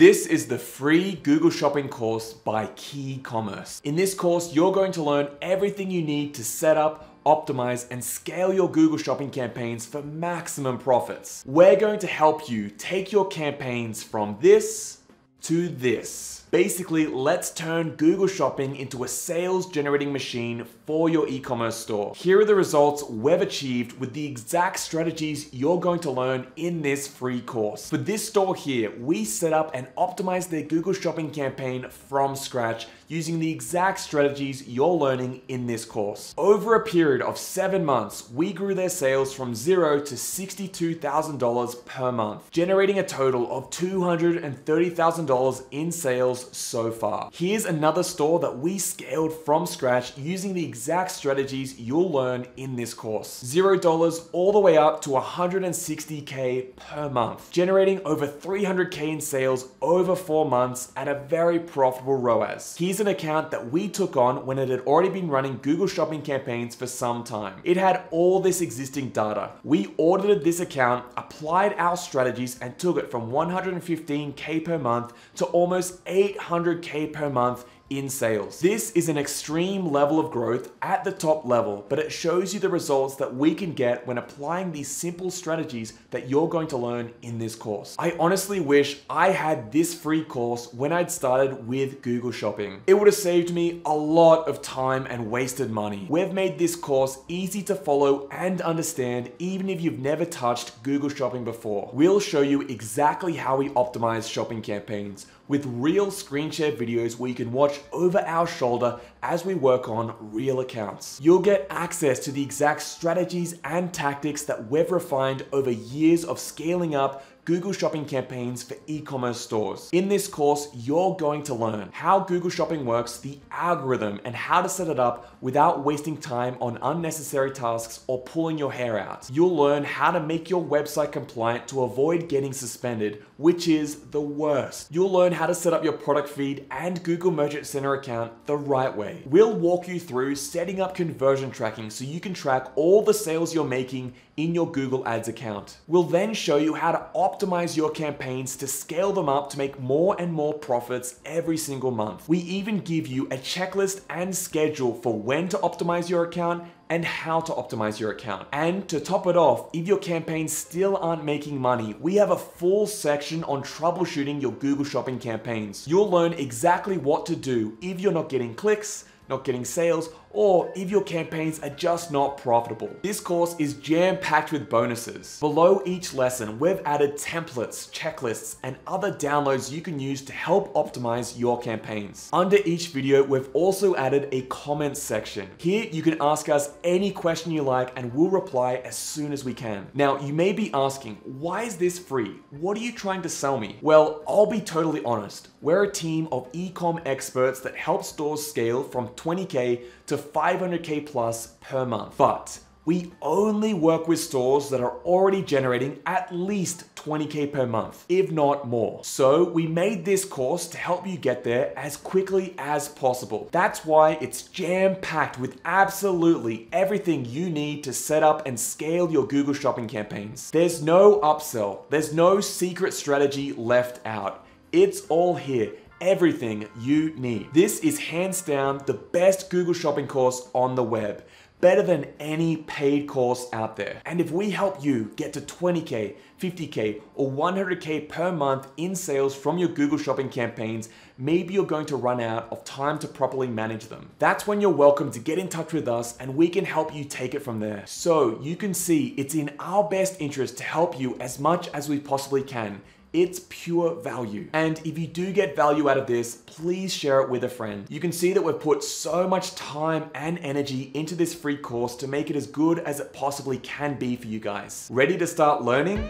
This is the free Google Shopping course by KeyCommerce. In this course, you're going to learn everything you need to set up, optimize, and scale your Google Shopping campaigns for maximum profits. We're going to help you take your campaigns from this to this. Basically, let's turn Google Shopping into a sales generating machine for your e-commerce store. Here are the results we've achieved with the exact strategies you're going to learn in this free course. For this store here, we set up and optimized their Google Shopping campaign from scratch using the exact strategies you're learning in this course. Over a period of seven months, we grew their sales from zero to $62,000 per month, generating a total of $230,000 in sales so far. Here's another store that we scaled from scratch using the exact strategies you'll learn in this course. $0 all the way up to 160K per month, generating over 300K in sales over four months at a very profitable ROAS. Here's an account that we took on when it had already been running Google Shopping campaigns for some time. It had all this existing data. We audited this account, applied our strategies, and took it from 115K per month to almost 8 800K per month in sales. This is an extreme level of growth at the top level, but it shows you the results that we can get when applying these simple strategies that you're going to learn in this course. I honestly wish I had this free course when I'd started with Google Shopping. It would have saved me a lot of time and wasted money. We've made this course easy to follow and understand even if you've never touched Google Shopping before. We'll show you exactly how we optimize shopping campaigns with real screen share videos where you can watch over our shoulder as we work on real accounts. You'll get access to the exact strategies and tactics that we've refined over years of scaling up Google Shopping campaigns for e-commerce stores. In this course, you're going to learn how Google Shopping works, the algorithm, and how to set it up without wasting time on unnecessary tasks or pulling your hair out. You'll learn how to make your website compliant to avoid getting suspended, which is the worst. You'll learn how to set up your product feed and Google Merchant Center account the right way. We'll walk you through setting up conversion tracking so you can track all the sales you're making in your Google Ads account. We'll then show you how to optimize your campaigns to scale them up to make more and more profits every single month. We even give you a checklist and schedule for when to optimize your account and how to optimize your account. And to top it off, if your campaigns still aren't making money, we have a full section on troubleshooting your Google Shopping campaigns. You'll learn exactly what to do if you're not getting clicks, not getting sales, or if your campaigns are just not profitable. This course is jam-packed with bonuses. Below each lesson, we've added templates, checklists, and other downloads you can use to help optimize your campaigns. Under each video, we've also added a comment section. Here, you can ask us any question you like and we'll reply as soon as we can. Now, you may be asking, why is this free? What are you trying to sell me? Well, I'll be totally honest. We're a team of e-com experts that help stores scale from 20K to 500K plus per month. But we only work with stores that are already generating at least 20k per month, if not more. So we made this course to help you get there as quickly as possible. That's why it's jam packed with absolutely everything you need to set up and scale your Google shopping campaigns. There's no upsell, there's no secret strategy left out. It's all here everything you need. This is hands down the best Google Shopping course on the web. Better than any paid course out there. And if we help you get to 20K, 50K, or 100K per month in sales from your Google Shopping campaigns, maybe you're going to run out of time to properly manage them. That's when you're welcome to get in touch with us and we can help you take it from there. So you can see it's in our best interest to help you as much as we possibly can. It's pure value. And if you do get value out of this, please share it with a friend. You can see that we've put so much time and energy into this free course to make it as good as it possibly can be for you guys. Ready to start learning?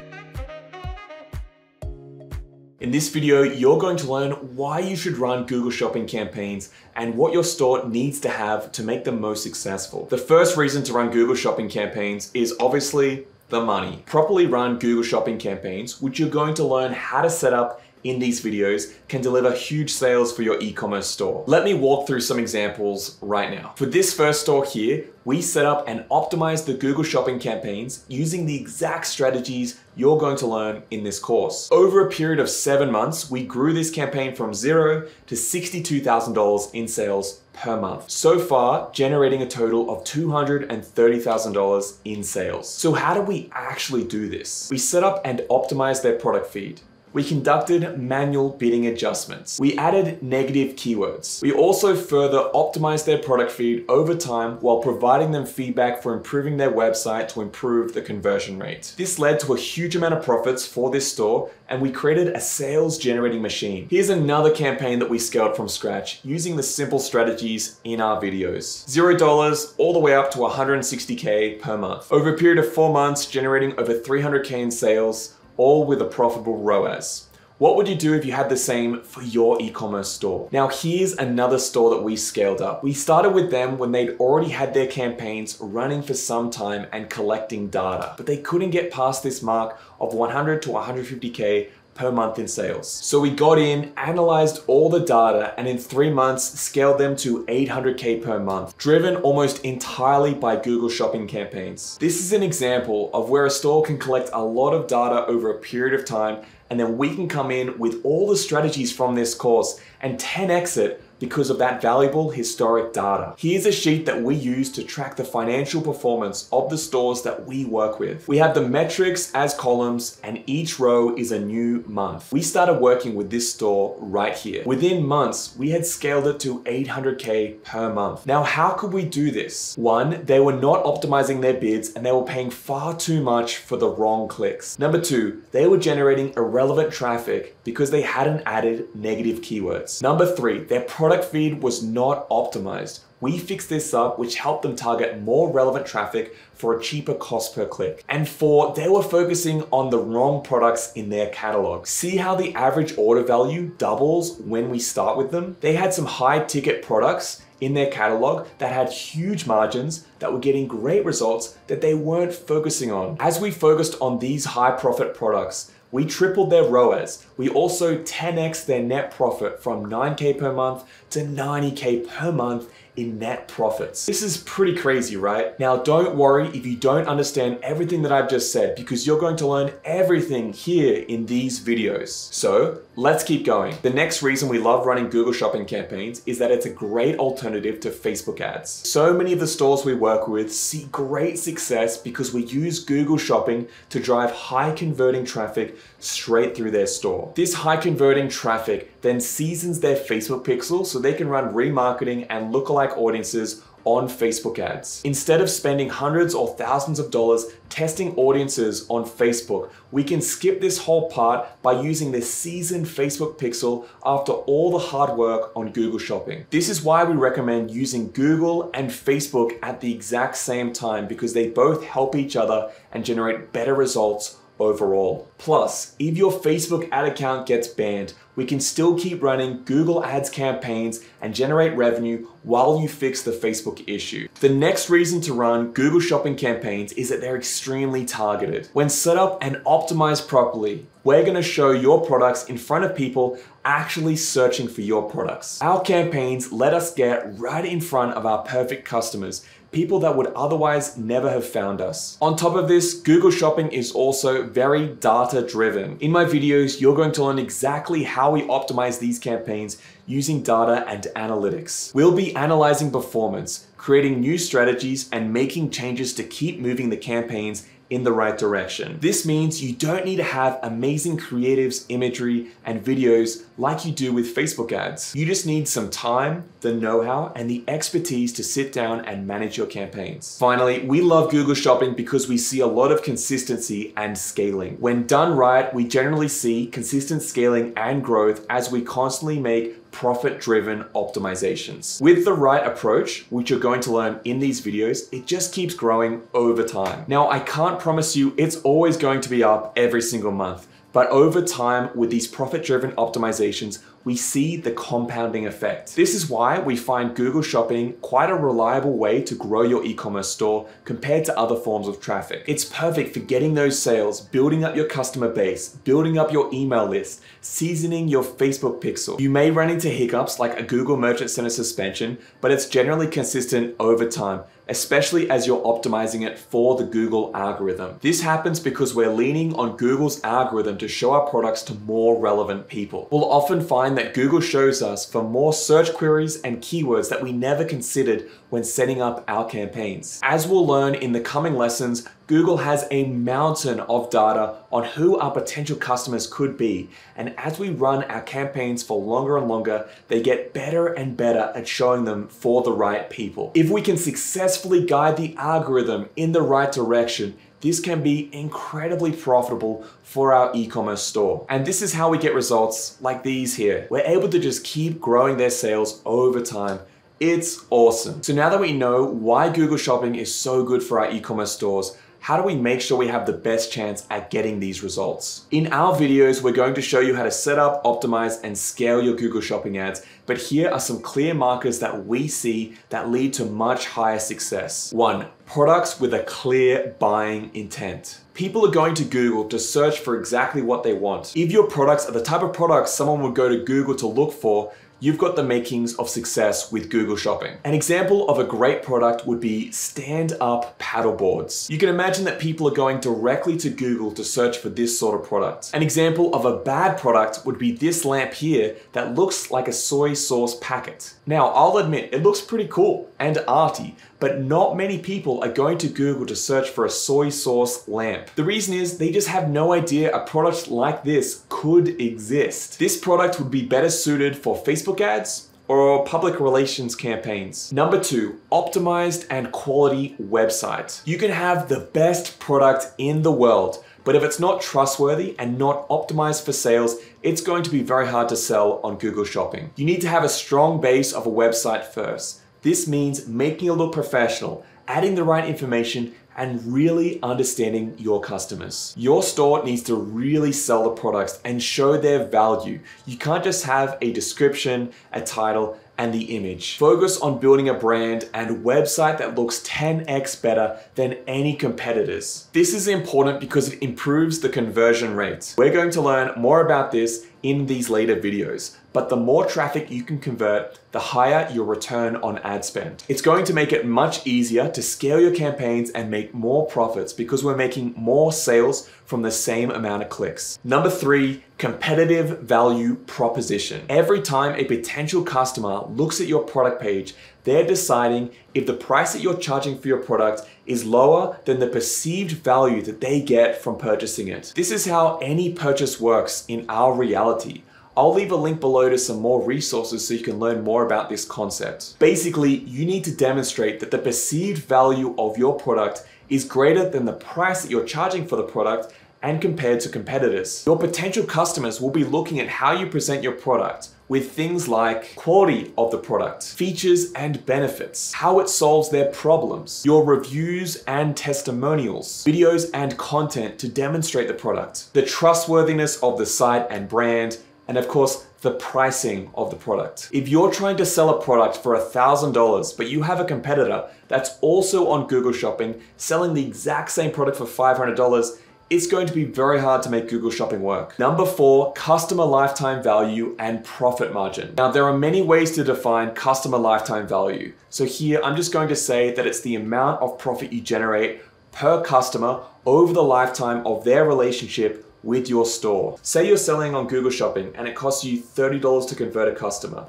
In this video, you're going to learn why you should run Google Shopping campaigns and what your store needs to have to make them most successful. The first reason to run Google Shopping campaigns is obviously the money. Properly run Google Shopping campaigns, which you're going to learn how to set up in these videos can deliver huge sales for your e-commerce store. Let me walk through some examples right now. For this first store here, we set up and optimized the Google Shopping campaigns using the exact strategies you're going to learn in this course. Over a period of seven months, we grew this campaign from zero to $62,000 in sales per month. So far, generating a total of $230,000 in sales. So how do we actually do this? We set up and optimize their product feed. We conducted manual bidding adjustments. We added negative keywords. We also further optimized their product feed over time while providing them feedback for improving their website to improve the conversion rate. This led to a huge amount of profits for this store and we created a sales generating machine. Here's another campaign that we scaled from scratch using the simple strategies in our videos. $0 all the way up to 160K per month. Over a period of four months, generating over 300K in sales, all with a profitable ROAS. What would you do if you had the same for your e-commerce store? Now here's another store that we scaled up. We started with them when they'd already had their campaigns running for some time and collecting data, but they couldn't get past this mark of 100 to 150K per month in sales. So we got in, analyzed all the data, and in three months scaled them to 800K per month, driven almost entirely by Google Shopping campaigns. This is an example of where a store can collect a lot of data over a period of time, and then we can come in with all the strategies from this course and 10x it because of that valuable historic data. Here's a sheet that we use to track the financial performance of the stores that we work with. We have the metrics as columns and each row is a new month. We started working with this store right here. Within months, we had scaled it to 800K per month. Now, how could we do this? One, they were not optimizing their bids and they were paying far too much for the wrong clicks. Number two, they were generating irrelevant traffic because they hadn't added negative keywords. Number three, their product feed was not optimized. We fixed this up, which helped them target more relevant traffic for a cheaper cost per click. And four, they were focusing on the wrong products in their catalog. See how the average order value doubles when we start with them? They had some high ticket products in their catalog that had huge margins that were getting great results that they weren't focusing on. As we focused on these high profit products, we tripled their ROAS. We also 10x their net profit from 9K per month to 90K per month in net profits. This is pretty crazy, right? Now, don't worry if you don't understand everything that I've just said because you're going to learn everything here in these videos. So let's keep going. The next reason we love running Google Shopping campaigns is that it's a great alternative to Facebook ads. So many of the stores we work with see great success because we use Google Shopping to drive high converting traffic straight through their store. This high converting traffic then seasons their Facebook pixel so they can run remarketing and lookalike audiences on Facebook ads. Instead of spending hundreds or thousands of dollars testing audiences on Facebook, we can skip this whole part by using the seasoned Facebook pixel after all the hard work on Google Shopping. This is why we recommend using Google and Facebook at the exact same time because they both help each other and generate better results overall. Plus, if your Facebook ad account gets banned, we can still keep running Google Ads campaigns and generate revenue while you fix the Facebook issue. The next reason to run Google Shopping campaigns is that they're extremely targeted. When set up and optimized properly, we're gonna show your products in front of people actually searching for your products. Our campaigns let us get right in front of our perfect customers people that would otherwise never have found us. On top of this, Google Shopping is also very data driven. In my videos, you're going to learn exactly how we optimize these campaigns using data and analytics. We'll be analyzing performance, creating new strategies, and making changes to keep moving the campaigns in the right direction. This means you don't need to have amazing creatives, imagery, and videos like you do with Facebook ads. You just need some time, the know-how, and the expertise to sit down and manage your campaigns. Finally, we love Google Shopping because we see a lot of consistency and scaling. When done right, we generally see consistent scaling and growth as we constantly make profit-driven optimizations. With the right approach, which you're going to learn in these videos, it just keeps growing over time. Now, I can't promise you it's always going to be up every single month, But over time, with these profit driven optimizations, we see the compounding effect. This is why we find Google Shopping quite a reliable way to grow your e-commerce store compared to other forms of traffic. It's perfect for getting those sales, building up your customer base, building up your email list, seasoning your Facebook pixel. You may run into hiccups like a Google Merchant Center suspension, but it's generally consistent over time especially as you're optimizing it for the Google algorithm. This happens because we're leaning on Google's algorithm to show our products to more relevant people. We'll often find that Google shows us for more search queries and keywords that we never considered when setting up our campaigns. As we'll learn in the coming lessons, Google has a mountain of data on who our potential customers could be. And as we run our campaigns for longer and longer, they get better and better at showing them for the right people. If we can successfully guide the algorithm in the right direction, this can be incredibly profitable for our e-commerce store. And this is how we get results like these here. We're able to just keep growing their sales over time it's awesome. So now that we know why Google Shopping is so good for our e-commerce stores, how do we make sure we have the best chance at getting these results? In our videos, we're going to show you how to set up, optimize, and scale your Google Shopping ads, but here are some clear markers that we see that lead to much higher success. One, products with a clear buying intent. People are going to Google to search for exactly what they want. If your products are the type of products someone would go to Google to look for, you've got the makings of success with Google Shopping. An example of a great product would be stand-up paddleboards. You can imagine that people are going directly to Google to search for this sort of product. An example of a bad product would be this lamp here that looks like a soy sauce packet. Now, I'll admit, it looks pretty cool and arty, but not many people are going to Google to search for a soy sauce lamp. The reason is they just have no idea a product like this could exist. This product would be better suited for Facebook ads, or public relations campaigns. Number two, optimized and quality websites. You can have the best product in the world, but if it's not trustworthy and not optimized for sales, it's going to be very hard to sell on Google Shopping. You need to have a strong base of a website first. This means making it look professional, adding the right information, and really understanding your customers. Your store needs to really sell the products and show their value. You can't just have a description, a title, and the image. Focus on building a brand and website that looks 10x better than any competitors. This is important because it improves the conversion rate. We're going to learn more about this in these later videos. But the more traffic you can convert, the higher your return on ad spend. It's going to make it much easier to scale your campaigns and make more profits because we're making more sales from the same amount of clicks. Number three, competitive value proposition. Every time a potential customer looks at your product page, they're deciding if the price that you're charging for your product is lower than the perceived value that they get from purchasing it. This is how any purchase works in our reality. I'll leave a link below to some more resources so you can learn more about this concept. Basically, you need to demonstrate that the perceived value of your product is greater than the price that you're charging for the product and compared to competitors. Your potential customers will be looking at how you present your product with things like quality of the product, features and benefits, how it solves their problems, your reviews and testimonials, videos and content to demonstrate the product, the trustworthiness of the site and brand, and of course, the pricing of the product. If you're trying to sell a product for $1,000, but you have a competitor that's also on Google Shopping selling the exact same product for $500, it's going to be very hard to make Google Shopping work. Number four, customer lifetime value and profit margin. Now, there are many ways to define customer lifetime value. So here, I'm just going to say that it's the amount of profit you generate per customer over the lifetime of their relationship with your store. Say you're selling on Google Shopping and it costs you $30 to convert a customer,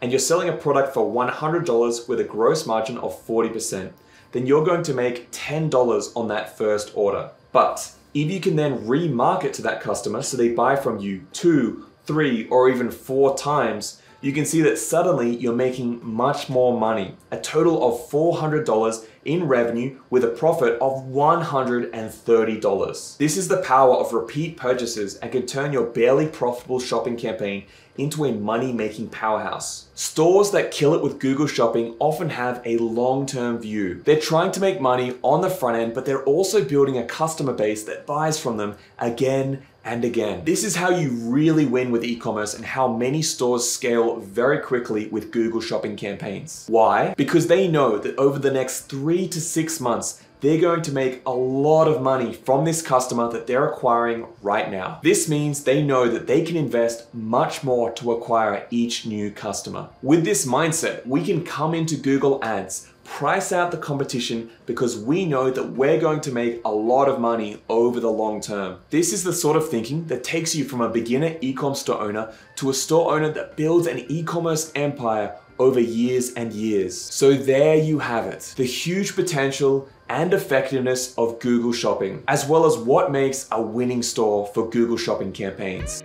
and you're selling a product for $100 with a gross margin of 40%, then you're going to make $10 on that first order. But if you can then remarket to that customer so they buy from you two, three, or even four times, you can see that suddenly you're making much more money, a total of $400 in revenue with a profit of $130. This is the power of repeat purchases and can turn your barely profitable shopping campaign into a money making powerhouse. Stores that kill it with Google Shopping often have a long term view. They're trying to make money on the front end, but they're also building a customer base that buys from them again and again. This is how you really win with e-commerce and how many stores scale very quickly with Google shopping campaigns. Why? Because they know that over the next three to six months, they're going to make a lot of money from this customer that they're acquiring right now. This means they know that they can invest much more to acquire each new customer. With this mindset, we can come into Google Ads, price out the competition because we know that we're going to make a lot of money over the long term. This is the sort of thinking that takes you from a beginner e-com store owner to a store owner that builds an e-commerce empire over years and years. So there you have it, the huge potential and effectiveness of Google Shopping, as well as what makes a winning store for Google Shopping campaigns.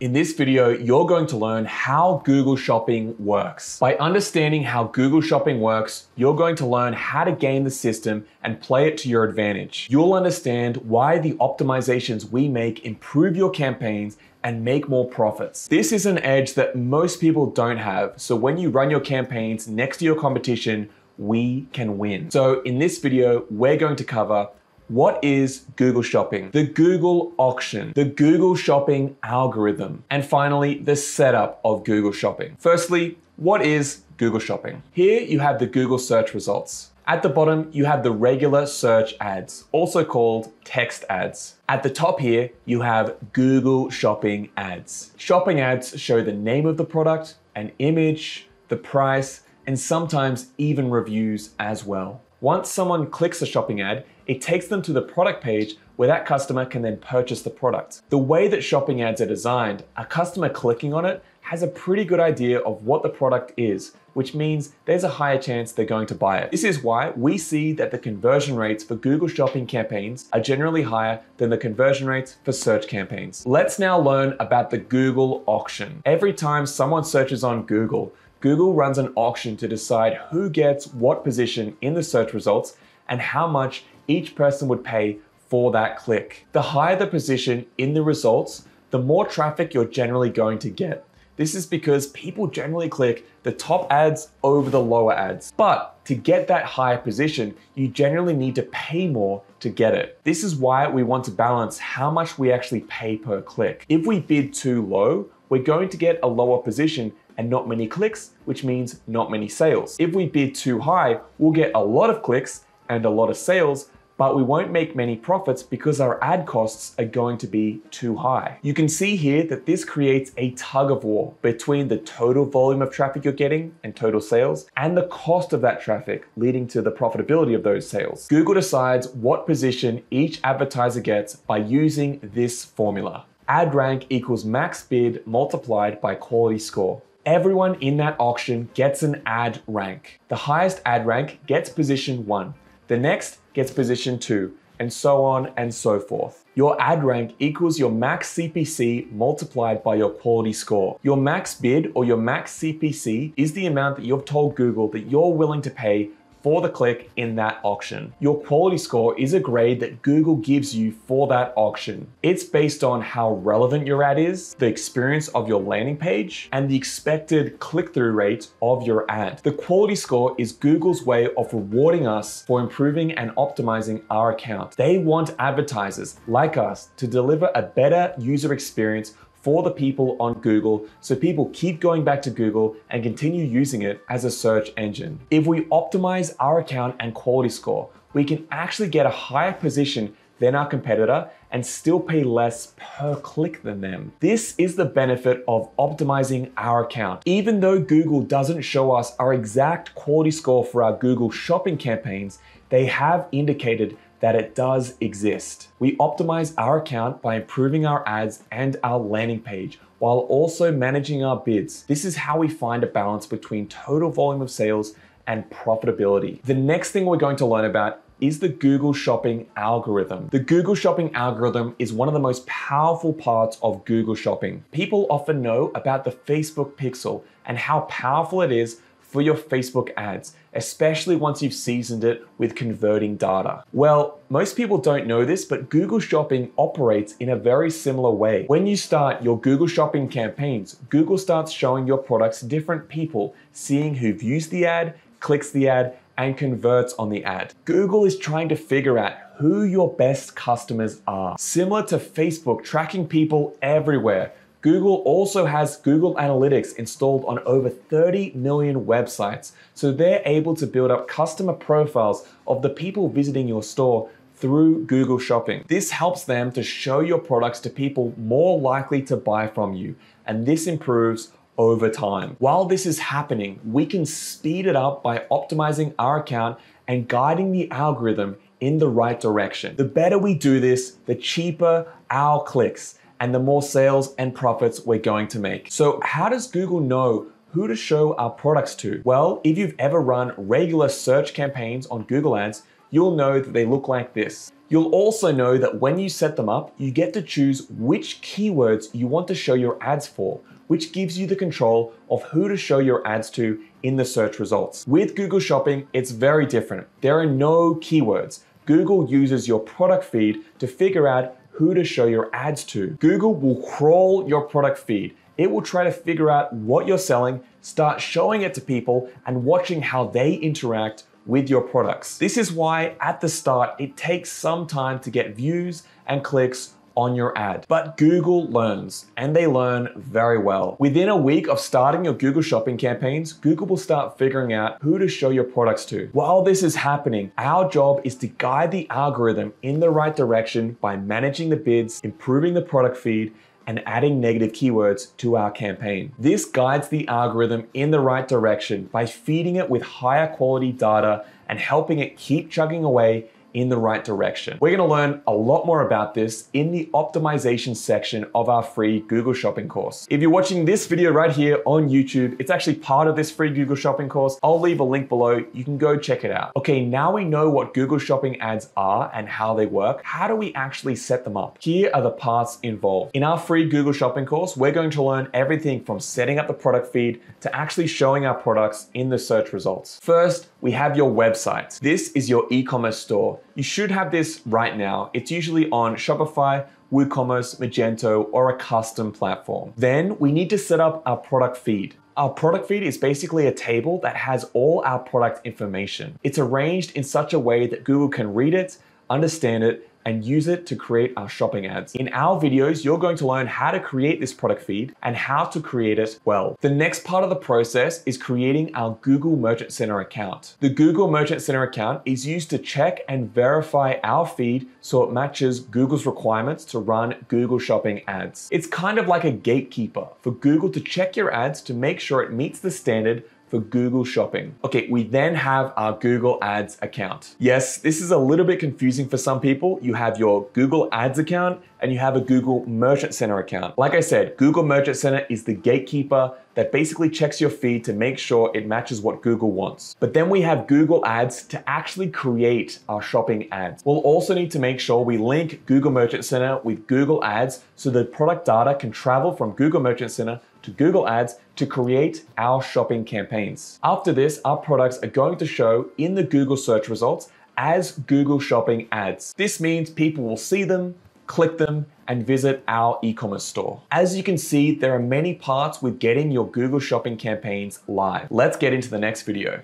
In this video, you're going to learn how Google Shopping works. By understanding how Google Shopping works, you're going to learn how to game the system and play it to your advantage. You'll understand why the optimizations we make improve your campaigns and make more profits. This is an edge that most people don't have, so when you run your campaigns next to your competition, we can win. So in this video, we're going to cover what is Google Shopping? The Google auction, the Google Shopping algorithm, and finally, the setup of Google Shopping. Firstly, what is Google Shopping? Here you have the Google search results. At the bottom, you have the regular search ads, also called text ads. At the top here, you have Google Shopping ads. Shopping ads show the name of the product, an image, the price, and sometimes even reviews as well. Once someone clicks a shopping ad, it takes them to the product page where that customer can then purchase the product. The way that shopping ads are designed, a customer clicking on it has a pretty good idea of what the product is, which means there's a higher chance they're going to buy it. This is why we see that the conversion rates for Google shopping campaigns are generally higher than the conversion rates for search campaigns. Let's now learn about the Google auction. Every time someone searches on Google, Google runs an auction to decide who gets what position in the search results and how much each person would pay for that click. The higher the position in the results, the more traffic you're generally going to get. This is because people generally click the top ads over the lower ads. But to get that higher position, you generally need to pay more to get it. This is why we want to balance how much we actually pay per click. If we bid too low, we're going to get a lower position and not many clicks, which means not many sales. If we bid too high, we'll get a lot of clicks and a lot of sales, but we won't make many profits because our ad costs are going to be too high. You can see here that this creates a tug of war between the total volume of traffic you're getting and total sales and the cost of that traffic leading to the profitability of those sales. Google decides what position each advertiser gets by using this formula. Ad rank equals max bid multiplied by quality score everyone in that auction gets an ad rank. The highest ad rank gets position one. The next gets position two, and so on and so forth. Your ad rank equals your max CPC multiplied by your quality score. Your max bid or your max CPC is the amount that you've told Google that you're willing to pay for the click in that auction. Your quality score is a grade that Google gives you for that auction. It's based on how relevant your ad is, the experience of your landing page, and the expected click-through rate of your ad. The quality score is Google's way of rewarding us for improving and optimizing our account. They want advertisers like us to deliver a better user experience for the people on Google so people keep going back to Google and continue using it as a search engine. If we optimize our account and quality score, we can actually get a higher position than our competitor and still pay less per click than them. This is the benefit of optimizing our account. Even though Google doesn't show us our exact quality score for our Google shopping campaigns, they have indicated that it does exist. We optimize our account by improving our ads and our landing page while also managing our bids. This is how we find a balance between total volume of sales and profitability. The next thing we're going to learn about is the Google Shopping algorithm. The Google Shopping algorithm is one of the most powerful parts of Google Shopping. People often know about the Facebook pixel and how powerful it is for your Facebook ads, especially once you've seasoned it with converting data? Well, most people don't know this, but Google Shopping operates in a very similar way. When you start your Google Shopping campaigns, Google starts showing your products to different people, seeing who views the ad, clicks the ad, and converts on the ad. Google is trying to figure out who your best customers are. Similar to Facebook tracking people everywhere, Google also has Google Analytics installed on over 30 million websites, so they're able to build up customer profiles of the people visiting your store through Google Shopping. This helps them to show your products to people more likely to buy from you, and this improves over time. While this is happening, we can speed it up by optimizing our account and guiding the algorithm in the right direction. The better we do this, the cheaper our clicks and the more sales and profits we're going to make. So how does Google know who to show our products to? Well, if you've ever run regular search campaigns on Google Ads, you'll know that they look like this. You'll also know that when you set them up, you get to choose which keywords you want to show your ads for, which gives you the control of who to show your ads to in the search results. With Google Shopping, it's very different. There are no keywords. Google uses your product feed to figure out who to show your ads to. Google will crawl your product feed. It will try to figure out what you're selling, start showing it to people, and watching how they interact with your products. This is why at the start, it takes some time to get views and clicks on your ad. But Google learns, and they learn very well. Within a week of starting your Google Shopping campaigns, Google will start figuring out who to show your products to. While this is happening, our job is to guide the algorithm in the right direction by managing the bids, improving the product feed, and adding negative keywords to our campaign. This guides the algorithm in the right direction by feeding it with higher quality data and helping it keep chugging away in the right direction. We're gonna learn a lot more about this in the optimization section of our free Google Shopping course. If you're watching this video right here on YouTube, it's actually part of this free Google Shopping course. I'll leave a link below. You can go check it out. Okay, now we know what Google Shopping ads are and how they work. How do we actually set them up? Here are the parts involved. In our free Google Shopping course, we're going to learn everything from setting up the product feed to actually showing our products in the search results. First, we have your website. This is your e-commerce store. You should have this right now. It's usually on Shopify, WooCommerce, Magento, or a custom platform. Then we need to set up our product feed. Our product feed is basically a table that has all our product information. It's arranged in such a way that Google can read it, understand it, and use it to create our shopping ads. In our videos, you're going to learn how to create this product feed and how to create it well. The next part of the process is creating our Google Merchant Center account. The Google Merchant Center account is used to check and verify our feed so it matches Google's requirements to run Google Shopping ads. It's kind of like a gatekeeper for Google to check your ads to make sure it meets the standard for Google Shopping. Okay, we then have our Google Ads account. Yes, this is a little bit confusing for some people. You have your Google Ads account and you have a Google Merchant Center account. Like I said, Google Merchant Center is the gatekeeper that basically checks your feed to make sure it matches what Google wants. But then we have Google Ads to actually create our shopping ads. We'll also need to make sure we link Google Merchant Center with Google Ads so the product data can travel from Google Merchant Center to Google Ads to create our shopping campaigns. After this, our products are going to show in the Google search results as Google Shopping ads. This means people will see them, click them, and visit our e-commerce store. As you can see, there are many parts with getting your Google Shopping campaigns live. Let's get into the next video.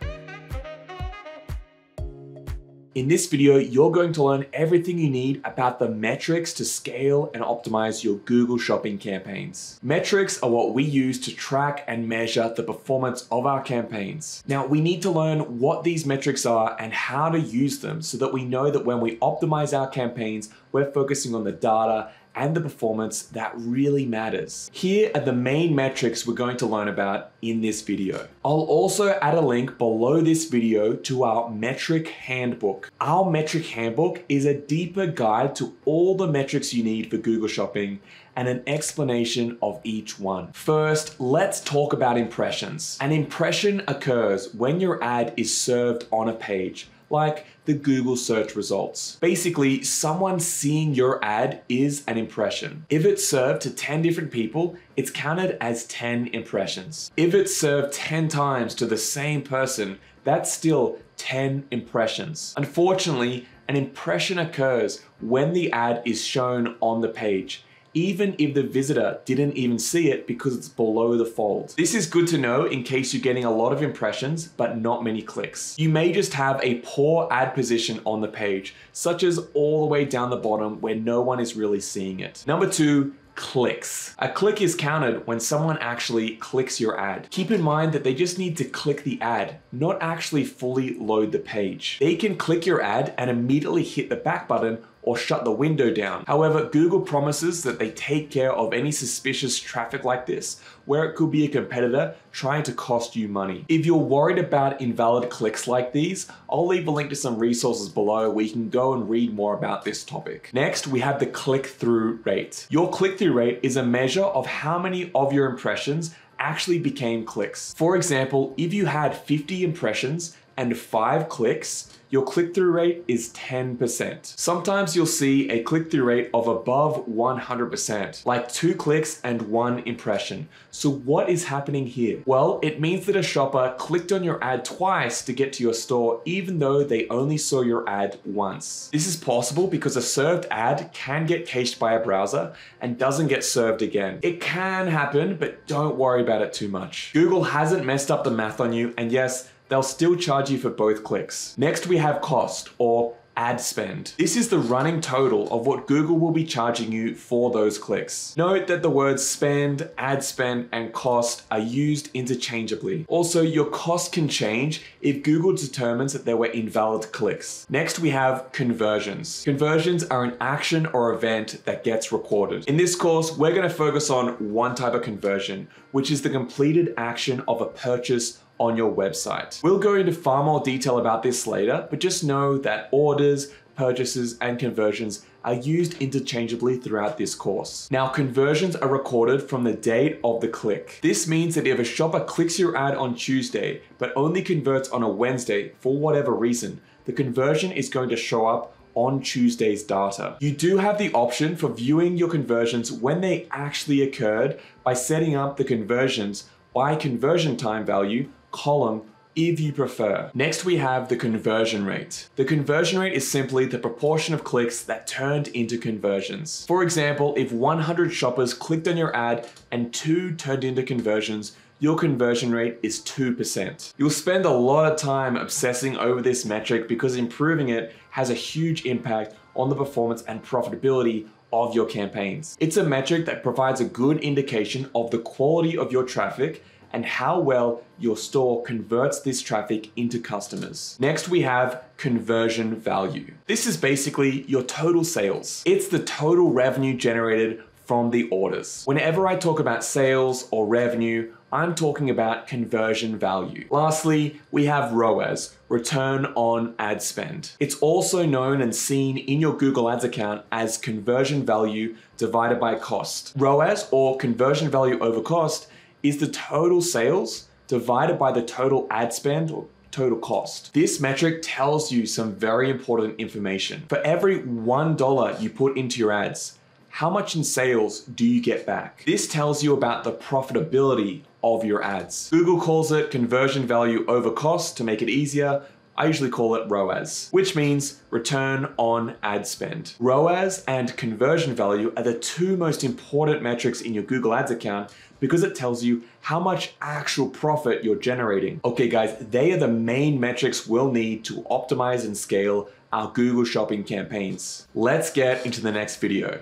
In this video, you're going to learn everything you need about the metrics to scale and optimize your Google Shopping campaigns. Metrics are what we use to track and measure the performance of our campaigns. Now, we need to learn what these metrics are and how to use them so that we know that when we optimize our campaigns, we're focusing on the data and the performance that really matters. Here are the main metrics we're going to learn about in this video. I'll also add a link below this video to our metric handbook. Our metric handbook is a deeper guide to all the metrics you need for Google Shopping and an explanation of each one. First, let's talk about impressions. An impression occurs when your ad is served on a page like the Google search results. Basically, someone seeing your ad is an impression. If it's served to 10 different people, it's counted as 10 impressions. If it's served 10 times to the same person, that's still 10 impressions. Unfortunately, an impression occurs when the ad is shown on the page. Even if the visitor didn't even see it because it's below the fold. This is good to know in case you're getting a lot of impressions but not many clicks. You may just have a poor ad position on the page, such as all the way down the bottom where no one is really seeing it. Number two, clicks. A click is counted when someone actually clicks your ad. Keep in mind that they just need to click the ad, not actually fully load the page. They can click your ad and immediately hit the back button or shut the window down. However, Google promises that they take care of any suspicious traffic like this, where it could be a competitor trying to cost you money. If you're worried about invalid clicks like these, I'll leave a link to some resources below where you can go and read more about this topic. Next, we have the click-through rate. Your click-through rate is a measure of how many of your impressions actually became clicks. For example, if you had 50 impressions and 5 clicks, your click-through rate is 10%. Sometimes you'll see a click-through rate of above 100%, like two clicks and one impression. So what is happening here? Well, it means that a shopper clicked on your ad twice to get to your store even though they only saw your ad once. This is possible because a served ad can get cached by a browser and doesn't get served again. It can happen, but don't worry about it too much. Google hasn't messed up the math on you, and yes, they'll still charge you for both clicks. Next, we have cost or ad spend. This is the running total of what Google will be charging you for those clicks. Note that the words spend, ad spend, and cost are used interchangeably. Also, your cost can change if Google determines that there were invalid clicks. Next, we have conversions. Conversions are an action or event that gets recorded. In this course, we're gonna focus on one type of conversion, which is the completed action of a purchase on your website. We'll go into far more detail about this later, but just know that orders, purchases, and conversions are used interchangeably throughout this course. Now, conversions are recorded from the date of the click. This means that if a shopper clicks your ad on Tuesday, but only converts on a Wednesday for whatever reason, the conversion is going to show up on Tuesday's data. You do have the option for viewing your conversions when they actually occurred by setting up the conversions by conversion time value column if you prefer. Next, we have the conversion rate. The conversion rate is simply the proportion of clicks that turned into conversions. For example, if 100 shoppers clicked on your ad and two turned into conversions, your conversion rate is 2%. You'll spend a lot of time obsessing over this metric because improving it has a huge impact on the performance and profitability of your campaigns. It's a metric that provides a good indication of the quality of your traffic and how well your store converts this traffic into customers. Next, we have conversion value. This is basically your total sales. It's the total revenue generated from the orders. Whenever I talk about sales or revenue, I'm talking about conversion value. Lastly, we have ROAS, return on ad spend. It's also known and seen in your Google Ads account as conversion value divided by cost. ROAS or conversion value over cost is the total sales divided by the total ad spend or total cost. This metric tells you some very important information. For every $1 you put into your ads, how much in sales do you get back? This tells you about the profitability of your ads. Google calls it conversion value over cost to make it easier, I usually call it ROAS, which means return on ad spend. ROAS and conversion value are the two most important metrics in your Google Ads account because it tells you how much actual profit you're generating. Okay guys, they are the main metrics we'll need to optimize and scale our Google shopping campaigns. Let's get into the next video.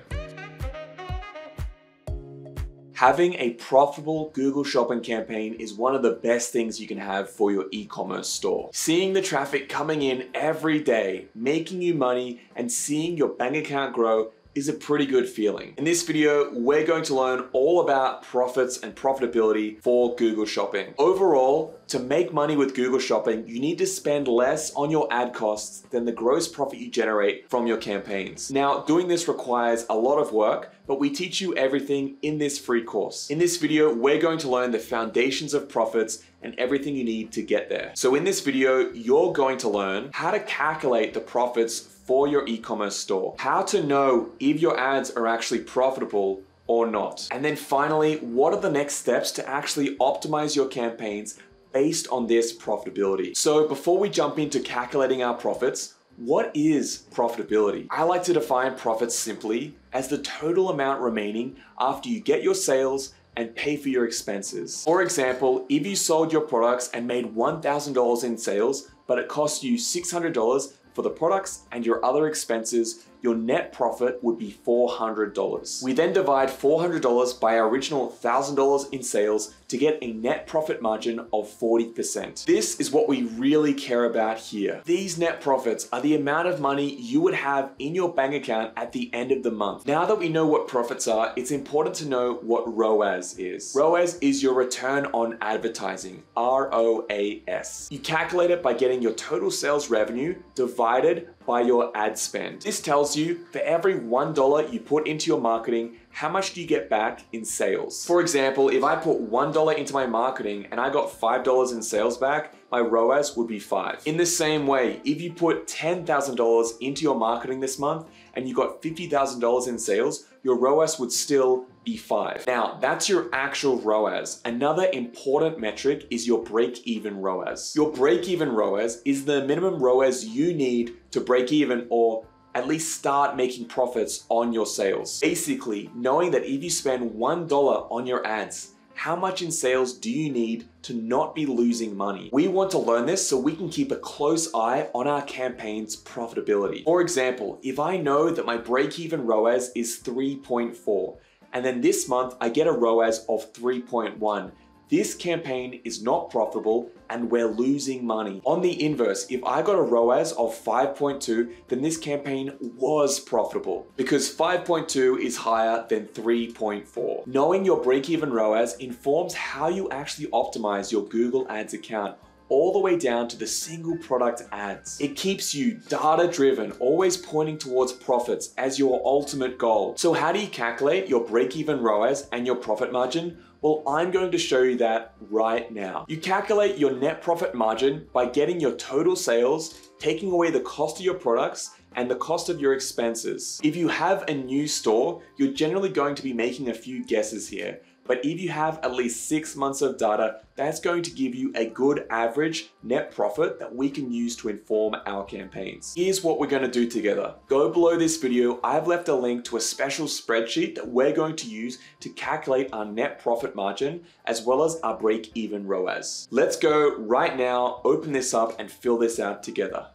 Having a profitable Google Shopping campaign is one of the best things you can have for your e-commerce store. Seeing the traffic coming in every day, making you money, and seeing your bank account grow is a pretty good feeling. In this video, we're going to learn all about profits and profitability for Google Shopping. Overall, to make money with Google Shopping, you need to spend less on your ad costs than the gross profit you generate from your campaigns. Now, doing this requires a lot of work, but we teach you everything in this free course. In this video, we're going to learn the foundations of profits and everything you need to get there. So in this video, you're going to learn how to calculate the profits for your e-commerce store. How to know if your ads are actually profitable or not. And then finally, what are the next steps to actually optimize your campaigns based on this profitability? So before we jump into calculating our profits, What is profitability? I like to define profits simply as the total amount remaining after you get your sales and pay for your expenses. For example, if you sold your products and made $1,000 in sales, but it cost you $600 for the products and your other expenses, your net profit would be $400. We then divide $400 by our original $1,000 in sales to get a net profit margin of 40%. This is what we really care about here. These net profits are the amount of money you would have in your bank account at the end of the month. Now that we know what profits are, it's important to know what ROAS is. ROAS is your return on advertising, R-O-A-S. You calculate it by getting your total sales revenue divided by your ad spend. This tells you for every $1 you put into your marketing, how much do you get back in sales? For example, if I put $1 into my marketing and I got $5 in sales back, my ROAS would be 5. In the same way, if you put $10,000 into your marketing this month and you got $50,000 in sales, your ROAS would still be 5. Now, that's your actual ROAS. Another important metric is your break-even ROAS. Your break-even ROAS is the minimum ROAS you need to break even or at least start making profits on your sales. Basically, knowing that if you spend $1 on your ads, how much in sales do you need to not be losing money? We want to learn this so we can keep a close eye on our campaign's profitability. For example, if I know that my break-even ROAS is 3.4, and then this month I get a ROAS of 3.1, this campaign is not profitable and we're losing money. On the inverse, if I got a ROAS of 5.2, then this campaign was profitable because 5.2 is higher than 3.4. Knowing your break-even ROAS informs how you actually optimize your Google Ads account all the way down to the single product ads. It keeps you data driven, always pointing towards profits as your ultimate goal. So how do you calculate your break-even ROAS and your profit margin? Well, I'm going to show you that right now. You calculate your net profit margin by getting your total sales, taking away the cost of your products, and the cost of your expenses. If you have a new store, you're generally going to be making a few guesses here. But if you have at least six months of data, that's going to give you a good average net profit that we can use to inform our campaigns. Here's what we're going to do together. Go below this video, I've left a link to a special spreadsheet that we're going to use to calculate our net profit margin as well as our break-even ROAS. Let's go right now, open this up and fill this out together.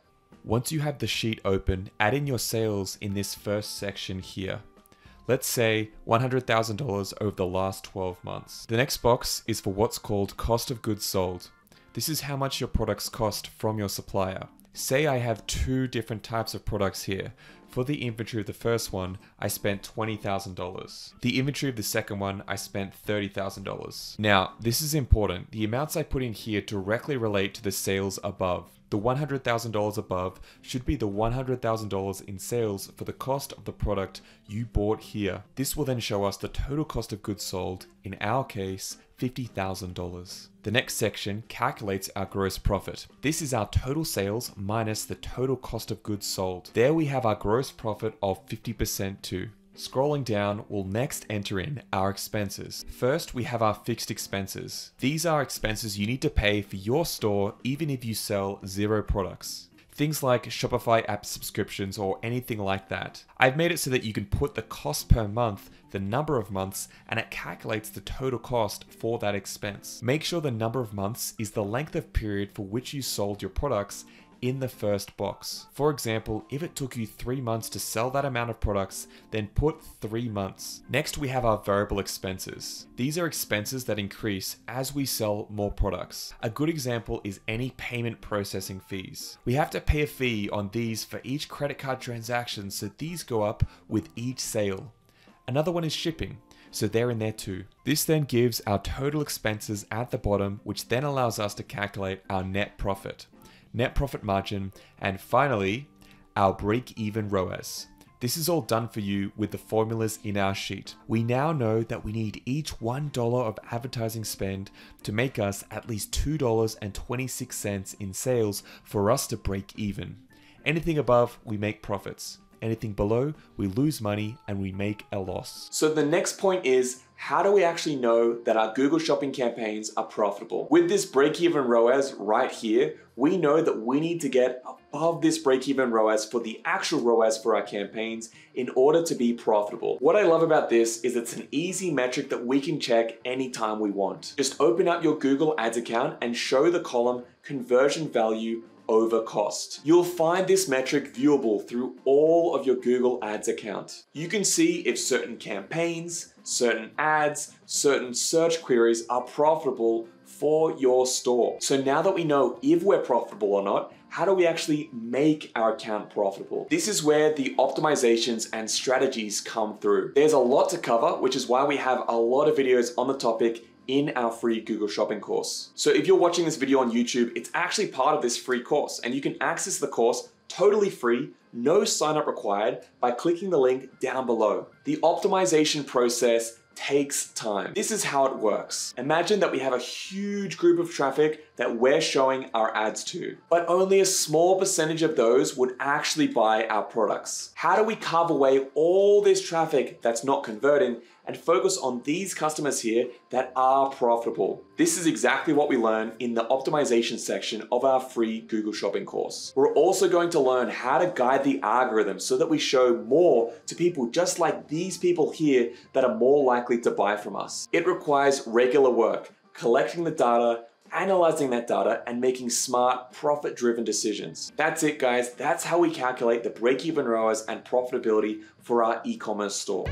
Once you have the sheet open, add in your sales in this first section here. Let's say $100,000 over the last 12 months. The next box is for what's called cost of goods sold. This is how much your products cost from your supplier. Say I have two different types of products here. For the inventory of the first one, I spent $20,000. The inventory of the second one, I spent $30,000. Now, this is important. The amounts I put in here directly relate to the sales above. The $100,000 above should be the $100,000 in sales for the cost of the product you bought here. This will then show us the total cost of goods sold, in our case, $50,000. The next section calculates our gross profit. This is our total sales minus the total cost of goods sold. There we have our gross profit of 50% too. Scrolling down, we'll next enter in our expenses. First, we have our fixed expenses. These are expenses you need to pay for your store even if you sell zero products. Things like Shopify app subscriptions or anything like that. I've made it so that you can put the cost per month, the number of months, and it calculates the total cost for that expense. Make sure the number of months is the length of period for which you sold your products in the first box. For example, if it took you three months to sell that amount of products, then put three months. Next, we have our variable expenses. These are expenses that increase as we sell more products. A good example is any payment processing fees. We have to pay a fee on these for each credit card transaction, so these go up with each sale. Another one is shipping so they're in there too. This then gives our total expenses at the bottom, which then allows us to calculate our net profit net profit margin, and finally, our break-even ROAS. This is all done for you with the formulas in our sheet. We now know that we need each $1 of advertising spend to make us at least $2.26 in sales for us to break even. Anything above, we make profits. Anything below, we lose money and we make a loss. So the next point is how do we actually know that our Google Shopping campaigns are profitable? With this break-even ROAS right here, we know that we need to get above this break-even ROAS for the actual ROAS for our campaigns in order to be profitable. What I love about this is it's an easy metric that we can check anytime we want. Just open up your Google Ads account and show the column conversion value over cost. You'll find this metric viewable through all of your Google Ads account. You can see if certain campaigns, certain ads, certain search queries are profitable for your store. So now that we know if we're profitable or not, how do we actually make our account profitable? This is where the optimizations and strategies come through. There's a lot to cover, which is why we have a lot of videos on the topic in our free Google Shopping course. So if you're watching this video on YouTube, it's actually part of this free course and you can access the course totally free, no sign up required by clicking the link down below. The optimization process takes time. This is how it works. Imagine that we have a huge group of traffic that we're showing our ads to, but only a small percentage of those would actually buy our products. How do we carve away all this traffic that's not converting and focus on these customers here that are profitable. This is exactly what we learn in the optimization section of our free Google Shopping course. We're also going to learn how to guide the algorithm so that we show more to people just like these people here that are more likely to buy from us. It requires regular work, collecting the data, analyzing that data and making smart, profit driven decisions. That's it, guys. That's how we calculate the break even ROAS and profitability for our e commerce store.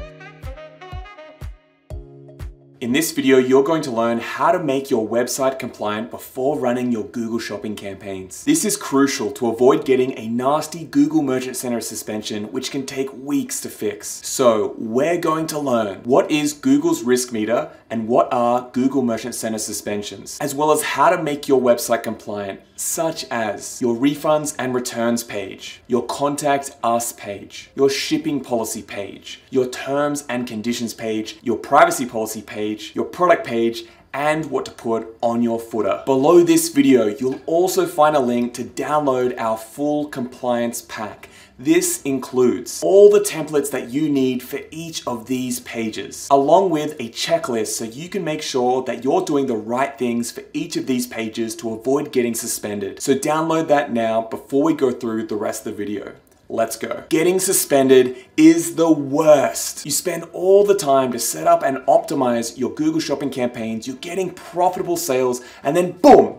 In this video, you're going to learn how to make your website compliant before running your Google Shopping campaigns. This is crucial to avoid getting a nasty Google Merchant Center suspension, which can take weeks to fix. So we're going to learn what is Google's risk meter and what are Google Merchant Center suspensions, as well as how to make your website compliant, such as your refunds and returns page, your contact us page, your shipping policy page, your terms and conditions page, your privacy policy page, your product page, and what to put on your footer. Below this video, you'll also find a link to download our full compliance pack. This includes all the templates that you need for each of these pages, along with a checklist so you can make sure that you're doing the right things for each of these pages to avoid getting suspended. So download that now before we go through the rest of the video. Let's go. Getting suspended is the worst. You spend all the time to set up and optimize your Google Shopping campaigns, you're getting profitable sales, and then boom,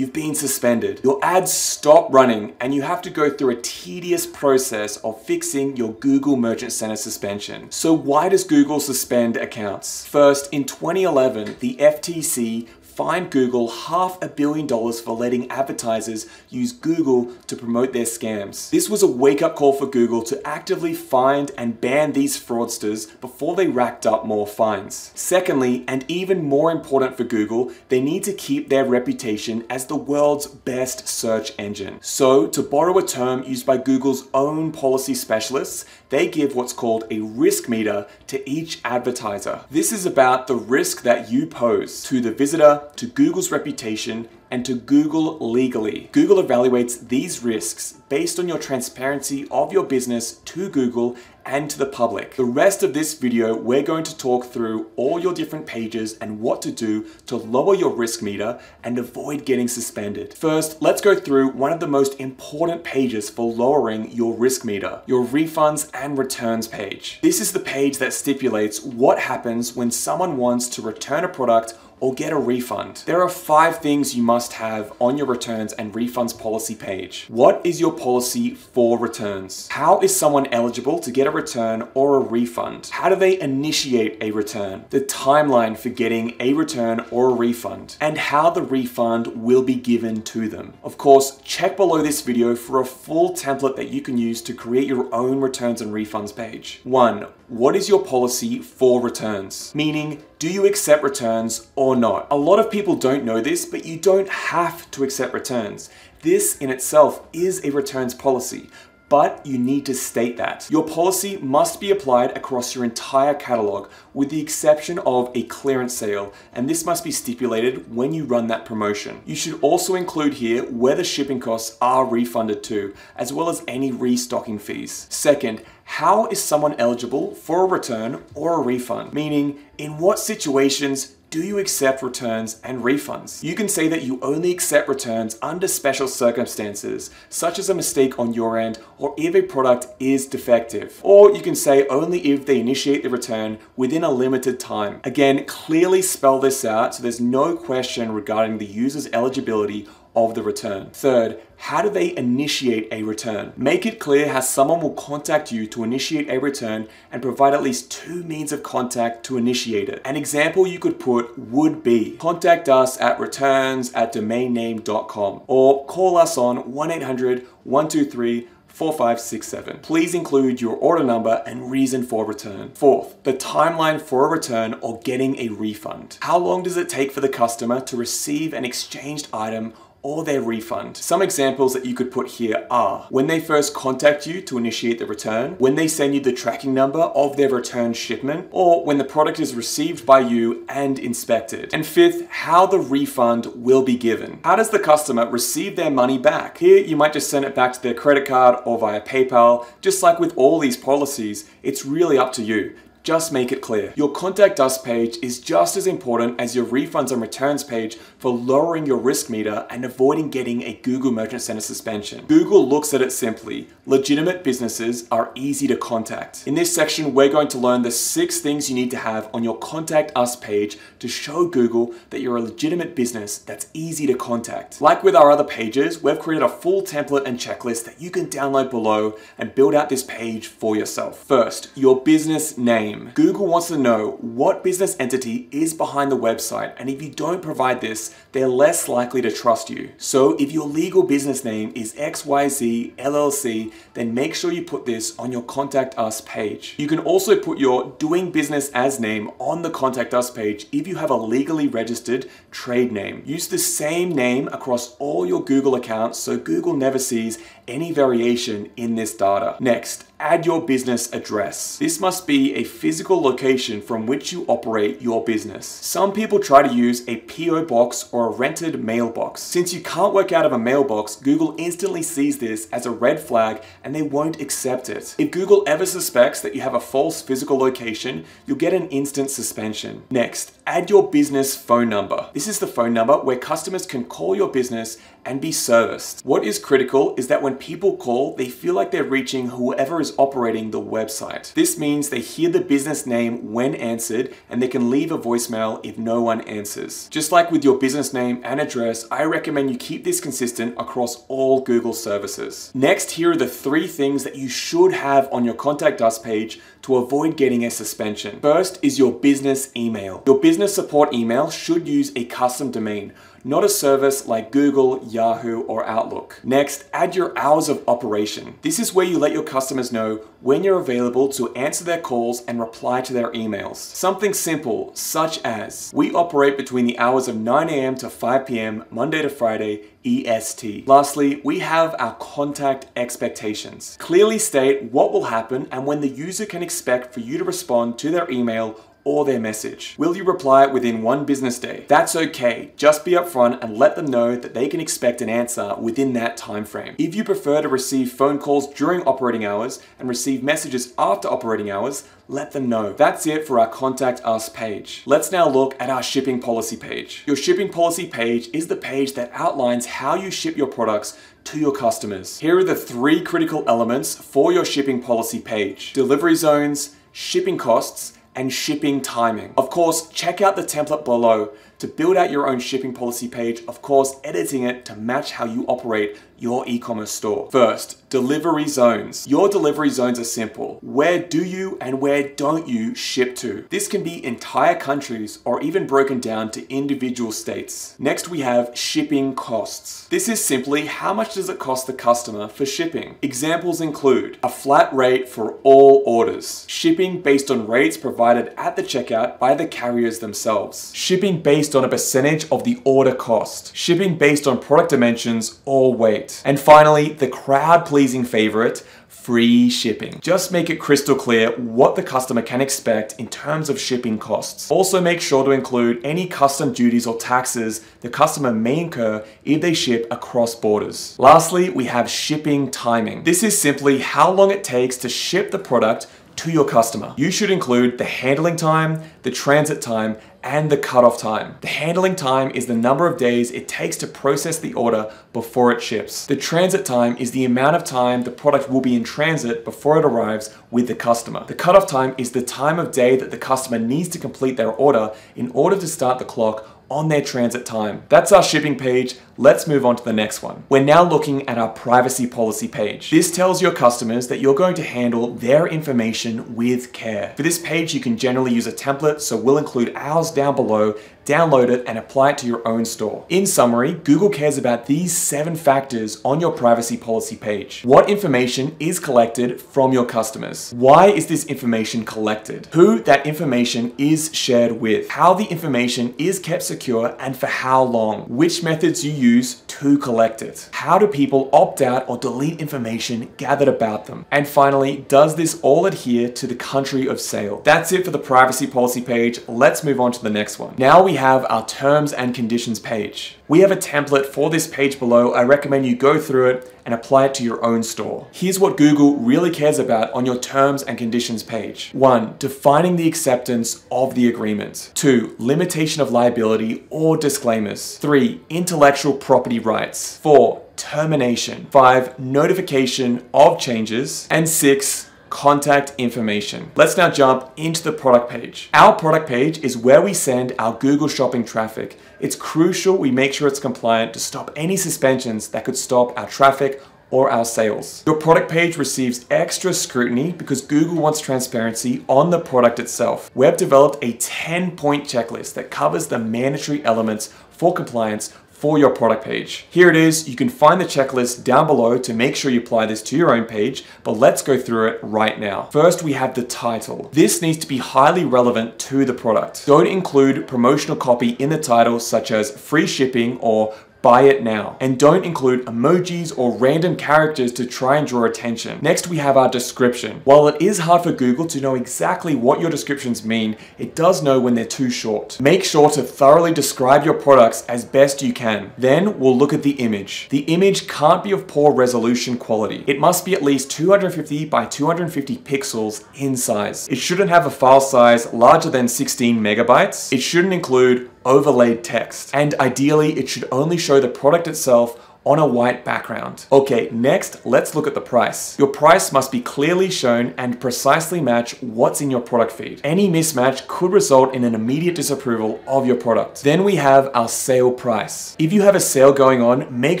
you've been suspended. Your ads stop running and you have to go through a tedious process of fixing your Google Merchant Center suspension. So why does Google suspend accounts? First, in 2011, the FTC fined Google half a billion dollars for letting advertisers use Google to promote their scams. This was a wake up call for Google to actively find and ban these fraudsters before they racked up more fines. Secondly, and even more important for Google, they need to keep their reputation as the world's best search engine. So, to borrow a term used by Google's own policy specialists, they give what's called a risk meter to each advertiser. This is about the risk that you pose to the visitor, to Google's reputation, and to Google legally. Google evaluates these risks based on your transparency of your business to Google and to the public. The rest of this video, we're going to talk through all your different pages and what to do to lower your risk meter and avoid getting suspended. First, let's go through one of the most important pages for lowering your risk meter, your refunds and returns page. This is the page that stipulates what happens when someone wants to return a product or get a refund. There are five things you must have on your returns and refunds policy page. What is your policy for returns? How is someone eligible to get a return or a refund? How do they initiate a return? The timeline for getting a return or a refund and how the refund will be given to them. Of course, check below this video for a full template that you can use to create your own returns and refunds page. One, what is your policy for returns? Meaning, do you accept returns or not? A lot of people don't know this, but you don't have to accept returns. This in itself is a returns policy. But you need to state that. Your policy must be applied across your entire catalog with the exception of a clearance sale, and this must be stipulated when you run that promotion. You should also include here where the shipping costs are refunded to, as well as any restocking fees. Second, how is someone eligible for a return or a refund? Meaning, in what situations do you accept returns and refunds? You can say that you only accept returns under special circumstances, such as a mistake on your end or if a product is defective. Or you can say only if they initiate the return within a limited time. Again, clearly spell this out so there's no question regarding the user's eligibility of the return. Third, how do they initiate a return? Make it clear how someone will contact you to initiate a return and provide at least two means of contact to initiate it. An example you could put would be contact us at returns at domainname.com or call us on 1 800 123 4567. Please include your order number and reason for return. Fourth, the timeline for a return or getting a refund. How long does it take for the customer to receive an exchanged item or their refund. Some examples that you could put here are when they first contact you to initiate the return, when they send you the tracking number of their return shipment, or when the product is received by you and inspected. And fifth, how the refund will be given. How does the customer receive their money back? Here, you might just send it back to their credit card or via PayPal. Just like with all these policies, it's really up to you. Just make it clear. Your Contact Us page is just as important as your refunds and returns page for lowering your risk meter and avoiding getting a Google Merchant Center suspension. Google looks at it simply. Legitimate businesses are easy to contact. In this section, we're going to learn the six things you need to have on your Contact Us page to show Google that you're a legitimate business that's easy to contact. Like with our other pages, we've created a full template and checklist that you can download below and build out this page for yourself. First, your business name name. Google wants to know what business entity is behind the website, and if you don't provide this, they're less likely to trust you. So if your legal business name is XYZ LLC, then make sure you put this on your Contact Us page. You can also put your doing business as name on the Contact Us page if you have a legally registered trade name. Use the same name across all your Google accounts so Google never sees any variation in this data. Next, add your business address. This must be a physical location from which you operate your business. Some people try to use a PO box or a rented mailbox. Since you can't work out of a mailbox, Google instantly sees this as a red flag and they won't accept it. If Google ever suspects that you have a false physical location, you'll get an instant suspension. Next, add your business phone number. This is the phone number where customers can call your business and be serviced. What is critical is that when people call, they feel like they're reaching whoever is operating the website. This means they hear the business name when answered and they can leave a voicemail if no one answers. Just like with your business name and address, I recommend you keep this consistent across all Google services. Next, here are the three things that you should have on your Contact Us page to avoid getting a suspension. First is your business email. Your business support email should use a custom domain not a service like Google, Yahoo, or Outlook. Next, add your hours of operation. This is where you let your customers know when you're available to answer their calls and reply to their emails. Something simple, such as, we operate between the hours of 9am to 5pm, Monday to Friday, EST. Lastly, we have our contact expectations. Clearly state what will happen and when the user can expect for you to respond to their email or their message. Will you reply within one business day? That's okay. Just be upfront and let them know that they can expect an answer within that time frame. If you prefer to receive phone calls during operating hours and receive messages after operating hours, let them know. That's it for our Contact Us page. Let's now look at our shipping policy page. Your shipping policy page is the page that outlines how you ship your products to your customers. Here are the three critical elements for your shipping policy page. Delivery zones, shipping costs, and shipping timing. Of course, check out the template below to build out your own shipping policy page, of course, editing it to match how you operate your e-commerce store. First, delivery zones. Your delivery zones are simple. Where do you and where don't you ship to? This can be entire countries or even broken down to individual states. Next, we have shipping costs. This is simply how much does it cost the customer for shipping? Examples include a flat rate for all orders, shipping based on rates provided at the checkout by the carriers themselves, shipping based on a percentage of the order cost, shipping based on product dimensions or weight, And finally, the crowd pleasing favorite, free shipping. Just make it crystal clear what the customer can expect in terms of shipping costs. Also make sure to include any custom duties or taxes the customer may incur if they ship across borders. Lastly, we have shipping timing. This is simply how long it takes to ship the product to your customer. You should include the handling time, the transit time, and the cutoff time. The handling time is the number of days it takes to process the order before it ships. The transit time is the amount of time the product will be in transit before it arrives with the customer. The cutoff time is the time of day that the customer needs to complete their order in order to start the clock on their transit time. That's our shipping page. Let's move on to the next one. We're now looking at our privacy policy page. This tells your customers that you're going to handle their information with care. For this page, you can generally use a template, so we'll include ours down below download it, and apply it to your own store. In summary, Google cares about these seven factors on your privacy policy page. What information is collected from your customers? Why is this information collected? Who that information is shared with? How the information is kept secure and for how long? Which methods you use to collect it? How do people opt out or delete information gathered about them? And finally, does this all adhere to the country of sale? That's it for the privacy policy page. Let's move on to the next one. Now we have our terms and conditions page. We have a template for this page below. I recommend you go through it and apply it to your own store. Here's what Google really cares about on your terms and conditions page. One, defining the acceptance of the agreement. Two, limitation of liability or disclaimers. Three, intellectual property rights. Four, termination. Five, notification of changes. And six, contact information. Let's now jump into the product page. Our product page is where we send our Google Shopping traffic. It's crucial we make sure it's compliant to stop any suspensions that could stop our traffic or our sales. Your product page receives extra scrutiny because Google wants transparency on the product itself. We've developed a 10 point checklist that covers the mandatory elements for compliance for your product page. Here it is. You can find the checklist down below to make sure you apply this to your own page, but let's go through it right now. First, we have the title. This needs to be highly relevant to the product. Don't include promotional copy in the title such as free shipping or buy it now. And don't include emojis or random characters to try and draw attention. Next, we have our description. While it is hard for Google to know exactly what your descriptions mean, it does know when they're too short. Make sure to thoroughly describe your products as best you can. Then we'll look at the image. The image can't be of poor resolution quality. It must be at least 250 by 250 pixels in size. It shouldn't have a file size larger than 16 megabytes. It shouldn't include overlaid text. And ideally, it should only show the product itself on a white background. Okay, next, let's look at the price. Your price must be clearly shown and precisely match what's in your product feed. Any mismatch could result in an immediate disapproval of your product. Then we have our sale price. If you have a sale going on, make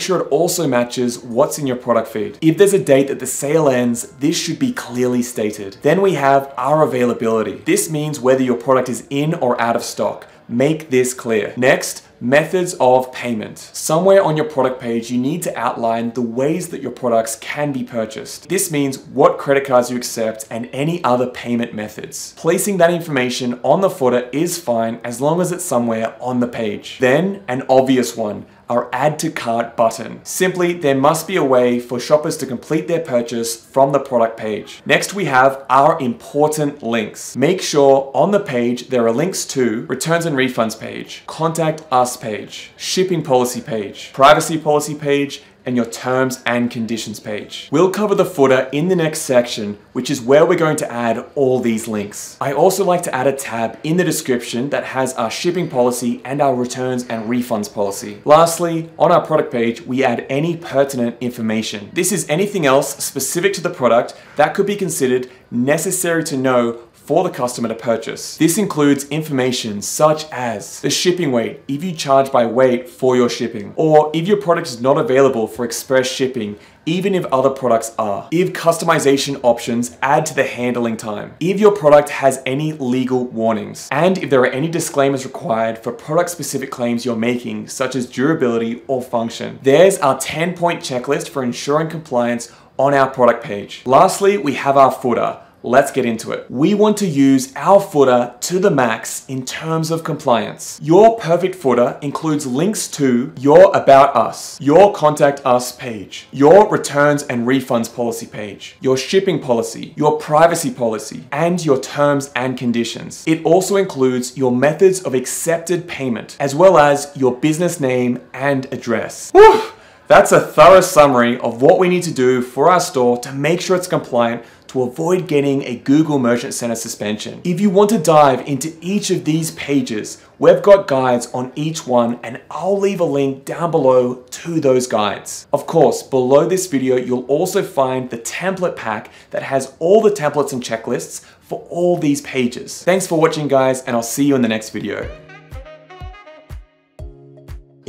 sure it also matches what's in your product feed. If there's a date that the sale ends, this should be clearly stated. Then we have our availability. This means whether your product is in or out of stock. Make this clear. Next, methods of payment. Somewhere on your product page, you need to outline the ways that your products can be purchased. This means what credit cards you accept and any other payment methods. Placing that information on the footer is fine as long as it's somewhere on the page. Then, an obvious one, our add to cart button. Simply, there must be a way for shoppers to complete their purchase from the product page. Next, we have our important links. Make sure on the page there are links to returns and refunds page, contact us page, shipping policy page, privacy policy page, and your terms and conditions page. We'll cover the footer in the next section, which is where we're going to add all these links. I also like to add a tab in the description that has our shipping policy and our returns and refunds policy. Lastly, on our product page, we add any pertinent information. This is anything else specific to the product that could be considered necessary to know for the customer to purchase. This includes information such as the shipping weight, if you charge by weight for your shipping, or if your product is not available for express shipping, even if other products are. If customization options add to the handling time. If your product has any legal warnings. And if there are any disclaimers required for product specific claims you're making, such as durability or function. There's our 10 point checklist for ensuring compliance on our product page. Lastly, we have our footer let's get into it. We want to use our footer to the max in terms of compliance. Your perfect footer includes links to your About Us, your Contact Us page, your returns and refunds policy page, your shipping policy, your privacy policy, and your terms and conditions. It also includes your methods of accepted payment, as well as your business name and address. Whew! That's a thorough summary of what we need to do for our store to make sure it's compliant to avoid getting a Google Merchant Center suspension. If you want to dive into each of these pages, we've got guides on each one and I'll leave a link down below to those guides. Of course, below this video, you'll also find the template pack that has all the templates and checklists for all these pages. Thanks for watching guys and I'll see you in the next video.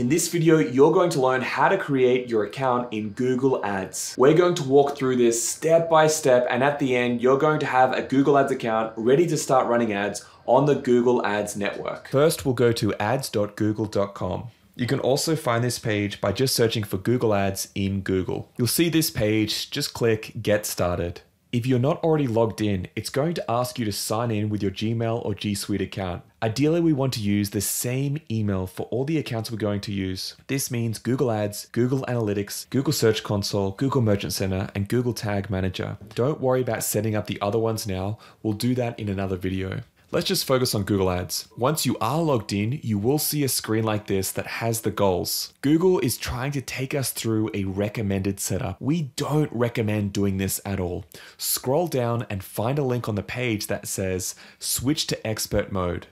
In this video, you're going to learn how to create your account in Google Ads. We're going to walk through this step by step and at the end, you're going to have a Google Ads account ready to start running ads on the Google Ads network. First, we'll go to ads.google.com. You can also find this page by just searching for Google Ads in Google. You'll see this page, just click Get Started. If you're not already logged in, it's going to ask you to sign in with your Gmail or G Suite account. Ideally, we want to use the same email for all the accounts we're going to use. This means Google Ads, Google Analytics, Google Search Console, Google Merchant Center, and Google Tag Manager. Don't worry about setting up the other ones now, we'll do that in another video. Let's just focus on Google Ads. Once you are logged in, you will see a screen like this that has the goals. Google is trying to take us through a recommended setup. We don't recommend doing this at all. Scroll down and find a link on the page that says switch to expert mode.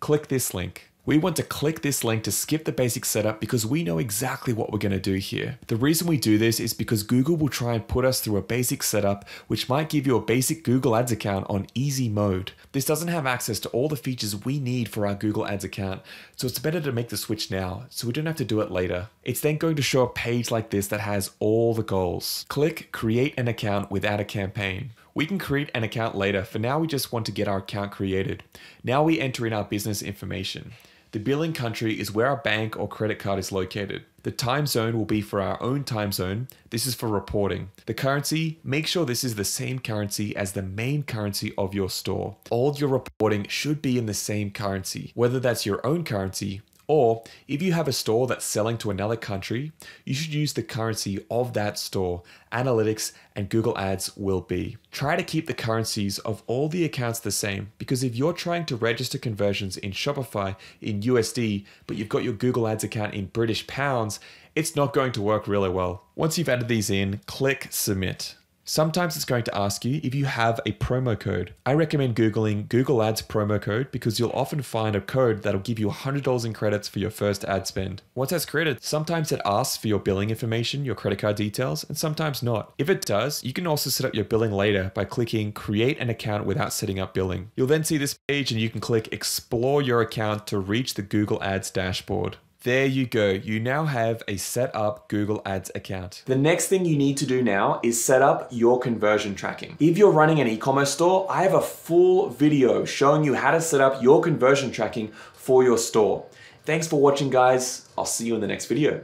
Click this link. We want to click this link to skip the basic setup because we know exactly what we're going to do here. The reason we do this is because Google will try and put us through a basic setup which might give you a basic Google Ads account on easy mode. This doesn't have access to all the features we need for our Google Ads account, so it's better to make the switch now so we don't have to do it later. It's then going to show a page like this that has all the goals. Click create an account without a campaign. We can create an account later, for now we just want to get our account created. Now we enter in our business information. The billing country is where our bank or credit card is located. The time zone will be for our own time zone. This is for reporting. The currency, make sure this is the same currency as the main currency of your store. All your reporting should be in the same currency, whether that's your own currency or if you have a store that's selling to another country, you should use the currency of that store. Analytics and Google Ads will be. Try to keep the currencies of all the accounts the same because if you're trying to register conversions in Shopify in USD, but you've got your Google Ads account in British pounds, it's not going to work really well. Once you've added these in, click submit. Sometimes it's going to ask you if you have a promo code. I recommend Googling Google Ads promo code because you'll often find a code that'll give you $100 in credits for your first ad spend. Once that's created, sometimes it asks for your billing information, your credit card details, and sometimes not. If it does, you can also set up your billing later by clicking create an account without setting up billing. You'll then see this page and you can click explore your account to reach the Google Ads dashboard. There you go. You now have a set up Google Ads account. The next thing you need to do now is set up your conversion tracking. If you're running an e-commerce store, I have a full video showing you how to set up your conversion tracking for your store. Thanks for watching guys. I'll see you in the next video.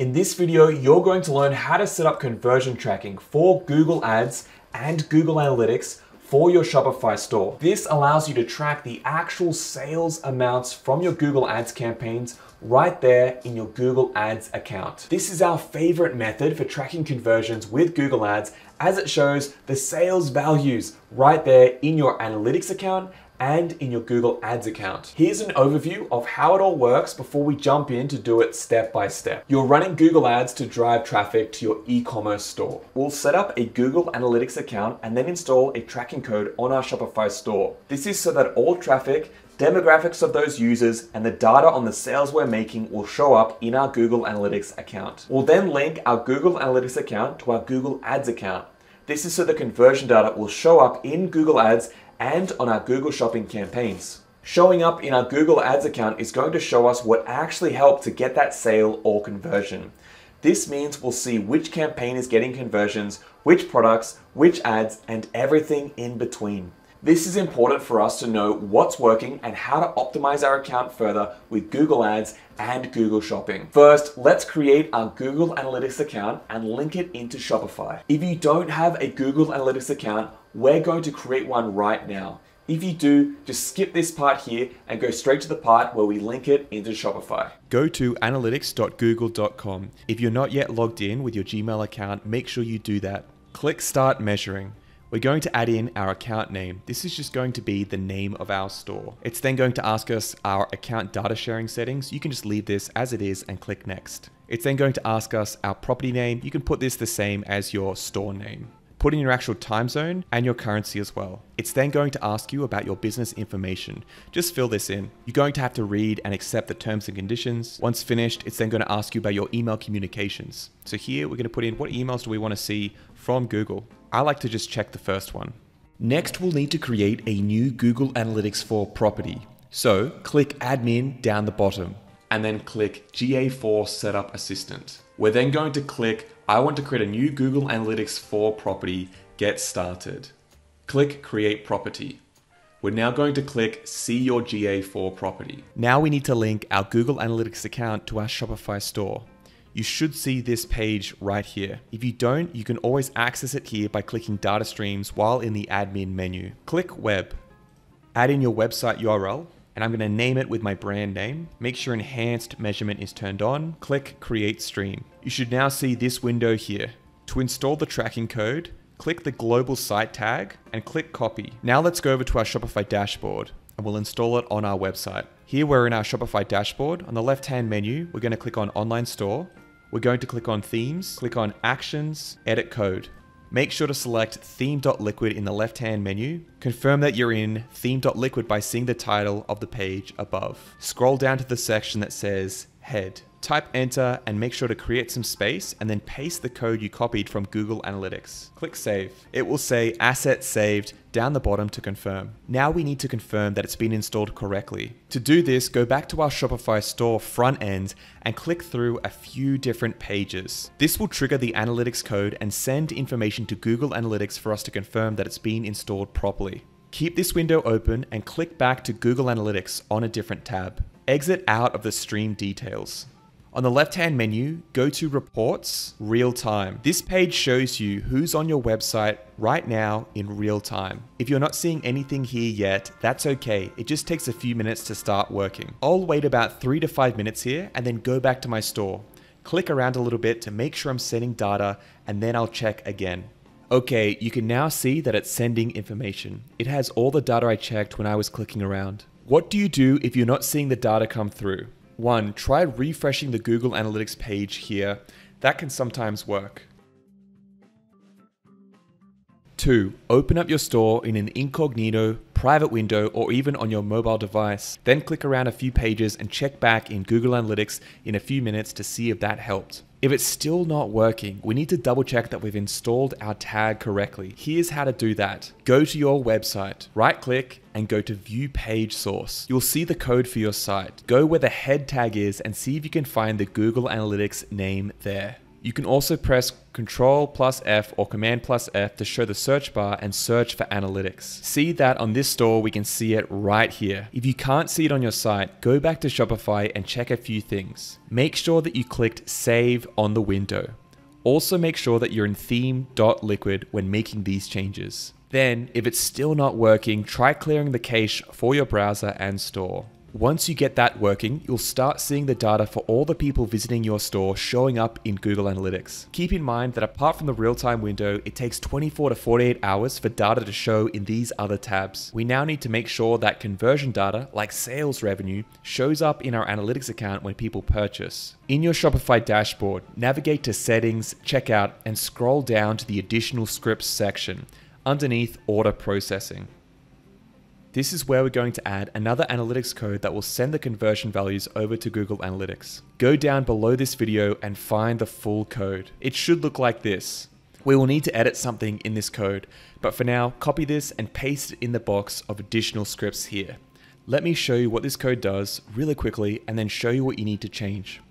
In this video, you're going to learn how to set up conversion tracking for Google Ads and Google Analytics for your Shopify store. This allows you to track the actual sales amounts from your Google Ads campaigns right there in your Google Ads account. This is our favorite method for tracking conversions with Google Ads as it shows the sales values right there in your analytics account and in your Google Ads account. Here's an overview of how it all works before we jump in to do it step by step. You're running Google Ads to drive traffic to your e-commerce store. We'll set up a Google Analytics account and then install a tracking code on our Shopify store. This is so that all traffic demographics of those users, and the data on the sales we're making will show up in our Google Analytics account. We'll then link our Google Analytics account to our Google Ads account. This is so the conversion data will show up in Google Ads and on our Google Shopping campaigns. Showing up in our Google Ads account is going to show us what actually helped to get that sale or conversion. This means we'll see which campaign is getting conversions, which products, which ads, and everything in between. This is important for us to know what's working and how to optimize our account further with Google Ads and Google Shopping. First, let's create our Google Analytics account and link it into Shopify. If you don't have a Google Analytics account, we're going to create one right now. If you do, just skip this part here and go straight to the part where we link it into Shopify. Go to analytics.google.com. If you're not yet logged in with your Gmail account, make sure you do that. Click Start Measuring. We're going to add in our account name. This is just going to be the name of our store. It's then going to ask us our account data sharing settings. You can just leave this as it is and click next. It's then going to ask us our property name. You can put this the same as your store name. Put in your actual time zone and your currency as well. It's then going to ask you about your business information. Just fill this in. You're going to have to read and accept the terms and conditions. Once finished, it's then going to ask you about your email communications. So here we're going to put in what emails do we want to see from Google. I like to just check the first one. Next, we'll need to create a new Google Analytics 4 property. So click admin down the bottom and then click GA4 Setup Assistant. We're then going to click I want to create a new Google Analytics 4 property, get started. Click create property. We're now going to click see your GA4 property. Now we need to link our Google Analytics account to our Shopify store you should see this page right here. If you don't, you can always access it here by clicking data streams while in the admin menu. Click web, add in your website URL, and I'm gonna name it with my brand name. Make sure enhanced measurement is turned on. Click create stream. You should now see this window here. To install the tracking code, click the global site tag and click copy. Now let's go over to our Shopify dashboard and we'll install it on our website. Here we're in our Shopify dashboard. On the left hand menu, we're gonna click on online store we're going to click on themes, click on actions, edit code. Make sure to select theme.liquid in the left hand menu. Confirm that you're in theme.liquid by seeing the title of the page above. Scroll down to the section that says head. Type enter and make sure to create some space and then paste the code you copied from Google Analytics. Click save. It will say asset saved down the bottom to confirm. Now we need to confirm that it's been installed correctly. To do this, go back to our Shopify store front end and click through a few different pages. This will trigger the analytics code and send information to Google Analytics for us to confirm that it's been installed properly. Keep this window open and click back to Google Analytics on a different tab. Exit out of the stream details. On the left hand menu, go to Reports, Real Time. This page shows you who's on your website right now in real time. If you're not seeing anything here yet, that's okay. It just takes a few minutes to start working. I'll wait about three to five minutes here and then go back to my store. Click around a little bit to make sure I'm sending data and then I'll check again. Okay, you can now see that it's sending information. It has all the data I checked when I was clicking around. What do you do if you're not seeing the data come through? One, try refreshing the Google Analytics page here. That can sometimes work. Two, open up your store in an incognito, private window, or even on your mobile device. Then click around a few pages and check back in Google Analytics in a few minutes to see if that helped. If it's still not working, we need to double check that we've installed our tag correctly. Here's how to do that. Go to your website, right click, and go to view page source. You'll see the code for your site. Go where the head tag is and see if you can find the Google Analytics name there. You can also press Control plus F or Command plus F to show the search bar and search for analytics. See that on this store, we can see it right here. If you can't see it on your site, go back to Shopify and check a few things. Make sure that you clicked Save on the window. Also make sure that you're in theme.liquid when making these changes. Then, if it's still not working, try clearing the cache for your browser and store. Once you get that working, you'll start seeing the data for all the people visiting your store showing up in Google Analytics. Keep in mind that apart from the real-time window, it takes 24 to 48 hours for data to show in these other tabs. We now need to make sure that conversion data, like sales revenue, shows up in our analytics account when people purchase. In your Shopify dashboard, navigate to Settings, Checkout, and scroll down to the Additional Scripts section underneath Order Processing. This is where we're going to add another analytics code that will send the conversion values over to Google Analytics. Go down below this video and find the full code. It should look like this. We will need to edit something in this code, but for now, copy this and paste it in the box of additional scripts here. Let me show you what this code does really quickly and then show you what you need to change.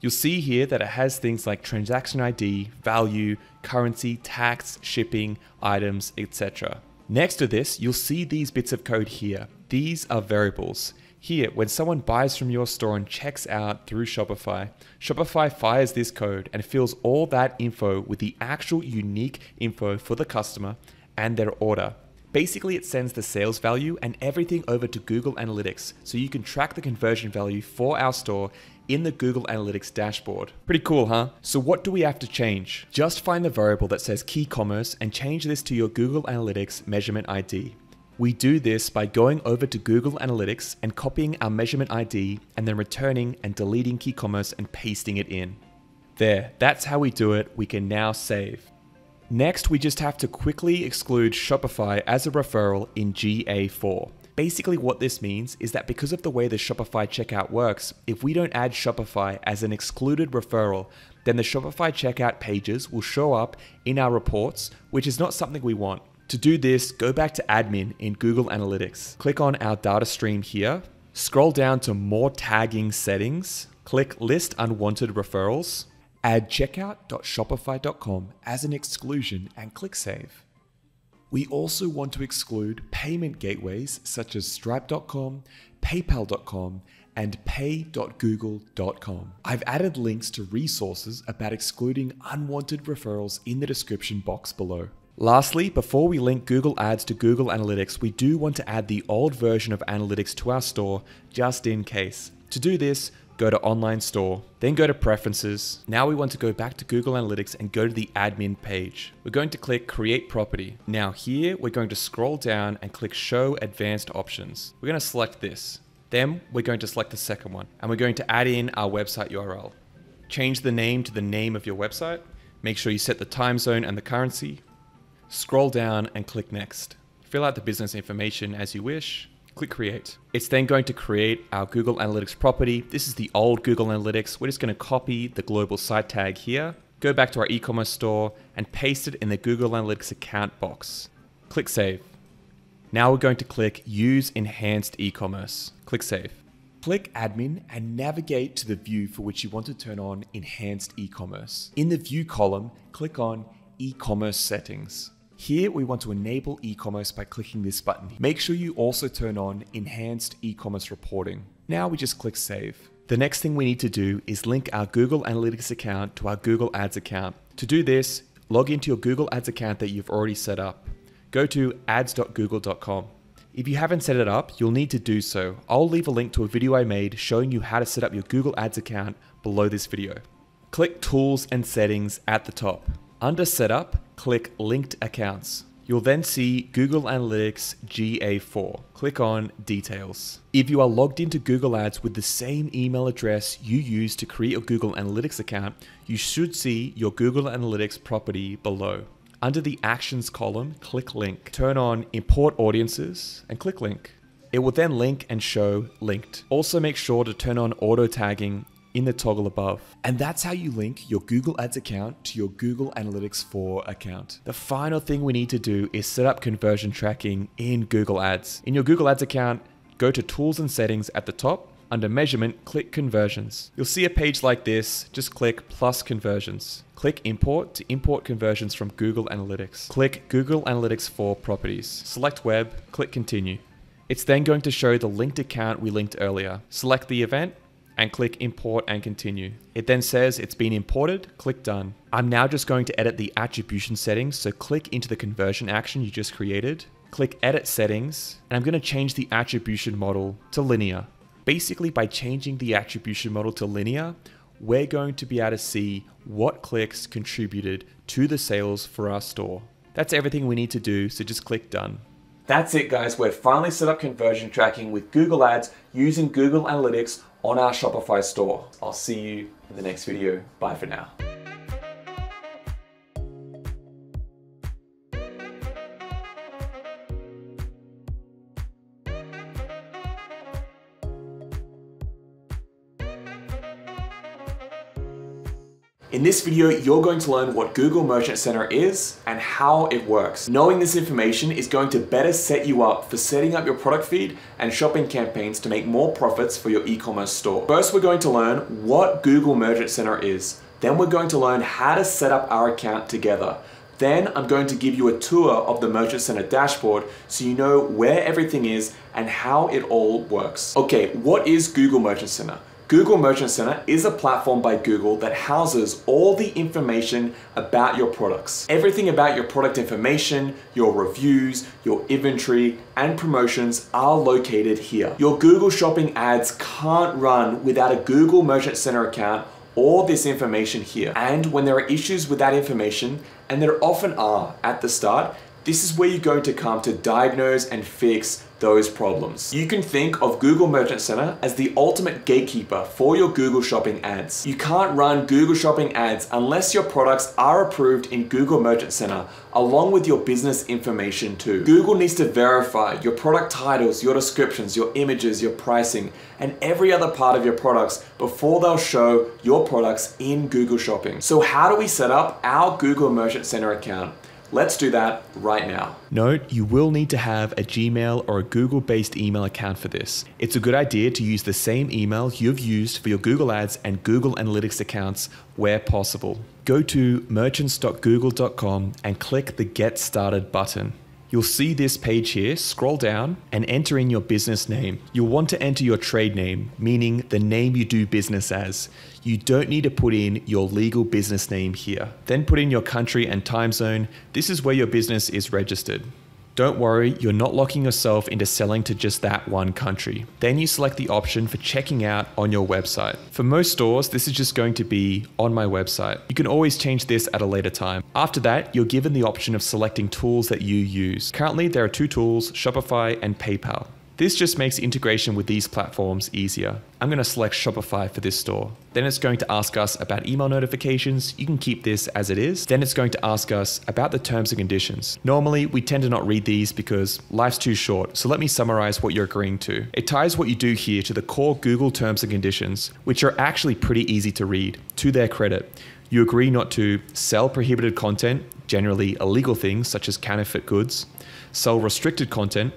You'll see here that it has things like transaction ID, value, currency, tax, shipping, items, etc. Next to this, you'll see these bits of code here. These are variables. Here, when someone buys from your store and checks out through Shopify, Shopify fires this code and fills all that info with the actual unique info for the customer and their order. Basically, it sends the sales value and everything over to Google Analytics so you can track the conversion value for our store in the Google Analytics dashboard. Pretty cool, huh? So what do we have to change? Just find the variable that says KeyCommerce and change this to your Google Analytics measurement ID. We do this by going over to Google Analytics and copying our measurement ID and then returning and deleting KeyCommerce and pasting it in. There, that's how we do it. We can now save. Next, we just have to quickly exclude Shopify as a referral in GA4. Basically what this means is that because of the way the Shopify checkout works, if we don't add Shopify as an excluded referral, then the Shopify checkout pages will show up in our reports, which is not something we want. To do this, go back to admin in Google Analytics. Click on our data stream here, scroll down to more tagging settings, click list unwanted referrals, add checkout.shopify.com as an exclusion and click save. We also want to exclude payment gateways such as stripe.com, paypal.com, and pay.google.com. I've added links to resources about excluding unwanted referrals in the description box below. Lastly, before we link Google Ads to Google Analytics, we do want to add the old version of Analytics to our store just in case. To do this, go to Online Store, then go to Preferences. Now we want to go back to Google Analytics and go to the admin page. We're going to click Create Property. Now here, we're going to scroll down and click Show Advanced Options. We're going to select this. Then we're going to select the second one, and we're going to add in our website URL. Change the name to the name of your website. Make sure you set the time zone and the currency. Scroll down and click Next. Fill out the business information as you wish. Click Create. It's then going to create our Google Analytics property. This is the old Google Analytics. We're just going to copy the global site tag here, go back to our e-commerce store, and paste it in the Google Analytics account box. Click Save. Now we're going to click Use Enhanced E-commerce. Click Save. Click Admin and navigate to the view for which you want to turn on Enhanced E-commerce. In the View column, click on E-commerce Settings. Here we want to enable e-commerce by clicking this button. Make sure you also turn on enhanced e-commerce reporting. Now we just click save. The next thing we need to do is link our Google Analytics account to our Google Ads account. To do this, log into your Google Ads account that you've already set up. Go to ads.google.com. If you haven't set it up, you'll need to do so. I'll leave a link to a video I made showing you how to set up your Google Ads account below this video. Click Tools and Settings at the top. Under Setup, click Linked Accounts. You'll then see Google Analytics GA4. Click on Details. If you are logged into Google Ads with the same email address you used to create a Google Analytics account, you should see your Google Analytics property below. Under the Actions column, click Link. Turn on Import Audiences and click Link. It will then link and show linked. Also make sure to turn on auto tagging in the toggle above. And that's how you link your Google Ads account to your Google Analytics 4 account. The final thing we need to do is set up conversion tracking in Google Ads. In your Google Ads account, go to Tools and Settings at the top. Under Measurement, click Conversions. You'll see a page like this, just click Plus Conversions. Click Import to import conversions from Google Analytics. Click Google Analytics 4 Properties. Select Web, click Continue. It's then going to show the linked account we linked earlier. Select the event and click import and continue. It then says it's been imported, click done. I'm now just going to edit the attribution settings, so click into the conversion action you just created, click edit settings, and I'm going to change the attribution model to linear. Basically by changing the attribution model to linear, we're going to be able to see what clicks contributed to the sales for our store. That's everything we need to do, so just click done. That's it guys, we've finally set up conversion tracking with Google Ads using Google Analytics on our Shopify store. I'll see you in the next video. Bye for now. In this video, you're going to learn what Google Merchant Center is and how it works. Knowing this information is going to better set you up for setting up your product feed and shopping campaigns to make more profits for your e-commerce store. First, we're going to learn what Google Merchant Center is. Then we're going to learn how to set up our account together. Then I'm going to give you a tour of the Merchant Center dashboard so you know where everything is and how it all works. Okay, what is Google Merchant Center? Google Merchant Center is a platform by Google that houses all the information about your products. Everything about your product information, your reviews, your inventory, and promotions are located here. Your Google Shopping ads can't run without a Google Merchant Center account or this information here. And when there are issues with that information, and there often are at the start, this is where you're going to come to diagnose and fix those problems. You can think of Google Merchant Center as the ultimate gatekeeper for your Google Shopping ads. You can't run Google Shopping ads unless your products are approved in Google Merchant Center, along with your business information too. Google needs to verify your product titles, your descriptions, your images, your pricing, and every other part of your products before they'll show your products in Google Shopping. So how do we set up our Google Merchant Center account? Let's do that right now. Note, you will need to have a Gmail or a Google based email account for this. It's a good idea to use the same email you've used for your Google Ads and Google Analytics accounts where possible. Go to merchants.google.com and click the Get Started button. You'll see this page here, scroll down and enter in your business name. You'll want to enter your trade name, meaning the name you do business as. You don't need to put in your legal business name here. Then put in your country and time zone. This is where your business is registered. Don't worry, you're not locking yourself into selling to just that one country. Then you select the option for checking out on your website. For most stores, this is just going to be on my website. You can always change this at a later time. After that, you're given the option of selecting tools that you use. Currently, there are two tools, Shopify and PayPal. This just makes integration with these platforms easier. I'm going to select Shopify for this store. Then it's going to ask us about email notifications. You can keep this as it is. Then it's going to ask us about the terms and conditions. Normally, we tend to not read these because life's too short, so let me summarize what you're agreeing to. It ties what you do here to the core Google terms and conditions, which are actually pretty easy to read, to their credit. You agree not to sell prohibited content, generally illegal things such as counterfeit goods, sell restricted content,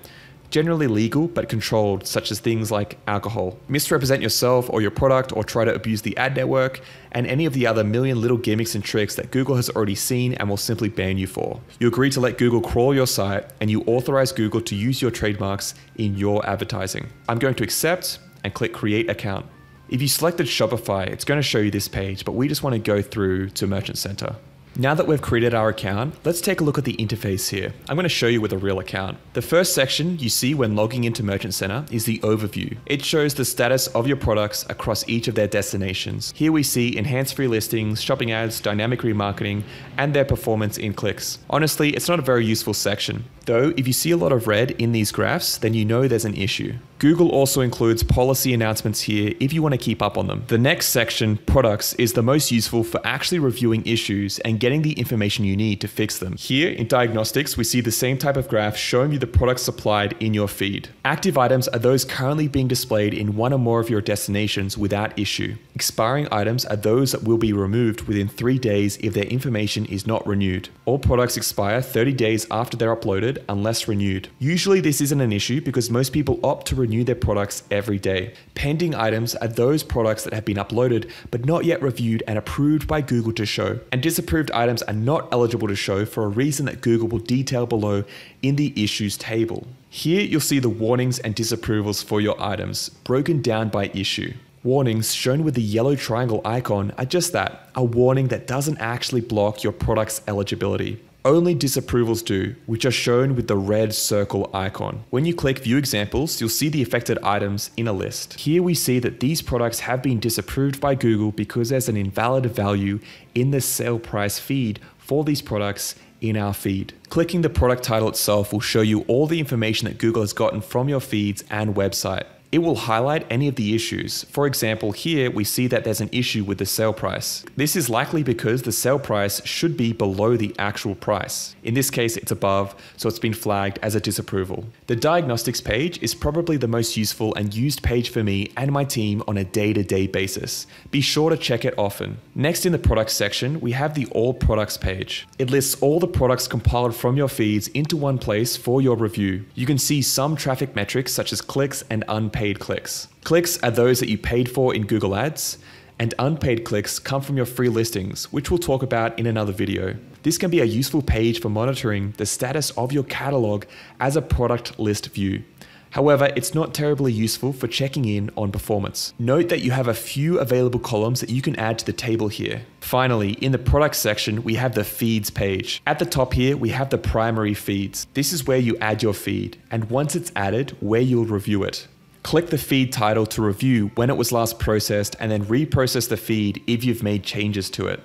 generally legal but controlled, such as things like alcohol. Misrepresent yourself or your product or try to abuse the ad network, and any of the other million little gimmicks and tricks that Google has already seen and will simply ban you for. You agree to let Google crawl your site, and you authorize Google to use your trademarks in your advertising. I'm going to accept and click Create Account. If you selected Shopify, it's going to show you this page, but we just want to go through to Merchant Center. Now that we've created our account, let's take a look at the interface here. I'm going to show you with a real account. The first section you see when logging into Merchant Center is the overview. It shows the status of your products across each of their destinations. Here we see enhanced free listings, shopping ads, dynamic remarketing, and their performance in clicks. Honestly, it's not a very useful section. Though, if you see a lot of red in these graphs, then you know there's an issue. Google also includes policy announcements here if you want to keep up on them. The next section, products, is the most useful for actually reviewing issues and getting the information you need to fix them. Here in diagnostics, we see the same type of graph showing you the products supplied in your feed. Active items are those currently being displayed in one or more of your destinations without issue. Expiring items are those that will be removed within three days if their information is not renewed. All products expire 30 days after they're uploaded unless renewed. Usually this isn't an issue because most people opt to renew their products every day. Pending items are those products that have been uploaded but not yet reviewed and approved by Google to show. And disapproved items are not eligible to show for a reason that Google will detail below in the issues table. Here you'll see the warnings and disapprovals for your items, broken down by issue. Warnings shown with the yellow triangle icon are just that, a warning that doesn't actually block your product's eligibility. Only disapprovals do, which are shown with the red circle icon. When you click View Examples, you'll see the affected items in a list. Here we see that these products have been disapproved by Google because there's an invalid value in the sale price feed for these products in our feed. Clicking the product title itself will show you all the information that Google has gotten from your feeds and website it will highlight any of the issues. For example, here we see that there's an issue with the sale price. This is likely because the sale price should be below the actual price. In this case, it's above, so it's been flagged as a disapproval. The diagnostics page is probably the most useful and used page for me and my team on a day-to-day -day basis. Be sure to check it often. Next in the products section, we have the all products page. It lists all the products compiled from your feeds into one place for your review. You can see some traffic metrics such as clicks and unpaid paid clicks. Clicks are those that you paid for in Google Ads, and unpaid clicks come from your free listings, which we'll talk about in another video. This can be a useful page for monitoring the status of your catalog as a product list view. However, it's not terribly useful for checking in on performance. Note that you have a few available columns that you can add to the table here. Finally, in the product section, we have the feeds page. At the top here, we have the primary feeds. This is where you add your feed, and once it's added, where you'll review it. Click the feed title to review when it was last processed and then reprocess the feed if you've made changes to it.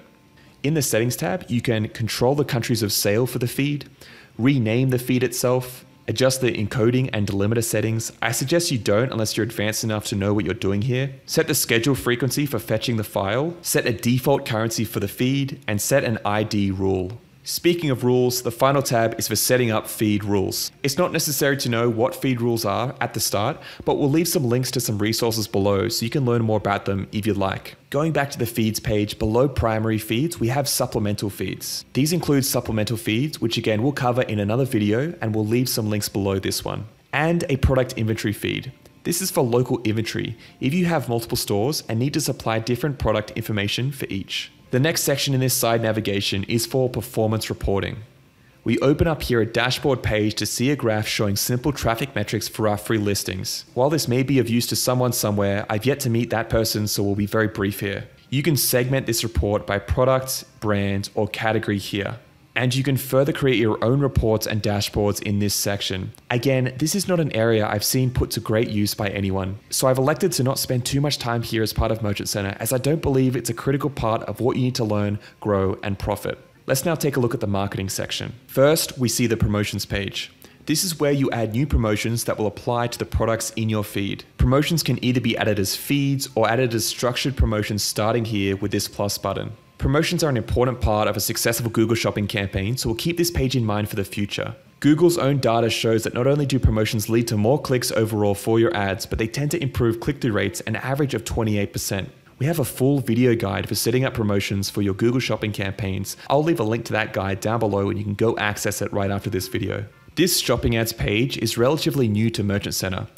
In the settings tab, you can control the countries of sale for the feed, rename the feed itself, adjust the encoding and delimiter settings. I suggest you don't unless you're advanced enough to know what you're doing here. Set the schedule frequency for fetching the file, set a default currency for the feed, and set an ID rule. Speaking of rules, the final tab is for setting up feed rules. It's not necessary to know what feed rules are at the start, but we'll leave some links to some resources below so you can learn more about them if you'd like. Going back to the feeds page, below primary feeds, we have supplemental feeds. These include supplemental feeds, which again we'll cover in another video and we'll leave some links below this one. And a product inventory feed. This is for local inventory, if you have multiple stores and need to supply different product information for each. The next section in this side navigation is for performance reporting. We open up here a dashboard page to see a graph showing simple traffic metrics for our free listings. While this may be of use to someone somewhere, I've yet to meet that person, so we'll be very brief here. You can segment this report by product, brand, or category here and you can further create your own reports and dashboards in this section. Again, this is not an area I've seen put to great use by anyone, so I've elected to not spend too much time here as part of Merchant Center as I don't believe it's a critical part of what you need to learn, grow, and profit. Let's now take a look at the marketing section. First, we see the promotions page. This is where you add new promotions that will apply to the products in your feed. Promotions can either be added as feeds or added as structured promotions starting here with this plus button. Promotions are an important part of a successful Google Shopping campaign, so we'll keep this page in mind for the future. Google's own data shows that not only do promotions lead to more clicks overall for your ads, but they tend to improve click through rates an average of 28%. We have a full video guide for setting up promotions for your Google Shopping campaigns. I'll leave a link to that guide down below and you can go access it right after this video. This shopping ads page is relatively new to Merchant Center.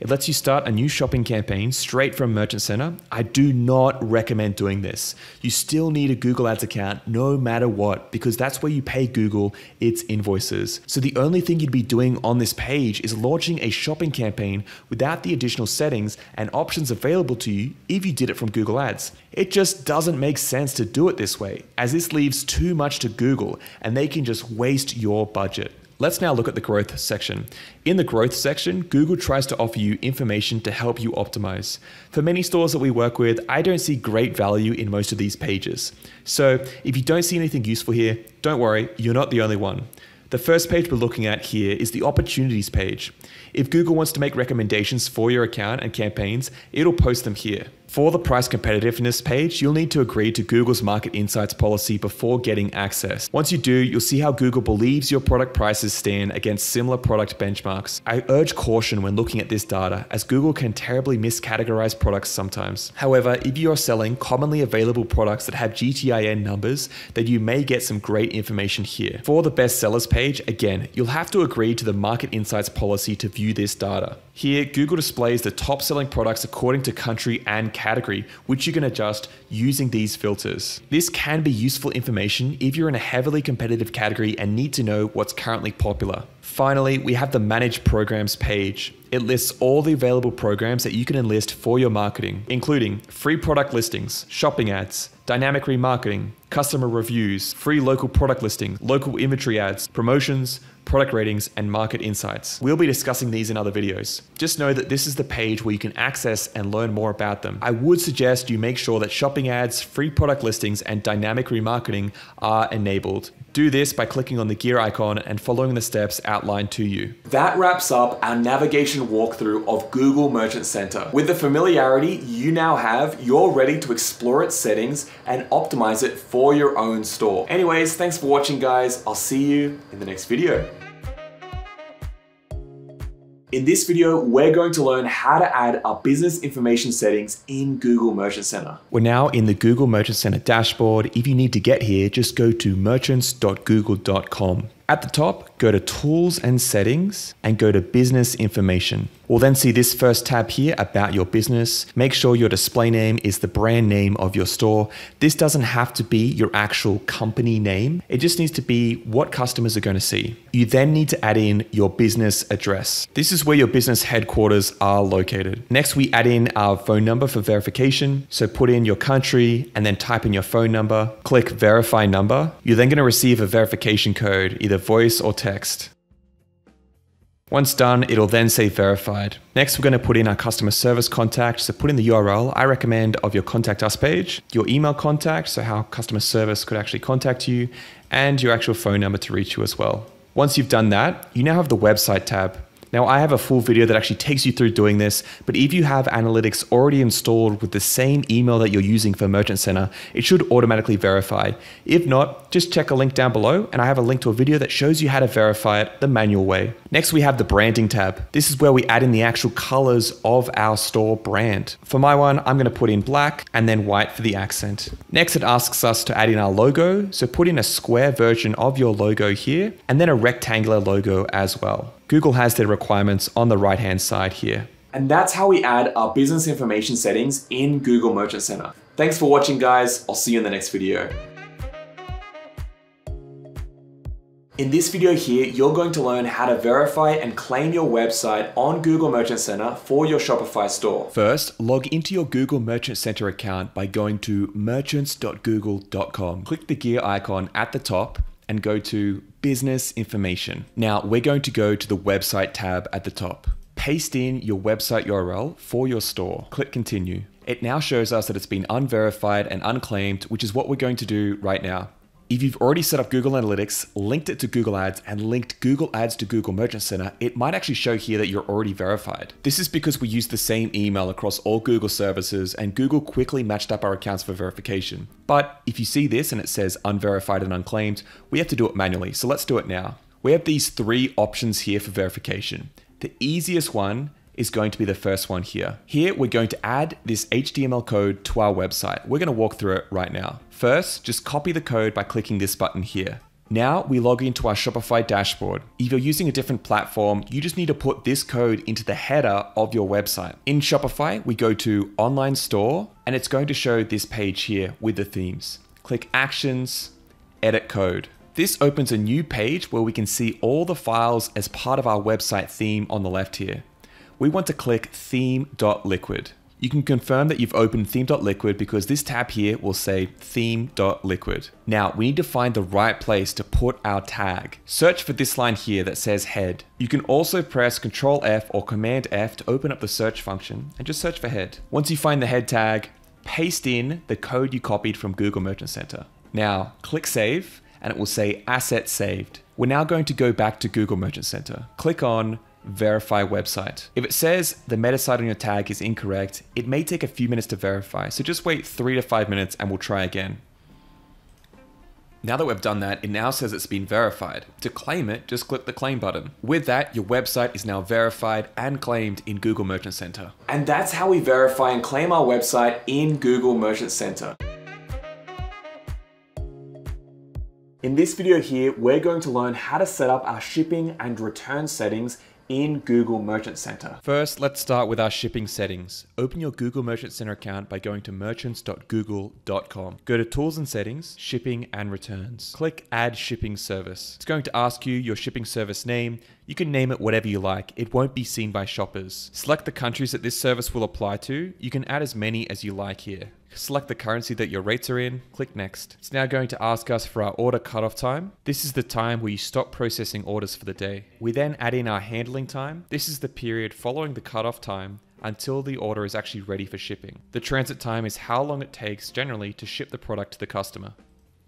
It lets you start a new shopping campaign straight from Merchant Center. I do not recommend doing this. You still need a Google Ads account no matter what, because that's where you pay Google its invoices. So the only thing you'd be doing on this page is launching a shopping campaign without the additional settings and options available to you if you did it from Google Ads. It just doesn't make sense to do it this way, as this leaves too much to Google and they can just waste your budget. Let's now look at the growth section. In the growth section, Google tries to offer you information to help you optimize. For many stores that we work with, I don't see great value in most of these pages. So if you don't see anything useful here, don't worry, you're not the only one. The first page we're looking at here is the opportunities page. If Google wants to make recommendations for your account and campaigns, it'll post them here. For the price competitiveness page, you'll need to agree to Google's market insights policy before getting access. Once you do, you'll see how Google believes your product prices stand against similar product benchmarks. I urge caution when looking at this data, as Google can terribly miscategorize products sometimes. However, if you are selling commonly available products that have GTIN numbers, then you may get some great information here. For the best sellers page, again, you'll have to agree to the market insights policy to view this data. Here, Google displays the top selling products according to country and category, which you can adjust using these filters. This can be useful information if you're in a heavily competitive category and need to know what's currently popular. Finally, we have the Manage Programs page. It lists all the available programs that you can enlist for your marketing, including free product listings, shopping ads, dynamic remarketing, customer reviews, free local product listing, local inventory ads, promotions, product ratings, and market insights. We'll be discussing these in other videos. Just know that this is the page where you can access and learn more about them. I would suggest you make sure that shopping ads, free product listings, and dynamic remarketing are enabled. Do this by clicking on the gear icon and following the steps outlined to you. That wraps up our navigation walkthrough of Google Merchant Center. With the familiarity you now have, you're ready to explore its settings and optimize it for your own store. Anyways, thanks for watching guys. I'll see you in the next video. In this video, we're going to learn how to add our business information settings in Google Merchant Center. We're now in the Google Merchant Center dashboard. If you need to get here, just go to merchants.google.com. At the top, go to Tools and Settings, and go to Business Information. We'll then see this first tab here about your business. Make sure your display name is the brand name of your store. This doesn't have to be your actual company name. It just needs to be what customers are going to see. You then need to add in your business address. This is where your business headquarters are located. Next, we add in our phone number for verification. So put in your country and then type in your phone number. Click verify number. You're then going to receive a verification code, either voice or text. Once done, it'll then say verified. Next, we're going to put in our customer service contact. So put in the URL, I recommend, of your contact us page, your email contact, so how customer service could actually contact you, and your actual phone number to reach you as well. Once you've done that, you now have the website tab. Now I have a full video that actually takes you through doing this, but if you have analytics already installed with the same email that you're using for Merchant Center, it should automatically verify. If not, just check a link down below and I have a link to a video that shows you how to verify it the manual way. Next, we have the branding tab. This is where we add in the actual colors of our store brand. For my one, I'm gonna put in black and then white for the accent. Next, it asks us to add in our logo. So put in a square version of your logo here and then a rectangular logo as well. Google has their requirements on the right hand side here. And that's how we add our business information settings in Google Merchant Center. Thanks for watching guys, I'll see you in the next video. In this video here, you're going to learn how to verify and claim your website on Google Merchant Center for your Shopify store. First, log into your Google Merchant Center account by going to merchants.google.com. Click the gear icon at the top and go to Business Information. Now, we're going to go to the Website tab at the top. Paste in your website URL for your store. Click Continue. It now shows us that it's been unverified and unclaimed, which is what we're going to do right now. If you've already set up Google Analytics, linked it to Google Ads, and linked Google Ads to Google Merchant Center, it might actually show here that you're already verified. This is because we use the same email across all Google services, and Google quickly matched up our accounts for verification. But if you see this and it says unverified and unclaimed, we have to do it manually, so let's do it now. We have these three options here for verification. The easiest one is going to be the first one here. Here, we're going to add this HTML code to our website. We're going to walk through it right now. First, just copy the code by clicking this button here. Now we log into our Shopify dashboard. If you're using a different platform, you just need to put this code into the header of your website. In Shopify, we go to Online Store, and it's going to show this page here with the themes. Click Actions, Edit Code. This opens a new page where we can see all the files as part of our website theme on the left here we want to click theme.liquid. You can confirm that you've opened theme.liquid because this tab here will say theme.liquid. Now we need to find the right place to put our tag. Search for this line here that says head. You can also press Ctrl F or Command F to open up the search function and just search for head. Once you find the head tag, paste in the code you copied from Google Merchant Center. Now click save and it will say asset saved. We're now going to go back to Google Merchant Center. Click on verify website. If it says the meta site on your tag is incorrect, it may take a few minutes to verify, so just wait three to five minutes and we'll try again. Now that we've done that, it now says it's been verified. To claim it, just click the claim button. With that, your website is now verified and claimed in Google Merchant Center. And that's how we verify and claim our website in Google Merchant Center. In this video here, we're going to learn how to set up our shipping and return settings in Google Merchant Center. First, let's start with our shipping settings. Open your Google Merchant Center account by going to merchants.google.com. Go to Tools and Settings, Shipping and Returns. Click Add Shipping Service. It's going to ask you your shipping service name. You can name it whatever you like. It won't be seen by shoppers. Select the countries that this service will apply to. You can add as many as you like here. Select the currency that your rates are in, click next. It's now going to ask us for our order cutoff time. This is the time where you stop processing orders for the day. We then add in our handling time. This is the period following the cutoff time until the order is actually ready for shipping. The transit time is how long it takes generally to ship the product to the customer.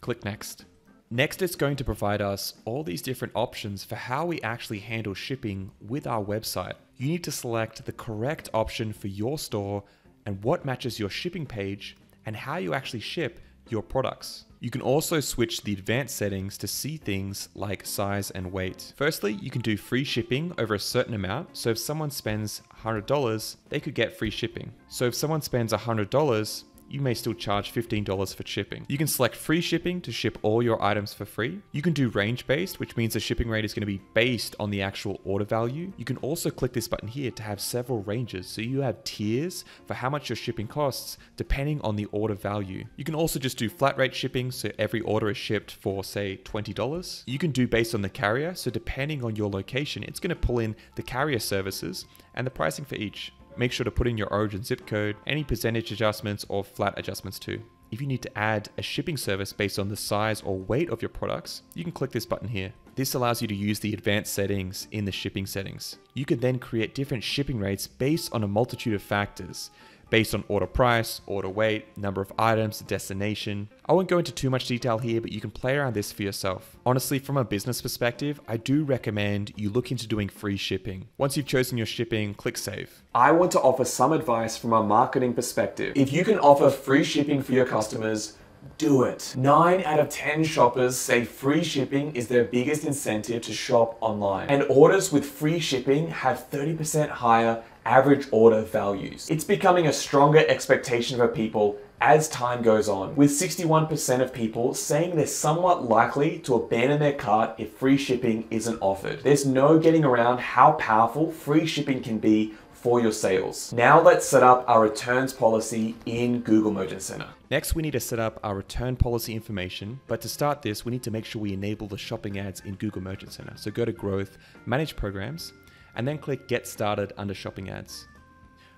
Click next. Next, it's going to provide us all these different options for how we actually handle shipping with our website. You need to select the correct option for your store and what matches your shipping page and how you actually ship your products. You can also switch the advanced settings to see things like size and weight. Firstly, you can do free shipping over a certain amount. So if someone spends $100, they could get free shipping. So if someone spends $100, you may still charge $15 for shipping. You can select free shipping to ship all your items for free. You can do range based, which means the shipping rate is going to be based on the actual order value. You can also click this button here to have several ranges. So you have tiers for how much your shipping costs depending on the order value. You can also just do flat rate shipping. So every order is shipped for say $20. You can do based on the carrier. So depending on your location, it's going to pull in the carrier services and the pricing for each. Make sure to put in your origin zip code, any percentage adjustments or flat adjustments too. If you need to add a shipping service based on the size or weight of your products, you can click this button here. This allows you to use the advanced settings in the shipping settings. You can then create different shipping rates based on a multitude of factors, based on order price, order weight, number of items, destination. I won't go into too much detail here, but you can play around this for yourself. Honestly, from a business perspective, I do recommend you look into doing free shipping. Once you've chosen your shipping, click save. I want to offer some advice from a marketing perspective. If you can offer free shipping for your customers, do it. 9 out of 10 shoppers say free shipping is their biggest incentive to shop online. And orders with free shipping have 30% higher average order values. It's becoming a stronger expectation for people as time goes on, with 61% of people saying they're somewhat likely to abandon their cart if free shipping isn't offered. There's no getting around how powerful free shipping can be for your sales. Now let's set up our returns policy in Google Merchant Center. Next, we need to set up our return policy information, but to start this, we need to make sure we enable the shopping ads in Google Merchant Center. So go to Growth, Manage Programs, and then click Get Started under Shopping Ads.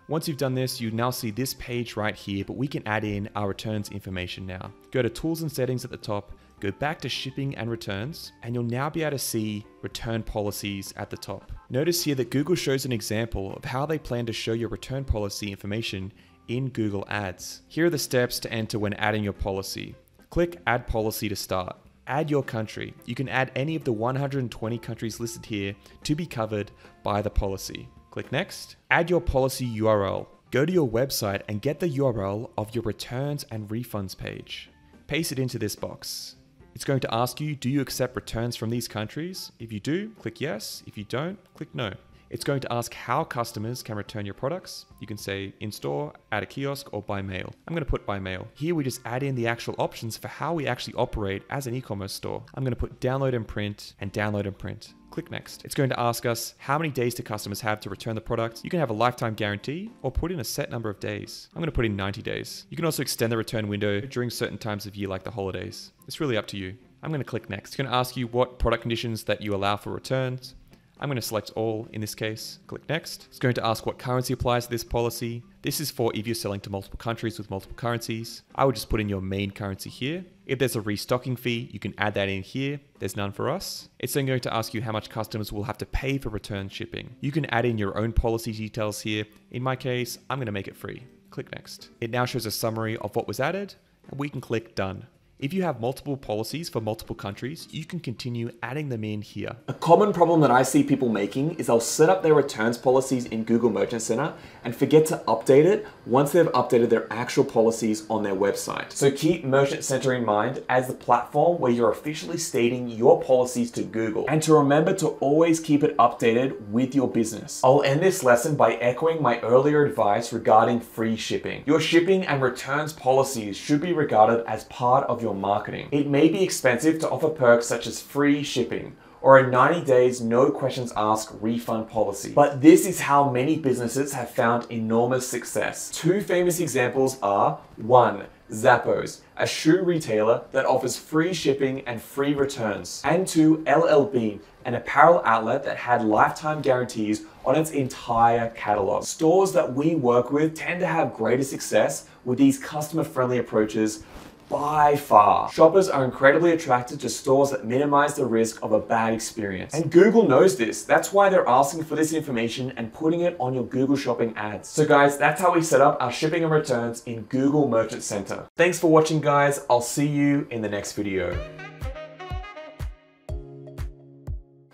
Once you've done this, you now see this page right here, but we can add in our returns information now. Go to Tools and Settings at the top, go back to Shipping and Returns, and you'll now be able to see return policies at the top. Notice here that Google shows an example of how they plan to show your return policy information in Google Ads. Here are the steps to enter when adding your policy. Click Add Policy to start add your country. You can add any of the 120 countries listed here to be covered by the policy. Click Next. Add your policy URL. Go to your website and get the URL of your returns and refunds page. Paste it into this box. It's going to ask you, do you accept returns from these countries? If you do, click yes. If you don't, click no. It's going to ask how customers can return your products. You can say in store, at a kiosk, or by mail. I'm going to put by mail. Here we just add in the actual options for how we actually operate as an e-commerce store. I'm going to put download and print and download and print. Click next. It's going to ask us how many days do customers have to return the product. You can have a lifetime guarantee or put in a set number of days. I'm going to put in 90 days. You can also extend the return window during certain times of year like the holidays. It's really up to you. I'm going to click next. It's going to ask you what product conditions that you allow for returns. I'm going to select all in this case, click next. It's going to ask what currency applies to this policy. This is for if you're selling to multiple countries with multiple currencies. I would just put in your main currency here. If there's a restocking fee, you can add that in here. There's none for us. It's then going to ask you how much customers will have to pay for return shipping. You can add in your own policy details here. In my case, I'm going to make it free. Click next. It now shows a summary of what was added and we can click done. If you have multiple policies for multiple countries, you can continue adding them in here. A common problem that I see people making is they'll set up their returns policies in Google Merchant Center and forget to update it once they've updated their actual policies on their website. So keep Merchant Center in mind as the platform where you're officially stating your policies to Google and to remember to always keep it updated with your business. I'll end this lesson by echoing my earlier advice regarding free shipping. Your shipping and returns policies should be regarded as part of your your marketing. It may be expensive to offer perks such as free shipping or a 90 days no questions asked refund policy. But this is how many businesses have found enormous success. Two famous examples are one, Zappos, a shoe retailer that offers free shipping and free returns, and two, LL Bean, an apparel outlet that had lifetime guarantees on its entire catalog. Stores that we work with tend to have greater success with these customer friendly approaches by far. Shoppers are incredibly attracted to stores that minimize the risk of a bad experience. And Google knows this. That's why they're asking for this information and putting it on your Google Shopping ads. So guys, that's how we set up our shipping and returns in Google Merchant Center. Thanks for watching guys. I'll see you in the next video.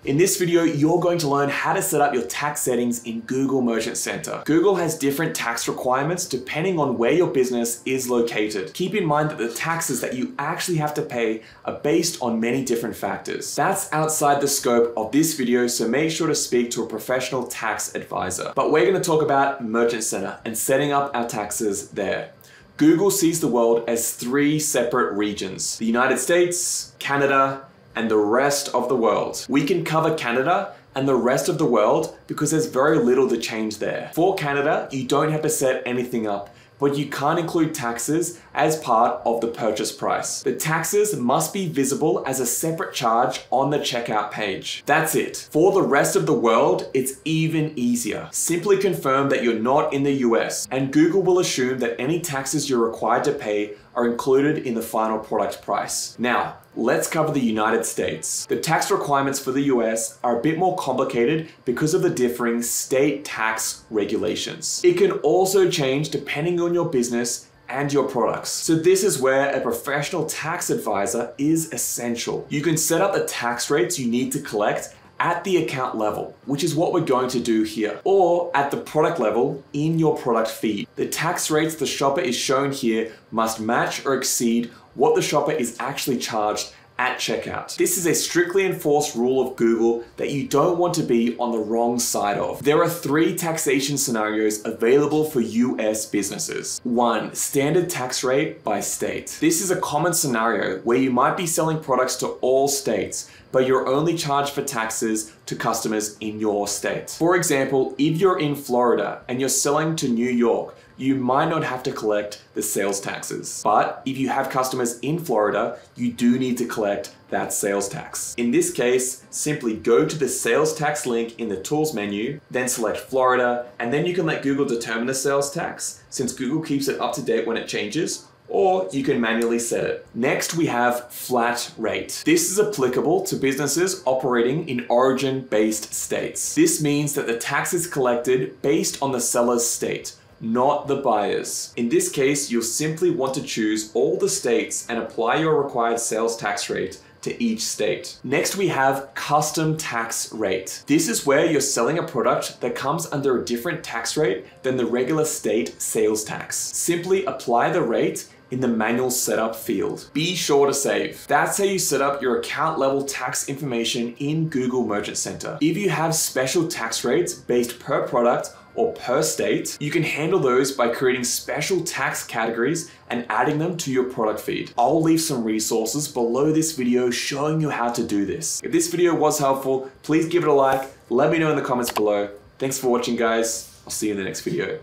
In this video, you're going to learn how to set up your tax settings in Google Merchant Center. Google has different tax requirements depending on where your business is located. Keep in mind that the taxes that you actually have to pay are based on many different factors. That's outside the scope of this video, so make sure to speak to a professional tax advisor. But we're gonna talk about Merchant Center and setting up our taxes there. Google sees the world as three separate regions the United States, Canada, and the rest of the world. We can cover Canada and the rest of the world because there's very little to change there. For Canada, you don't have to set anything up but you can't include taxes as part of the purchase price. The taxes must be visible as a separate charge on the checkout page. That's it. For the rest of the world, it's even easier. Simply confirm that you're not in the US, and Google will assume that any taxes you're required to pay are included in the final product price. Now, let's cover the United States. The tax requirements for the US are a bit more complicated because of the differing state tax regulations. It can also change depending on your business and your products. So this is where a professional tax advisor is essential. You can set up the tax rates you need to collect at the account level, which is what we're going to do here, or at the product level in your product feed. The tax rates the shopper is shown here must match or exceed what the shopper is actually charged at checkout. This is a strictly enforced rule of Google that you don't want to be on the wrong side of. There are three taxation scenarios available for US businesses. One, standard tax rate by state. This is a common scenario where you might be selling products to all states, but you're only charged for taxes to customers in your state. For example, if you're in Florida and you're selling to New York, you might not have to collect the sales taxes. But if you have customers in Florida, you do need to collect that sales tax. In this case, simply go to the sales tax link in the tools menu, then select Florida, and then you can let Google determine the sales tax since Google keeps it up to date when it changes or you can manually set it. Next, we have flat rate. This is applicable to businesses operating in origin-based states. This means that the tax is collected based on the seller's state, not the buyer's. In this case, you'll simply want to choose all the states and apply your required sales tax rate to each state. Next, we have custom tax rate. This is where you're selling a product that comes under a different tax rate than the regular state sales tax. Simply apply the rate in the manual setup field. Be sure to save. That's how you set up your account level tax information in Google Merchant Center. If you have special tax rates based per product or per state, you can handle those by creating special tax categories and adding them to your product feed. I'll leave some resources below this video showing you how to do this. If this video was helpful, please give it a like, let me know in the comments below. Thanks for watching guys, I'll see you in the next video.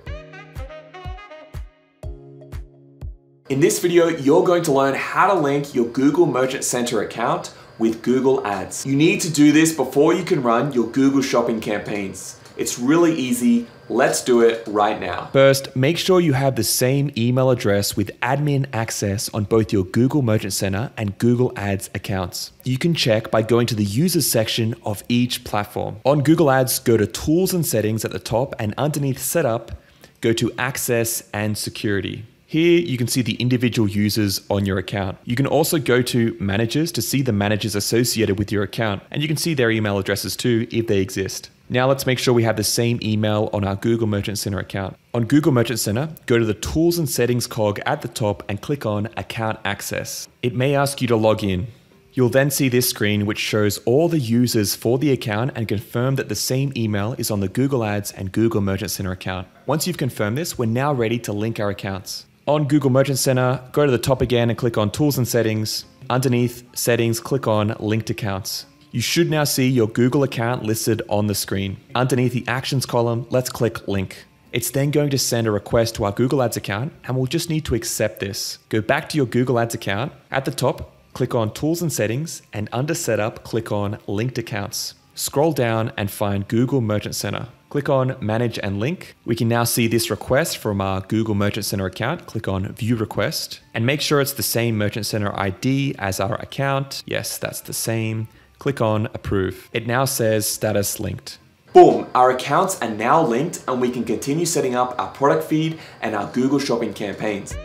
In this video, you're going to learn how to link your Google Merchant Center account with Google Ads. You need to do this before you can run your Google Shopping campaigns. It's really easy. Let's do it right now. First, make sure you have the same email address with admin access on both your Google Merchant Center and Google Ads accounts. You can check by going to the users section of each platform. On Google Ads, go to Tools and Settings at the top and underneath Setup, go to Access and Security. Here you can see the individual users on your account. You can also go to managers to see the managers associated with your account, and you can see their email addresses too if they exist. Now let's make sure we have the same email on our Google Merchant Center account. On Google Merchant Center, go to the Tools and Settings cog at the top and click on Account Access. It may ask you to log in. You'll then see this screen which shows all the users for the account and confirm that the same email is on the Google Ads and Google Merchant Center account. Once you've confirmed this, we're now ready to link our accounts. On Google Merchant Center, go to the top again and click on Tools and Settings. Underneath Settings, click on Linked Accounts. You should now see your Google account listed on the screen. Underneath the Actions column, let's click Link. It's then going to send a request to our Google Ads account and we'll just need to accept this. Go back to your Google Ads account. At the top, click on Tools and Settings and under Setup, click on Linked Accounts. Scroll down and find Google Merchant Center. Click on Manage and Link. We can now see this request from our Google Merchant Center account. Click on View Request and make sure it's the same Merchant Center ID as our account. Yes, that's the same. Click on Approve. It now says Status Linked. Boom, our accounts are now linked and we can continue setting up our product feed and our Google Shopping campaigns.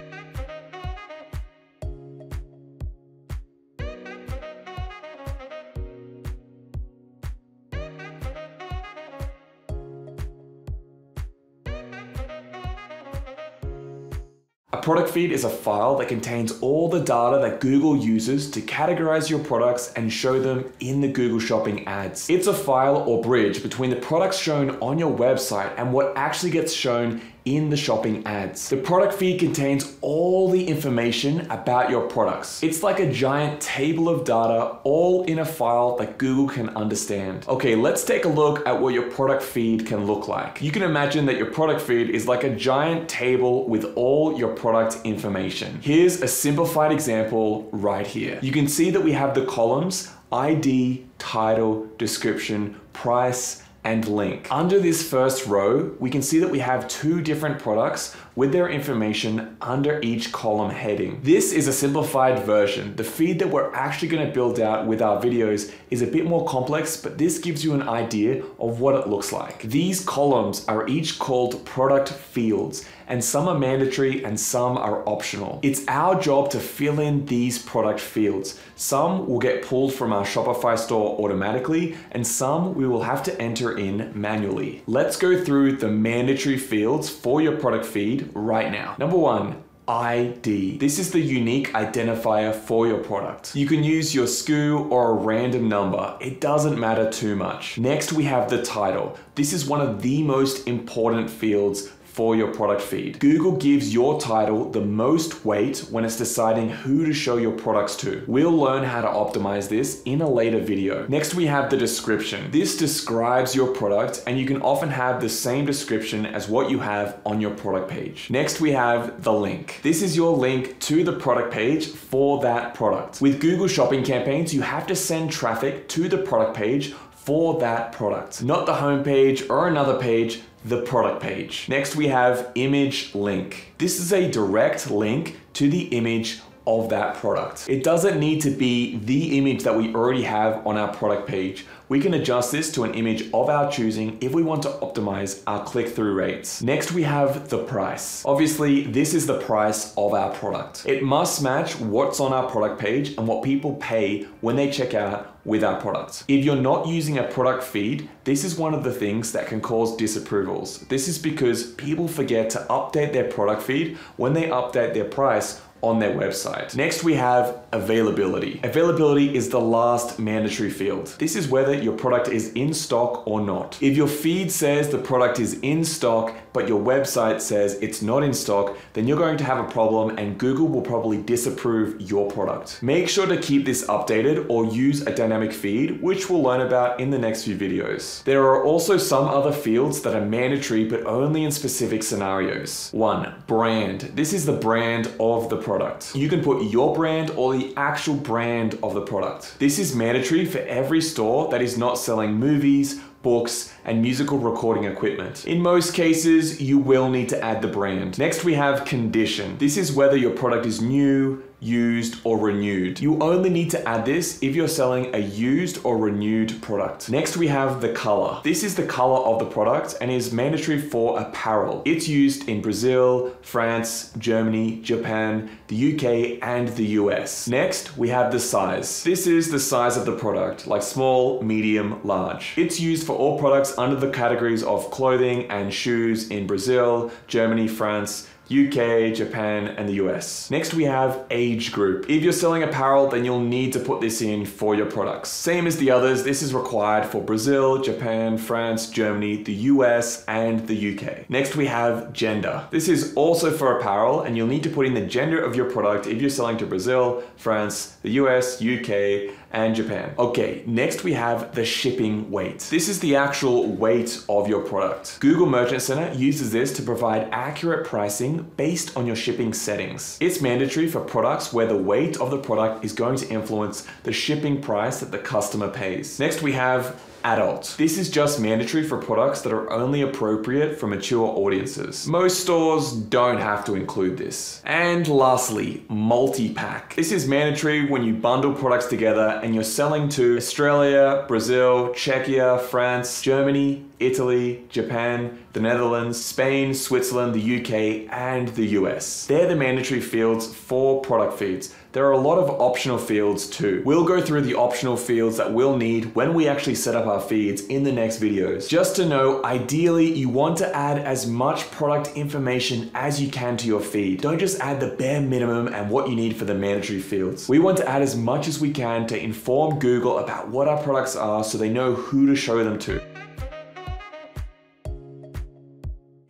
Product feed is a file that contains all the data that Google uses to categorize your products and show them in the Google Shopping ads. It's a file or bridge between the products shown on your website and what actually gets shown in the shopping ads. The product feed contains all the information about your products. It's like a giant table of data all in a file that Google can understand. Okay, let's take a look at what your product feed can look like. You can imagine that your product feed is like a giant table with all your product information. Here's a simplified example right here. You can see that we have the columns ID, title, description, price, and link. Under this first row, we can see that we have two different products with their information under each column heading. This is a simplified version. The feed that we're actually gonna build out with our videos is a bit more complex, but this gives you an idea of what it looks like. These columns are each called product fields, and some are mandatory and some are optional. It's our job to fill in these product fields. Some will get pulled from our Shopify store automatically, and some we will have to enter in manually. Let's go through the mandatory fields for your product feed right now. Number one, ID. This is the unique identifier for your product. You can use your SKU or a random number. It doesn't matter too much. Next, we have the title. This is one of the most important fields for your product feed. Google gives your title the most weight when it's deciding who to show your products to. We'll learn how to optimize this in a later video. Next, we have the description. This describes your product and you can often have the same description as what you have on your product page. Next, we have the link. This is your link to the product page for that product. With Google shopping campaigns, you have to send traffic to the product page for that product, not the homepage or another page, the product page. Next, we have image link. This is a direct link to the image of that product. It doesn't need to be the image that we already have on our product page. We can adjust this to an image of our choosing if we want to optimize our click-through rates. Next, we have the price. Obviously, this is the price of our product. It must match what's on our product page and what people pay when they check out with our product. If you're not using a product feed, this is one of the things that can cause disapprovals. This is because people forget to update their product feed when they update their price on their website. Next, we have availability. Availability is the last mandatory field. This is whether your product is in stock or not. If your feed says the product is in stock, but your website says it's not in stock, then you're going to have a problem and Google will probably disapprove your product. Make sure to keep this updated or use a dynamic feed, which we'll learn about in the next few videos. There are also some other fields that are mandatory, but only in specific scenarios. One, brand. This is the brand of the product. You can put your brand or the actual brand of the product. This is mandatory for every store that is not selling movies, books, and musical recording equipment. In most cases, you will need to add the brand. Next, we have condition. This is whether your product is new, used, or renewed. You only need to add this if you're selling a used or renewed product. Next, we have the color. This is the color of the product and is mandatory for apparel. It's used in Brazil, France, Germany, Japan, the UK, and the US. Next, we have the size. This is the size of the product, like small, medium, large. It's used for all products under the categories of clothing and shoes in Brazil, Germany, France, UK, Japan, and the US. Next, we have age group. If you're selling apparel, then you'll need to put this in for your products. Same as the others, this is required for Brazil, Japan, France, Germany, the US, and the UK. Next, we have gender. This is also for apparel, and you'll need to put in the gender of your product if you're selling to Brazil, France, the US, UK, and Japan. Okay, next we have the shipping weight. This is the actual weight of your product. Google Merchant Center uses this to provide accurate pricing based on your shipping settings. It's mandatory for products where the weight of the product is going to influence the shipping price that the customer pays. Next we have adult. This is just mandatory for products that are only appropriate for mature audiences. Most stores don't have to include this. And lastly, multi-pack. This is mandatory when you bundle products together and you're selling to Australia, Brazil, Czechia, France, Germany, Italy, Japan, the Netherlands, Spain, Switzerland, the UK, and the US. They're the mandatory fields for product feeds. There are a lot of optional fields too. We'll go through the optional fields that we'll need when we actually set up our feeds in the next videos. Just to know, ideally you want to add as much product information as you can to your feed. Don't just add the bare minimum and what you need for the mandatory fields. We want to add as much as we can to inform Google about what our products are so they know who to show them to.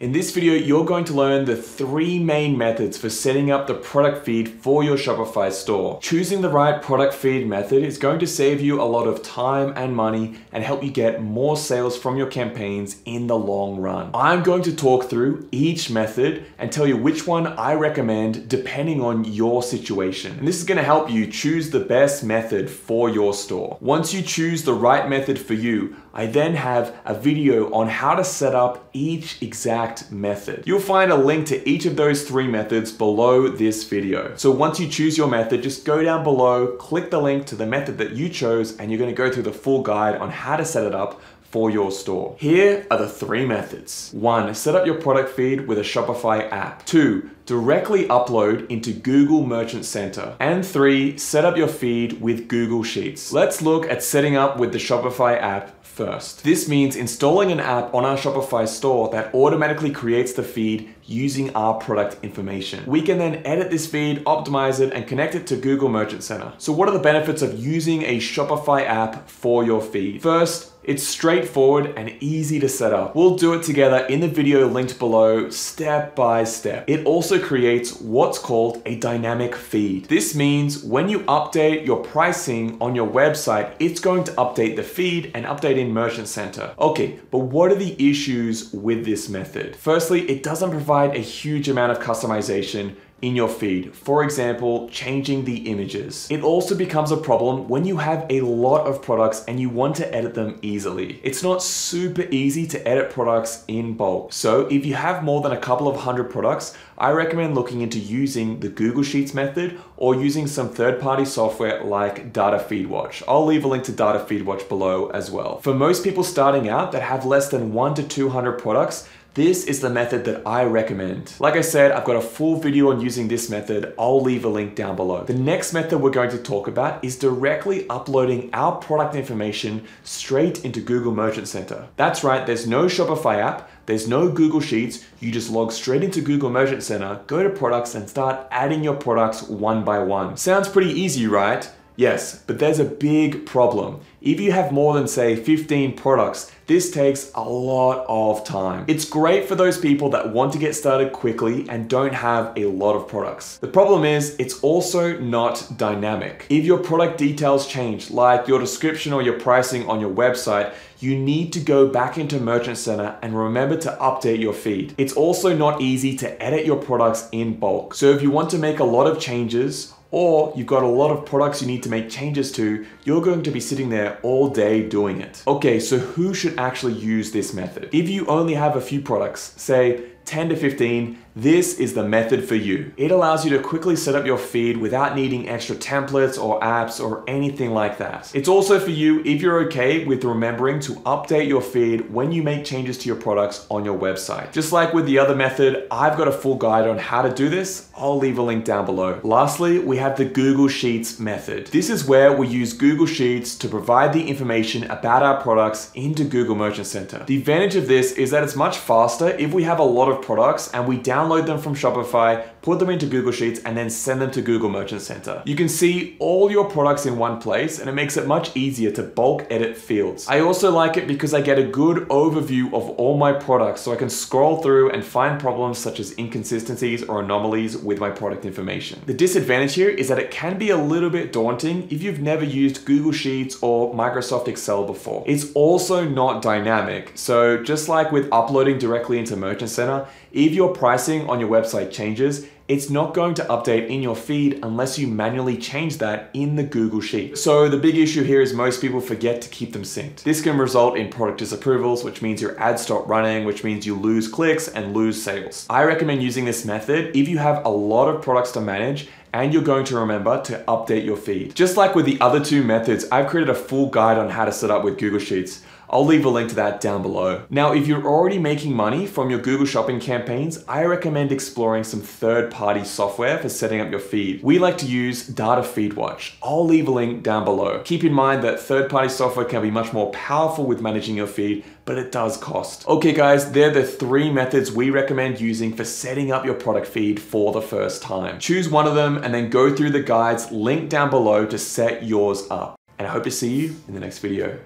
In this video, you're going to learn the three main methods for setting up the product feed for your Shopify store. Choosing the right product feed method is going to save you a lot of time and money and help you get more sales from your campaigns in the long run. I'm going to talk through each method and tell you which one I recommend depending on your situation. And this is gonna help you choose the best method for your store. Once you choose the right method for you, I then have a video on how to set up each exact method. You'll find a link to each of those three methods below this video. So once you choose your method, just go down below, click the link to the method that you chose, and you're gonna go through the full guide on how to set it up for your store. Here are the three methods. One, set up your product feed with a Shopify app. Two, directly upload into Google Merchant Center. And three, set up your feed with Google Sheets. Let's look at setting up with the Shopify app first. This means installing an app on our Shopify store that automatically creates the feed using our product information. We can then edit this feed, optimize it, and connect it to Google Merchant Center. So what are the benefits of using a Shopify app for your feed? First, it's straightforward and easy to set up. We'll do it together in the video linked below, step by step. It also creates what's called a dynamic feed. This means when you update your pricing on your website, it's going to update the feed and update in Merchant Center. Okay, but what are the issues with this method? Firstly, it doesn't provide a huge amount of customization in your feed. For example, changing the images. It also becomes a problem when you have a lot of products and you want to edit them easily. It's not super easy to edit products in bulk. So if you have more than a couple of hundred products, I recommend looking into using the Google Sheets method or using some third-party software like Data Feedwatch. I'll leave a link to Data Feedwatch below as well. For most people starting out that have less than one to 200 products, this is the method that I recommend. Like I said, I've got a full video on using this method. I'll leave a link down below. The next method we're going to talk about is directly uploading our product information straight into Google Merchant Center. That's right, there's no Shopify app, there's no Google Sheets, you just log straight into Google Merchant Center, go to products and start adding your products one by one. Sounds pretty easy, right? Yes, but there's a big problem. If you have more than say 15 products, this takes a lot of time. It's great for those people that want to get started quickly and don't have a lot of products. The problem is it's also not dynamic. If your product details change, like your description or your pricing on your website, you need to go back into Merchant Center and remember to update your feed. It's also not easy to edit your products in bulk. So if you want to make a lot of changes or you've got a lot of products you need to make changes to, you're going to be sitting there all day doing it. Okay, so who should actually use this method? If you only have a few products, say 10 to 15, this is the method for you. It allows you to quickly set up your feed without needing extra templates or apps or anything like that. It's also for you if you're okay with remembering to update your feed when you make changes to your products on your website. Just like with the other method, I've got a full guide on how to do this. I'll leave a link down below. Lastly, we have the Google Sheets method. This is where we use Google Sheets to provide the information about our products into Google Merchant Center. The advantage of this is that it's much faster if we have a lot of products and we download download them from Shopify, put them into Google Sheets, and then send them to Google Merchant Center. You can see all your products in one place and it makes it much easier to bulk edit fields. I also like it because I get a good overview of all my products so I can scroll through and find problems such as inconsistencies or anomalies with my product information. The disadvantage here is that it can be a little bit daunting if you've never used Google Sheets or Microsoft Excel before. It's also not dynamic. So just like with uploading directly into Merchant Center, if your pricing on your website changes, it's not going to update in your feed unless you manually change that in the Google Sheet. So the big issue here is most people forget to keep them synced. This can result in product disapprovals, which means your ads stop running, which means you lose clicks and lose sales. I recommend using this method if you have a lot of products to manage and you're going to remember to update your feed. Just like with the other two methods, I've created a full guide on how to set up with Google Sheets. I'll leave a link to that down below. Now, if you're already making money from your Google Shopping campaigns, I recommend exploring some third-party software for setting up your feed. We like to use Data Feedwatch. I'll leave a link down below. Keep in mind that third-party software can be much more powerful with managing your feed, but it does cost. Okay guys, they're the three methods we recommend using for setting up your product feed for the first time. Choose one of them and then go through the guides linked down below to set yours up. And I hope to see you in the next video.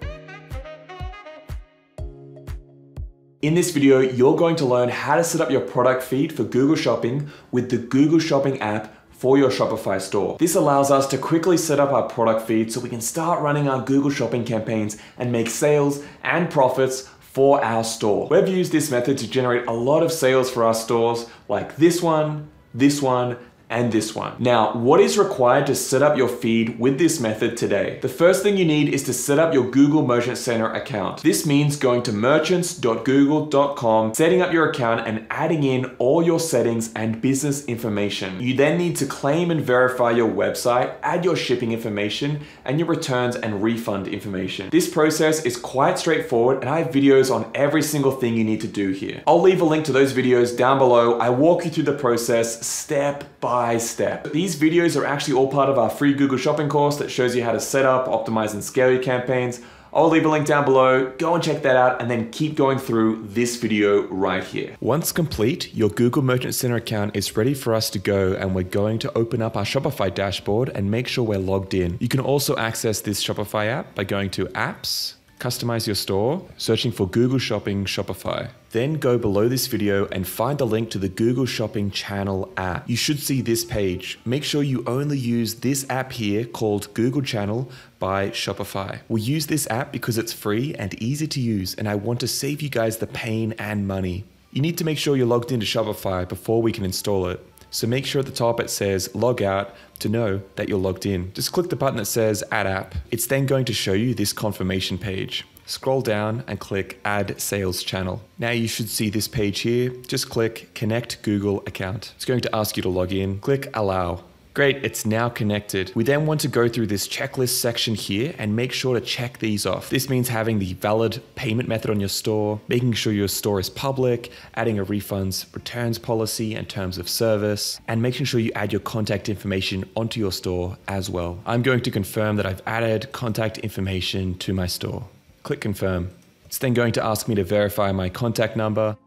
In this video, you're going to learn how to set up your product feed for Google Shopping with the Google Shopping app for your Shopify store. This allows us to quickly set up our product feed so we can start running our Google Shopping campaigns and make sales and profits for our store. We've used this method to generate a lot of sales for our stores like this one, this one, and this one. Now, what is required to set up your feed with this method today? The first thing you need is to set up your Google Merchant Center account. This means going to merchants.google.com, setting up your account and adding in all your settings and business information. You then need to claim and verify your website, add your shipping information, and your returns and refund information. This process is quite straightforward and I have videos on every single thing you need to do here. I'll leave a link to those videos down below. I walk you through the process step by step. These videos are actually all part of our free Google Shopping course that shows you how to set up, optimize, and scale your campaigns. I'll leave a link down below, go and check that out, and then keep going through this video right here. Once complete, your Google Merchant Center account is ready for us to go and we're going to open up our Shopify dashboard and make sure we're logged in. You can also access this Shopify app by going to Apps, Customize your store, searching for Google Shopping Shopify. Then go below this video and find the link to the Google Shopping Channel app. You should see this page. Make sure you only use this app here called Google Channel by Shopify. We use this app because it's free and easy to use and I want to save you guys the pain and money. You need to make sure you're logged into Shopify before we can install it. So make sure at the top it says log out to know that you're logged in. Just click the button that says add app. It's then going to show you this confirmation page. Scroll down and click add sales channel. Now you should see this page here. Just click connect Google account. It's going to ask you to log in. Click allow. Great, it's now connected. We then want to go through this checklist section here and make sure to check these off. This means having the valid payment method on your store, making sure your store is public, adding a refunds returns policy and terms of service, and making sure you add your contact information onto your store as well. I'm going to confirm that I've added contact information to my store. Click confirm. It's then going to ask me to verify my contact number,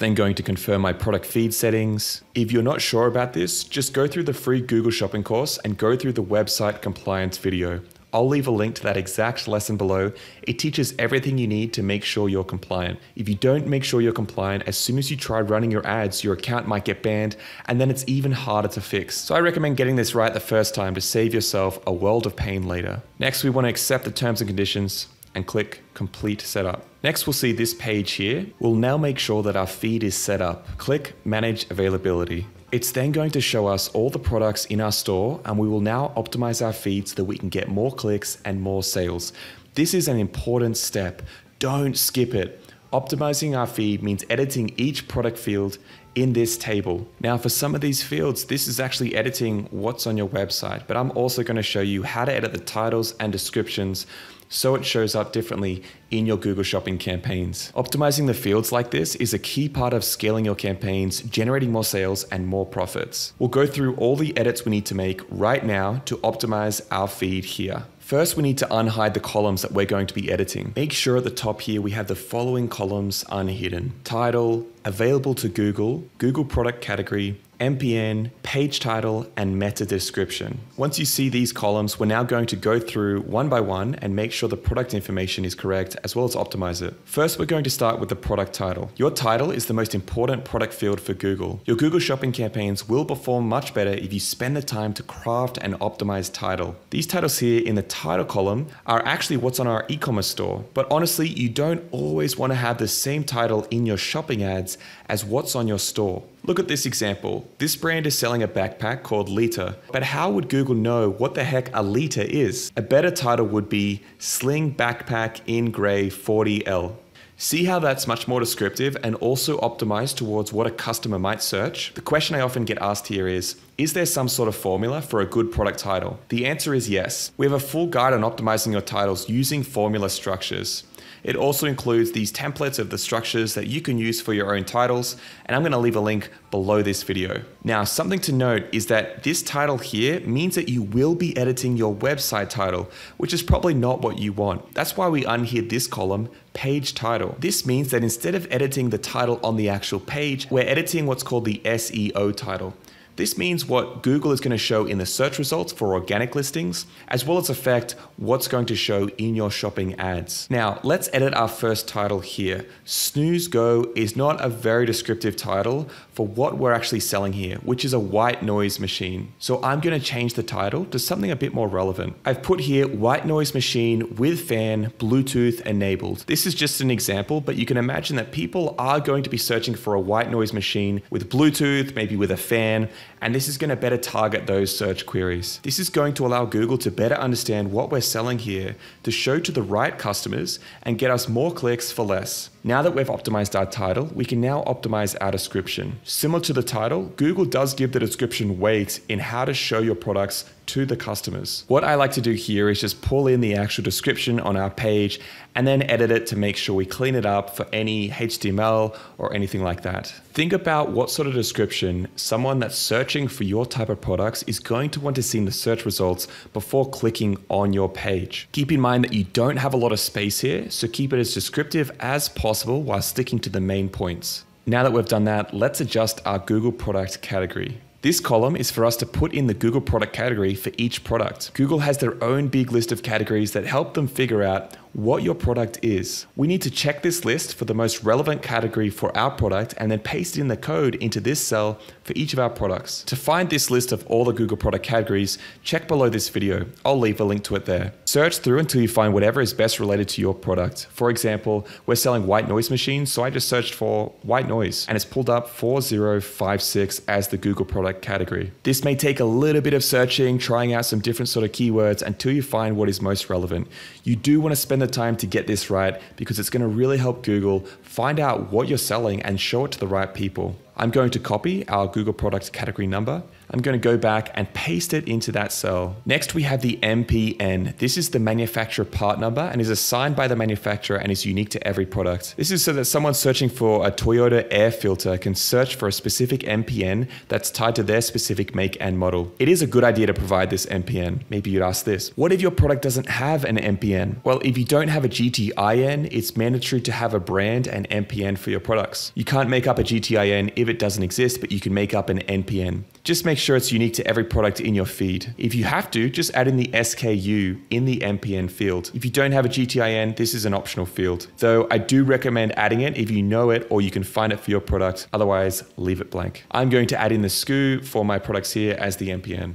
then going to confirm my product feed settings. If you're not sure about this, just go through the free Google Shopping course and go through the website compliance video. I'll leave a link to that exact lesson below. It teaches everything you need to make sure you're compliant. If you don't make sure you're compliant, as soon as you try running your ads, your account might get banned, and then it's even harder to fix. So I recommend getting this right the first time to save yourself a world of pain later. Next, we want to accept the terms and conditions and click complete setup. Next, we'll see this page here. We'll now make sure that our feed is set up. Click manage availability. It's then going to show us all the products in our store and we will now optimize our feed so that we can get more clicks and more sales. This is an important step. Don't skip it. Optimizing our feed means editing each product field in this table. Now for some of these fields, this is actually editing what's on your website, but I'm also going to show you how to edit the titles and descriptions so it shows up differently in your Google Shopping campaigns. Optimizing the fields like this is a key part of scaling your campaigns, generating more sales and more profits. We'll go through all the edits we need to make right now to optimize our feed here. First, we need to unhide the columns that we're going to be editing. Make sure at the top here we have the following columns unhidden. Title, available to Google, Google product category, MPN, page title, and meta description. Once you see these columns, we're now going to go through one by one and make sure the product information is correct as well as optimize it. First, we're going to start with the product title. Your title is the most important product field for Google. Your Google shopping campaigns will perform much better if you spend the time to craft and optimize title. These titles here in the title column are actually what's on our e-commerce store, but honestly, you don't always want to have the same title in your shopping ads as what's on your store. Look at this example. This brand is selling a backpack called Lita, but how would Google know what the heck a Lita is? A better title would be Sling Backpack in Grey 40L. See how that's much more descriptive and also optimized towards what a customer might search? The question I often get asked here is, is there some sort of formula for a good product title? The answer is yes. We have a full guide on optimizing your titles using formula structures. It also includes these templates of the structures that you can use for your own titles, and I'm going to leave a link below this video. Now, something to note is that this title here means that you will be editing your website title, which is probably not what you want. That's why we unhid this column, page title. This means that instead of editing the title on the actual page, we're editing what's called the SEO title. This means what Google is going to show in the search results for organic listings, as well as affect what's going to show in your shopping ads. Now, let's edit our first title here. Snooze Go is not a very descriptive title for what we're actually selling here, which is a white noise machine. So I'm going to change the title to something a bit more relevant. I've put here white noise machine with fan, Bluetooth enabled. This is just an example, but you can imagine that people are going to be searching for a white noise machine with Bluetooth, maybe with a fan, and this is going to better target those search queries. This is going to allow Google to better understand what we're selling here to show to the right customers and get us more clicks for less. Now that we've optimized our title, we can now optimize our description. Similar to the title, Google does give the description weight in how to show your products to the customers. What I like to do here is just pull in the actual description on our page and then edit it to make sure we clean it up for any HTML or anything like that. Think about what sort of description someone that's searching for your type of products is going to want to see in the search results before clicking on your page. Keep in mind that you don't have a lot of space here, so keep it as descriptive as possible while sticking to the main points. Now that we've done that, let's adjust our Google product category. This column is for us to put in the Google product category for each product. Google has their own big list of categories that help them figure out what your product is. We need to check this list for the most relevant category for our product and then paste it in the code into this cell for each of our products. To find this list of all the Google product categories, check below this video. I'll leave a link to it there. Search through until you find whatever is best related to your product. For example, we're selling white noise machines, so I just searched for white noise and it's pulled up 4056 as the Google product category. This may take a little bit of searching, trying out some different sort of keywords until you find what is most relevant. You do want to spend the time to get this right because it's going to really help Google find out what you're selling and show it to the right people. I'm going to copy our Google product category number. I'm going to go back and paste it into that cell. Next, we have the MPN. This is the manufacturer part number and is assigned by the manufacturer and is unique to every product. This is so that someone searching for a Toyota air filter can search for a specific MPN that's tied to their specific make and model. It is a good idea to provide this MPN. Maybe you'd ask this. What if your product doesn't have an MPN? Well, if you don't have a GTIN, it's mandatory to have a brand and MPN for your products. You can't make up a GTIN if it doesn't exist, but you can make up an MPN. Just make sure it's unique to every product in your feed. If you have to, just add in the SKU in the MPN field. If you don't have a GTIN, this is an optional field. Though I do recommend adding it if you know it or you can find it for your product. Otherwise, leave it blank. I'm going to add in the SKU for my products here as the MPN.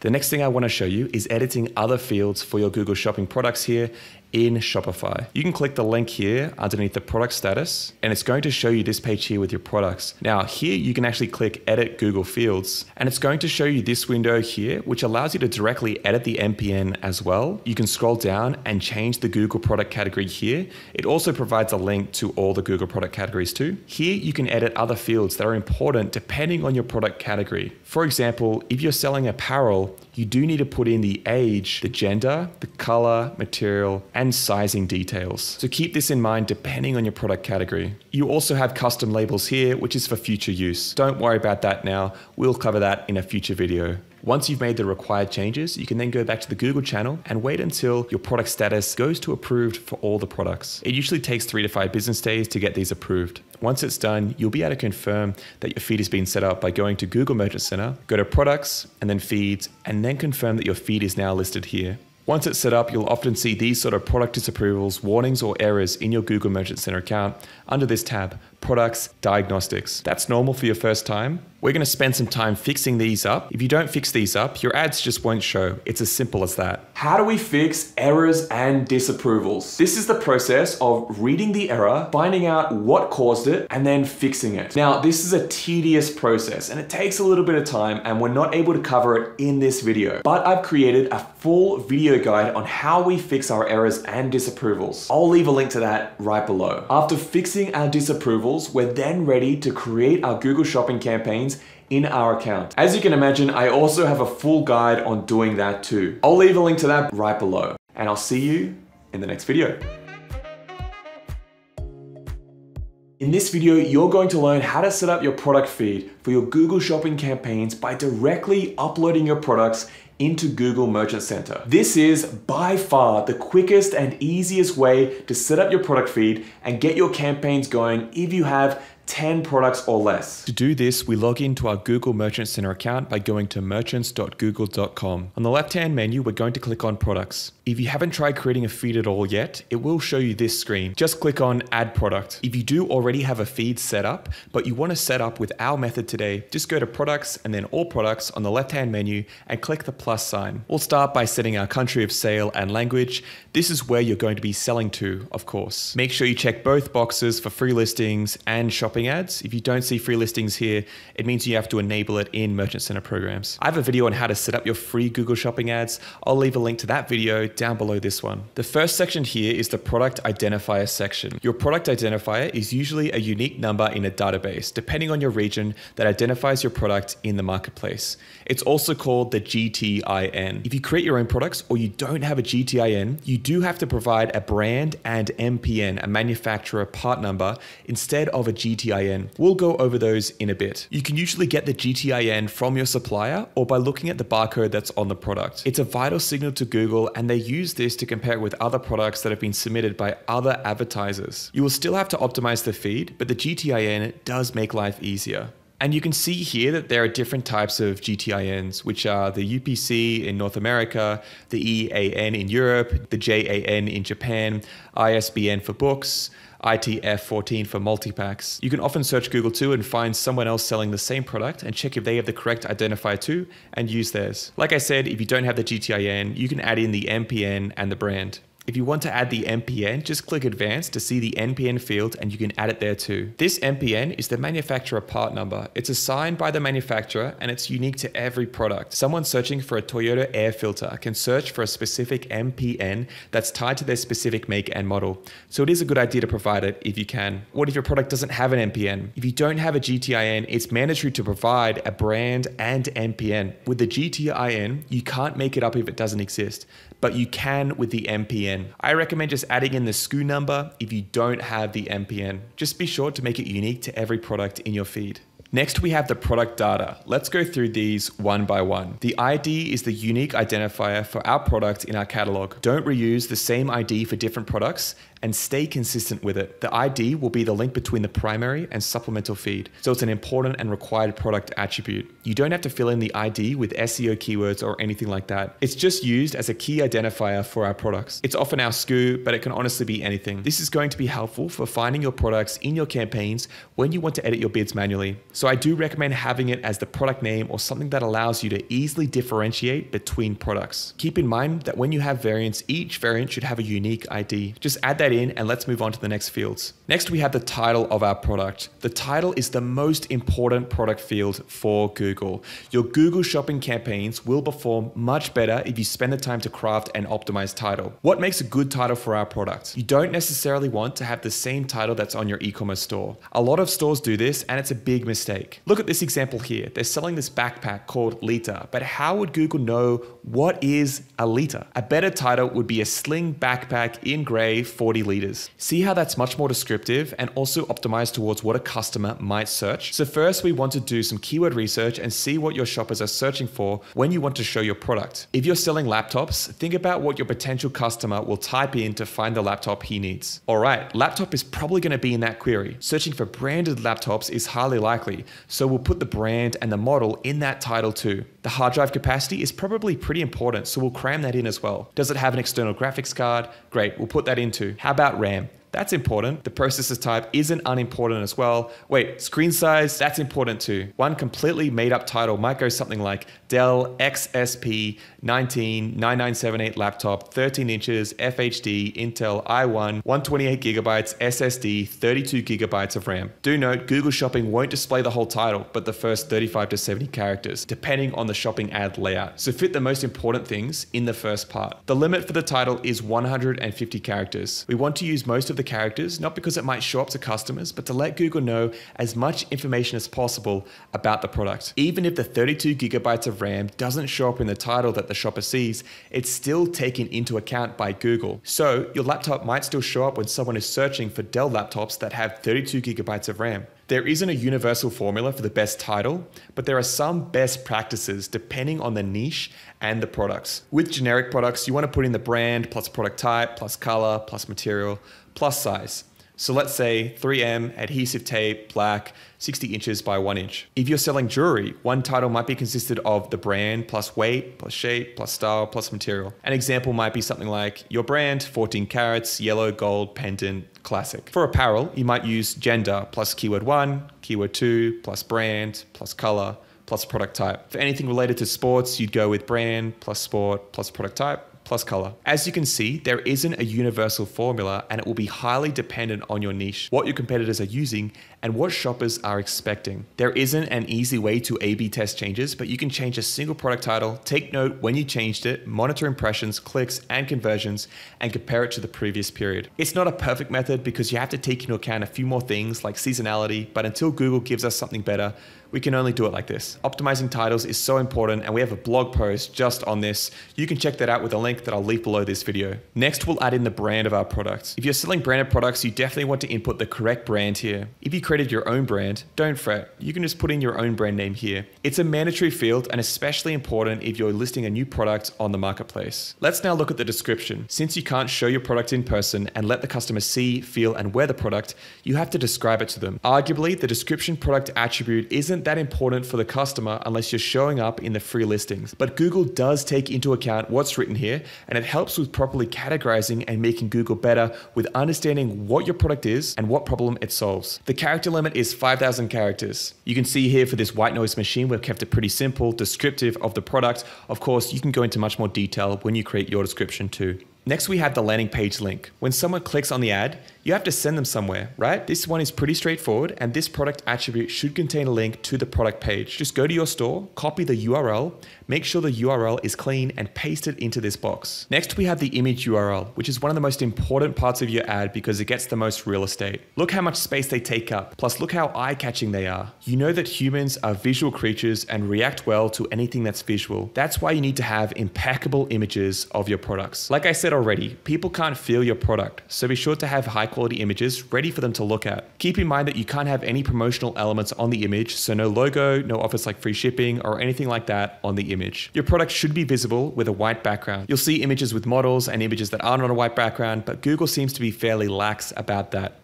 The next thing I want to show you is editing other fields for your Google Shopping products here in Shopify. You can click the link here underneath the product status, and it's going to show you this page here with your products. Now here you can actually click edit Google Fields, and it's going to show you this window here, which allows you to directly edit the MPN as well. You can scroll down and change the Google product category here. It also provides a link to all the Google product categories too. Here you can edit other fields that are important depending on your product category. For example, if you're selling apparel, you do need to put in the age, the gender, the color, material, and sizing details. So keep this in mind depending on your product category. You also have custom labels here, which is for future use. Don't worry about that now. We'll cover that in a future video. Once you've made the required changes, you can then go back to the Google channel and wait until your product status goes to approved for all the products. It usually takes three to five business days to get these approved. Once it's done, you'll be able to confirm that your feed has been set up by going to Google Merchant Center, go to products and then feeds, and then confirm that your feed is now listed here. Once it's set up, you'll often see these sort of product disapprovals, warnings, or errors in your Google Merchant Center account under this tab, Products Diagnostics. That's normal for your first time. We're going to spend some time fixing these up. If you don't fix these up, your ads just won't show. It's as simple as that. How do we fix errors and disapprovals? This is the process of reading the error, finding out what caused it, and then fixing it. Now, this is a tedious process and it takes a little bit of time and we're not able to cover it in this video, but I've created a full video guide on how we fix our errors and disapprovals. I'll leave a link to that right below. After fixing our disapprovals, we're then ready to create our Google Shopping campaigns in our account. As you can imagine, I also have a full guide on doing that too. I'll leave a link to that right below and I'll see you in the next video. In this video, you're going to learn how to set up your product feed for your Google Shopping campaigns by directly uploading your products into Google Merchant Center. This is by far the quickest and easiest way to set up your product feed and get your campaigns going if you have 10 products or less. To do this, we log into our Google Merchant Center account by going to merchants.google.com. On the left hand menu, we're going to click on products. If you haven't tried creating a feed at all yet, it will show you this screen. Just click on add product. If you do already have a feed set up, but you want to set up with our method today, just go to products and then all products on the left hand menu and click the plus sign. We'll start by setting our country of sale and language. This is where you're going to be selling to, of course. Make sure you check both boxes for free listings and shopping ads. If you don't see free listings here, it means you have to enable it in Merchant Center programs. I have a video on how to set up your free Google Shopping ads. I'll leave a link to that video down below this one. The first section here is the product identifier section. Your product identifier is usually a unique number in a database, depending on your region, that identifies your product in the marketplace. It's also called the GTIN. If you create your own products or you don't have a GTIN, you do have to provide a brand and MPN, a manufacturer part number, instead of a GTIN. We'll go over those in a bit. You can usually get the GTIN from your supplier or by looking at the barcode that's on the product. It's a vital signal to Google and they use this to compare it with other products that have been submitted by other advertisers. You will still have to optimize the feed, but the GTIN does make life easier. And you can see here that there are different types of GTINs, which are the UPC in North America, the EAN in Europe, the JAN in Japan, ISBN for books, ITF14 for multi-packs. You can often search Google too and find someone else selling the same product and check if they have the correct identifier too and use theirs. Like I said, if you don't have the GTIN, you can add in the MPN and the brand. If you want to add the MPN, just click Advanced to see the MPN field and you can add it there too. This MPN is the manufacturer part number. It's assigned by the manufacturer and it's unique to every product. Someone searching for a Toyota air filter can search for a specific MPN that's tied to their specific make and model. So it is a good idea to provide it if you can. What if your product doesn't have an MPN? If you don't have a GTIN, it's mandatory to provide a brand and MPN. With the GTIN, you can't make it up if it doesn't exist but you can with the MPN. I recommend just adding in the SKU number if you don't have the MPN. Just be sure to make it unique to every product in your feed. Next, we have the product data. Let's go through these one by one. The ID is the unique identifier for our product in our catalog. Don't reuse the same ID for different products and stay consistent with it. The ID will be the link between the primary and supplemental feed, so it's an important and required product attribute. You don't have to fill in the ID with SEO keywords or anything like that. It's just used as a key identifier for our products. It's often our SKU, but it can honestly be anything. This is going to be helpful for finding your products in your campaigns when you want to edit your bids manually. So I do recommend having it as the product name or something that allows you to easily differentiate between products. Keep in mind that when you have variants, each variant should have a unique ID. Just add that in and let's move on to the next fields. Next, we have the title of our product. The title is the most important product field for Google. Your Google shopping campaigns will perform much better if you spend the time to craft an optimized title. What makes a good title for our product? You don't necessarily want to have the same title that's on your e-commerce store. A lot of stores do this and it's a big mistake. Look at this example here. They're selling this backpack called Liter, but how would Google know what is a liter? A better title would be a sling backpack in gray 40 liters. See how that's much more descriptive and also optimized towards what a customer might search? So first we want to do some keyword research and see what your shoppers are searching for when you want to show your product. If you're selling laptops, think about what your potential customer will type in to find the laptop he needs. All right, laptop is probably going to be in that query. Searching for branded laptops is highly likely, so we'll put the brand and the model in that title too. The hard drive capacity is probably pretty important, so we'll cram that in as well. Does it have an external graphics card? Great, we'll put that into. How about RAM? That's important. The processor type isn't unimportant as well. Wait, screen size, that's important too. One completely made up title might go something like Dell XSP 199978 laptop, 13 inches, FHD, Intel i1, 128 gigabytes SSD, 32 gigabytes of RAM. Do note, Google Shopping won't display the whole title, but the first 35 to 70 characters, depending on the shopping ad layout. So fit the most important things in the first part. The limit for the title is 150 characters. We want to use most of the characters, not because it might show up to customers, but to let Google know as much information as possible about the product. Even if the 32 gigabytes of RAM doesn't show up in the title that the shopper sees, it's still taken into account by Google. So your laptop might still show up when someone is searching for Dell laptops that have 32 gigabytes of RAM. There isn't a universal formula for the best title, but there are some best practices depending on the niche and the products. With generic products, you want to put in the brand plus product type plus color plus material plus size. So let's say 3M adhesive tape, black, 60 inches by 1 inch. If you're selling jewelry, one title might be consisted of the brand plus weight, plus shape, plus style, plus material. An example might be something like your brand, 14 carats, yellow, gold, pendant, classic. For apparel, you might use gender plus keyword 1, keyword 2, plus brand, plus color, plus product type. For anything related to sports, you'd go with brand plus sport plus product type plus color. As you can see, there isn't a universal formula and it will be highly dependent on your niche, what your competitors are using, and what shoppers are expecting. There isn't an easy way to A-B test changes, but you can change a single product title, take note when you changed it, monitor impressions, clicks, and conversions, and compare it to the previous period. It's not a perfect method because you have to take into account a few more things like seasonality, but until Google gives us something better, we can only do it like this. Optimizing titles is so important and we have a blog post just on this. You can check that out with a link that I'll leave below this video. Next, we'll add in the brand of our products. If you're selling branded products, you definitely want to input the correct brand here. If you created your own brand, don't fret. You can just put in your own brand name here. It's a mandatory field and especially important if you're listing a new product on the marketplace. Let's now look at the description. Since you can't show your product in person and let the customer see, feel, and wear the product, you have to describe it to them. Arguably, the description product attribute isn't that important for the customer unless you're showing up in the free listings. But Google does take into account what's written here and it helps with properly categorizing and making Google better with understanding what your product is and what problem it solves. The character limit is 5,000 characters. You can see here for this white noise machine, we've kept it pretty simple, descriptive of the product. Of course, you can go into much more detail when you create your description too. Next, we have the landing page link. When someone clicks on the ad, you have to send them somewhere, right? This one is pretty straightforward and this product attribute should contain a link to the product page. Just go to your store, copy the URL, make sure the URL is clean and paste it into this box. Next, we have the image URL, which is one of the most important parts of your ad because it gets the most real estate. Look how much space they take up, plus look how eye-catching they are. You know that humans are visual creatures and react well to anything that's visual. That's why you need to have impeccable images of your products. Like I said already, people can't feel your product, so be sure to have high quality images ready for them to look at. Keep in mind that you can't have any promotional elements on the image, so no logo, no offers like free shipping, or anything like that on the image. Your product should be visible with a white background. You'll see images with models and images that aren't on a white background, but Google seems to be fairly lax about that.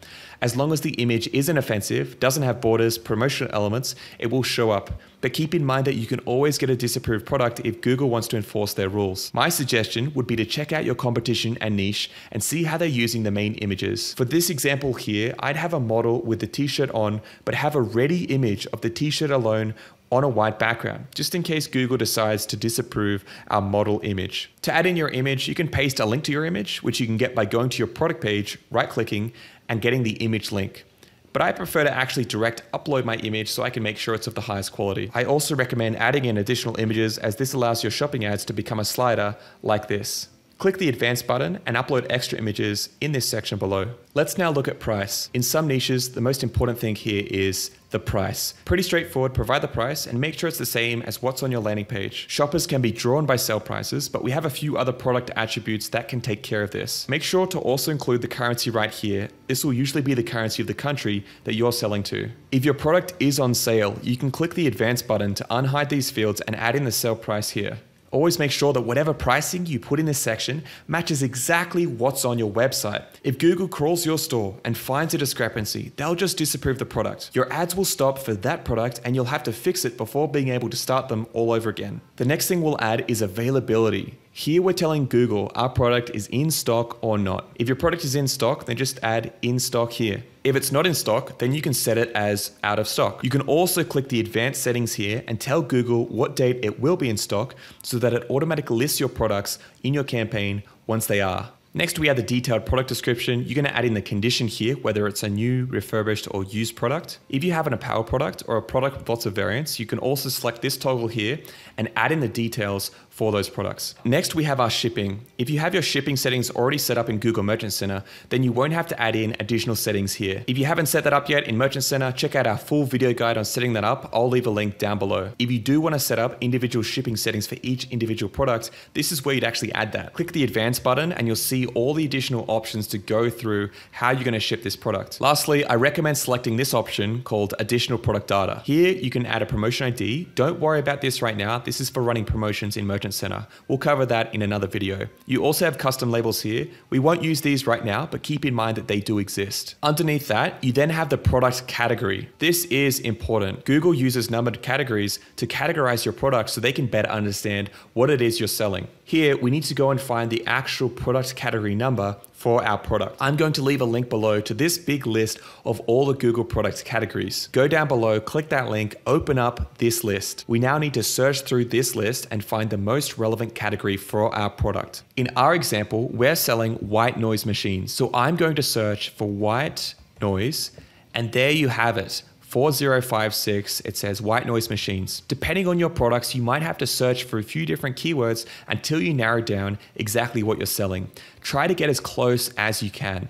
As long as the image isn't offensive, doesn't have borders, promotional elements, it will show up. But keep in mind that you can always get a disapproved product if Google wants to enforce their rules. My suggestion would be to check out your competition and niche and see how they're using the main images. For this example here, I'd have a model with the t-shirt on, but have a ready image of the t-shirt alone on a white background, just in case Google decides to disapprove our model image. To add in your image, you can paste a link to your image, which you can get by going to your product page, right clicking, and getting the image link. But I prefer to actually direct upload my image so I can make sure it's of the highest quality. I also recommend adding in additional images as this allows your shopping ads to become a slider like this. Click the advanced button and upload extra images in this section below. Let's now look at price. In some niches, the most important thing here is the price. Pretty straightforward, provide the price and make sure it's the same as what's on your landing page. Shoppers can be drawn by sale prices, but we have a few other product attributes that can take care of this. Make sure to also include the currency right here. This will usually be the currency of the country that you're selling to. If your product is on sale, you can click the advanced button to unhide these fields and add in the sale price here. Always make sure that whatever pricing you put in this section matches exactly what's on your website. If Google crawls your store and finds a discrepancy, they'll just disapprove the product. Your ads will stop for that product and you'll have to fix it before being able to start them all over again. The next thing we'll add is availability. Here we're telling Google our product is in stock or not. If your product is in stock, then just add in stock here. If it's not in stock, then you can set it as out of stock. You can also click the advanced settings here and tell Google what date it will be in stock so that it automatically lists your products in your campaign once they are. Next, we add the detailed product description. You're gonna add in the condition here, whether it's a new, refurbished, or used product. If you have an apparel product or a product with lots of variants, you can also select this toggle here and add in the details for those products. Next, we have our shipping. If you have your shipping settings already set up in Google Merchant Center, then you won't have to add in additional settings here. If you haven't set that up yet in Merchant Center, check out our full video guide on setting that up. I'll leave a link down below. If you do want to set up individual shipping settings for each individual product, this is where you'd actually add that. Click the advanced button and you'll see all the additional options to go through how you're going to ship this product. Lastly, I recommend selecting this option called additional product data. Here you can add a promotion ID. Don't worry about this right now. This is for running promotions in Merchant Center. We'll cover that in another video. You also have custom labels here. We won't use these right now, but keep in mind that they do exist. Underneath that, you then have the product category. This is important. Google uses numbered categories to categorize your product so they can better understand what it is you're selling. Here, we need to go and find the actual product category number for our product. I'm going to leave a link below to this big list of all the Google products categories. Go down below, click that link, open up this list. We now need to search through this list and find the most relevant category for our product. In our example, we're selling white noise machines. So I'm going to search for white noise and there you have it. 4056, it says white noise machines. Depending on your products, you might have to search for a few different keywords until you narrow down exactly what you're selling. Try to get as close as you can.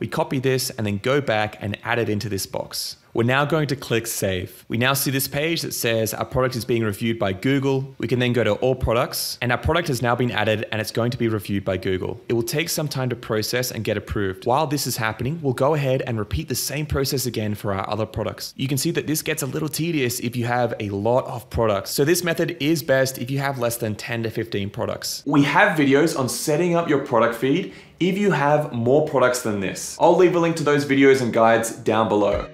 We copy this and then go back and add it into this box. We're now going to click save. We now see this page that says our product is being reviewed by Google. We can then go to all products and our product has now been added and it's going to be reviewed by Google. It will take some time to process and get approved. While this is happening, we'll go ahead and repeat the same process again for our other products. You can see that this gets a little tedious if you have a lot of products. So this method is best if you have less than 10 to 15 products. We have videos on setting up your product feed if you have more products than this. I'll leave a link to those videos and guides down below.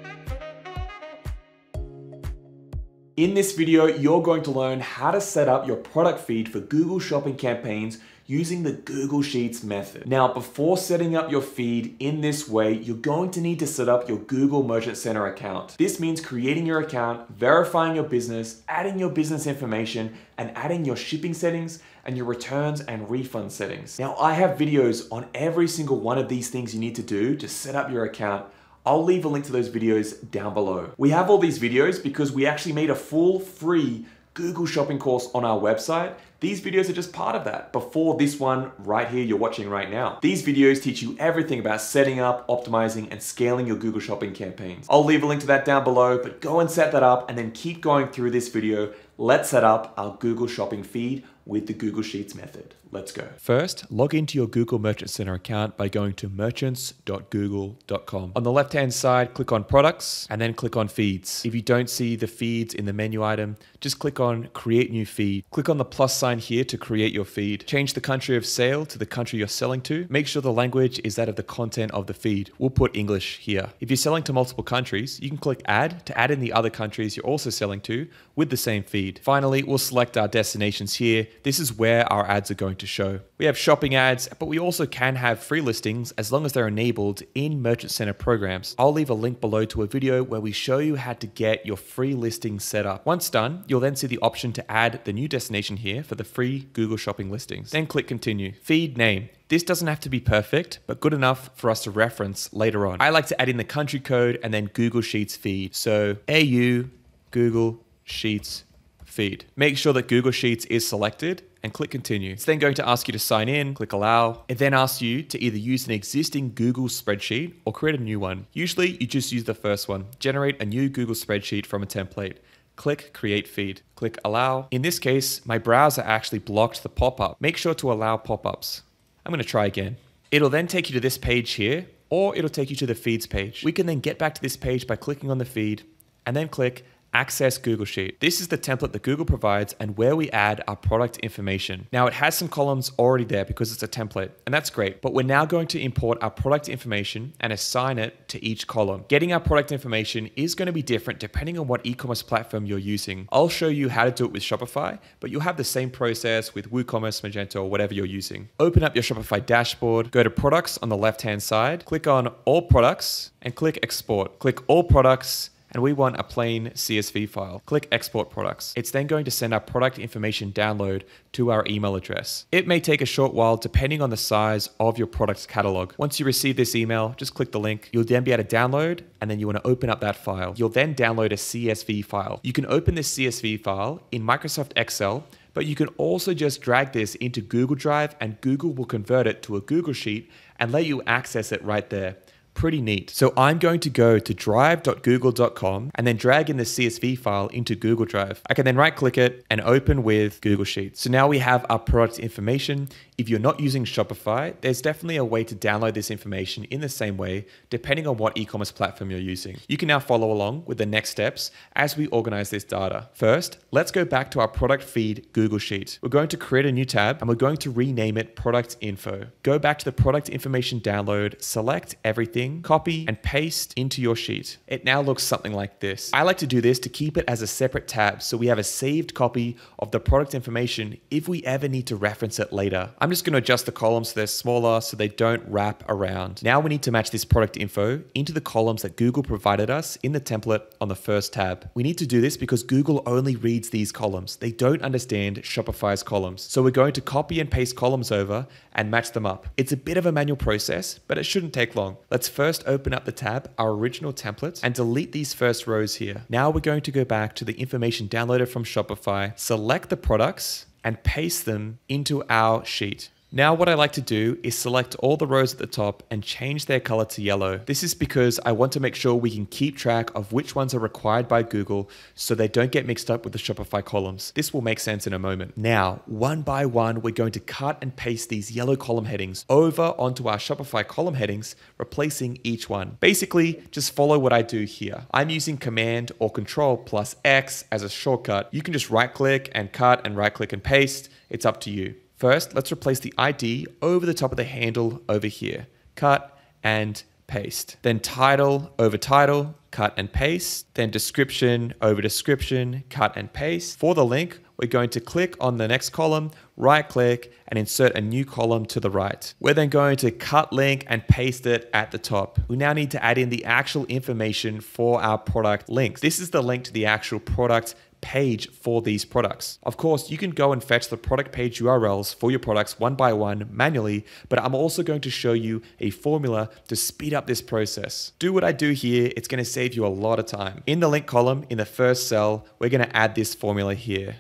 In this video, you're going to learn how to set up your product feed for Google Shopping campaigns using the Google Sheets method. Now, before setting up your feed in this way, you're going to need to set up your Google Merchant Center account. This means creating your account, verifying your business, adding your business information, and adding your shipping settings and your returns and refund settings. Now, I have videos on every single one of these things you need to do to set up your account I'll leave a link to those videos down below. We have all these videos because we actually made a full free Google Shopping course on our website. These videos are just part of that before this one right here you're watching right now. These videos teach you everything about setting up, optimizing, and scaling your Google Shopping campaigns. I'll leave a link to that down below, but go and set that up and then keep going through this video. Let's set up our Google Shopping feed with the Google Sheets method. Let's go. First, log into your Google Merchant Center account by going to merchants.google.com. On the left hand side, click on products and then click on feeds. If you don't see the feeds in the menu item, just click on create new feed. Click on the plus sign here to create your feed. Change the country of sale to the country you're selling to. Make sure the language is that of the content of the feed. We'll put English here. If you're selling to multiple countries, you can click add to add in the other countries you're also selling to with the same feed. Finally, we'll select our destinations here. This is where our ads are going to show. We have shopping ads, but we also can have free listings as long as they're enabled in Merchant Center programs. I'll leave a link below to a video where we show you how to get your free listing set up. Once done, you'll then see the option to add the new destination here for the free Google Shopping listings. Then click continue. Feed name. This doesn't have to be perfect, but good enough for us to reference later on. I like to add in the country code and then Google Sheets feed. So AU, Google Sheets feed. Make sure that Google Sheets is selected and click continue. It's then going to ask you to sign in, click allow. It then asks you to either use an existing Google spreadsheet or create a new one. Usually you just use the first one. Generate a new Google spreadsheet from a template. Click create feed. Click allow. In this case, my browser actually blocked the pop-up. Make sure to allow pop-ups. I'm going to try again. It'll then take you to this page here, or it'll take you to the feeds page. We can then get back to this page by clicking on the feed and then click Access Google Sheet. This is the template that Google provides and where we add our product information. Now it has some columns already there because it's a template and that's great, but we're now going to import our product information and assign it to each column. Getting our product information is going to be different depending on what e-commerce platform you're using. I'll show you how to do it with Shopify, but you'll have the same process with WooCommerce, Magento, or whatever you're using. Open up your Shopify dashboard, go to products on the left-hand side, click on all products and click export. Click all products and we want a plain CSV file. Click Export Products. It's then going to send our product information download to our email address. It may take a short while depending on the size of your product's catalog. Once you receive this email, just click the link. You'll then be able to download and then you want to open up that file. You'll then download a CSV file. You can open this CSV file in Microsoft Excel but you can also just drag this into Google Drive and Google will convert it to a Google Sheet and let you access it right there pretty neat. So I'm going to go to drive.google.com and then drag in the CSV file into Google Drive. I can then right click it and open with Google Sheets. So now we have our product information If you're not using Shopify, there's definitely a way to download this information in the same way, depending on what e commerce platform you're using. You can now follow along with the next steps as we organize this data. First, let's go back to our product feed Google Sheet. We're going to create a new tab and we're going to rename it Product Info. Go back to the product information download, select everything, copy, and paste into your sheet. It now looks something like this. I like to do this to keep it as a separate tab so we have a saved copy of the product information if we ever need to reference it later. I'm just going to adjust the columns so they're smaller so they don't wrap around. Now we need to match this product info into the columns that Google provided us in the template on the first tab. We need to do this because Google only reads these columns. They don't understand Shopify's columns. So we're going to copy and paste columns over and match them up. It's a bit of a manual process, but it shouldn't take long. Let's first open up the tab, our original template, and delete these first rows here. Now we're going to go back to the information downloaded from Shopify, select the products, and paste them into our sheet. Now what I like to do is select all the rows at the top and change their color to yellow. This is because I want to make sure we can keep track of which ones are required by Google so they don't get mixed up with the Shopify columns. This will make sense in a moment. Now, one by one, we're going to cut and paste these yellow column headings over onto our Shopify column headings, replacing each one. Basically, just follow what I do here. I'm using Command or Control plus X as a shortcut. You can just right click and cut and right click and paste. It's up to you. First, let's replace the ID over the top of the handle over here. Cut and paste. Then title over title, cut and paste. Then description over description, cut and paste. For the link, we're going to click on the next column, right click, and insert a new column to the right. We're then going to cut link and paste it at the top. We now need to add in the actual information for our product links. This is the link to the actual product page for these products. Of course, you can go and fetch the product page URLs for your products one by one manually, but I'm also going to show you a formula to speed up this process. Do what I do here, it's going to save you a lot of time. In the link column, in the first cell, we're going to add this formula here.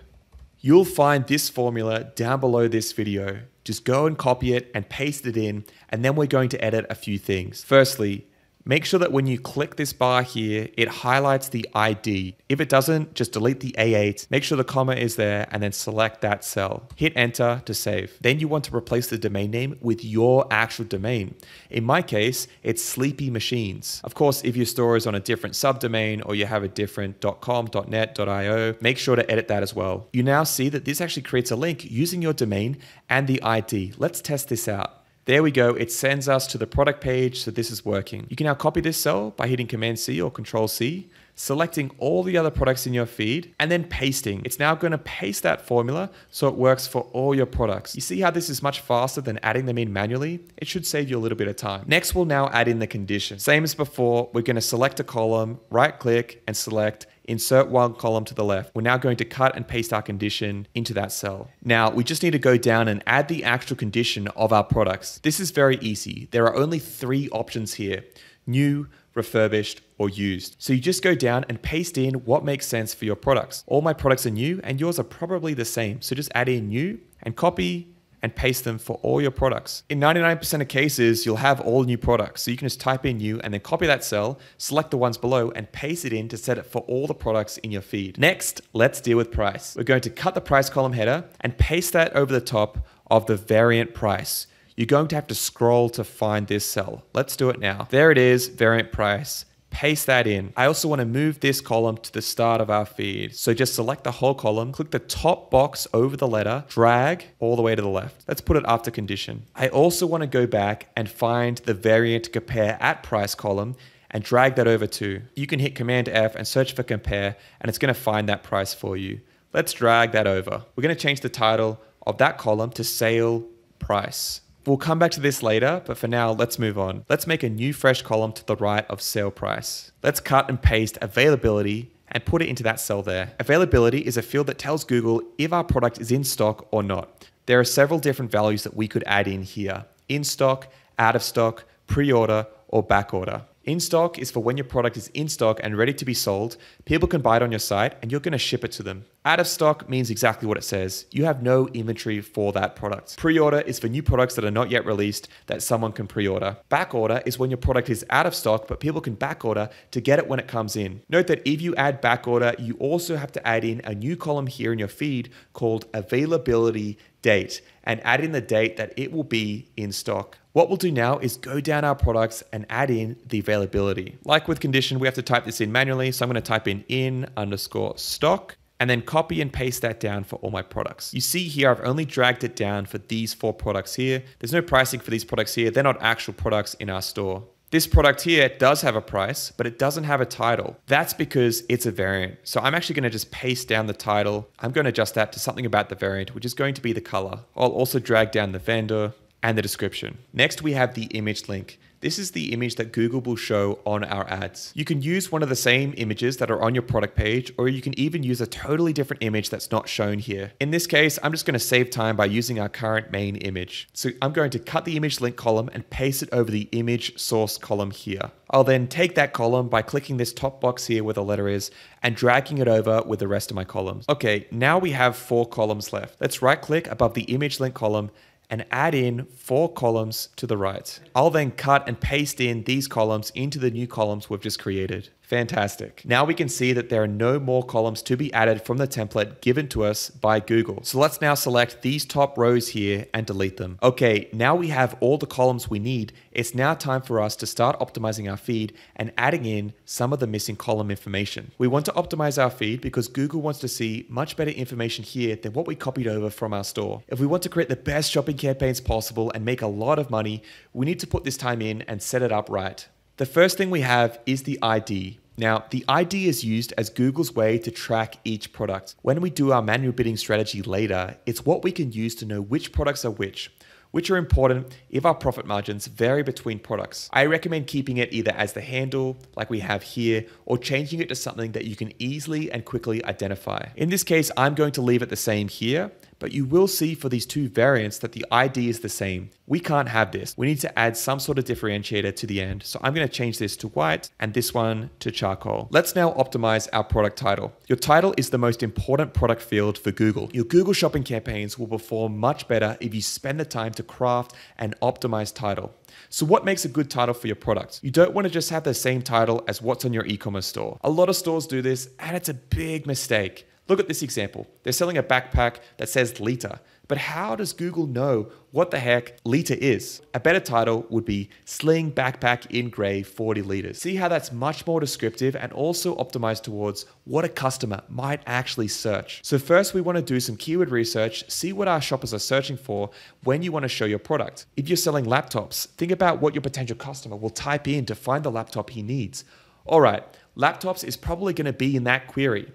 You'll find this formula down below this video. Just go and copy it and paste it in, and then we're going to edit a few things. Firstly, Make sure that when you click this bar here, it highlights the ID. If it doesn't, just delete the A8, make sure the comma is there, and then select that cell. Hit enter to save. Then you want to replace the domain name with your actual domain. In my case, it's Sleepy Machines. Of course, if your store is on a different subdomain or you have a different .com, .net, .io, make sure to edit that as well. You now see that this actually creates a link using your domain and the ID. Let's test this out. There we go. It sends us to the product page. So this is working. You can now copy this cell by hitting Command C or Control C, selecting all the other products in your feed and then pasting. It's now going to paste that formula so it works for all your products. You see how this is much faster than adding them in manually? It should save you a little bit of time. Next, we'll now add in the condition. Same as before, we're going to select a column, right click and select insert one column to the left. We're now going to cut and paste our condition into that cell. Now we just need to go down and add the actual condition of our products. This is very easy. There are only three options here, new, refurbished, or used. So you just go down and paste in what makes sense for your products. All my products are new and yours are probably the same. So just add in new and copy and paste them for all your products. In 99% of cases, you'll have all new products. So you can just type in new and then copy that cell, select the ones below and paste it in to set it for all the products in your feed. Next, let's deal with price. We're going to cut the price column header and paste that over the top of the variant price. You're going to have to scroll to find this cell. Let's do it now. There it is, variant price paste that in. I also want to move this column to the start of our feed. So just select the whole column, click the top box over the letter, drag all the way to the left. Let's put it after condition. I also want to go back and find the variant compare at price column and drag that over too. You can hit Command F and search for compare and it's going to find that price for you. Let's drag that over. We're going to change the title of that column to sale price. We'll come back to this later, but for now, let's move on. Let's make a new fresh column to the right of sale price. Let's cut and paste availability and put it into that cell there. Availability is a field that tells Google if our product is in stock or not. There are several different values that we could add in here. In stock, out of stock, pre-order, or back order. In stock is for when your product is in stock and ready to be sold. People can buy it on your site and you're going to ship it to them. Out of stock means exactly what it says. You have no inventory for that product. Pre order is for new products that are not yet released that someone can pre order. Back order is when your product is out of stock but people can back order to get it when it comes in. Note that if you add back order, you also have to add in a new column here in your feed called availability date and add in the date that it will be in stock. What we'll do now is go down our products and add in the availability. Like with condition, we have to type this in manually. So I'm gonna type in in underscore stock and then copy and paste that down for all my products. You see here, I've only dragged it down for these four products here. There's no pricing for these products here. They're not actual products in our store. This product here does have a price, but it doesn't have a title. That's because it's a variant. So I'm actually gonna just paste down the title. I'm gonna adjust that to something about the variant, which is going to be the color. I'll also drag down the vendor and the description. Next, we have the image link. This is the image that Google will show on our ads. You can use one of the same images that are on your product page, or you can even use a totally different image that's not shown here. In this case, I'm just gonna save time by using our current main image. So I'm going to cut the image link column and paste it over the image source column here. I'll then take that column by clicking this top box here where the letter is and dragging it over with the rest of my columns. Okay, now we have four columns left. Let's right click above the image link column and add in four columns to the right. I'll then cut and paste in these columns into the new columns we've just created. Fantastic. Now we can see that there are no more columns to be added from the template given to us by Google. So let's now select these top rows here and delete them. Okay, now we have all the columns we need. It's now time for us to start optimizing our feed and adding in some of the missing column information. We want to optimize our feed because Google wants to see much better information here than what we copied over from our store. If we want to create the best shopping campaigns possible and make a lot of money, we need to put this time in and set it up right. The first thing we have is the ID. Now, the ID is used as Google's way to track each product. When we do our manual bidding strategy later, it's what we can use to know which products are which, which are important if our profit margins vary between products. I recommend keeping it either as the handle, like we have here, or changing it to something that you can easily and quickly identify. In this case, I'm going to leave it the same here, but you will see for these two variants that the ID is the same. We can't have this. We need to add some sort of differentiator to the end. So I'm going to change this to white and this one to charcoal. Let's now optimize our product title. Your title is the most important product field for Google. Your Google shopping campaigns will perform much better if you spend the time to craft an optimized title. So what makes a good title for your product? You don't want to just have the same title as what's on your e-commerce store. A lot of stores do this and it's a big mistake. Look at this example. They're selling a backpack that says liter, but how does Google know what the heck liter is? A better title would be Sling Backpack in Gray 40 liters. See how that's much more descriptive and also optimized towards what a customer might actually search. So first we want to do some keyword research, see what our shoppers are searching for when you want to show your product. If you're selling laptops, think about what your potential customer will type in to find the laptop he needs. All right, laptops is probably going to be in that query.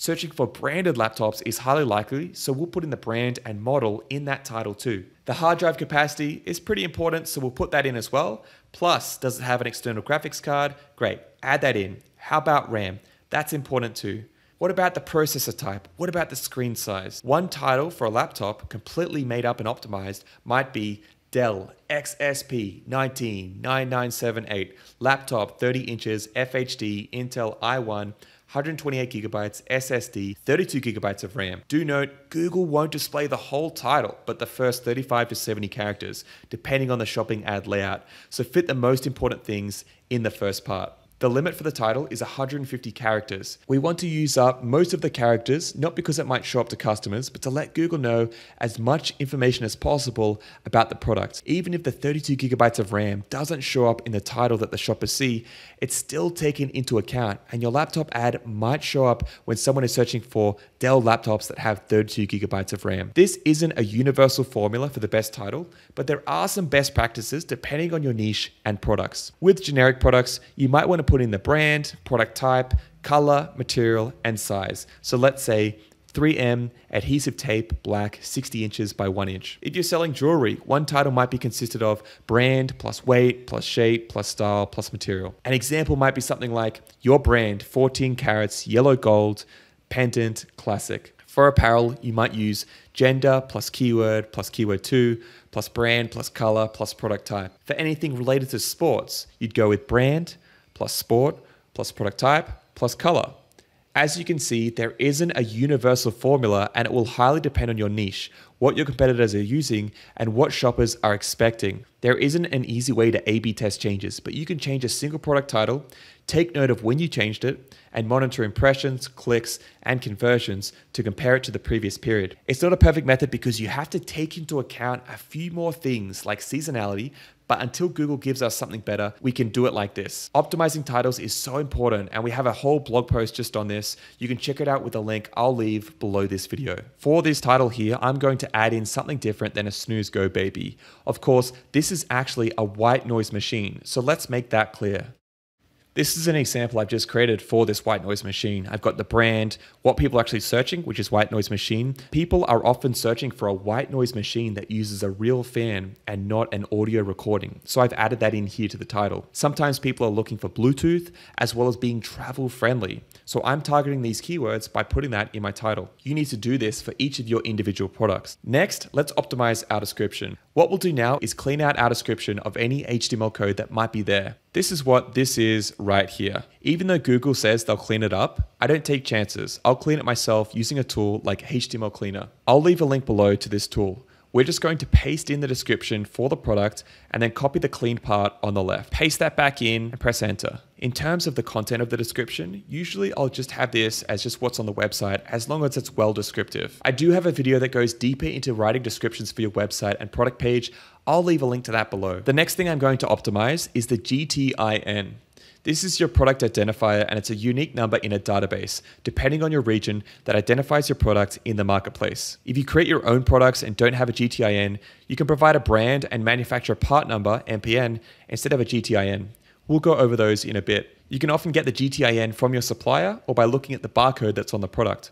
Searching for branded laptops is highly likely, so we'll put in the brand and model in that title too. The hard drive capacity is pretty important, so we'll put that in as well. Plus, does it have an external graphics card? Great, add that in. How about RAM? That's important too. What about the processor type? What about the screen size? One title for a laptop completely made up and optimized might be Dell XSP 199978 laptop 30 inches FHD Intel i1 128 gigabytes SSD, 32 gigabytes of RAM. Do note, Google won't display the whole title, but the first 35 to 70 characters, depending on the shopping ad layout. So fit the most important things in the first part. The limit for the title is 150 characters. We want to use up most of the characters, not because it might show up to customers, but to let Google know as much information as possible about the product. Even if the 32 gigabytes of RAM doesn't show up in the title that the shoppers see, it's still taken into account, and your laptop ad might show up when someone is searching for Dell laptops that have 32 gigabytes of RAM. This isn't a universal formula for the best title, but there are some best practices depending on your niche and products. With generic products, you might want to put in the brand, product type, color, material, and size. So let's say 3M adhesive tape, black, 60 inches by 1 inch. If you're selling jewelry, one title might be consisted of brand plus weight plus shape plus style plus material. An example might be something like your brand, 14 carats, yellow gold, pendant, classic. For apparel, you might use gender plus keyword plus keyword 2 plus brand plus color plus product type. For anything related to sports, you'd go with brand plus sport, plus product type, plus color. As you can see, there isn't a universal formula and it will highly depend on your niche, what your competitors are using, and what shoppers are expecting. There isn't an easy way to A B test changes, but you can change a single product title, take note of when you changed it, and monitor impressions, clicks, and conversions to compare it to the previous period. It's not a perfect method because you have to take into account a few more things like seasonality, but until Google gives us something better, we can do it like this. Optimizing titles is so important, and we have a whole blog post just on this. You can check it out with the link I'll leave below this video. For this title here, I'm going to add in something different than a snooze go baby. Of course, this is actually a white noise machine, so let's make that clear. This is an example I've just created for this white noise machine. I've got the brand, what people are actually searching, which is white noise machine. People are often searching for a white noise machine that uses a real fan and not an audio recording. So I've added that in here to the title. Sometimes people are looking for Bluetooth as well as being travel friendly. So I'm targeting these keywords by putting that in my title. You need to do this for each of your individual products. Next, let's optimize our description. What we'll do now is clean out our description of any HTML code that might be there. This is what this is right here. Even though Google says they'll clean it up, I don't take chances. I'll clean it myself using a tool like HTML Cleaner. I'll leave a link below to this tool. We're just going to paste in the description for the product and then copy the clean part on the left. Paste that back in and press enter. In terms of the content of the description, usually I'll just have this as just what's on the website as long as it's well descriptive. I do have a video that goes deeper into writing descriptions for your website and product page. I'll leave a link to that below. The next thing I'm going to optimize is the GTIN. This is your product identifier and it's a unique number in a database, depending on your region, that identifies your product in the marketplace. If you create your own products and don't have a GTIN, you can provide a brand and manufacturer part number, MPN, instead of a GTIN. We'll go over those in a bit. You can often get the GTIN from your supplier or by looking at the barcode that's on the product.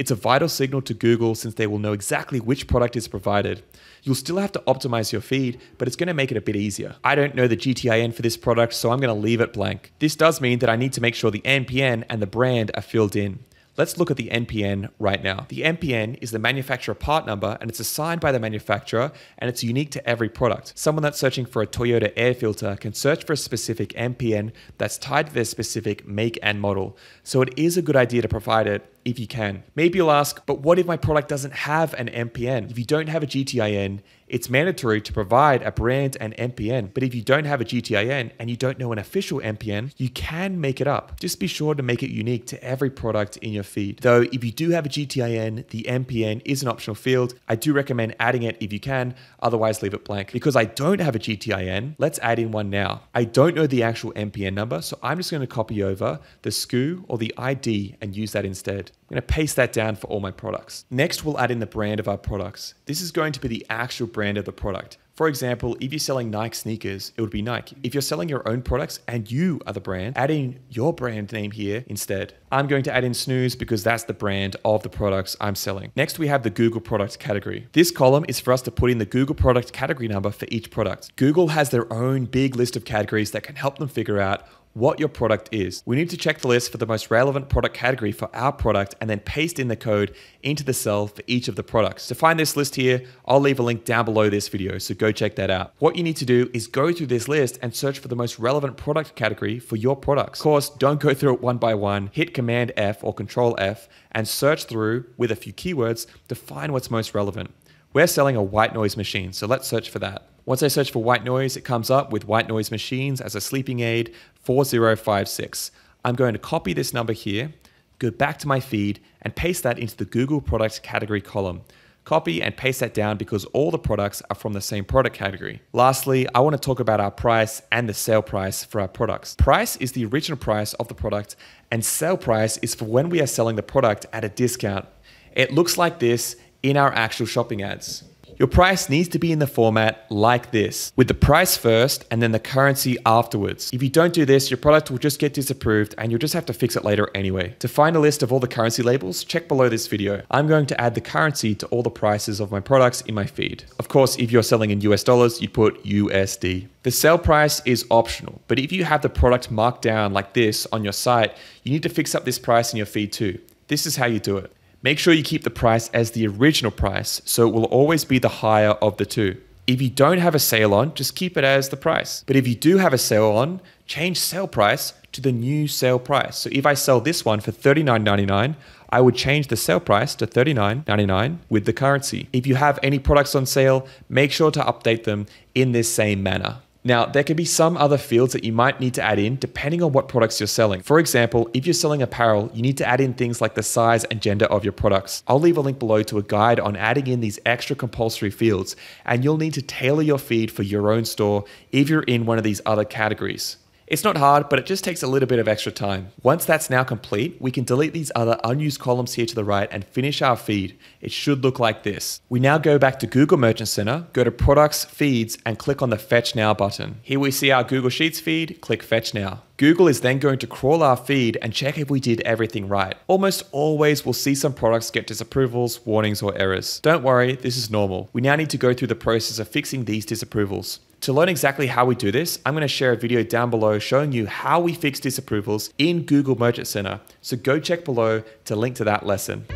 It's a vital signal to Google since they will know exactly which product is provided. You'll still have to optimize your feed, but it's going to make it a bit easier. I don't know the GTIN for this product, so I'm going to leave it blank. This does mean that I need to make sure the MPN and the brand are filled in. Let's look at the MPN right now. The MPN is the manufacturer part number and it's assigned by the manufacturer and it's unique to every product. Someone that's searching for a Toyota air filter can search for a specific MPN that's tied to their specific make and model. So it is a good idea to provide it if you can. Maybe you'll ask, but what if my product doesn't have an MPN? If you don't have a GTIN, it's mandatory to provide a brand and MPN. But if you don't have a GTIN and you don't know an official MPN, you can make it up. Just be sure to make it unique to every product in your feed. Though if you do have a GTIN, the MPN is an optional field. I do recommend adding it if you can, otherwise leave it blank. Because I don't have a GTIN, let's add in one now. I don't know the actual MPN number, so I'm just going to copy over the SKU or the ID and use that instead. I'm going to paste that down for all my products. Next, we'll add in the brand of our products. This is going to be the actual brand of the product. For example, if you're selling Nike sneakers, it would be Nike. If you're selling your own products and you are the brand, add in your brand name here instead. I'm going to add in Snooze because that's the brand of the products I'm selling. Next, we have the Google product category. This column is for us to put in the Google product category number for each product. Google has their own big list of categories that can help them figure out what your product is. We need to check the list for the most relevant product category for our product and then paste in the code into the cell for each of the products. To find this list here, I'll leave a link down below this video, so go check that out. What you need to do is go through this list and search for the most relevant product category for your products. Of course, don't go through it one by one, hit Command F or Control F and search through with a few keywords to find what's most relevant. We're selling a white noise machine, so let's search for that. Once I search for white noise, it comes up with white noise machines as a sleeping aid 4056. I'm going to copy this number here, go back to my feed, and paste that into the Google products category column. Copy and paste that down because all the products are from the same product category. Lastly, I want to talk about our price and the sale price for our products. Price is the original price of the product, and sale price is for when we are selling the product at a discount. It looks like this in our actual shopping ads. Your price needs to be in the format like this, with the price first and then the currency afterwards. If you don't do this, your product will just get disapproved and you'll just have to fix it later anyway. To find a list of all the currency labels, check below this video. I'm going to add the currency to all the prices of my products in my feed. Of course, if you're selling in US dollars, you'd put USD. The sale price is optional, but if you have the product marked down like this on your site, you need to fix up this price in your feed too. This is how you do it. Make sure you keep the price as the original price, so it will always be the higher of the two. If you don't have a sale on, just keep it as the price. But if you do have a sale on, change sale price to the new sale price. So if I sell this one for $39.99, I would change the sale price to $39.99 with the currency. If you have any products on sale, make sure to update them in this same manner. Now, there can be some other fields that you might need to add in depending on what products you're selling. For example, if you're selling apparel, you need to add in things like the size and gender of your products. I'll leave a link below to a guide on adding in these extra compulsory fields, and you'll need to tailor your feed for your own store if you're in one of these other categories. It's not hard, but it just takes a little bit of extra time. Once that's now complete, we can delete these other unused columns here to the right and finish our feed. It should look like this. We now go back to Google Merchant Center, go to Products, Feeds, and click on the Fetch Now button. Here we see our Google Sheets feed, click Fetch Now. Google is then going to crawl our feed and check if we did everything right. Almost always we'll see some products get disapprovals, warnings, or errors. Don't worry, this is normal. We now need to go through the process of fixing these disapprovals. To learn exactly how we do this, I'm going to share a video down below showing you how we fix disapprovals in Google Merchant Center. So go check below to link to that lesson.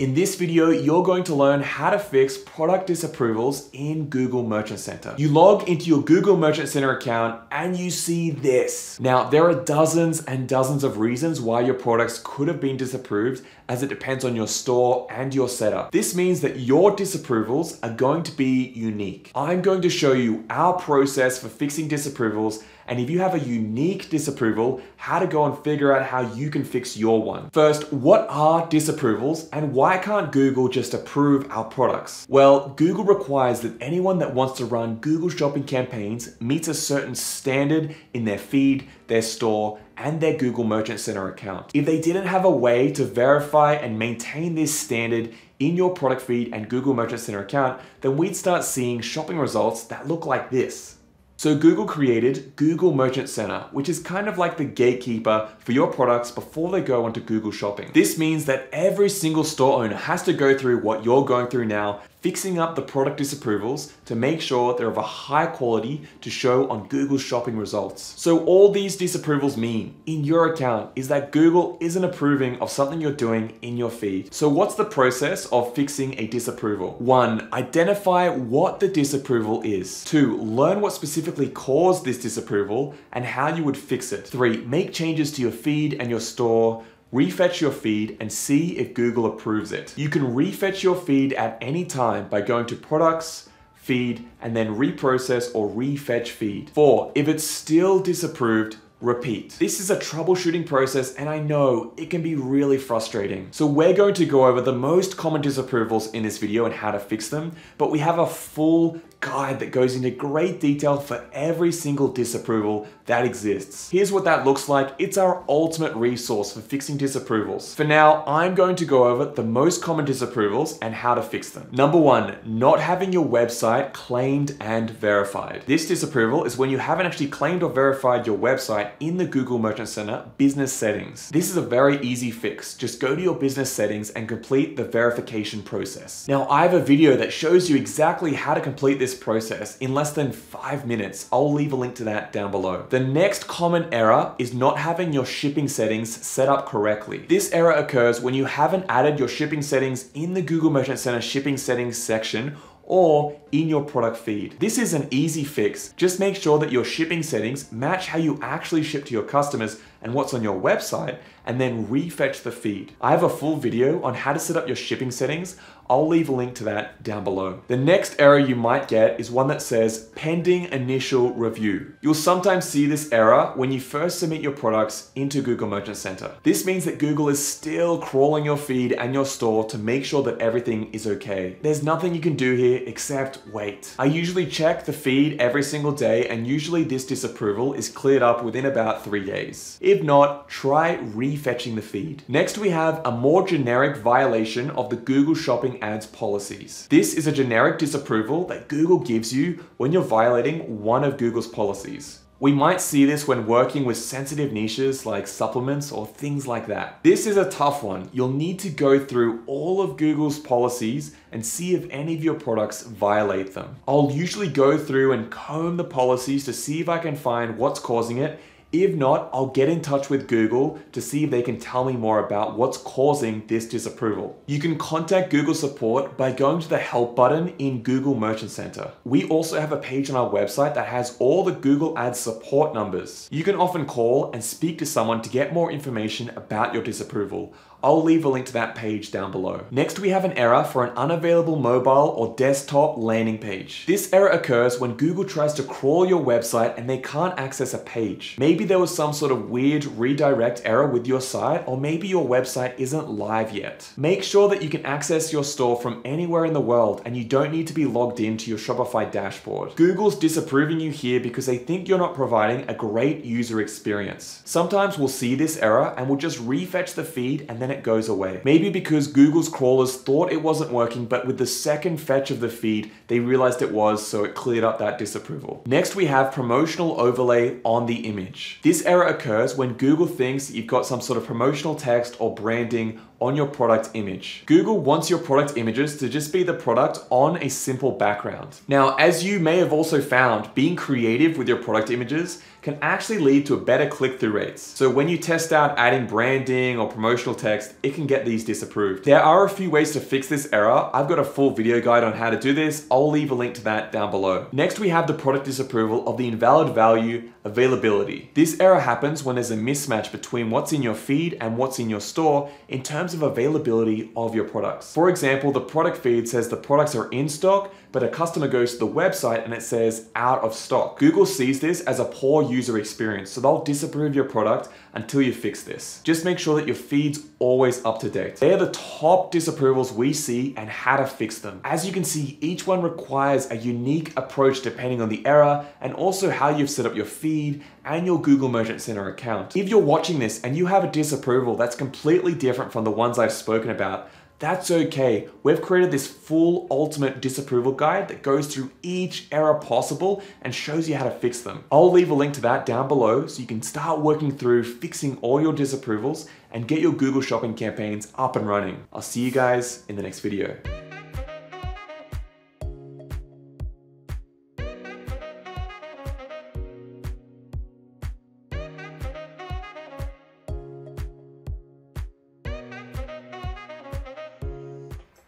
In this video, you're going to learn how to fix product disapprovals in Google Merchant Center. You log into your Google Merchant Center account and you see this. Now, there are dozens and dozens of reasons why your products could have been disapproved as it depends on your store and your setup. This means that your disapprovals are going to be unique. I'm going to show you our process for fixing disapprovals and if you have a unique disapproval, how to go and figure out how you can fix your one. First, what are disapprovals and why can't Google just approve our products? Well, Google requires that anyone that wants to run Google shopping campaigns meets a certain standard in their feed, their store, and their Google Merchant Center account. If they didn't have a way to verify and maintain this standard in your product feed and Google Merchant Center account, then we'd start seeing shopping results that look like this. So Google created Google Merchant Center, which is kind of like the gatekeeper for your products before they go onto Google Shopping. This means that every single store owner has to go through what you're going through now fixing up the product disapprovals to make sure they're of a high quality to show on Google shopping results. So all these disapprovals mean in your account is that Google isn't approving of something you're doing in your feed. So what's the process of fixing a disapproval? One, identify what the disapproval is. Two, learn what specifically caused this disapproval and how you would fix it. Three, make changes to your feed and your store refetch your feed and see if Google approves it. You can refetch your feed at any time by going to products, feed, and then reprocess or refetch feed. Four, if it's still disapproved, repeat. This is a troubleshooting process and I know it can be really frustrating. So we're going to go over the most common disapprovals in this video and how to fix them, but we have a full guide that goes into great detail for every single disapproval that exists. Here's what that looks like. It's our ultimate resource for fixing disapprovals. For now, I'm going to go over the most common disapprovals and how to fix them. Number one, not having your website claimed and verified. This disapproval is when you haven't actually claimed or verified your website in the Google Merchant Center business settings. This is a very easy fix. Just go to your business settings and complete the verification process. Now, I have a video that shows you exactly how to complete this process in less than five minutes. I'll leave a link to that down below. The next common error is not having your shipping settings set up correctly. This error occurs when you haven't added your shipping settings in the Google Merchant Center shipping settings section or in your product feed. This is an easy fix. Just make sure that your shipping settings match how you actually ship to your customers and what's on your website, and then refetch the feed. I have a full video on how to set up your shipping settings. I'll leave a link to that down below. The next error you might get is one that says pending initial review. You'll sometimes see this error when you first submit your products into Google Merchant Center. This means that Google is still crawling your feed and your store to make sure that everything is okay. There's nothing you can do here except wait. I usually check the feed every single day and usually this disapproval is cleared up within about three days. If not, try refetching the feed. Next we have a more generic violation of the Google Shopping ads policies. This is a generic disapproval that Google gives you when you're violating one of Google's policies. We might see this when working with sensitive niches like supplements or things like that. This is a tough one. You'll need to go through all of Google's policies and see if any of your products violate them. I'll usually go through and comb the policies to see if I can find what's causing it If not, I'll get in touch with Google to see if they can tell me more about what's causing this disapproval. You can contact Google support by going to the help button in Google Merchant Center. We also have a page on our website that has all the Google Ads support numbers. You can often call and speak to someone to get more information about your disapproval. I'll leave a link to that page down below. Next, we have an error for an unavailable mobile or desktop landing page. This error occurs when Google tries to crawl your website and they can't access a page. Maybe there was some sort of weird redirect error with your site, or maybe your website isn't live yet. Make sure that you can access your store from anywhere in the world and you don't need to be logged into your Shopify dashboard. Google's disapproving you here because they think you're not providing a great user experience. Sometimes we'll see this error and we'll just refetch the feed and then it goes away. Maybe because Google's crawlers thought it wasn't working, but with the second fetch of the feed, they realized it was, so it cleared up that disapproval. Next, we have promotional overlay on the image. This error occurs when Google thinks you've got some sort of promotional text or branding on your product image. Google wants your product images to just be the product on a simple background. Now, as you may have also found, being creative with your product images can actually lead to a better click-through rates. So when you test out adding branding or promotional text, it can get these disapproved. There are a few ways to fix this error. I've got a full video guide on how to do this. I'll leave a link to that down below. Next, we have the product disapproval of the invalid value availability. This error happens when there's a mismatch between what's in your feed and what's in your store in terms of availability of your products. For example, the product feed says the products are in stock, but a customer goes to the website and it says out of stock. Google sees this as a poor user experience, so they'll disapprove your product until you fix this. Just make sure that your feed's always up to date. They're the top disapprovals we see and how to fix them. As you can see, each one requires a unique approach depending on the error and also how you've set up your feed and your Google Merchant Center account. If you're watching this and you have a disapproval that's completely different from the ones I've spoken about, that's okay. We've created this full ultimate disapproval guide that goes through each error possible and shows you how to fix them. I'll leave a link to that down below so you can start working through fixing all your disapprovals and get your Google Shopping campaigns up and running. I'll see you guys in the next video.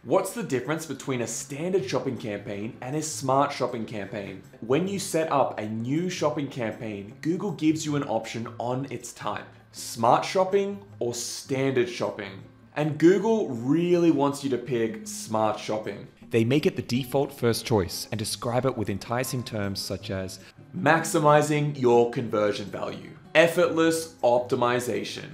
What's the difference between a standard shopping campaign and a smart shopping campaign? When you set up a new shopping campaign, Google gives you an option on its type. Smart shopping or standard shopping? And Google really wants you to pick smart shopping. They make it the default first choice and describe it with enticing terms such as maximizing your conversion value, effortless optimization,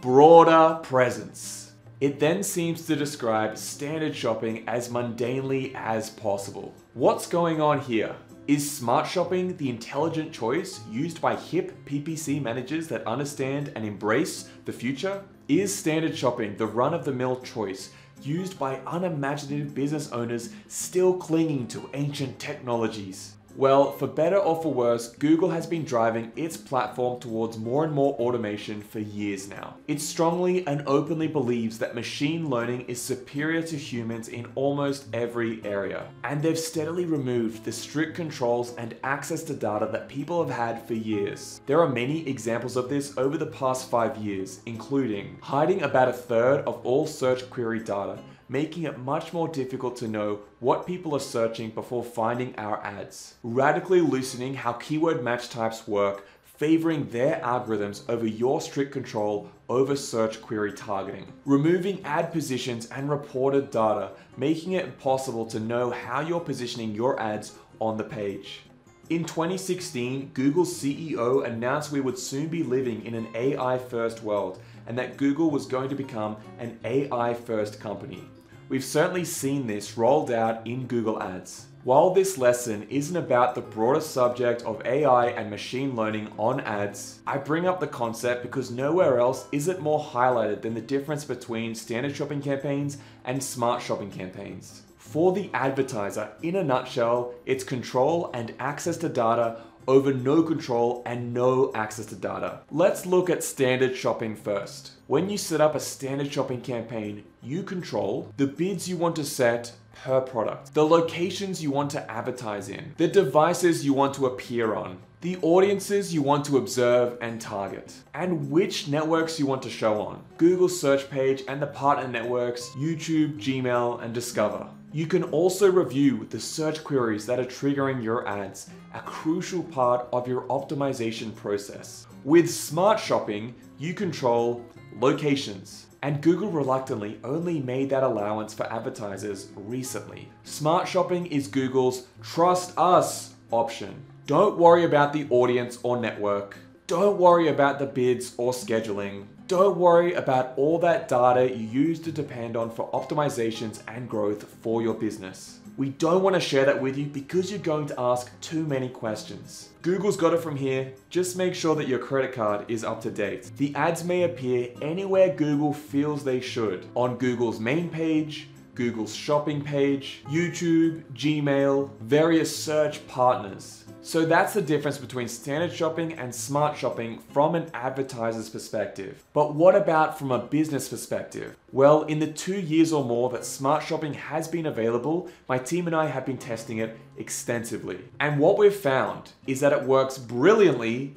broader presence, it then seems to describe standard shopping as mundanely as possible. What's going on here? Is smart shopping the intelligent choice used by hip PPC managers that understand and embrace the future? Is standard shopping the run of the mill choice used by unimaginative business owners still clinging to ancient technologies? Well, for better or for worse, Google has been driving its platform towards more and more automation for years now. It strongly and openly believes that machine learning is superior to humans in almost every area. And they've steadily removed the strict controls and access to data that people have had for years. There are many examples of this over the past five years, including hiding about a third of all search query data making it much more difficult to know what people are searching before finding our ads. Radically loosening how keyword match types work, favoring their algorithms over your strict control over search query targeting. Removing ad positions and reported data, making it impossible to know how you're positioning your ads on the page. In 2016, Google's CEO announced we would soon be living in an AI first world and that Google was going to become an AI first company. We've certainly seen this rolled out in Google Ads. While this lesson isn't about the broader subject of AI and machine learning on ads, I bring up the concept because nowhere else is it more highlighted than the difference between standard shopping campaigns and smart shopping campaigns. For the advertiser, in a nutshell, it's control and access to data over no control and no access to data. Let's look at standard shopping first. When you set up a standard shopping campaign, you control the bids you want to set per product, the locations you want to advertise in, the devices you want to appear on, the audiences you want to observe and target, and which networks you want to show on. Google search page and the partner networks, YouTube, Gmail, and Discover. You can also review the search queries that are triggering your ads, a crucial part of your optimization process. With Smart Shopping, you control locations, and Google reluctantly only made that allowance for advertisers recently. Smart Shopping is Google's Trust Us option. Don't worry about the audience or network. Don't worry about the bids or scheduling. Don't worry about all that data you use to depend on for optimizations and growth for your business. We don't want to share that with you because you're going to ask too many questions. Google's got it from here. Just make sure that your credit card is up to date. The ads may appear anywhere Google feels they should. On Google's main page, Google's shopping page, YouTube, Gmail, various search partners. So that's the difference between standard shopping and smart shopping from an advertiser's perspective. But what about from a business perspective? Well, in the two years or more that smart shopping has been available, my team and I have been testing it extensively. And what we've found is that it works brilliantly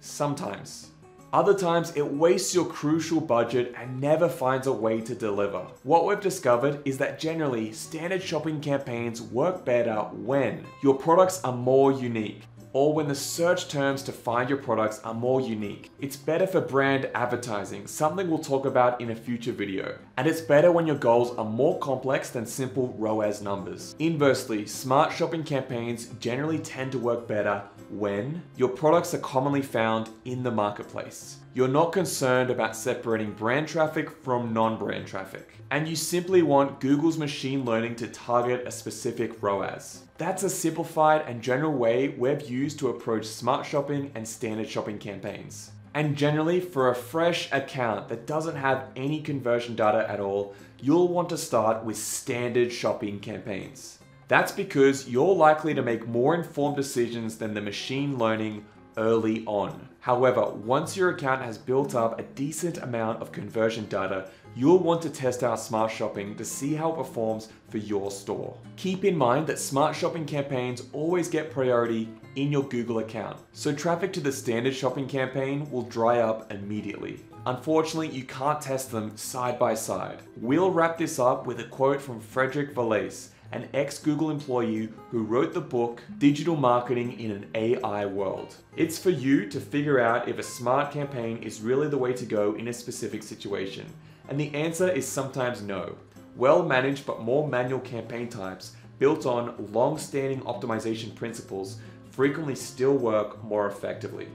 sometimes. Other times, it wastes your crucial budget and never finds a way to deliver. What we've discovered is that generally, standard shopping campaigns work better when your products are more unique, or when the search terms to find your products are more unique. It's better for brand advertising, something we'll talk about in a future video. And it's better when your goals are more complex than simple ROAS numbers. Inversely, smart shopping campaigns generally tend to work better when your products are commonly found in the marketplace. You're not concerned about separating brand traffic from non-brand traffic. And you simply want Google's machine learning to target a specific ROAS. That's a simplified and general way we've used to approach smart shopping and standard shopping campaigns. And generally, for a fresh account that doesn't have any conversion data at all, you'll want to start with standard shopping campaigns. That's because you're likely to make more informed decisions than the machine learning early on. However, once your account has built up a decent amount of conversion data, you'll want to test out Smart Shopping to see how it performs for your store. Keep in mind that Smart Shopping campaigns always get priority in your Google account, so traffic to the standard shopping campaign will dry up immediately. Unfortunately, you can't test them side by side. We'll wrap this up with a quote from Frederick Vallaeys, an ex-Google employee who wrote the book Digital Marketing in an AI World. It's for you to figure out if a smart campaign is really the way to go in a specific situation. And the answer is sometimes no. Well managed but more manual campaign types built on long-standing optimization principles frequently still work more effectively.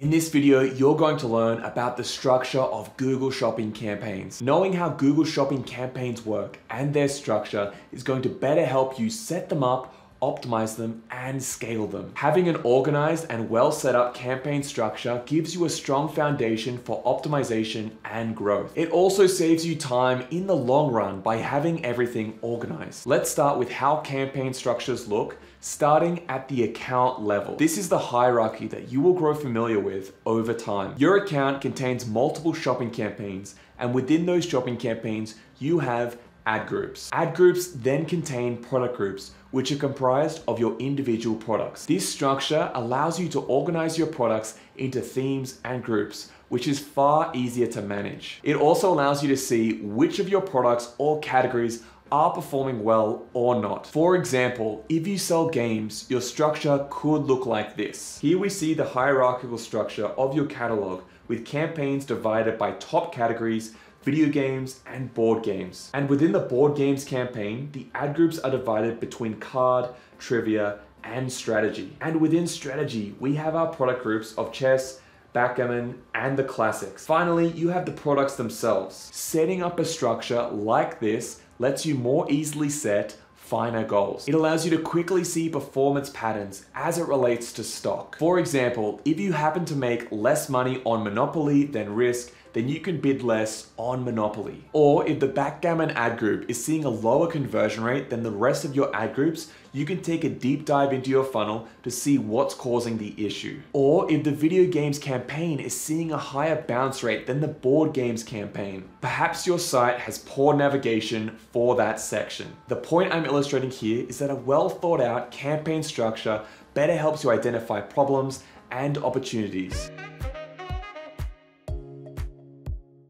In this video, you're going to learn about the structure of Google Shopping campaigns. Knowing how Google Shopping campaigns work and their structure is going to better help you set them up optimize them, and scale them. Having an organized and well set up campaign structure gives you a strong foundation for optimization and growth. It also saves you time in the long run by having everything organized. Let's start with how campaign structures look starting at the account level. This is the hierarchy that you will grow familiar with over time. Your account contains multiple shopping campaigns, and within those shopping campaigns, you have ad groups. Ad groups then contain product groups, which are comprised of your individual products. This structure allows you to organize your products into themes and groups, which is far easier to manage. It also allows you to see which of your products or categories are performing well or not. For example, if you sell games, your structure could look like this. Here we see the hierarchical structure of your catalog with campaigns divided by top categories, video games, and board games. And within the board games campaign, the ad groups are divided between card, trivia, and strategy. And within strategy, we have our product groups of chess, backgammon, and the classics. Finally, you have the products themselves. Setting up a structure like this lets you more easily set finer goals. It allows you to quickly see performance patterns as it relates to stock. For example, if you happen to make less money on Monopoly than Risk, then you can bid less on Monopoly. Or if the backgammon ad group is seeing a lower conversion rate than the rest of your ad groups, you can take a deep dive into your funnel to see what's causing the issue. Or if the video games campaign is seeing a higher bounce rate than the board games campaign, perhaps your site has poor navigation for that section. The point I'm illustrating here is that a well thought out campaign structure better helps you identify problems and opportunities.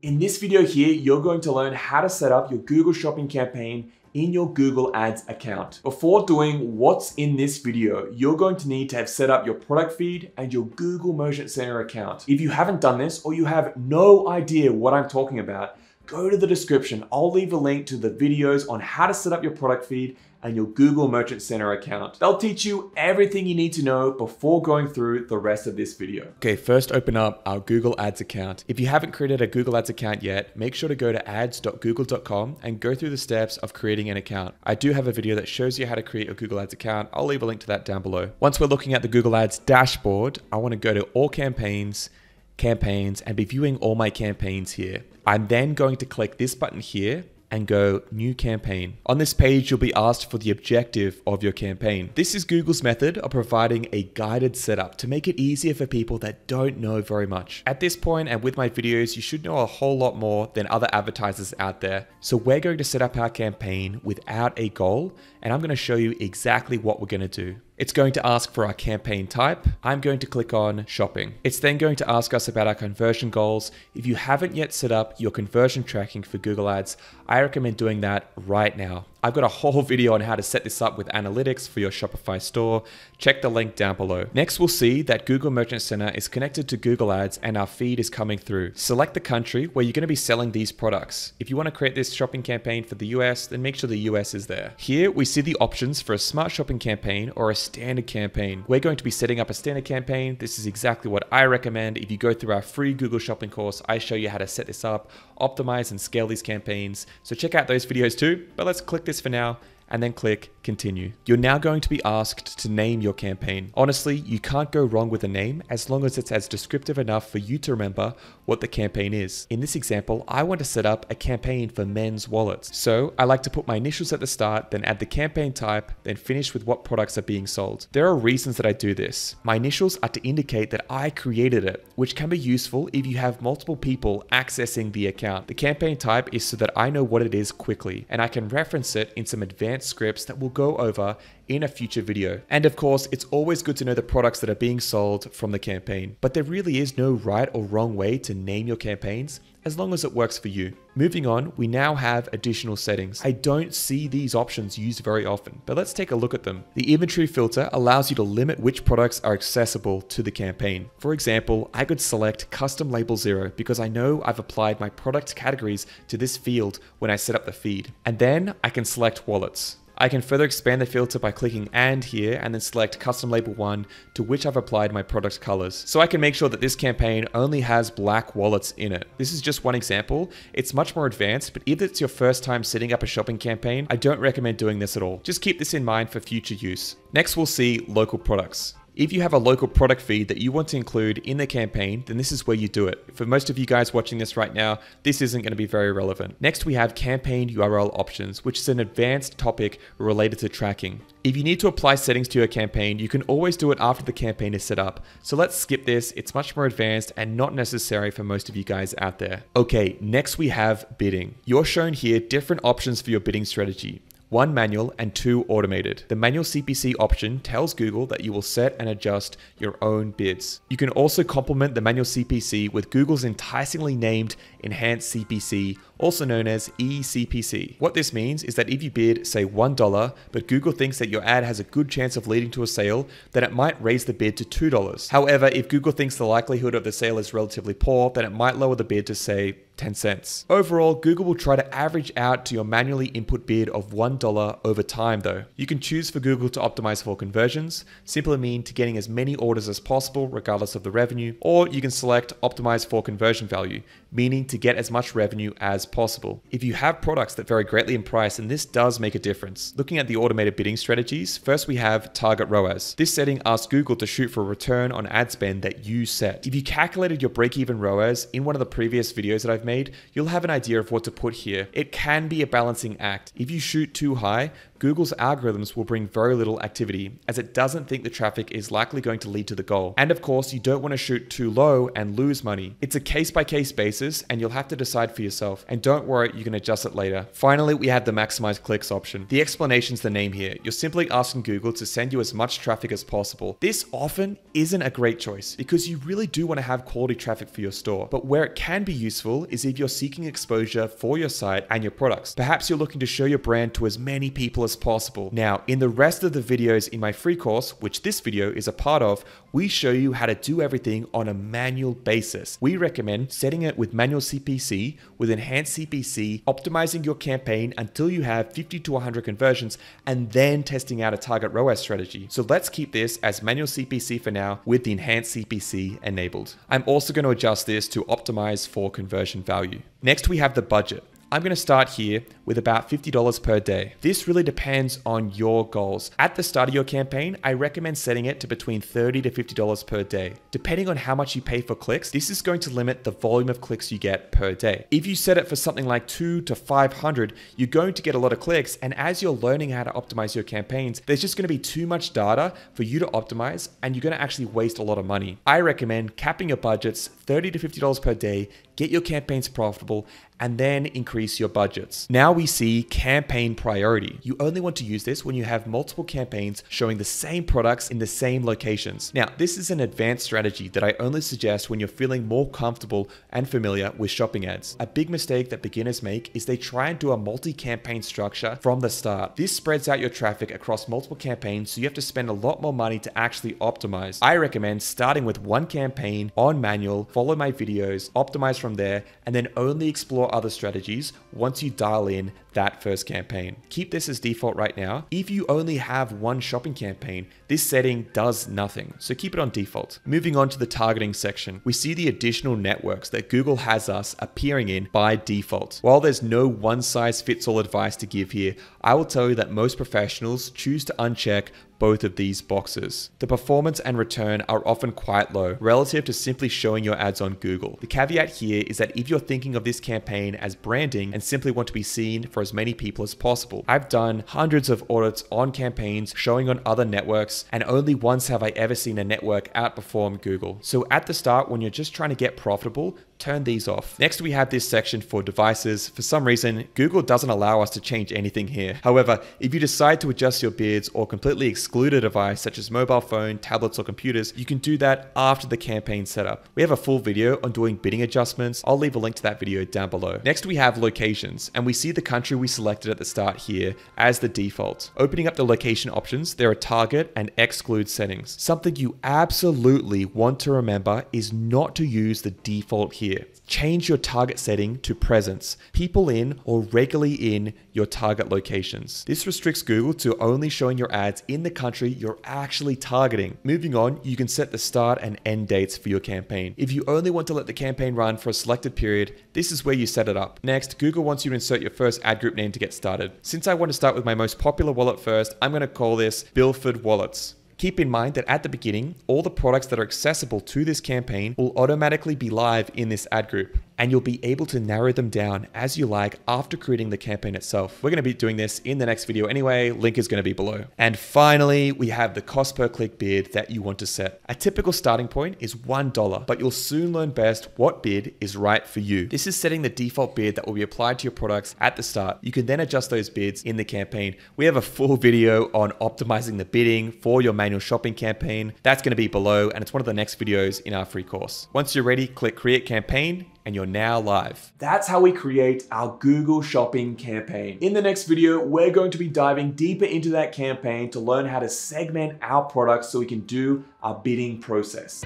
In this video here, you're going to learn how to set up your Google Shopping campaign in your Google Ads account. Before doing what's in this video, you're going to need to have set up your product feed and your Google Merchant Center account. If you haven't done this or you have no idea what I'm talking about, go to the description. I'll leave a link to the videos on how to set up your product feed and your Google Merchant Center account. They'll teach you everything you need to know before going through the rest of this video. Okay, first open up our Google Ads account. If you haven't created a Google Ads account yet, make sure to go to ads.google.com and go through the steps of creating an account. I do have a video that shows you how to create a Google Ads account. I'll leave a link to that down below. Once we're looking at the Google Ads dashboard, I want to go to all campaigns, campaigns, and be viewing all my campaigns here. I'm then going to click this button here and go new campaign. On this page, you'll be asked for the objective of your campaign. This is Google's method of providing a guided setup to make it easier for people that don't know very much. At this point and with my videos, you should know a whole lot more than other advertisers out there. So we're going to set up our campaign without a goal and I'm going to show you exactly what we're going to do. It's going to ask for our campaign type. I'm going to click on shopping. It's then going to ask us about our conversion goals. If you haven't yet set up your conversion tracking for Google Ads, I recommend doing that right now. I've got a whole video on how to set this up with analytics for your Shopify store. Check the link down below. Next, we'll see that Google Merchant Center is connected to Google Ads and our feed is coming through. Select the country where you're going to be selling these products. If you want to create this shopping campaign for the US, then make sure the US is there. Here, we see the options for a smart shopping campaign or a standard campaign. We're going to be setting up a standard campaign. This is exactly what I recommend. If you go through our free Google Shopping course, I show you how to set this up, optimize and scale these campaigns. So check out those videos too, but let's click this for now and then click continue. You're now going to be asked to name your campaign. Honestly, you can't go wrong with a name as long as it's as descriptive enough for you to remember what the campaign is. In this example, I want to set up a campaign for men's wallets. So I like to put my initials at the start, then add the campaign type, then finish with what products are being sold. There are reasons that I do this. My initials are to indicate that I created it, which can be useful if you have multiple people accessing the account. The campaign type is so that I know what it is quickly, and I can reference it in some advanced scripts that we'll go over in a future video. And of course, it's always good to know the products that are being sold from the campaign. But there really is no right or wrong way to name your campaigns as long as it works for you. Moving on, we now have additional settings. I don't see these options used very often, but let's take a look at them. The inventory filter allows you to limit which products are accessible to the campaign. For example, I could select custom label zero because I know I've applied my product categories to this field when I set up the feed. And then I can select wallets. I can further expand the filter by clicking and here and then select custom label one to which I've applied my product colors. So I can make sure that this campaign only has black wallets in it. This is just one example. It's much more advanced, but if it's your first time setting up a shopping campaign, I don't recommend doing this at all. Just keep this in mind for future use. Next, we'll see local products. If you have a local product feed that you want to include in the campaign, then this is where you do it. For most of you guys watching this right now, this isn't going to be very relevant. Next, we have campaign URL options, which is an advanced topic related to tracking. If you need to apply settings to your campaign, you can always do it after the campaign is set up. So let's skip this. It's much more advanced and not necessary for most of you guys out there. Okay, next we have bidding. You're shown here different options for your bidding strategy one manual and two automated. The manual CPC option tells Google that you will set and adjust your own bids. You can also complement the manual CPC with Google's enticingly named enhanced CPC, also known as eCPC. What this means is that if you bid, say $1, but Google thinks that your ad has a good chance of leading to a sale, then it might raise the bid to $2. However, if Google thinks the likelihood of the sale is relatively poor, then it might lower the bid to say 10 cents. Overall, Google will try to average out to your manually input bid of $1 over time though. You can choose for Google to optimize for conversions, simply mean to getting as many orders as possible regardless of the revenue, or you can select optimize for conversion value, meaning to get as much revenue as possible. If you have products that vary greatly in price, and this does make a difference. Looking at the automated bidding strategies, first we have target ROAS. This setting asks Google to shoot for a return on ad spend that you set. If you calculated your break-even ROAS in one of the previous videos that I've made, you'll have an idea of what to put here. It can be a balancing act. If you shoot too high, Google's algorithms will bring very little activity as it doesn't think the traffic is likely going to lead to the goal. And of course, you don't want to shoot too low and lose money. It's a case by case basis and you'll have to decide for yourself. And don't worry, you can adjust it later. Finally, we have the maximize clicks option. The explanation's the name here. You're simply asking Google to send you as much traffic as possible. This often isn't a great choice because you really do want to have quality traffic for your store. But where it can be useful is if you're seeking exposure for your site and your products. Perhaps you're looking to show your brand to as many people possible. Now, in the rest of the videos in my free course, which this video is a part of, we show you how to do everything on a manual basis. We recommend setting it with manual CPC, with enhanced CPC, optimizing your campaign until you have 50 to 100 conversions, and then testing out a target ROAS strategy. So let's keep this as manual CPC for now with the enhanced CPC enabled. I'm also going to adjust this to optimize for conversion value. Next, we have the budget. I'm going to start here with about $50 per day. This really depends on your goals. At the start of your campaign, I recommend setting it to between 30 to $50 per day. Depending on how much you pay for clicks, this is going to limit the volume of clicks you get per day. If you set it for something like 2 to 500, you're going to get a lot of clicks and as you're learning how to optimize your campaigns, there's just going to be too much data for you to optimize and you're going to actually waste a lot of money. I recommend capping your budgets 30 to $50 per day, get your campaigns profitable, and then increase your budgets. Now we see campaign priority. You only want to use this when you have multiple campaigns showing the same products in the same locations. Now, this is an advanced strategy that I only suggest when you're feeling more comfortable and familiar with shopping ads. A big mistake that beginners make is they try and do a multi-campaign structure from the start. This spreads out your traffic across multiple campaigns, so you have to spend a lot more money to actually optimize. I recommend starting with one campaign on manual, follow my videos, optimize from there, and then only explore other strategies once you dial in that first campaign. Keep this as default right now. If you only have one shopping campaign, this setting does nothing, so keep it on default. Moving on to the targeting section, we see the additional networks that Google has us appearing in by default. While there's no one size fits all advice to give here, I will tell you that most professionals choose to uncheck both of these boxes. The performance and return are often quite low relative to simply showing your ads on Google. The caveat here is that if you're thinking of this campaign as branding and simply want to be seen for as many people as possible, I've done hundreds of audits on campaigns showing on other networks, and only once have I ever seen a network outperform Google. So at the start, when you're just trying to get profitable, turn these off. Next, we have this section for devices. For some reason, Google doesn't allow us to change anything here. However, if you decide to adjust your bids or completely exclude a device such as mobile phone, tablets, or computers, you can do that after the campaign setup. We have a full video on doing bidding adjustments. I'll leave a link to that video down below. Next, we have locations, and we see the country we selected at the start here as the default. Opening up the location options, there are target and exclude settings. Something you absolutely want to remember is not to use the default here here. Change your target setting to presence, people in or regularly in your target locations. This restricts Google to only showing your ads in the country you're actually targeting. Moving on, you can set the start and end dates for your campaign. If you only want to let the campaign run for a selected period, this is where you set it up. Next, Google wants you to insert your first ad group name to get started. Since I want to start with my most popular wallet first, I'm going to call this Bilford Wallets. Keep in mind that at the beginning, all the products that are accessible to this campaign will automatically be live in this ad group and you'll be able to narrow them down as you like after creating the campaign itself. We're going to be doing this in the next video anyway, link is going to be below. And finally, we have the cost per click bid that you want to set. A typical starting point is $1, but you'll soon learn best what bid is right for you. This is setting the default bid that will be applied to your products at the start. You can then adjust those bids in the campaign. We have a full video on optimizing the bidding for your manual shopping campaign. That's going to be below and it's one of the next videos in our free course. Once you're ready, click create campaign and you're now live. That's how we create our Google Shopping campaign. In the next video, we're going to be diving deeper into that campaign to learn how to segment our products so we can do our bidding process.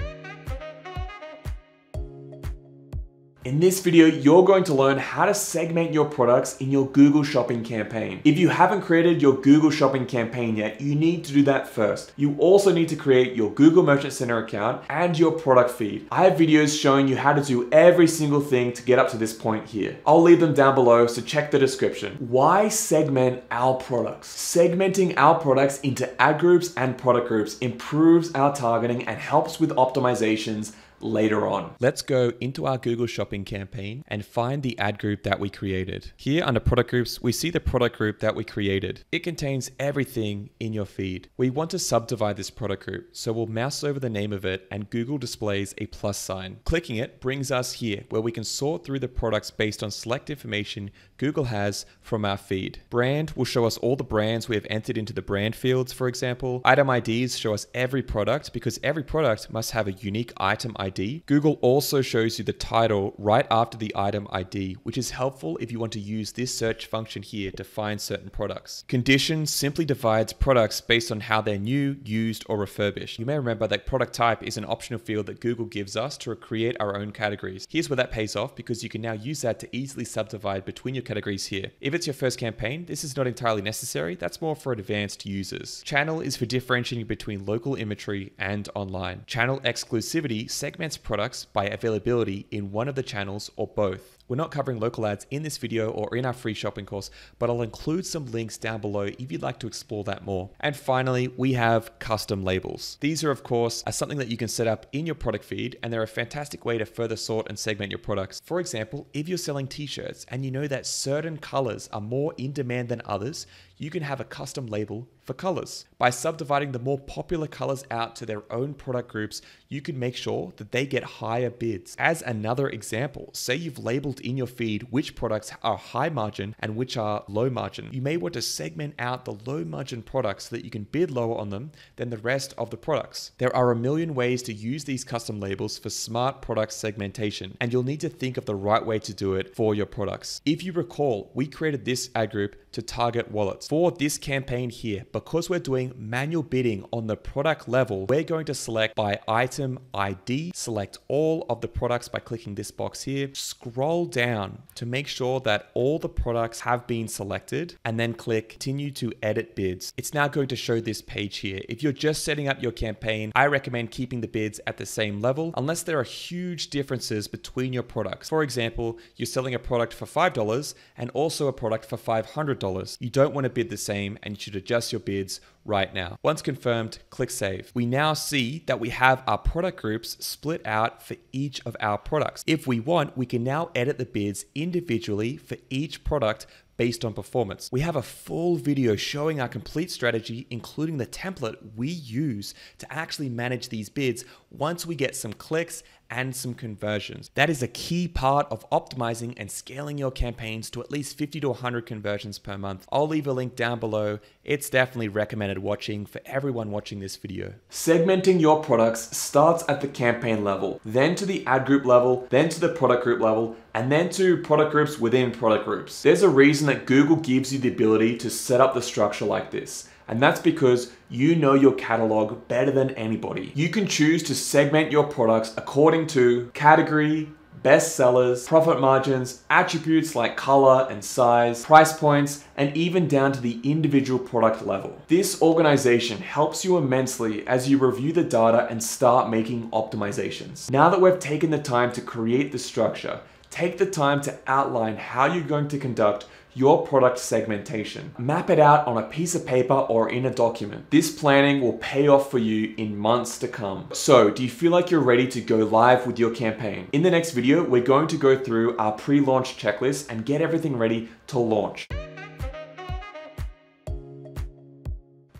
In this video, you're going to learn how to segment your products in your Google Shopping campaign. If you haven't created your Google Shopping campaign yet, you need to do that first. You also need to create your Google Merchant Center account and your product feed. I have videos showing you how to do every single thing to get up to this point here. I'll leave them down below, so check the description. Why segment our products? Segmenting our products into ad groups and product groups improves our targeting and helps with optimizations later on. Let's go into our Google Shopping campaign and find the ad group that we created. Here under product groups, we see the product group that we created. It contains everything in your feed. We want to subdivide this product group, so we'll mouse over the name of it and Google displays a plus sign. Clicking it brings us here where we can sort through the products based on select information Google has from our feed. Brand will show us all the brands we have entered into the brand fields, for example. Item IDs show us every product because every product must have a unique item ID. Google also shows you the title right after the item ID, which is helpful if you want to use this search function here to find certain products. Condition simply divides products based on how they're new, used, or refurbished. You may remember that product type is an optional field that Google gives us to create our own categories. Here's where that pays off because you can now use that to easily subdivide between your categories here. If it's your first campaign, this is not entirely necessary. That's more for advanced users. Channel is for differentiating between local inventory and online. Channel exclusivity segments products by availability in one of the channels or both. We're not covering local ads in this video or in our free shopping course, but I'll include some links down below if you'd like to explore that more. And finally, we have custom labels. These are, of course, are something that you can set up in your product feed, and they're a fantastic way to further sort and segment your products. For example, if you're selling t-shirts and you know that certain colors are more in demand than others, you can have a custom label for colors. By subdividing the more popular colors out to their own product groups, you can make sure that they get higher bids. As another example, say you've labeled in your feed which products are high margin and which are low margin. You may want to segment out the low margin products so that you can bid lower on them than the rest of the products. There are a million ways to use these custom labels for smart product segmentation, and you'll need to think of the right way to do it for your products. If you recall, we created this ad group to target wallets. For this campaign here, because we're doing manual bidding on the product level, we're going to select by item ID, select all of the products by clicking this box here, scroll down to make sure that all the products have been selected, and then click continue to edit bids. It's now going to show this page here. If you're just setting up your campaign, I recommend keeping the bids at the same level unless there are huge differences between your products. For example, you're selling a product for $5 and also a product for $500 $100. You don't want to bid the same and you should adjust your bids right now. Once confirmed, click save. We now see that we have our product groups split out for each of our products. If we want, we can now edit the bids individually for each product based on performance. We have a full video showing our complete strategy, including the template we use to actually manage these bids once we get some clicks and some conversions. That is a key part of optimizing and scaling your campaigns to at least 50 to 100 conversions per month. I'll leave a link down below. It's definitely recommended watching for everyone watching this video. Segmenting your products starts at the campaign level, then to the ad group level, then to the product group level, and then to product groups within product groups. There's a reason that Google gives you the ability to set up the structure like this. And that's because you know your catalog better than anybody. You can choose to segment your products according to category, best sellers, profit margins, attributes like color and size, price points, and even down to the individual product level. This organization helps you immensely as you review the data and start making optimizations. Now that we've taken the time to create the structure, take the time to outline how you're going to conduct your product segmentation. Map it out on a piece of paper or in a document. This planning will pay off for you in months to come. So do you feel like you're ready to go live with your campaign? In the next video, we're going to go through our pre-launch checklist and get everything ready to launch.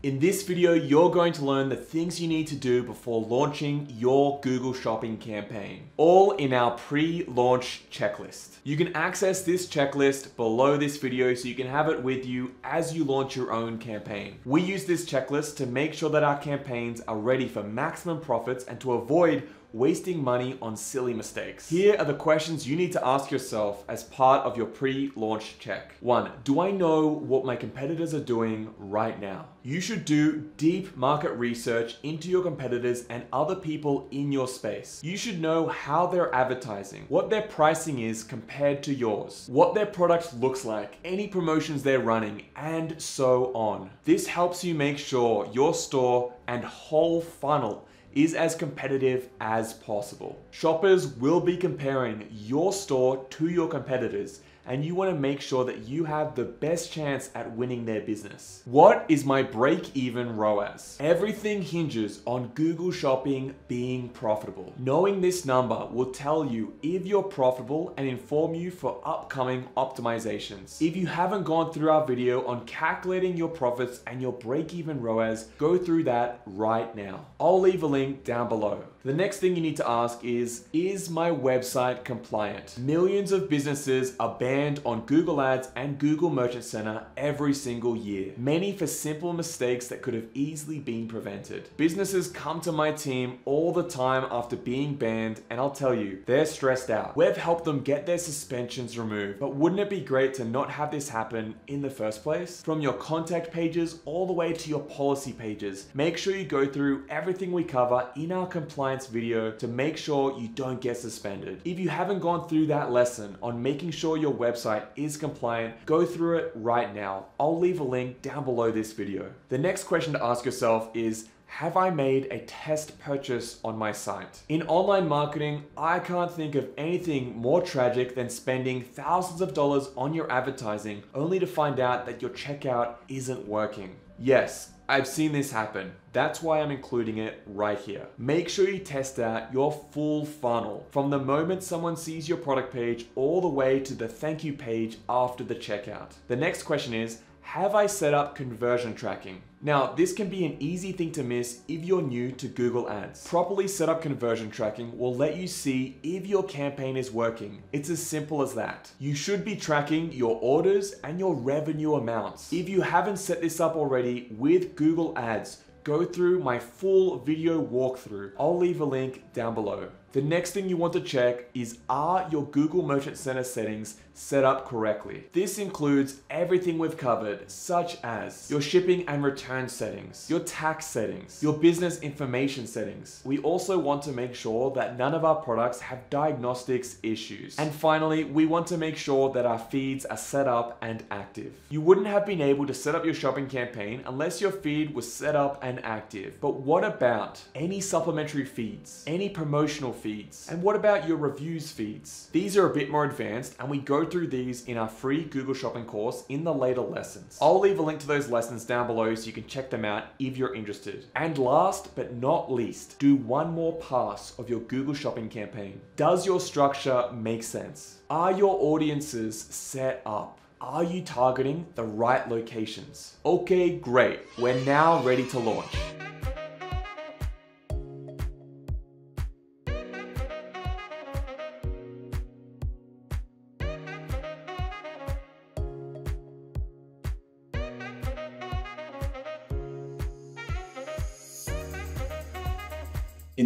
In this video, you're going to learn the things you need to do before launching your Google Shopping campaign, all in our pre-launch checklist. You can access this checklist below this video so you can have it with you as you launch your own campaign. We use this checklist to make sure that our campaigns are ready for maximum profits and to avoid wasting money on silly mistakes. Here are the questions you need to ask yourself as part of your pre-launch check. One, do I know what my competitors are doing right now? You should do deep market research into your competitors and other people in your space. You should know how they're advertising, what their pricing is compared to yours, what their product looks like, any promotions they're running, and so on. This helps you make sure your store and whole funnel is as competitive as possible. Shoppers will be comparing your store to your competitors and you want to make sure that you have the best chance at winning their business. What is my break even ROAS? Everything hinges on Google Shopping being profitable. Knowing this number will tell you if you're profitable and inform you for upcoming optimizations. If you haven't gone through our video on calculating your profits and your break even ROAS, go through that right now. I'll leave a link down below. The next thing you need to ask is, is my website compliant? Millions of businesses are banned on Google Ads and Google Merchant Center every single year. Many for simple mistakes that could have easily been prevented. Businesses come to my team all the time after being banned and I'll tell you, they're stressed out. We've helped them get their suspensions removed, but wouldn't it be great to not have this happen in the first place? From your contact pages all the way to your policy pages, make sure you go through everything we cover in our compliance compliance video to make sure you don't get suspended. If you haven't gone through that lesson on making sure your website is compliant, go through it right now. I'll leave a link down below this video. The next question to ask yourself is, have I made a test purchase on my site? In online marketing, I can't think of anything more tragic than spending thousands of dollars on your advertising only to find out that your checkout isn't working. Yes, I've seen this happen. That's why I'm including it right here. Make sure you test out your full funnel from the moment someone sees your product page all the way to the thank you page after the checkout. The next question is, have I set up conversion tracking? Now, this can be an easy thing to miss if you're new to Google Ads. Properly set up conversion tracking will let you see if your campaign is working. It's as simple as that. You should be tracking your orders and your revenue amounts. If you haven't set this up already with Google Ads, go through my full video walkthrough. I'll leave a link down below. The next thing you want to check is are your Google Merchant Center settings set up correctly? This includes everything we've covered, such as your shipping and return settings, your tax settings, your business information settings. We also want to make sure that none of our products have diagnostics issues. And finally, we want to make sure that our feeds are set up and active. You wouldn't have been able to set up your shopping campaign unless your feed was set up and active. But what about any supplementary feeds, any promotional feeds? And what about your reviews feeds? These are a bit more advanced and we go through these in our free Google Shopping course in the later lessons. I'll leave a link to those lessons down below so you can check them out if you're interested. And last but not least, do one more pass of your Google Shopping campaign. Does your structure make sense? Are your audiences set up? Are you targeting the right locations? Okay, great. We're now ready to launch.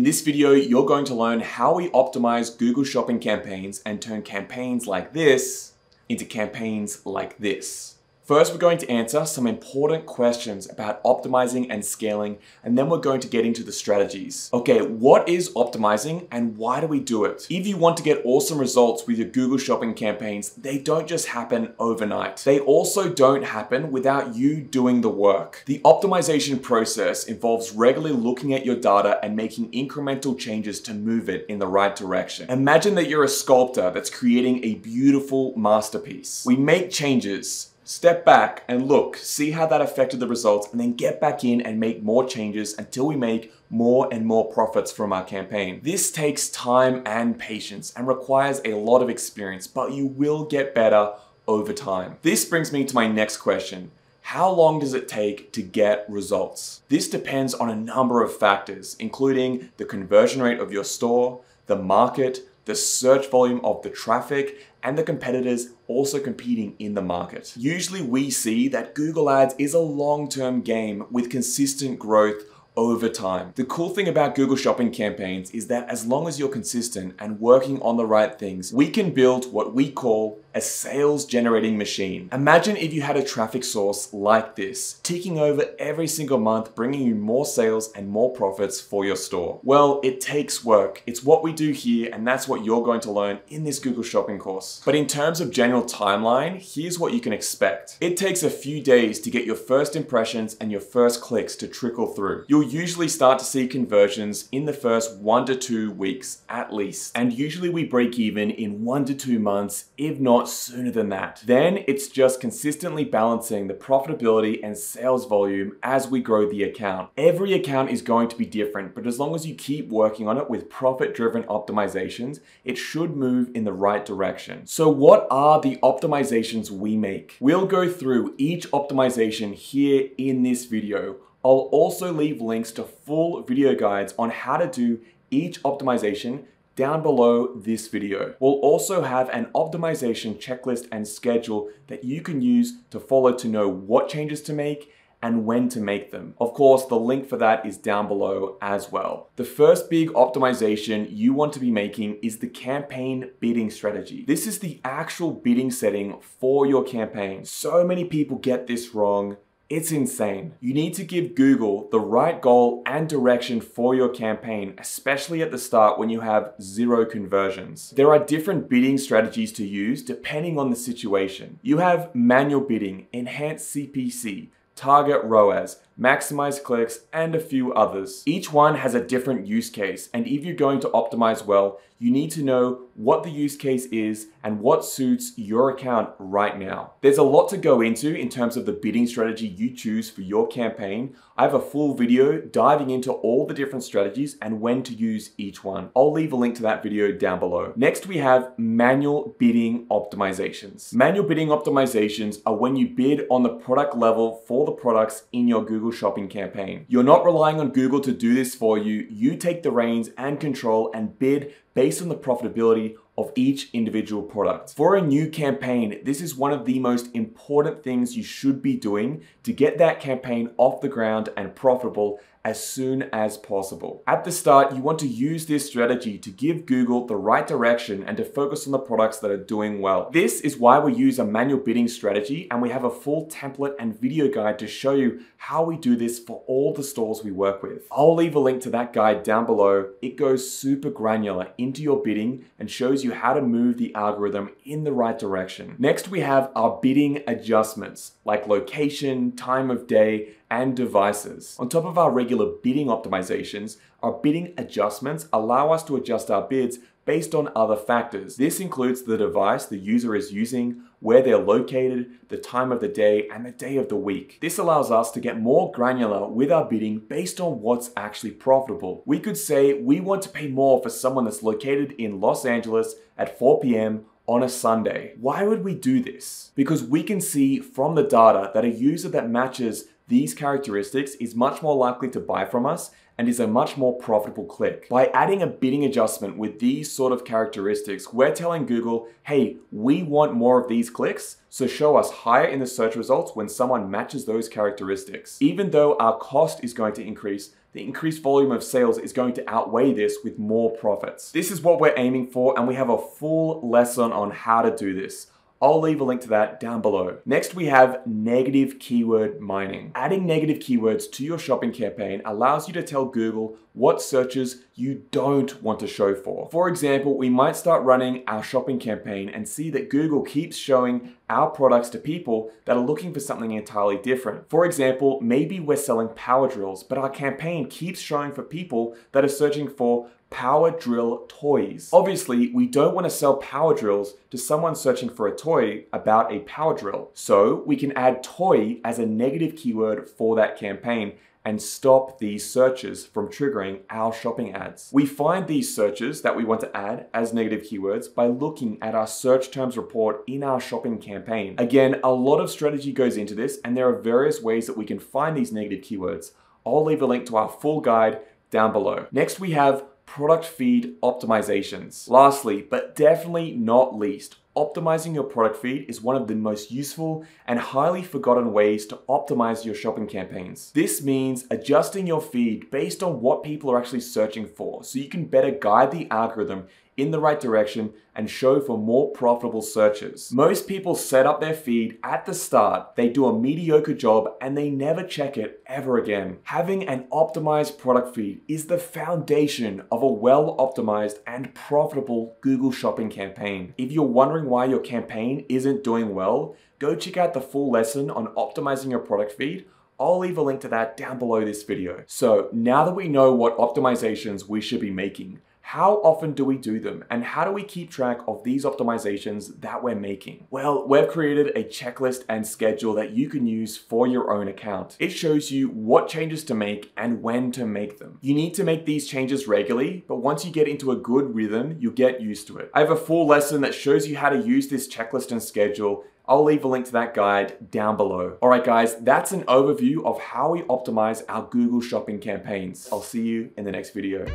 This video, you're going to learn how we optimize Google Shopping campaigns and turn campaigns like this into campaigns like this. First, we're going to answer some important questions about optimizing and scaling, and then we're going to get into the strategies. Okay, what is optimizing and why do we do it? If you want to get awesome results with your Google Shopping campaigns, they don't just happen overnight. They also don't happen without you doing the work. The optimization process involves regularly looking at your data and making incremental changes to move it in the right direction. Imagine that you're a sculptor that's creating a beautiful masterpiece. We make changes, Step back and look, see how that affected the results, and then get back in and make more changes until we make more and more profits from our campaign. This takes time and patience and requires a lot of experience, but you will get better over time. This brings me to my next question. How long does it take to get results? This depends on a number of factors, including the conversion rate of your store, the market, the search volume of the traffic, and the competitors also competing in the market. Usually we see that Google Ads is a long-term game with consistent growth over time. The cool thing about Google Shopping campaigns is that as long as you're consistent and working on the right things, we can build what we call a sales generating machine. Imagine if you had a traffic source like this, ticking over every single month, bringing you more sales and more profits for your store. Well, it takes work. It's what we do here, and that's what you're going to learn in this Google Shopping course. But in terms of general timeline, here's what you can expect. It takes a few days to get your first impressions and your first clicks to trickle through. You'll usually start to see conversions in the first one to two weeks at least. And usually we break even in one to two months, if not sooner than that. Then it's just consistently balancing the profitability and sales volume as we grow the account. Every account is going to be different, but as long as you keep working on it with profit driven optimizations, it should move in the right direction. So what are the optimizations we make? We'll go through each optimization here in this video. I'll also leave links to full video guides on how to do each optimization down below this video. We'll also have an optimization checklist and schedule that you can use to follow to know what changes to make and when to make them. Of course, the link for that is down below as well. The first big optimization you want to be making is the campaign bidding strategy. This is the actual bidding setting for your campaign. So many people get this wrong it's insane. You need to give Google the right goal and direction for your campaign, especially at the start when you have zero conversions. There are different bidding strategies to use depending on the situation. You have manual bidding, enhanced CPC, target ROAS, maximize clicks, and a few others. Each one has a different use case, and if you're going to optimize well, you need to know what the use case is and what suits your account right now. There's a lot to go into in terms of the bidding strategy you choose for your campaign. I have a full video diving into all the different strategies and when to use each one. I'll leave a link to that video down below. Next, we have manual bidding optimizations. Manual bidding optimizations are when you bid on the product level for the products in your Google Shopping campaign. You're not relying on Google to do this for you. You take the reins and control and bid based on the profitability of each individual product. For a new campaign, this is one of the most important things you should be doing to get that campaign off the ground and profitable as soon as possible. At the start, you want to use this strategy to give Google the right direction and to focus on the products that are doing well. This is why we use a manual bidding strategy and we have a full template and video guide to show you how we do this for all the stores we work with. I'll leave a link to that guide down below. It goes super granular into your bidding and shows you how to move the algorithm in the right direction. Next, we have our bidding adjustments like location, time of day, and devices. On top of our regular bidding optimizations, our bidding adjustments allow us to adjust our bids based on other factors. This includes the device the user is using, where they're located, the time of the day, and the day of the week. This allows us to get more granular with our bidding based on what's actually profitable. We could say we want to pay more for someone that's located in Los Angeles at 4 p.m on a Sunday. Why would we do this? Because we can see from the data that a user that matches these characteristics is much more likely to buy from us and is a much more profitable click. By adding a bidding adjustment with these sort of characteristics, we're telling Google, hey, we want more of these clicks, so show us higher in the search results when someone matches those characteristics. Even though our cost is going to increase, the increased volume of sales is going to outweigh this with more profits. This is what we're aiming for and we have a full lesson on how to do this. I'll leave a link to that down below. Next, we have negative keyword mining. Adding negative keywords to your shopping campaign allows you to tell Google what searches you don't want to show for. For example, we might start running our shopping campaign and see that Google keeps showing our products to people that are looking for something entirely different. For example, maybe we're selling power drills, but our campaign keeps showing for people that are searching for power drill toys. Obviously, we don't want to sell power drills to someone searching for a toy about a power drill. So we can add toy as a negative keyword for that campaign and stop these searches from triggering our shopping ads. We find these searches that we want to add as negative keywords by looking at our search terms report in our shopping campaign. Again, a lot of strategy goes into this and there are various ways that we can find these negative keywords. I'll leave a link to our full guide down below. Next, we have product feed optimizations. Lastly, but definitely not least, optimizing your product feed is one of the most useful and highly forgotten ways to optimize your shopping campaigns. This means adjusting your feed based on what people are actually searching for so you can better guide the algorithm in the right direction and show for more profitable searches. Most people set up their feed at the start, they do a mediocre job, and they never check it ever again. Having an optimized product feed is the foundation of a well optimized and profitable Google Shopping campaign. If you're wondering why your campaign isn't doing well, go check out the full lesson on optimizing your product feed I'll leave a link to that down below this video. So now that we know what optimizations we should be making, how often do we do them and how do we keep track of these optimizations that we're making? Well, we've created a checklist and schedule that you can use for your own account. It shows you what changes to make and when to make them. You need to make these changes regularly, but once you get into a good rhythm, you get used to it. I have a full lesson that shows you how to use this checklist and schedule I'll leave a link to that guide down below. All right, guys, that's an overview of how we optimize our Google Shopping campaigns. I'll see you in the next video.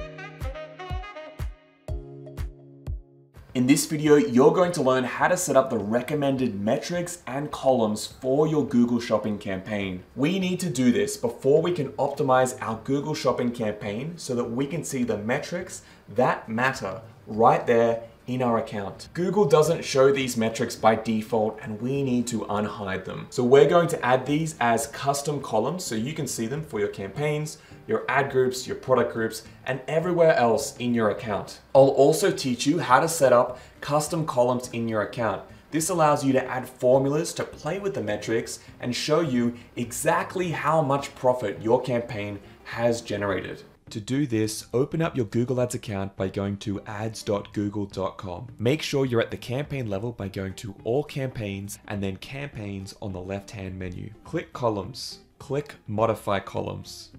In this video, you're going to learn how to set up the recommended metrics and columns for your Google Shopping campaign. We need to do this before we can optimize our Google Shopping campaign so that we can see the metrics that matter right there in our account. Google doesn't show these metrics by default and we need to unhide them. So we're going to add these as custom columns so you can see them for your campaigns, your ad groups, your product groups, and everywhere else in your account. I'll also teach you how to set up custom columns in your account. This allows you to add formulas to play with the metrics and show you exactly how much profit your campaign has generated. To do this, open up your Google Ads account by going to ads.google.com. Make sure you're at the campaign level by going to All Campaigns and then Campaigns on the left hand menu. Click Columns. Click Modify Columns.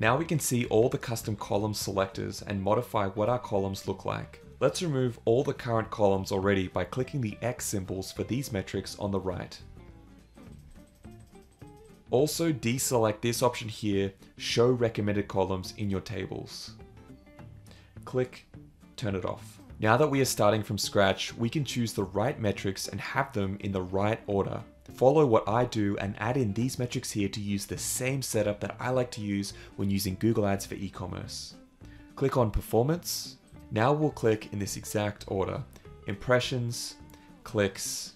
Now we can see all the custom column selectors and modify what our columns look like. Let's remove all the current columns already by clicking the X symbols for these metrics on the right. Also deselect this option here, show recommended columns in your tables. Click, turn it off. Now that we are starting from scratch, we can choose the right metrics and have them in the right order. Follow what I do and add in these metrics here to use the same setup that I like to use when using Google Ads for e-commerce. Click on Performance. Now we'll click in this exact order. Impressions, clicks,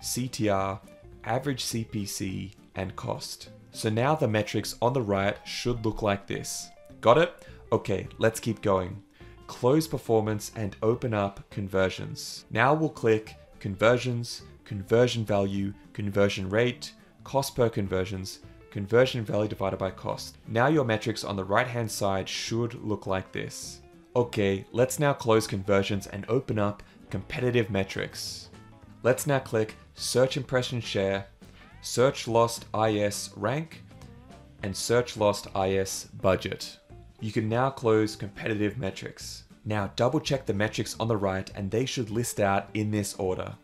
CTR, average CPC, and cost. So now the metrics on the right should look like this. Got it? Okay, let's keep going. Close performance and open up conversions. Now we'll click conversions, conversion value, conversion rate, cost per conversions, conversion value divided by cost. Now your metrics on the right hand side should look like this. Okay, let's now close conversions and open up competitive metrics. Let's now click search impression share, search lost IS rank, and search lost IS budget. You can now close competitive metrics. Now double check the metrics on the right and they should list out in this order.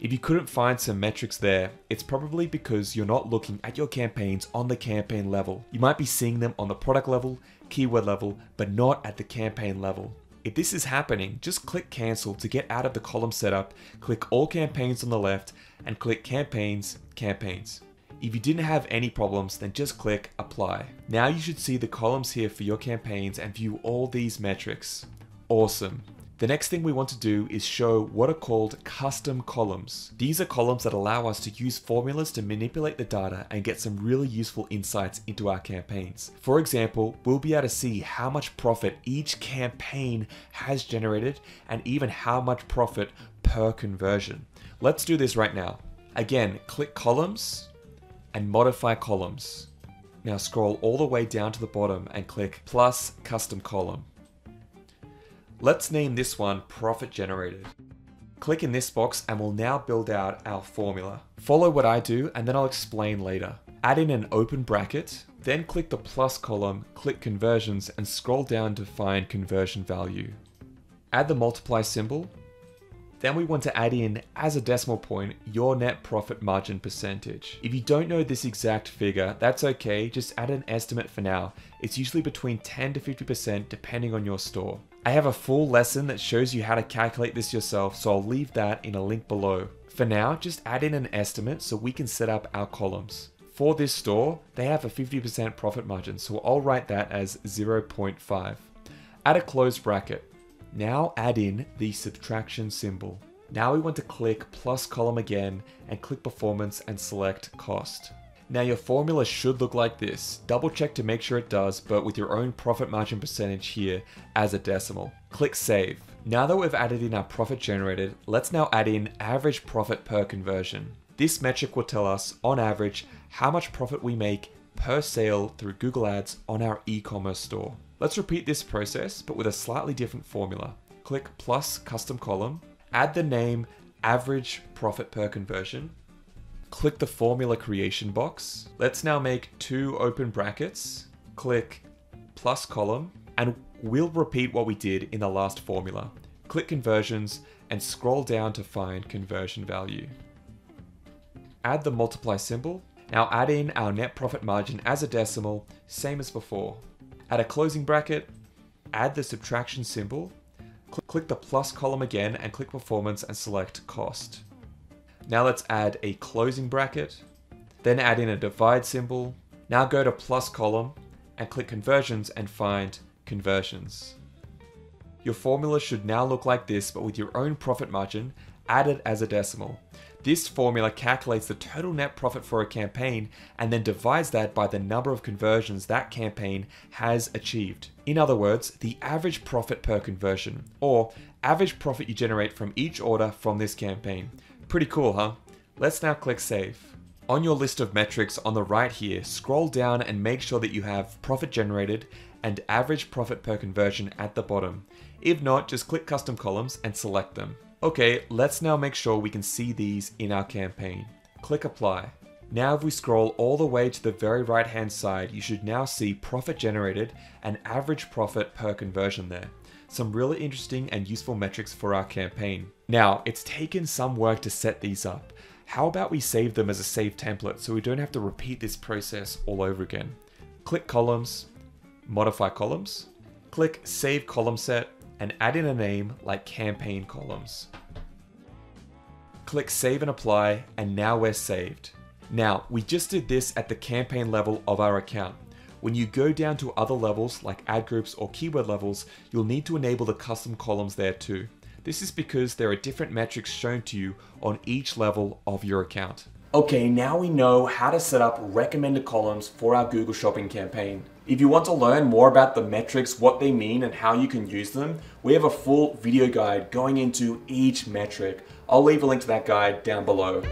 If you couldn't find some metrics there, it's probably because you're not looking at your campaigns on the campaign level. You might be seeing them on the product level, keyword level, but not at the campaign level. If this is happening, just click cancel to get out of the column setup, click all campaigns on the left, and click campaigns, campaigns. If you didn't have any problems, then just click apply. Now you should see the columns here for your campaigns and view all these metrics. Awesome. The next thing we want to do is show what are called custom columns. These are columns that allow us to use formulas to manipulate the data and get some really useful insights into our campaigns. For example, we'll be able to see how much profit each campaign has generated and even how much profit per conversion. Let's do this right now. Again, click columns and modify columns. Now scroll all the way down to the bottom and click plus custom column. Let's name this one profit generated. Click in this box and we'll now build out our formula. Follow what I do and then I'll explain later. Add in an open bracket, then click the plus column, click conversions and scroll down to find conversion value. Add the multiply symbol, Then we want to add in, as a decimal point, your net profit margin percentage. If you don't know this exact figure, that's okay, just add an estimate for now. It's usually between 10 to 50% depending on your store. I have a full lesson that shows you how to calculate this yourself, so I'll leave that in a link below. For now, just add in an estimate so we can set up our columns. For this store, they have a 50% profit margin, so I'll write that as 0.5. Add a closed bracket. Now add in the subtraction symbol. Now we want to click plus column again and click performance and select cost. Now your formula should look like this. Double check to make sure it does, but with your own profit margin percentage here as a decimal. Click save. Now that we've added in our profit generated, let's now add in average profit per conversion. This metric will tell us, on average, how much profit we make per sale through Google Ads on our e-commerce store. Let's repeat this process, but with a slightly different formula. Click plus custom column, add the name average profit per conversion, click the formula creation box. Let's now make two open brackets, click plus column, and we'll repeat what we did in the last formula. Click conversions and scroll down to find conversion value. Add the multiply symbol. Now add in our net profit margin as a decimal, same as before. Add a closing bracket, add the subtraction symbol, cl click the plus column again and click performance and select cost. Now let's add a closing bracket, then add in a divide symbol. Now go to plus column and click conversions and find conversions. Your formula should now look like this but with your own profit margin added as a decimal. This formula calculates the total net profit for a campaign and then divides that by the number of conversions that campaign has achieved. In other words, the average profit per conversion, or average profit you generate from each order from this campaign. Pretty cool, huh? Let's now click Save. On your list of metrics on the right here, scroll down and make sure that you have profit generated and average profit per conversion at the bottom. If not, just click custom columns and select them. Okay, let's now make sure we can see these in our campaign. Click apply. Now if we scroll all the way to the very right hand side, you should now see profit generated and average profit per conversion there. Some really interesting and useful metrics for our campaign. Now, it's taken some work to set these up. How about we save them as a save template so we don't have to repeat this process all over again. Click columns, modify columns, click save column set, and add in a name like campaign columns. Click save and apply and now we're saved. Now, we just did this at the campaign level of our account. When you go down to other levels like ad groups or keyword levels, you'll need to enable the custom columns there too. This is because there are different metrics shown to you on each level of your account. Okay, now we know how to set up recommended columns for our Google Shopping campaign. If you want to learn more about the metrics, what they mean and how you can use them, we have a full video guide going into each metric. I'll leave a link to that guide down below.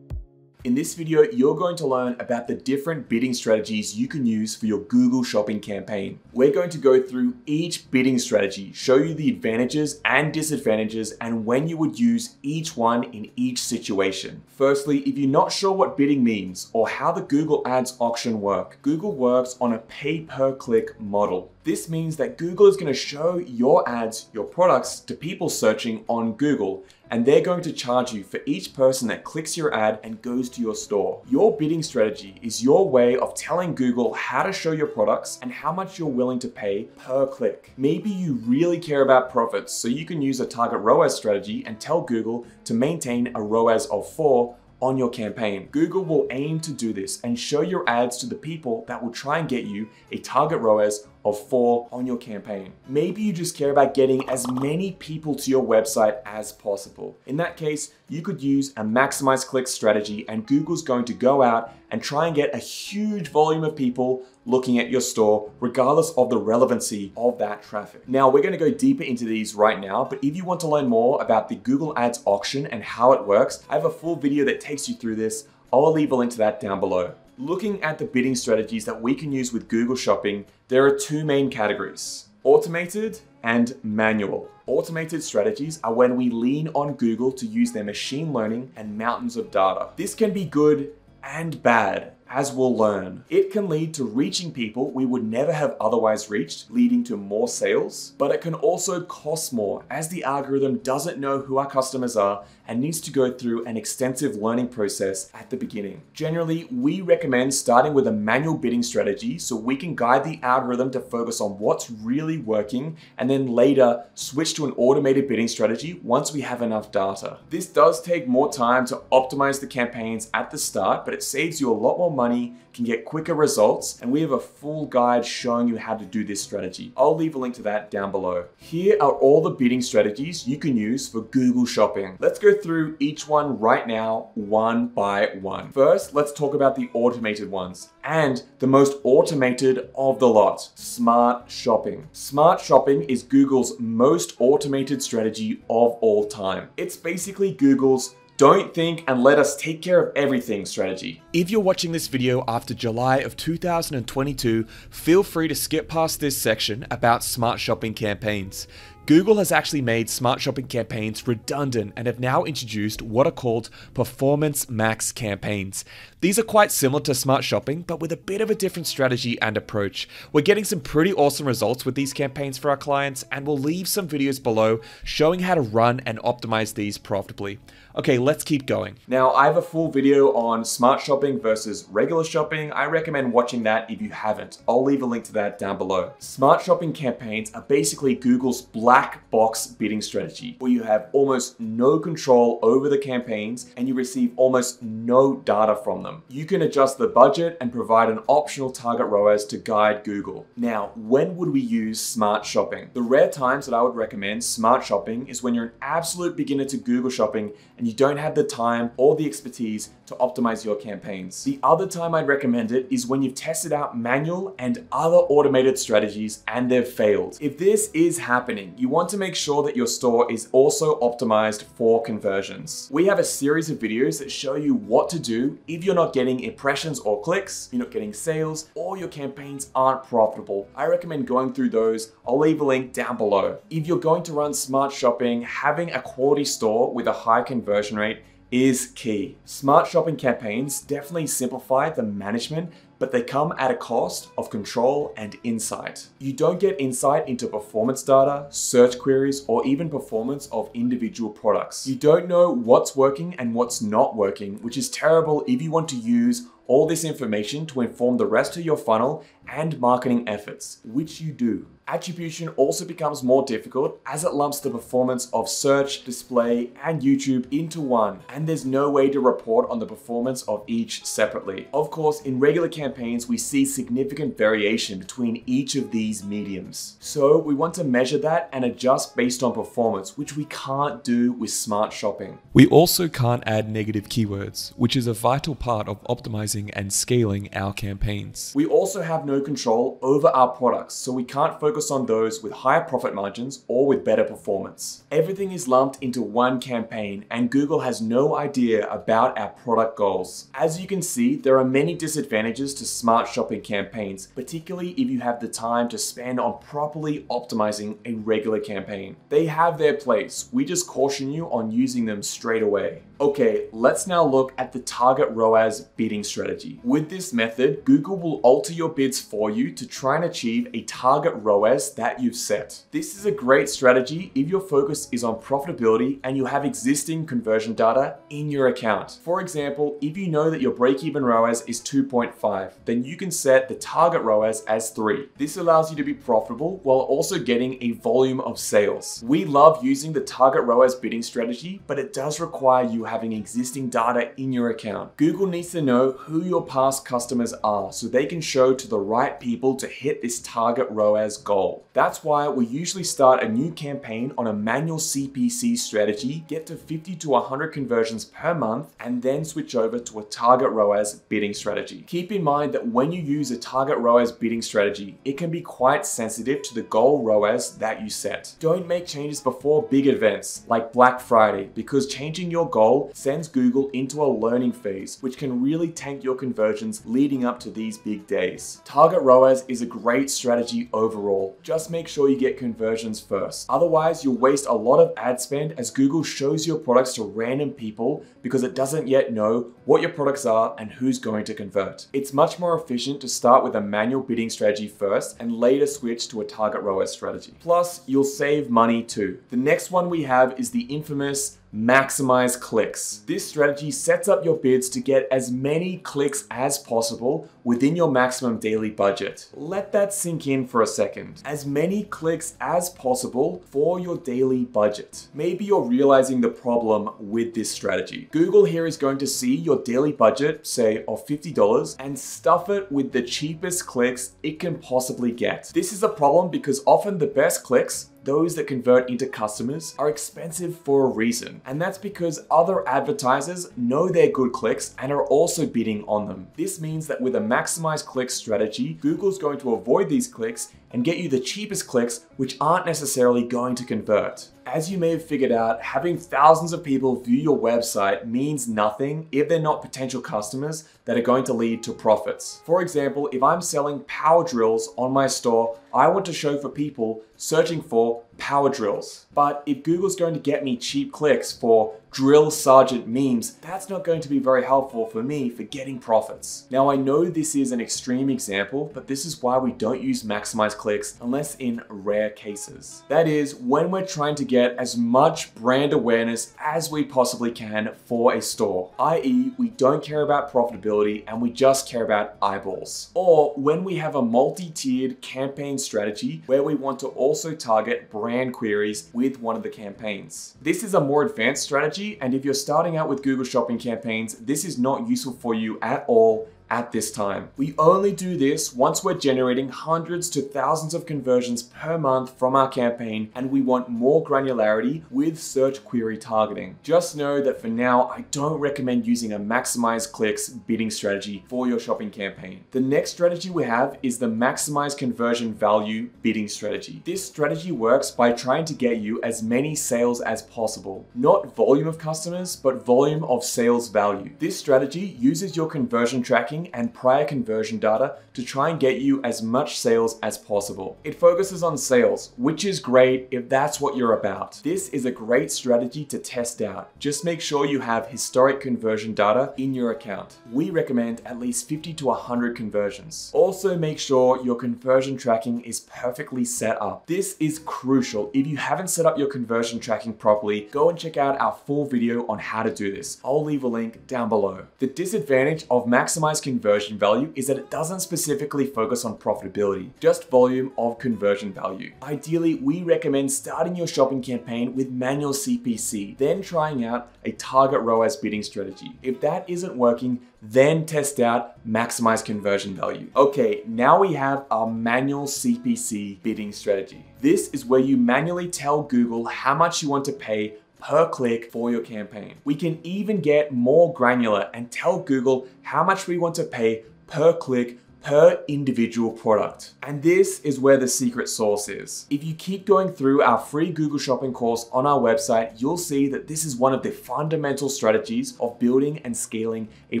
In this video, you're going to learn about the different bidding strategies you can use for your Google Shopping campaign. We're going to go through each bidding strategy, show you the advantages and disadvantages, and when you would use each one in each situation. Firstly, if you're not sure what bidding means or how the Google Ads auction work, Google works on a pay-per-click model. This means that Google is going to show your ads, your products to people searching on Google and they're going to charge you for each person that clicks your ad and goes to your store. Your bidding strategy is your way of telling Google how to show your products and how much you're willing to pay per click. Maybe you really care about profits, so you can use a target ROAS strategy and tell Google to maintain a ROAS of 4 on your campaign. Google will aim to do this and show your ads to the people that will try and get you a target ROAS of four on your campaign. Maybe you just care about getting as many people to your website as possible. In that case, you could use a maximize clicks strategy and Google's going to go out and try and get a huge volume of people looking at your store, regardless of the relevancy of that traffic. Now, we're gonna go deeper into these right now, but if you want to learn more about the Google Ads auction and how it works, I have a full video that takes you through this. I'll leave a link to that down below. Looking at the bidding strategies that we can use with Google Shopping, there are two main categories, automated and manual. Automated strategies are when we lean on Google to use their machine learning and mountains of data. This can be good and bad. as we'll learn. It can lead to reaching people we would never have otherwise reached, leading to more sales, but it can also cost more as the algorithm doesn't know who our customers are and needs to go through an extensive learning process at the beginning. Generally, we recommend starting with a manual bidding strategy so we can guide the algorithm to focus on what's really working and then later switch to an automated bidding strategy once we have enough data. This does take more time to optimize the campaigns at the start, but it saves you a lot more money, can get quicker results, and we have a full guide showing you how to do this strategy. I'll leave a link to that down below. Here are all the bidding strategies you can use for Google Shopping. Let's go through each one right now, one by one. First, let's talk about the automated ones and the most automated of the lot, Smart Shopping. Smart Shopping is Google's most automated strategy of all time. It's basically Google's don't think and let us take care of everything strategy. If you're watching this video after July of 2022, feel free to skip past this section about smart shopping campaigns. Google has actually made smart shopping campaigns redundant and have now introduced what are called performance max campaigns. These are quite similar to smart shopping, but with a bit of a different strategy and approach. We're getting some pretty awesome results with these campaigns for our clients, and we'll leave some videos below showing how to run and optimize these profitably. Okay, let's keep going. Now, I have a full video on smart shopping versus regular shopping. I recommend watching that if you haven't. I'll leave a link to that down below. Smart shopping campaigns are basically Google's black box bidding strategy, where you have almost no control over the campaigns and you receive almost no data from them. You can adjust the budget and provide an optional target ROAS to guide Google. Now, when would we use smart shopping? The rare times that I would recommend smart shopping is when you're an absolute beginner to Google shopping and you don't have the time or the expertise to optimize your campaigns. The other time I'd recommend it is when you've tested out manual and other automated strategies and they've failed. If this is happening, you want to make sure that your store is also optimized for conversions. We have a series of videos that show you what to do if you're not getting impressions or clicks, you're not getting sales, or your campaigns aren't profitable. I recommend going through those. I'll leave a link down below. If you're going to run smart shopping, having a quality store with a high conversion conversion rate is key. Smart shopping campaigns definitely simplify the management, but they come at a cost of control and insight. You don't get insight into performance data, search queries, or even performance of individual products. You don't know what's working and what's not working, which is terrible if you want to use all this information to inform the rest of your funnel and marketing efforts, which you do. Attribution also becomes more difficult as it lumps the performance of search, display, and YouTube into one, and there's no way to report on the performance of each separately. Of course, in regular campaigns, we see significant variation between each of these mediums. So we want to measure that and adjust based on performance, which we can't do with smart shopping. We also can't add negative keywords, which is a vital part of optimizing and scaling our campaigns. We also have no control over our products, so we can't focus on those with higher profit margins or with better performance. Everything is lumped into one campaign, and Google has no idea about our product goals. As you can see, there are many disadvantages to smart shopping campaigns, particularly if you have the time to spend on properly optimizing a regular campaign. They have their place, we just caution you on using them straight away. Okay, let's now look at the target ROAS bidding strategy. With this method, Google will alter your bids for you to try and achieve a target ROAS that you've set. This is a great strategy if your focus is on profitability and you have existing conversion data in your account. For example, if you know that your break-even ROAS is 2.5, then you can set the target ROAS as 3. This allows you to be profitable while also getting a volume of sales. We love using the target ROAS bidding strategy, but it does require you having existing data in your account. Google needs to know who your past customers are so they can show to the right people to hit this target ROAS goal. That's why we usually start a new campaign on a manual CPC strategy, get to 50 to 100 conversions per month, and then switch over to a target ROAS bidding strategy. Keep in mind that when you use a target ROAS bidding strategy, it can be quite sensitive to the goal ROAS that you set. Don't make changes before big events like Black Friday because changing your goal sends Google into a learning phase, which can really tank your conversions leading up to these big days. Target ROAS is a great strategy overall. Just make sure you get conversions first. Otherwise, you'll waste a lot of ad spend as Google shows your products to random people because it doesn't yet know what your products are and who's going to convert. It's much more efficient to start with a manual bidding strategy first and later switch to a target ROAS strategy. Plus, you'll save money too. The next one we have is the infamous maximize clicks. This strategy sets up your bids to get as many clicks as possible within your maximum daily budget. Let that sink in for a second. As many clicks as possible for your daily budget. Maybe you're realizing the problem with this strategy. Google here is going to see your daily budget, say of $50, and stuff it with the cheapest clicks it can possibly get. This is a problem because often the best clicks those that convert into customers are expensive for a reason. And that's because other advertisers know they're good clicks and are also bidding on them. This means that with a maximize clicks strategy, Google's going to avoid these clicks and get you the cheapest clicks which aren't necessarily going to convert. As you may have figured out, having thousands of people view your website means nothing if they're not potential customers that are going to lead to profits. For example, if I'm selling power drills on my store, I want to show for people searching for power drills. But if Google's going to get me cheap clicks for drill sergeant memes, that's not going to be very helpful for me for getting profits. Now I know this is an extreme example, but this is why we don't use maximize clicks unless in rare cases. That is when we're trying to get as much brand awareness as we possibly can for a store, i.e. we don't care about profitability and we just care about eyeballs. Or when we have a multi-tiered campaign strategy where we want to also target brand queries with one of the campaigns. This is a more advanced strategy and if you're starting out with Google Shopping campaigns, this is not useful for you at all at this time. We only do this once we're generating hundreds to thousands of conversions per month from our campaign and we want more granularity with search query targeting. Just know that for now, I don't recommend using a maximize clicks bidding strategy for your shopping campaign. The next strategy we have is the maximize conversion value bidding strategy. This strategy works by trying to get you as many sales as possible. Not volume of customers, but volume of sales value. This strategy uses your conversion tracking and prior conversion data to try and get you as much sales as possible. It focuses on sales, which is great if that's what you're about. This is a great strategy to test out. Just make sure you have historic conversion data in your account. We recommend at least 50 to 100 conversions. Also make sure your conversion tracking is perfectly set up. This is crucial. If you haven't set up your conversion tracking properly, go and check out our full video on how to do this. I'll leave a link down below. The disadvantage of maximize conversion value is that it doesn't specifically focus on profitability, just volume of conversion value. Ideally, we recommend starting your shopping campaign with manual CPC, then trying out a target ROAS bidding strategy. If that isn't working, then test out maximize conversion value. Okay, now we have our manual CPC bidding strategy. This is where you manually tell Google how much you want to pay per click for your campaign. We can even get more granular and tell Google how much we want to pay per click per individual product. And this is where the secret sauce is. If you keep going through our free Google Shopping course on our website, you'll see that this is one of the fundamental strategies of building and scaling a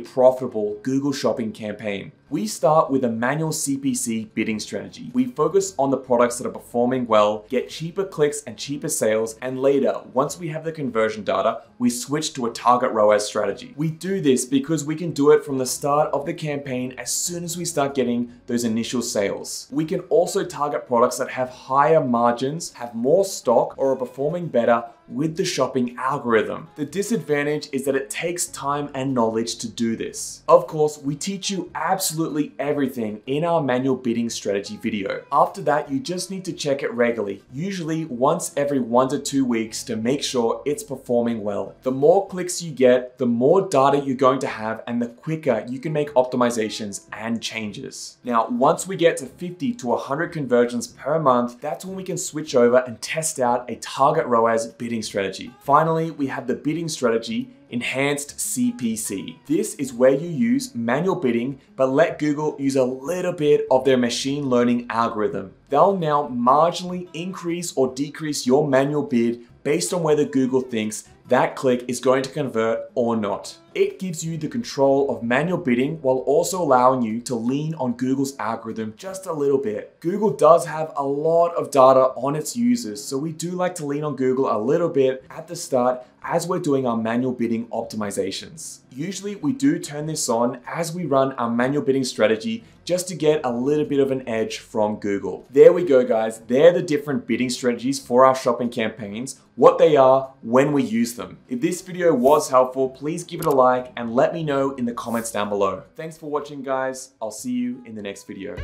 profitable Google Shopping campaign. We start with a manual CPC bidding strategy. We focus on the products that are performing well, get cheaper clicks and cheaper sales, and later, once we have the conversion data, we switch to a target ROAS strategy. We do this because we can do it from the start of the campaign as soon as we start getting those initial sales. We can also target products that have higher margins, have more stock, or are performing better with the shopping algorithm. The disadvantage is that it takes time and knowledge to do this. Of course, we teach you absolutely everything in our manual bidding strategy video. After that, you just need to check it regularly, usually once every one to two weeks to make sure it's performing well. The more clicks you get, the more data you're going to have and the quicker you can make optimizations and changes. Now, once we get to 50 to 100 conversions per month, that's when we can switch over and test out a target ROAS bidding bidding strategy. Finally, we have the bidding strategy enhanced CPC. This is where you use manual bidding, but let Google use a little bit of their machine learning algorithm. they'll now marginally increase or decrease your manual bid based on whether Google thinks that click is going to convert or not. It gives you the control of manual bidding while also allowing you to lean on Google's algorithm just a little bit. Google does have a lot of data on its users, so we do like to lean on Google a little bit at the start as we're doing our manual bidding optimizations. Usually we do turn this on as we run our manual bidding strategy just to get a little bit of an edge from Google. There we go guys, they're the different bidding strategies for our shopping campaigns, what they are, when we use them. If this video was helpful, please give it a like and let me know in the comments down below. Thanks for watching guys, I'll see you in the next video.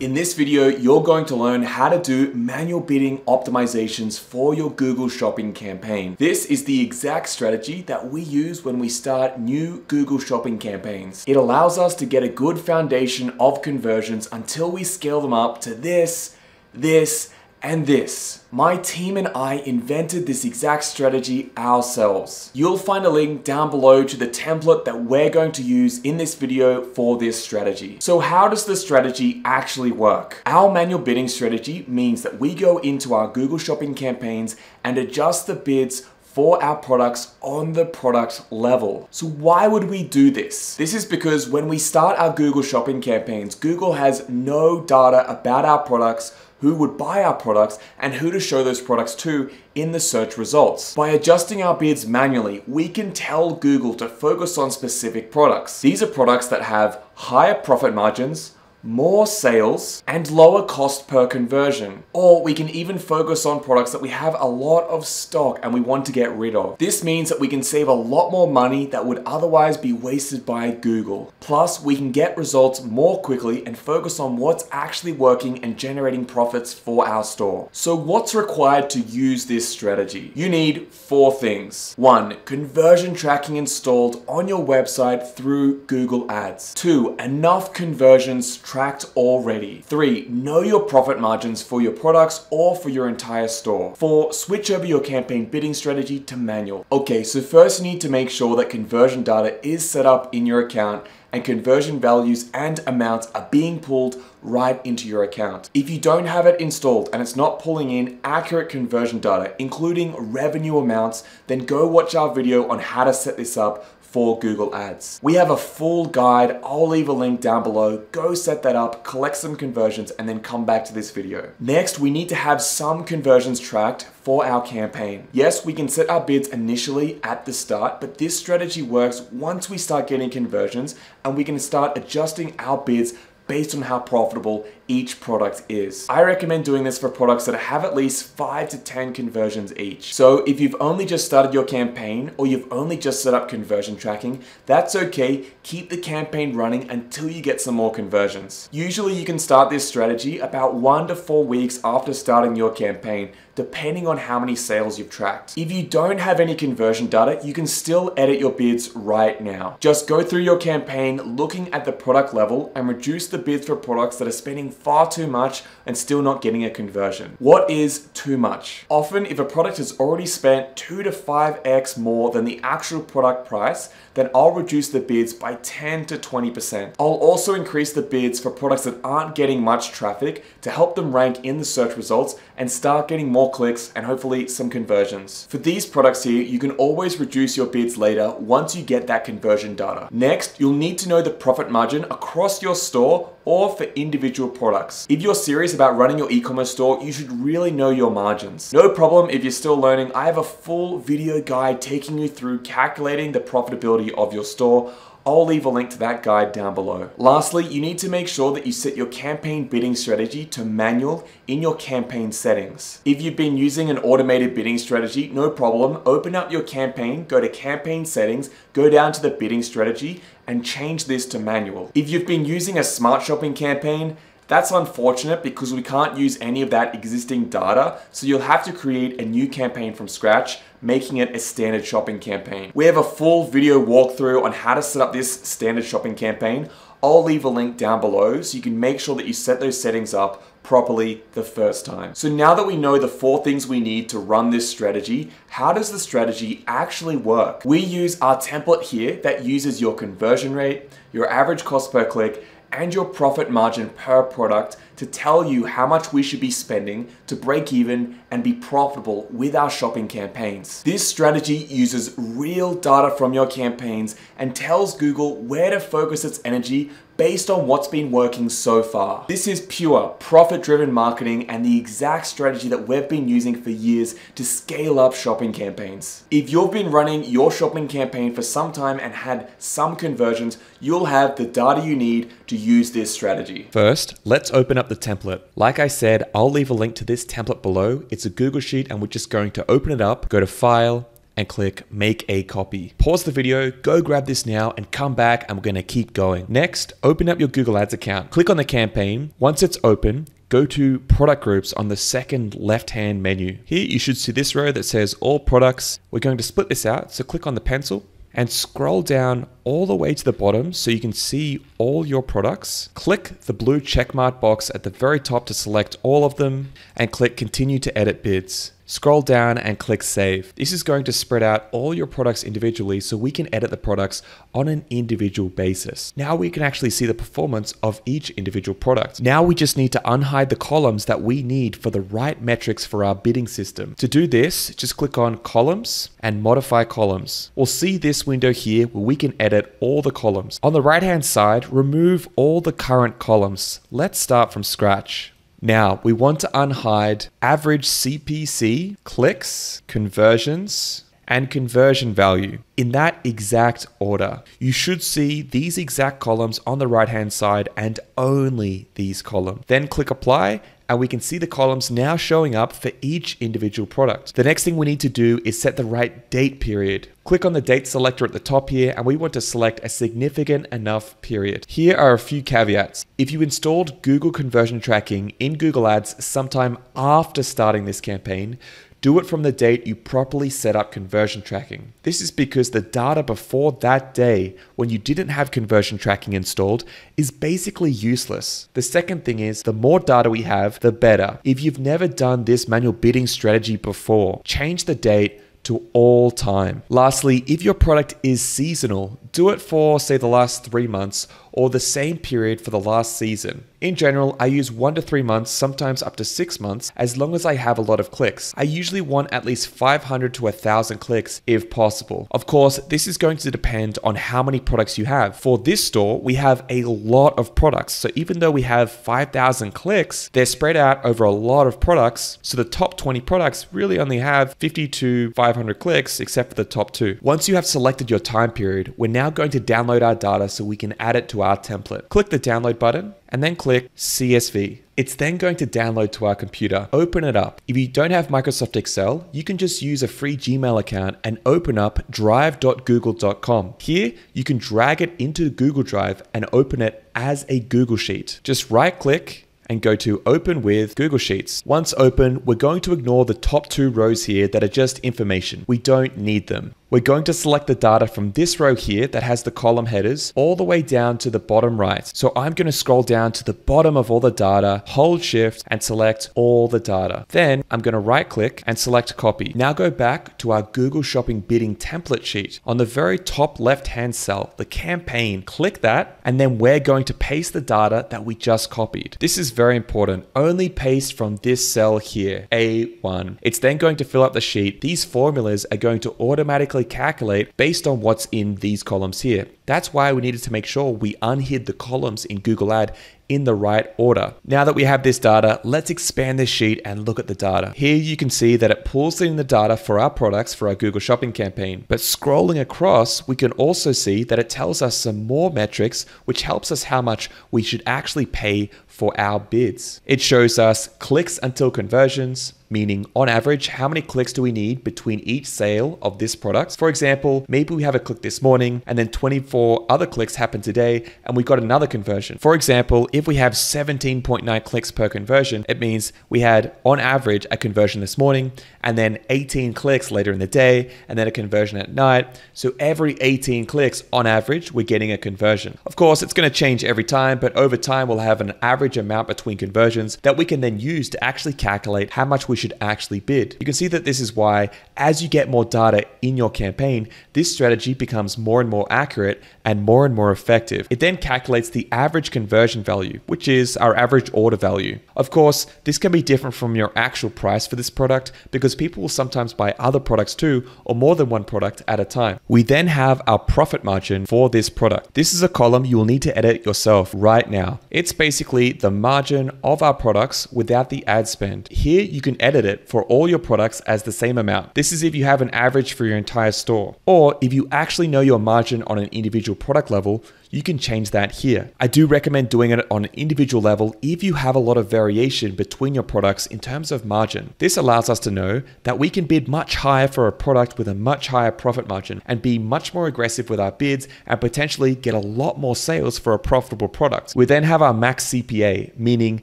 In this video, you're going to learn how to do manual bidding optimizations for your Google Shopping campaign. This is the exact strategy that we use when we start new Google Shopping campaigns. It allows us to get a good foundation of conversions until we scale them up to this, this, and this. My team and I invented this exact strategy ourselves. You'll find a link down below to the template that we're going to use in this video for this strategy. So how does the strategy actually work? Our manual bidding strategy means that we go into our Google Shopping campaigns and adjust the bids for our products on the product level. So why would we do this? This is because when we start our Google Shopping campaigns, Google has no data about our products who would buy our products and who to show those products to in the search results. By adjusting our bids manually, we can tell Google to focus on specific products. These are products that have higher profit margins, more sales, and lower cost per conversion. Or we can even focus on products that we have a lot of stock and we want to get rid of. This means that we can save a lot more money that would otherwise be wasted by Google. Plus, we can get results more quickly and focus on what's actually working and generating profits for our store. So what's required to use this strategy? You need four things. One, conversion tracking installed on your website through Google Ads. Two, enough conversions tracked already. Three, know your profit margins for your products or for your entire store. Four, switch over your campaign bidding strategy to manual. Okay, so first you need to make sure that conversion data is set up in your account and conversion values and amounts are being pulled right into your account. If you don't have it installed and it's not pulling in accurate conversion data, including revenue amounts, then go watch our video on how to set this up for Google Ads. We have a full guide, I'll leave a link down below, go set that up, collect some conversions, and then come back to this video. Next, we need to have some conversions tracked for our campaign. Yes, we can set our bids initially at the start, but this strategy works once we start getting conversions and we can start adjusting our bids based on how profitable each product is. I recommend doing this for products that have at least 5 to 10 conversions each. So if you've only just started your campaign or you've only just set up conversion tracking, that's okay. Keep the campaign running until you get some more conversions. Usually you can start this strategy about 1 to 4 weeks after starting your campaign depending on how many sales you've tracked. If you don't have any conversion data, you can still edit your bids right now. Just go through your campaign looking at the product level and reduce the bids for products that are spending far too much and still not getting a conversion. What is too much? Often if a product has already spent 2 to 5x more than the actual product price, then I'll reduce the bids by 10 to 20%. I'll also increase the bids for products that aren't getting much traffic to help them rank in the search results and start getting more clicks and hopefully some conversions. For these products here, you can always reduce your bids later once you get that conversion data. Next, you'll need to know the profit margin across your store or for individual products. If you're serious about running your e-commerce store, you should really know your margins. No problem if you're still learning, I have a full video guide taking you through calculating the profitability of your store I'll leave a link to that guide down below. Lastly, you need to make sure that you set your campaign bidding strategy to manual in your campaign settings. If you've been using an automated bidding strategy, no problem. Open up your campaign, go to campaign settings, go down to the bidding strategy and change this to manual. If you've been using a smart shopping campaign, that's unfortunate because we can't use any of that existing data, so you'll have to create a new campaign from scratch, making it a standard shopping campaign. We have a full video walkthrough on how to set up this standard shopping campaign. I'll leave a link down below so you can make sure that you set those settings up properly the first time. So now that we know the four things we need to run this strategy, how does the strategy actually work? We use our template here that uses your conversion rate, your average cost per click, and your profit margin per product to tell you how much we should be spending to break even and be profitable with our shopping campaigns. This strategy uses real data from your campaigns and tells Google where to focus its energy based on what's been working so far. This is pure profit driven marketing and the exact strategy that we've been using for years to scale up shopping campaigns. If you've been running your shopping campaign for some time and had some conversions, you'll have the data you need to use this strategy. First, let's open up the template. Like I said, I'll leave a link to this template below. It's a Google Sheet and we're just going to open it up, go to File, and click make a copy. Pause the video, go grab this now and come back and we're gonna keep going. Next, open up your Google Ads account. Click on the campaign. Once it's open, go to product groups on the second left hand menu. Here you should see this row that says all products. We're going to split this out. So click on the pencil and scroll down all the way to the bottom so you can see all your products. Click the blue checkmark box at the very top to select all of them and click continue to edit bids. Scroll down and click save. This is going to spread out all your products individually so we can edit the products on an individual basis. Now we can actually see the performance of each individual product. Now we just need to unhide the columns that we need for the right metrics for our bidding system. To do this, just click on columns and modify columns. We'll see this window here where we can edit all the columns. On the right hand side, remove all the current columns. Let's start from scratch. Now, we want to unhide average CPC, clicks, conversions, and conversion value in that exact order. You should see these exact columns on the right hand side and only these columns. Then click apply and we can see the columns now showing up for each individual product. The next thing we need to do is set the right date period. Click on the date selector at the top here and we want to select a significant enough period. Here are a few caveats. If you installed Google conversion tracking in Google Ads sometime after starting this campaign, do it from the date you properly set up conversion tracking. This is because the data before that day, when you didn't have conversion tracking installed, is basically useless. The second thing is the more data we have, the better. If you've never done this manual bidding strategy before, change the date to all time. Lastly, if your product is seasonal, do it for, say, the last three months or the same period for the last season. In general, I use one to three months, sometimes up to six months, as long as I have a lot of clicks. I usually want at least 500 to 1000 clicks if possible. Of course, this is going to depend on how many products you have. For this store, we have a lot of products. So even though we have 5000 clicks, they're spread out over a lot of products. So the top 20 products really only have 50 to 500 clicks, except for the top two. Once you have selected your time period, we're now going to download our data so we can add it to our template. Click the download button and then click CSV. It's then going to download to our computer. Open it up. If you don't have Microsoft Excel, you can just use a free Gmail account and open up drive.google.com. Here, you can drag it into Google Drive and open it as a Google Sheet. Just right click and go to open with Google Sheets. Once open, we're going to ignore the top two rows here that are just information. We don't need them. We're going to select the data from this row here that has the column headers all the way down to the bottom right. So I'm going to scroll down to the bottom of all the data, hold shift and select all the data. Then I'm going to right click and select copy. Now go back to our Google Shopping bidding template sheet. On the very top left hand cell, the campaign, click that and then we're going to paste the data that we just copied. This is very important. Only paste from this cell here, A1. It's then going to fill up the sheet. These formulas are going to automatically calculate based on what's in these columns here. That's why we needed to make sure we unhid the columns in Google Ad in the right order. Now that we have this data, let's expand this sheet and look at the data. Here you can see that it pulls in the data for our products for our Google Shopping campaign. But scrolling across, we can also see that it tells us some more metrics, which helps us how much we should actually pay for our bids. It shows us clicks until conversions, meaning on average, how many clicks do we need between each sale of this product? For example, maybe we have a click this morning and then 24 other clicks happen today and we got another conversion. For example, if we have 17.9 clicks per conversion, it means we had on average a conversion this morning and then 18 clicks later in the day and then a conversion at night. So every 18 clicks on average, we're getting a conversion. Of course, it's going to change every time, but over time we'll have an average average amount between conversions that we can then use to actually calculate how much we should actually bid. You can see that this is why as you get more data in your campaign, this strategy becomes more and more accurate and more and more effective. It then calculates the average conversion value, which is our average order value. Of course, this can be different from your actual price for this product because people will sometimes buy other products too, or more than one product at a time. We then have our profit margin for this product. This is a column you will need to edit yourself right now. It's basically the margin of our products without the ad spend. Here you can edit it for all your products as the same amount. This is if you have an average for your entire store, or if you actually know your margin on an individual product level, you can change that here. I do recommend doing it on an individual level if you have a lot of variation between your products in terms of margin. This allows us to know that we can bid much higher for a product with a much higher profit margin and be much more aggressive with our bids and potentially get a lot more sales for a profitable product. We then have our max CPA, meaning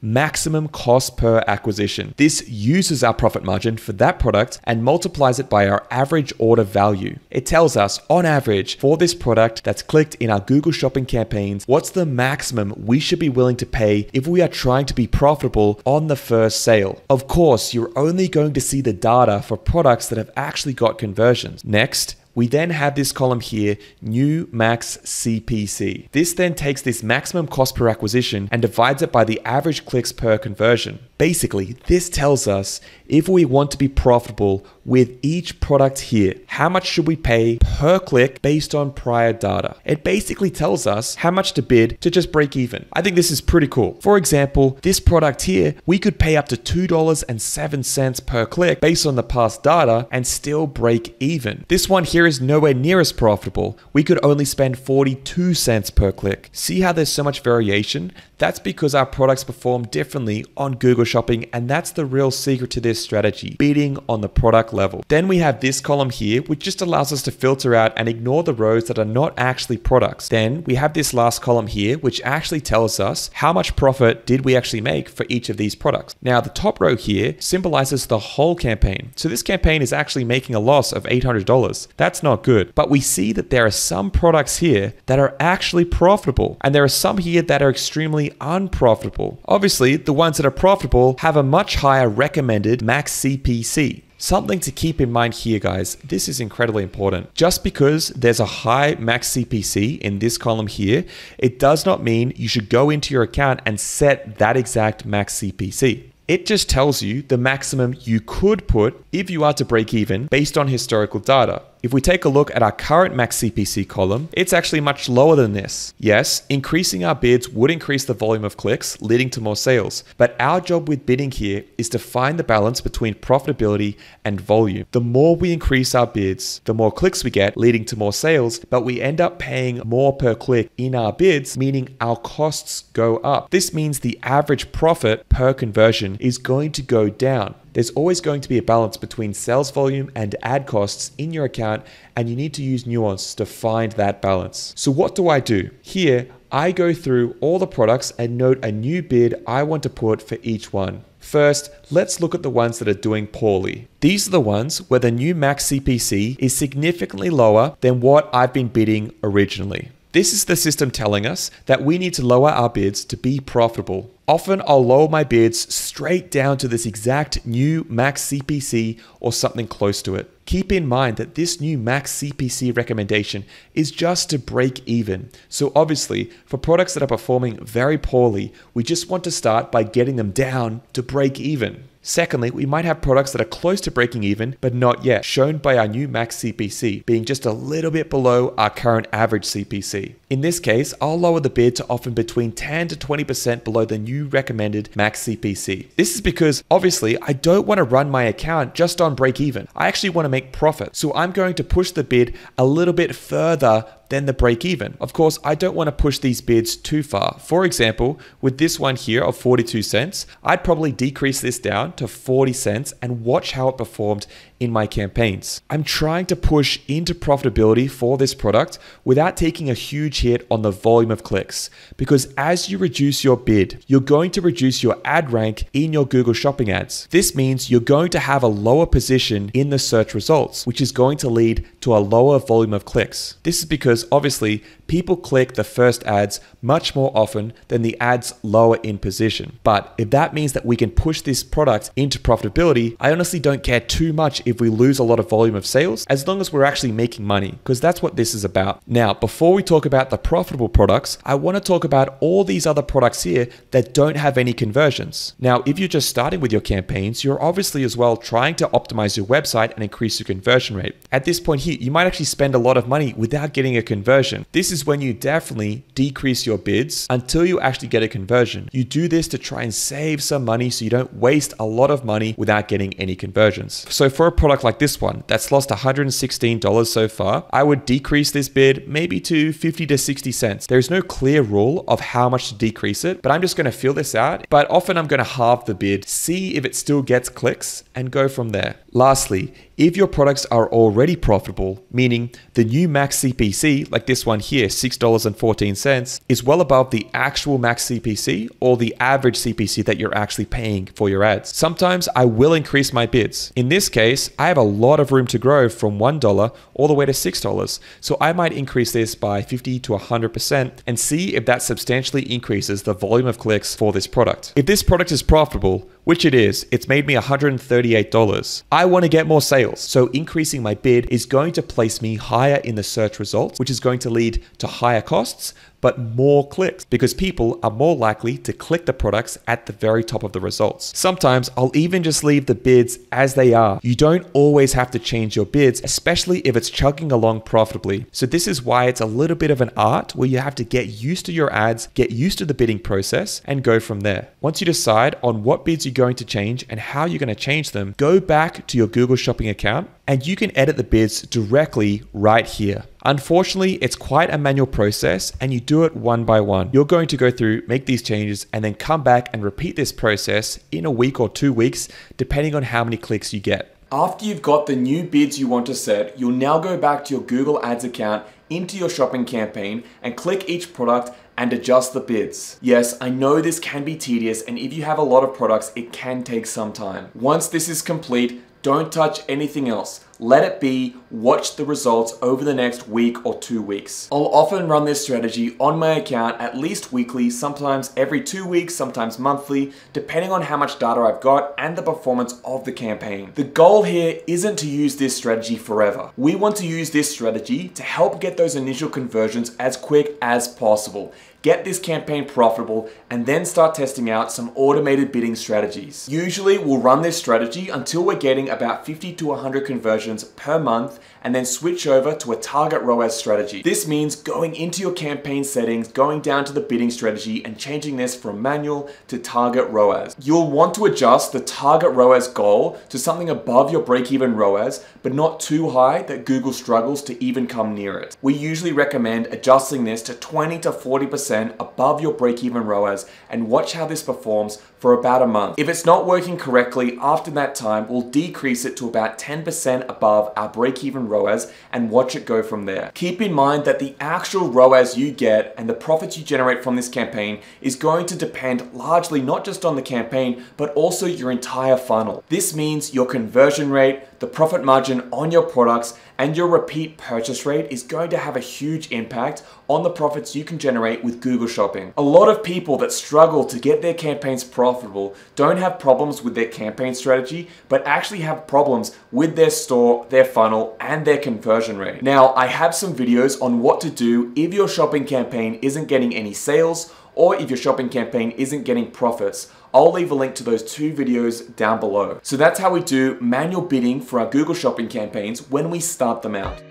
maximum cost per acquisition. This uses our profit margin for that product and multiplies it by our average order value. It tells us on average for this product that's clicked in our Google shopping campaigns, what's the maximum we should be willing to pay if we are trying to be profitable on the first sale? Of course, you're only going to see the data for products that have actually got conversions. Next, we then have this column here, new max CPC. This then takes this maximum cost per acquisition and divides it by the average clicks per conversion. Basically, this tells us if we want to be profitable with each product here, how much should we pay per click based on prior data? It basically tells us how much to bid to just break even. I think this is pretty cool. For example, this product here, we could pay up to $2.07 per click based on the past data and still break even. This one here is nowhere near as profitable. We could only spend 42 cents per click. See how there's so much variation? That's because our products perform differently on Google Shopping, and that's the real secret to this strategy, bidding on the product level. Then we have this column here, which just allows us to filter out and ignore the rows that are not actually products. Then we have this last column here, which actually tells us how much profit did we actually make for each of these products. Now, the top row here symbolizes the whole campaign. So this campaign is actually making a loss of $800. That's not good, but we see that there are some products here that are actually profitable, and there are some here that are extremely unprofitable. Obviously, the ones that are profitable have a much higher recommended max CPC. Something to keep in mind here, guys, this is incredibly important. Just because there's a high max CPC in this column here, it does not mean you should go into your account and set that exact max CPC. It just tells you the maximum you could put if you are to break even based on historical data. If we take a look at our current max CPC column, it's actually much lower than this. Yes, increasing our bids would increase the volume of clicks, leading to more sales. But our job with bidding here is to find the balance between profitability and volume. The more we increase our bids, the more clicks we get, leading to more sales, but we end up paying more per click in our bids, meaning our costs go up. This means the average profit per conversion is going to go down there's always going to be a balance between sales volume and ad costs in your account, and you need to use nuance to find that balance. So, what do I do? Here, I go through all the products and note a new bid I want to put for each one. First, let's look at the ones that are doing poorly. These are the ones where the new max CPC is significantly lower than what I've been bidding originally. This is the system telling us that we need to lower our bids to be profitable. Often I'll lower my bids straight down to this exact new max CPC or something close to it. Keep in mind that this new max CPC recommendation is just to break even. So obviously, for products that are performing very poorly, we just want to start by getting them down to break even. Secondly, we might have products that are close to breaking even, but not yet, shown by our new max CPC being just a little bit below our current average CPC. In this case, I'll lower the bid to often between 10 to 20% below the new recommended max CPC. This is because obviously I don't want to run my account just on break even. I actually want to make profit. So I'm going to push the bid a little bit further than the break even. Of course, I don't want to push these bids too far. For example, with this one here of 42 cents, I'd probably decrease this down to 40 cents and watch how it performed in my campaigns. I'm trying to push into profitability for this product without taking a huge hit on the volume of clicks because as you reduce your bid, you're going to reduce your ad rank in your Google Shopping ads. This means you're going to have a lower position in the search results, which is going to lead to a lower volume of clicks. This is because obviously people click the first ads much more often than the ads lower in position. But if that means that we can push this product into profitability, I honestly don't care too much if we lose a lot of volume of sales as long as we're actually making money, because that's what this is about. Now, before we talk about the profitable products, I want to talk about all these other products here that don't have any conversions. Now, if you're just starting with your campaigns, you're obviously as well trying to optimize your website and increase your conversion rate. At this point here, you might actually spend a lot of money without getting a conversion. This is when you definitely decrease your bids until you actually get a conversion. You do this to try and save some money so you don't waste a lot of money without getting any conversions. So for a product like this one that's lost $116 so far, I would decrease this bid maybe to 50 to 60 cents. There's no clear rule of how much to decrease it, but I'm just going to feel this out. But often I'm going to halve the bid, see if it still gets clicks, and go from there. Lastly, if your products are already profitable, meaning the new max CPC, like this one here, $6.14, is well above the actual max CPC or the average CPC that you're actually paying for your ads. Sometimes I will increase my bids. In this case, I have a lot of room to grow from $1 all the way to $6. So I might increase this by 50 to 100% and see if that substantially increases the volume of clicks for this product. If this product is profitable, which it is, it's made me $138. I want to get more sales, so increasing my bid is going to place me higher in the search results, which is going to lead to higher costs, but more clicks because people are more likely to click the products at the very top of the results. Sometimes I'll even just leave the bids as they are. You don't always have to change your bids, especially if it's chugging along profitably. So this is why it's a little bit of an art where you have to get used to your ads, get used to the bidding process and go from there. Once you decide on what bids you're going to change and how you're going to change them, go back to your Google Shopping account and you can edit the bids directly right here. Unfortunately, it's quite a manual process and you do it one by one. You're going to go through, make these changes, and then come back and repeat this process in a week or two weeks, depending on how many clicks you get. After you've got the new bids you want to set, you'll now go back to your Google Ads account into your shopping campaign and click each product and adjust the bids. Yes, I know this can be tedious and if you have a lot of products, it can take some time. Once this is complete, don't touch anything else. Let it be, watch the results over the next week or two weeks. I'll often run this strategy on my account at least weekly, sometimes every two weeks, sometimes monthly, depending on how much data I've got and the performance of the campaign. The goal here isn't to use this strategy forever. We want to use this strategy to help get those initial conversions as quick as possible get this campaign profitable, and then start testing out some automated bidding strategies. Usually we'll run this strategy until we're getting about 50 to 100 conversions per month and then switch over to a target ROAS strategy. This means going into your campaign settings, going down to the bidding strategy and changing this from manual to target ROAS. You'll want to adjust the target ROAS goal to something above your break-even ROAS, but not too high that Google struggles to even come near it. We usually recommend adjusting this to 20 to 40% above your break-even ROAS and watch how this performs for about a month. If it's not working correctly after that time, we'll decrease it to about 10% above our break-even ROAS and watch it go from there. Keep in mind that the actual ROAS you get and the profits you generate from this campaign is going to depend largely not just on the campaign, but also your entire funnel. This means your conversion rate, the profit margin on your products, and your repeat purchase rate is going to have a huge impact on the profits you can generate with Google Shopping. A lot of people that struggle to get their campaigns profitable don't have problems with their campaign strategy, but actually have problems with their store, their funnel, and their conversion rate. Now, I have some videos on what to do if your shopping campaign isn't getting any sales or if your shopping campaign isn't getting profits. I'll leave a link to those two videos down below. So that's how we do manual bidding for our Google Shopping campaigns when we start them out.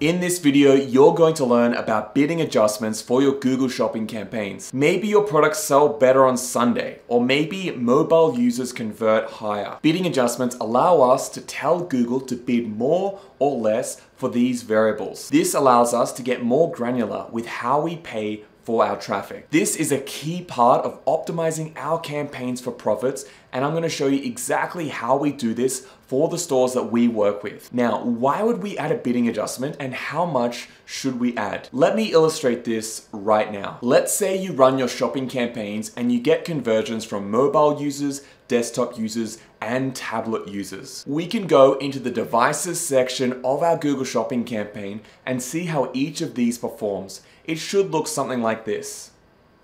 In this video, you're going to learn about bidding adjustments for your Google Shopping campaigns. Maybe your products sell better on Sunday, or maybe mobile users convert higher. Bidding adjustments allow us to tell Google to bid more or less for these variables. This allows us to get more granular with how we pay for our traffic. This is a key part of optimizing our campaigns for profits, and I'm gonna show you exactly how we do this for the stores that we work with. Now, why would we add a bidding adjustment and how much should we add? Let me illustrate this right now. Let's say you run your shopping campaigns and you get conversions from mobile users, desktop users, and tablet users. We can go into the devices section of our Google Shopping campaign and see how each of these performs. It should look something like this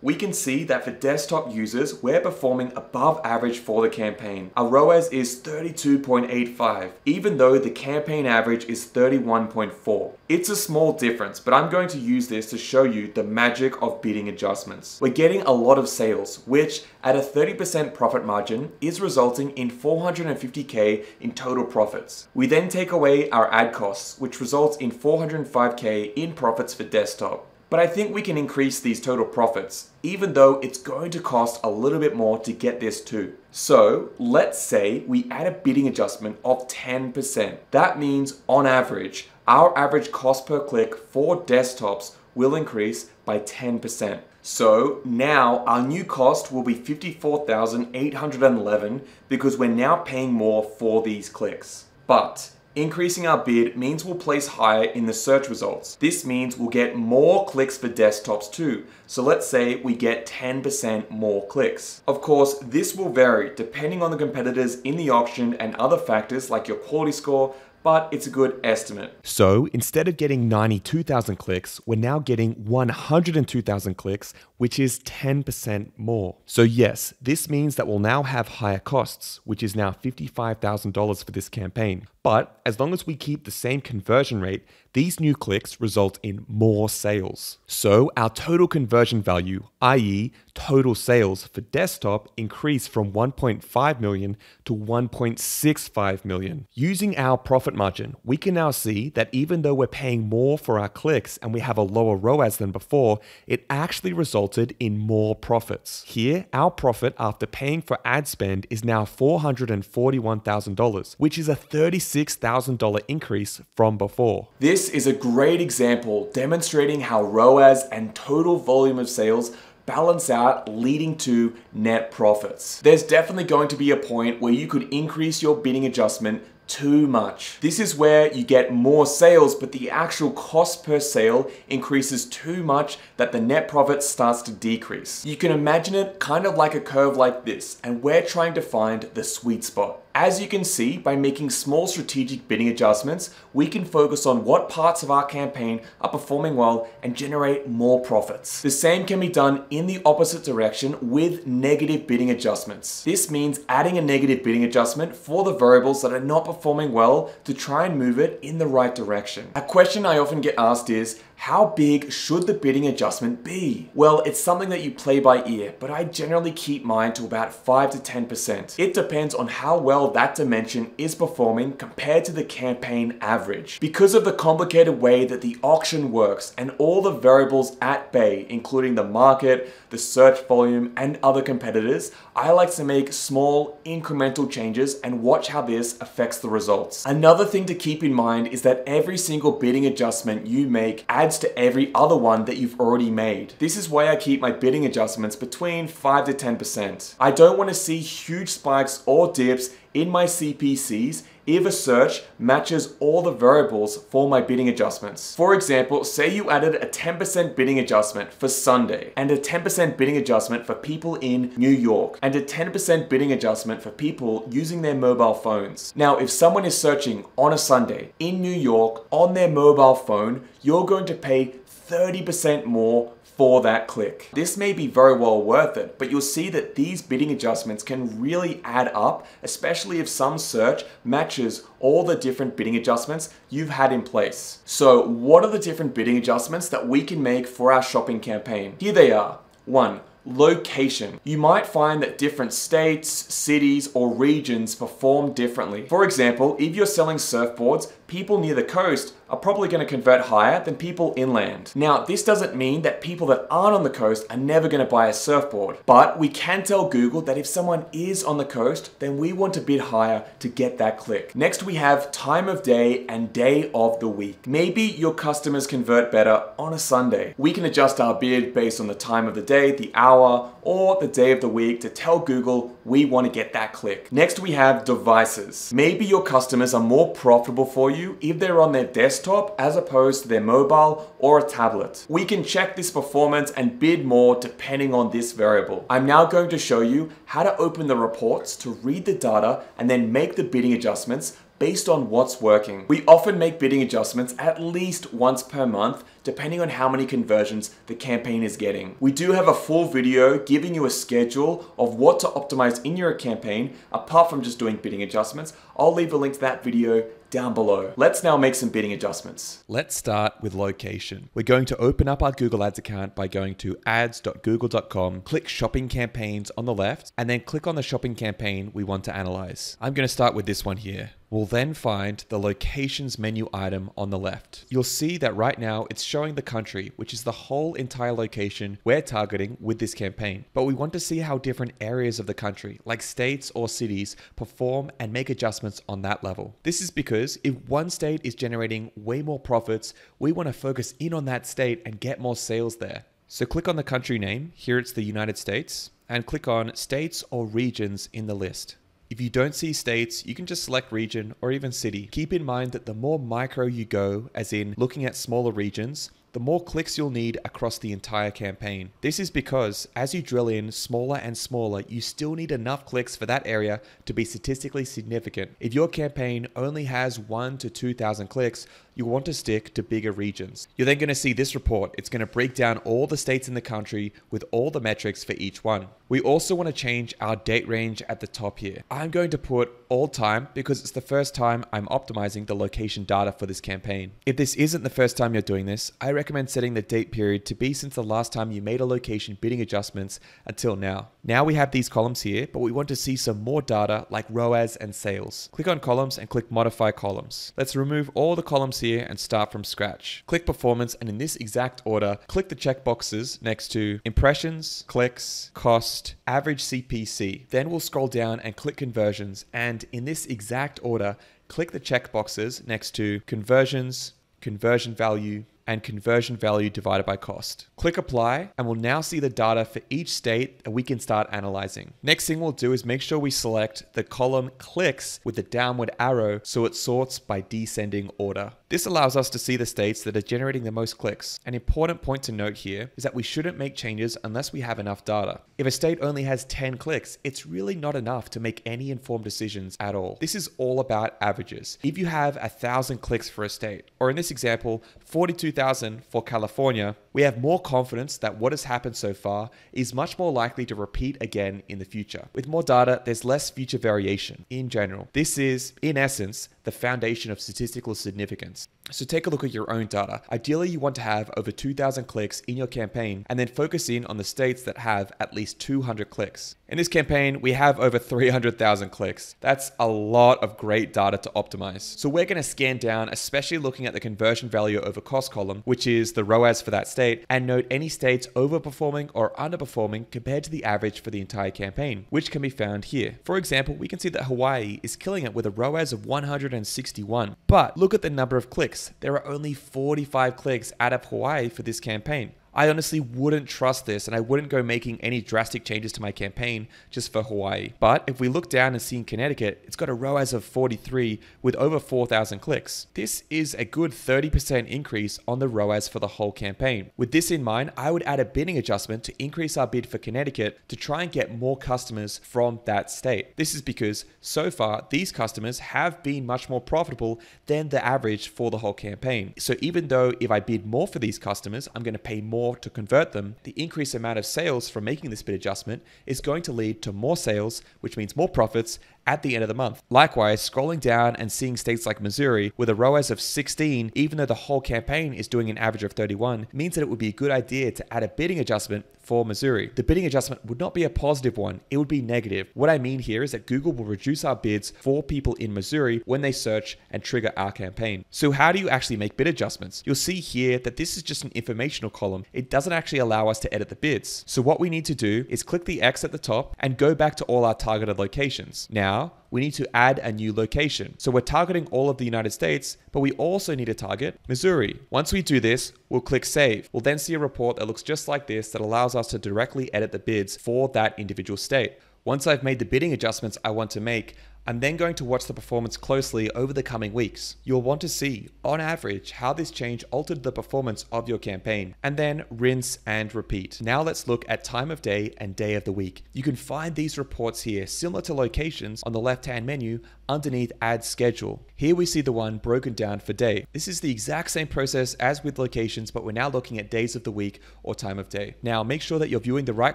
we can see that for desktop users, we're performing above average for the campaign. Our ROAS is 32.85, even though the campaign average is 31.4. It's a small difference, but I'm going to use this to show you the magic of bidding adjustments. We're getting a lot of sales, which at a 30% profit margin is resulting in 450k in total profits. We then take away our ad costs, which results in 405k in profits for desktop. But I think we can increase these total profits, even though it's going to cost a little bit more to get this too. So let's say we add a bidding adjustment of 10%. That means on average, our average cost per click for desktops will increase by 10%. So now our new cost will be 54,811 because we're now paying more for these clicks. But Increasing our bid means we'll place higher in the search results. This means we'll get more clicks for desktops too. So let's say we get 10% more clicks. Of course, this will vary depending on the competitors in the auction and other factors like your quality score, but it's a good estimate. So instead of getting 92,000 clicks, we're now getting 102,000 clicks, which is 10% more. So yes, this means that we'll now have higher costs, which is now $55,000 for this campaign. But as long as we keep the same conversion rate, these new clicks result in more sales. So our total conversion value, i.e., total sales for desktop, increased from 1.5 million to 1.65 million. Using our profit margin, we can now see that even though we're paying more for our clicks and we have a lower ROAS than before, it actually resulted in more profits. Here, our profit after paying for ad spend is now $441,000, which is a $36,000 increase from before. This is a great example demonstrating how ROAS and total volume of sales balance out leading to net profits. There's definitely going to be a point where you could increase your bidding adjustment too much. This is where you get more sales, but the actual cost per sale increases too much that the net profit starts to decrease. You can imagine it kind of like a curve like this, and we're trying to find the sweet spot. As you can see, by making small strategic bidding adjustments, we can focus on what parts of our campaign are performing well and generate more profits. The same can be done in the opposite direction with negative bidding adjustments. This means adding a negative bidding adjustment for the variables that are not performing well to try and move it in the right direction. A question I often get asked is, how big should the bidding adjustment be? Well, it's something that you play by ear, but I generally keep mine to about 5 to 10%. It depends on how well that dimension is performing compared to the campaign average. Because of the complicated way that the auction works and all the variables at bay, including the market, the search volume, and other competitors, I like to make small incremental changes and watch how this affects the results. Another thing to keep in mind is that every single bidding adjustment you make adds to every other one that you've already made. This is why I keep my bidding adjustments between 5 to 10%. I don't want to see huge spikes or dips in my CPCs if a search matches all the variables for my bidding adjustments. For example, say you added a 10% bidding adjustment for Sunday and a 10% bidding adjustment for people in New York and a 10% bidding adjustment for people using their mobile phones. Now, if someone is searching on a Sunday in New York on their mobile phone, you're going to pay 30% more for that click. This may be very well worth it, but you'll see that these bidding adjustments can really add up, especially if some search matches all the different bidding adjustments you've had in place. So what are the different bidding adjustments that we can make for our shopping campaign? Here they are. One, location. You might find that different states, cities, or regions perform differently. For example, if you're selling surfboards, people near the coast are probably going to convert higher than people inland. Now, this doesn't mean that people that aren't on the coast are never going to buy a surfboard, but we can tell Google that if someone is on the coast, then we want to bid higher to get that click. Next, we have time of day and day of the week. Maybe your customers convert better on a Sunday. We can adjust our bid based on the time of the day, the hour, or the day of the week to tell Google we want to get that click. Next, we have devices. Maybe your customers are more profitable for you if they're on their desktop as opposed to their mobile or a tablet. We can check this performance and bid more depending on this variable. I'm now going to show you how to open the reports to read the data and then make the bidding adjustments based on what's working. We often make bidding adjustments at least once per month depending on how many conversions the campaign is getting. We do have a full video giving you a schedule of what to optimize in your campaign apart from just doing bidding adjustments. I'll leave a link to that video down below. Let's now make some bidding adjustments. Let's start with location. We're going to open up our Google Ads account by going to ads.google.com, click shopping campaigns on the left, and then click on the shopping campaign we want to analyze. I'm going to start with this one here. We'll then find the locations menu item on the left. You'll see that right now it's showing the country, which is the whole entire location we're targeting with this campaign. But we want to see how different areas of the country, like states or cities, perform and make adjustments on that level. This is because if one state is generating way more profits, we want to focus in on that state and get more sales there. So click on the country name, here it's the United States, and click on states or regions in the list. If you don't see states, you can just select region or even city. Keep in mind that the more micro you go, as in looking at smaller regions, the more clicks you'll need across the entire campaign. This is because as you drill in smaller and smaller, you still need enough clicks for that area to be statistically significant. If your campaign only has 1 to 2,000 clicks, you want to stick to bigger regions. You're then going to see this report. It's going to break down all the states in the country with all the metrics for each one. We also want to change our date range at the top here. I'm going to put all time because it's the first time I'm optimizing the location data for this campaign. If this isn't the first time you're doing this, I recommend setting the date period to be since the last time you made a location bidding adjustments until now. Now we have these columns here, but we want to see some more data like ROAS and sales. Click on columns and click modify columns. Let's remove all the columns here and start from scratch. Click performance and in this exact order, click the checkboxes next to impressions, clicks, cost, average CPC. Then we'll scroll down and click conversions and in this exact order, click the checkboxes next to conversions, conversion value, and conversion value divided by cost. Click apply and we'll now see the data for each state that we can start analyzing. Next thing we'll do is make sure we select the column clicks with the downward arrow so it sorts by descending order. This allows us to see the states that are generating the most clicks. An important point to note here is that we shouldn't make changes unless we have enough data. If a state only has 10 clicks, it's really not enough to make any informed decisions at all. This is all about averages. If you have a thousand clicks for a state, or in this example, 42,000 for California, we have more confidence that what has happened so far is much more likely to repeat again in the future. With more data, there's less future variation in general. This is, in essence, the foundation of statistical significance. So take a look at your own data. Ideally, you want to have over 2,000 clicks in your campaign and then focus in on the states that have at least 200 clicks. In this campaign, we have over 300,000 clicks. That's a lot of great data to optimize. So we're going to scan down, especially looking at the conversion value over cost column, which is the ROAS for that state, and note any states overperforming or underperforming compared to the average for the entire campaign, which can be found here. For example, we can see that Hawaii is killing it with a ROAS of 161. But look at the number of clicks clicks. There are only 45 clicks out of Hawaii for this campaign. I honestly wouldn't trust this and I wouldn't go making any drastic changes to my campaign just for Hawaii. But if we look down and see in Connecticut, it's got a ROAS of 43 with over 4,000 clicks. This is a good 30% increase on the ROAS for the whole campaign. With this in mind, I would add a bidding adjustment to increase our bid for Connecticut to try and get more customers from that state. This is because so far these customers have been much more profitable than the average for the whole campaign. So even though if I bid more for these customers, I'm going to pay more more to convert them, the increased amount of sales from making this bid adjustment is going to lead to more sales, which means more profits at the end of the month. Likewise, scrolling down and seeing states like Missouri with a ROAS of 16, even though the whole campaign is doing an average of 31, means that it would be a good idea to add a bidding adjustment for Missouri. The bidding adjustment would not be a positive one, it would be negative. What I mean here is that Google will reduce our bids for people in Missouri when they search and trigger our campaign. So, how do you actually make bid adjustments? You'll see here that this is just an informational column. It doesn't actually allow us to edit the bids. So, what we need to do is click the X at the top and go back to all our targeted locations. Now, we need to add a new location. So we're targeting all of the United States, but we also need to target Missouri. Once we do this, we'll click save. We'll then see a report that looks just like this that allows us to directly edit the bids for that individual state. Once I've made the bidding adjustments I want to make, I'm then going to watch the performance closely over the coming weeks. You'll want to see, on average, how this change altered the performance of your campaign, and then rinse and repeat. Now let's look at time of day and day of the week. You can find these reports here, similar to locations, on the left-hand menu underneath Ad Schedule. Here we see the one broken down for day. This is the exact same process as with locations, but we're now looking at days of the week or time of day. Now make sure that you're viewing the right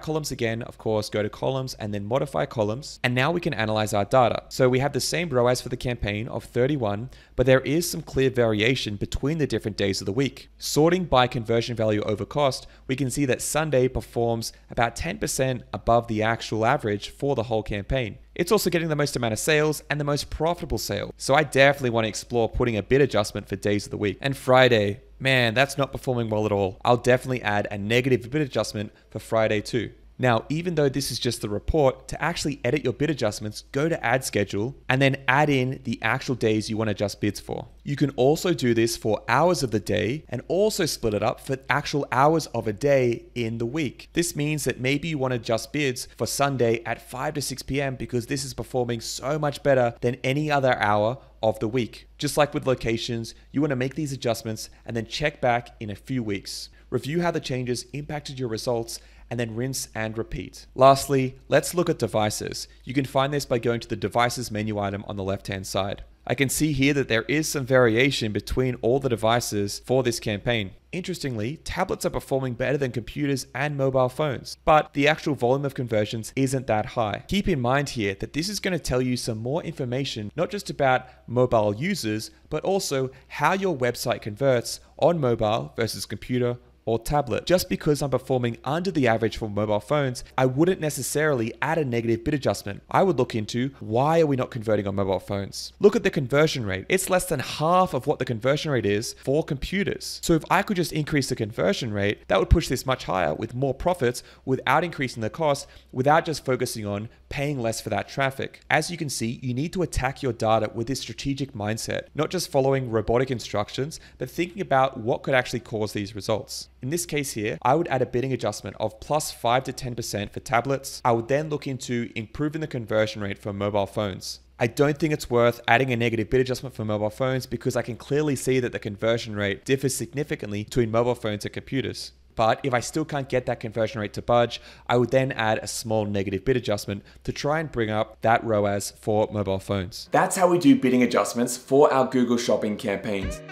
columns again. Of course, go to columns and then modify columns. And now we can analyze our data. So we have the same ROAS for the campaign of 31, but there is some clear variation between the different days of the week. Sorting by conversion value over cost, we can see that Sunday performs about 10% above the actual average for the whole campaign. It's also getting the most amount of sales and the most profitable sale. So I definitely want to explore putting a bid adjustment for days of the week. And Friday, man, that's not performing well at all. I'll definitely add a negative bid adjustment for Friday too. Now, even though this is just the report, to actually edit your bid adjustments, go to ad schedule and then add in the actual days you want to adjust bids for. You can also do this for hours of the day and also split it up for actual hours of a day in the week. This means that maybe you want to adjust bids for Sunday at 5 to 6 p.m. because this is performing so much better than any other hour of the week. Just like with locations, you want to make these adjustments and then check back in a few weeks. Review how the changes impacted your results and then rinse and repeat. Lastly, let's look at devices. You can find this by going to the devices menu item on the left hand side. I can see here that there is some variation between all the devices for this campaign. Interestingly, tablets are performing better than computers and mobile phones, but the actual volume of conversions isn't that high. Keep in mind here that this is going to tell you some more information, not just about mobile users, but also how your website converts on mobile versus computer or tablet. Just because I'm performing under the average for mobile phones, I wouldn't necessarily add a negative bid adjustment. I would look into why are we not converting on mobile phones? Look at the conversion rate. It's less than half of what the conversion rate is for computers. So if I could just increase the conversion rate, that would push this much higher with more profits without increasing the cost, without just focusing on paying less for that traffic. As you can see, you need to attack your data with this strategic mindset, not just following robotic instructions, but thinking about what could actually cause these results. In this case here, I would add a bidding adjustment of plus 5 to 10% for tablets. I would then look into improving the conversion rate for mobile phones. I don't think it's worth adding a negative bid adjustment for mobile phones because I can clearly see that the conversion rate differs significantly between mobile phones and computers. But if I still can't get that conversion rate to budge, I would then add a small negative bid adjustment to try and bring up that ROAS for mobile phones. That's how we do bidding adjustments for our Google Shopping campaigns.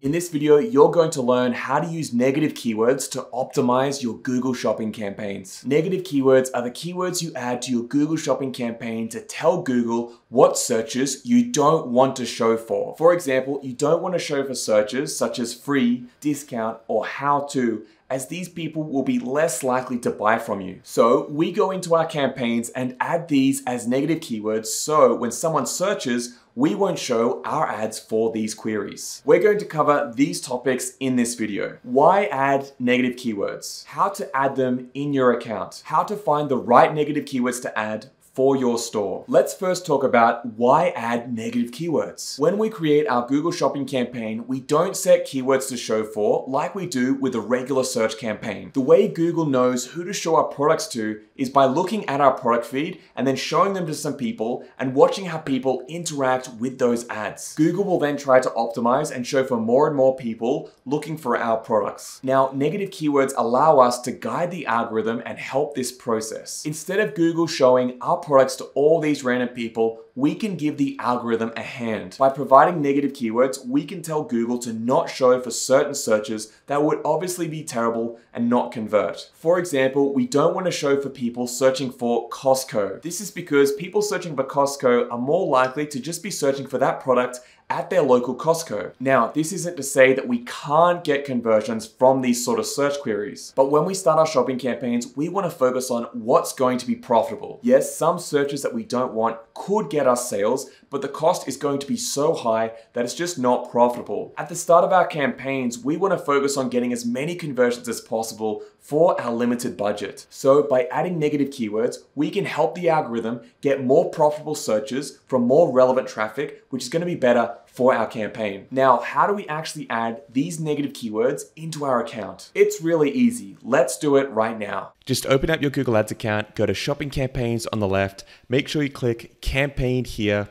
In this video, you're going to learn how to use negative keywords to optimize your Google Shopping campaigns. Negative keywords are the keywords you add to your Google Shopping campaign to tell Google what searches you don't want to show for. For example, you don't want to show for searches such as free, discount, or how to, as these people will be less likely to buy from you. So we go into our campaigns and add these as negative keywords so when someone searches, we won't show our ads for these queries. We're going to cover these topics in this video. Why add negative keywords? How to add them in your account? How to find the right negative keywords to add for your store. Let's first talk about why add negative keywords. When we create our Google Shopping campaign, we don't set keywords to show for like we do with a regular search campaign. The way Google knows who to show our products to is by looking at our product feed and then showing them to some people and watching how people interact with those ads. Google will then try to optimize and show for more and more people looking for our products. Now, negative keywords allow us to guide the algorithm and help this process. Instead of Google showing our products to all these random people, we can give the algorithm a hand. By providing negative keywords, we can tell Google to not show for certain searches that would obviously be terrible and not convert. For example, we don't want to show for people searching for Costco. This is because people searching for Costco are more likely to just be searching for that product at their local Costco. Now, this isn't to say that we can't get conversions from these sort of search queries, but when we start our shopping campaigns, we want to focus on what's going to be profitable. Yes, some searches that we don't want could get us sales, but the cost is going to be so high that it's just not profitable. At the start of our campaigns, we want to focus on getting as many conversions as possible for our limited budget. So by adding negative keywords, we can help the algorithm get more profitable searches from more relevant traffic, which is going to be better for our campaign. Now, how do we actually add these negative keywords into our account? It's really easy. Let's do it right now. Just open up your Google Ads account, go to shopping campaigns on the left, make sure you click campaign here,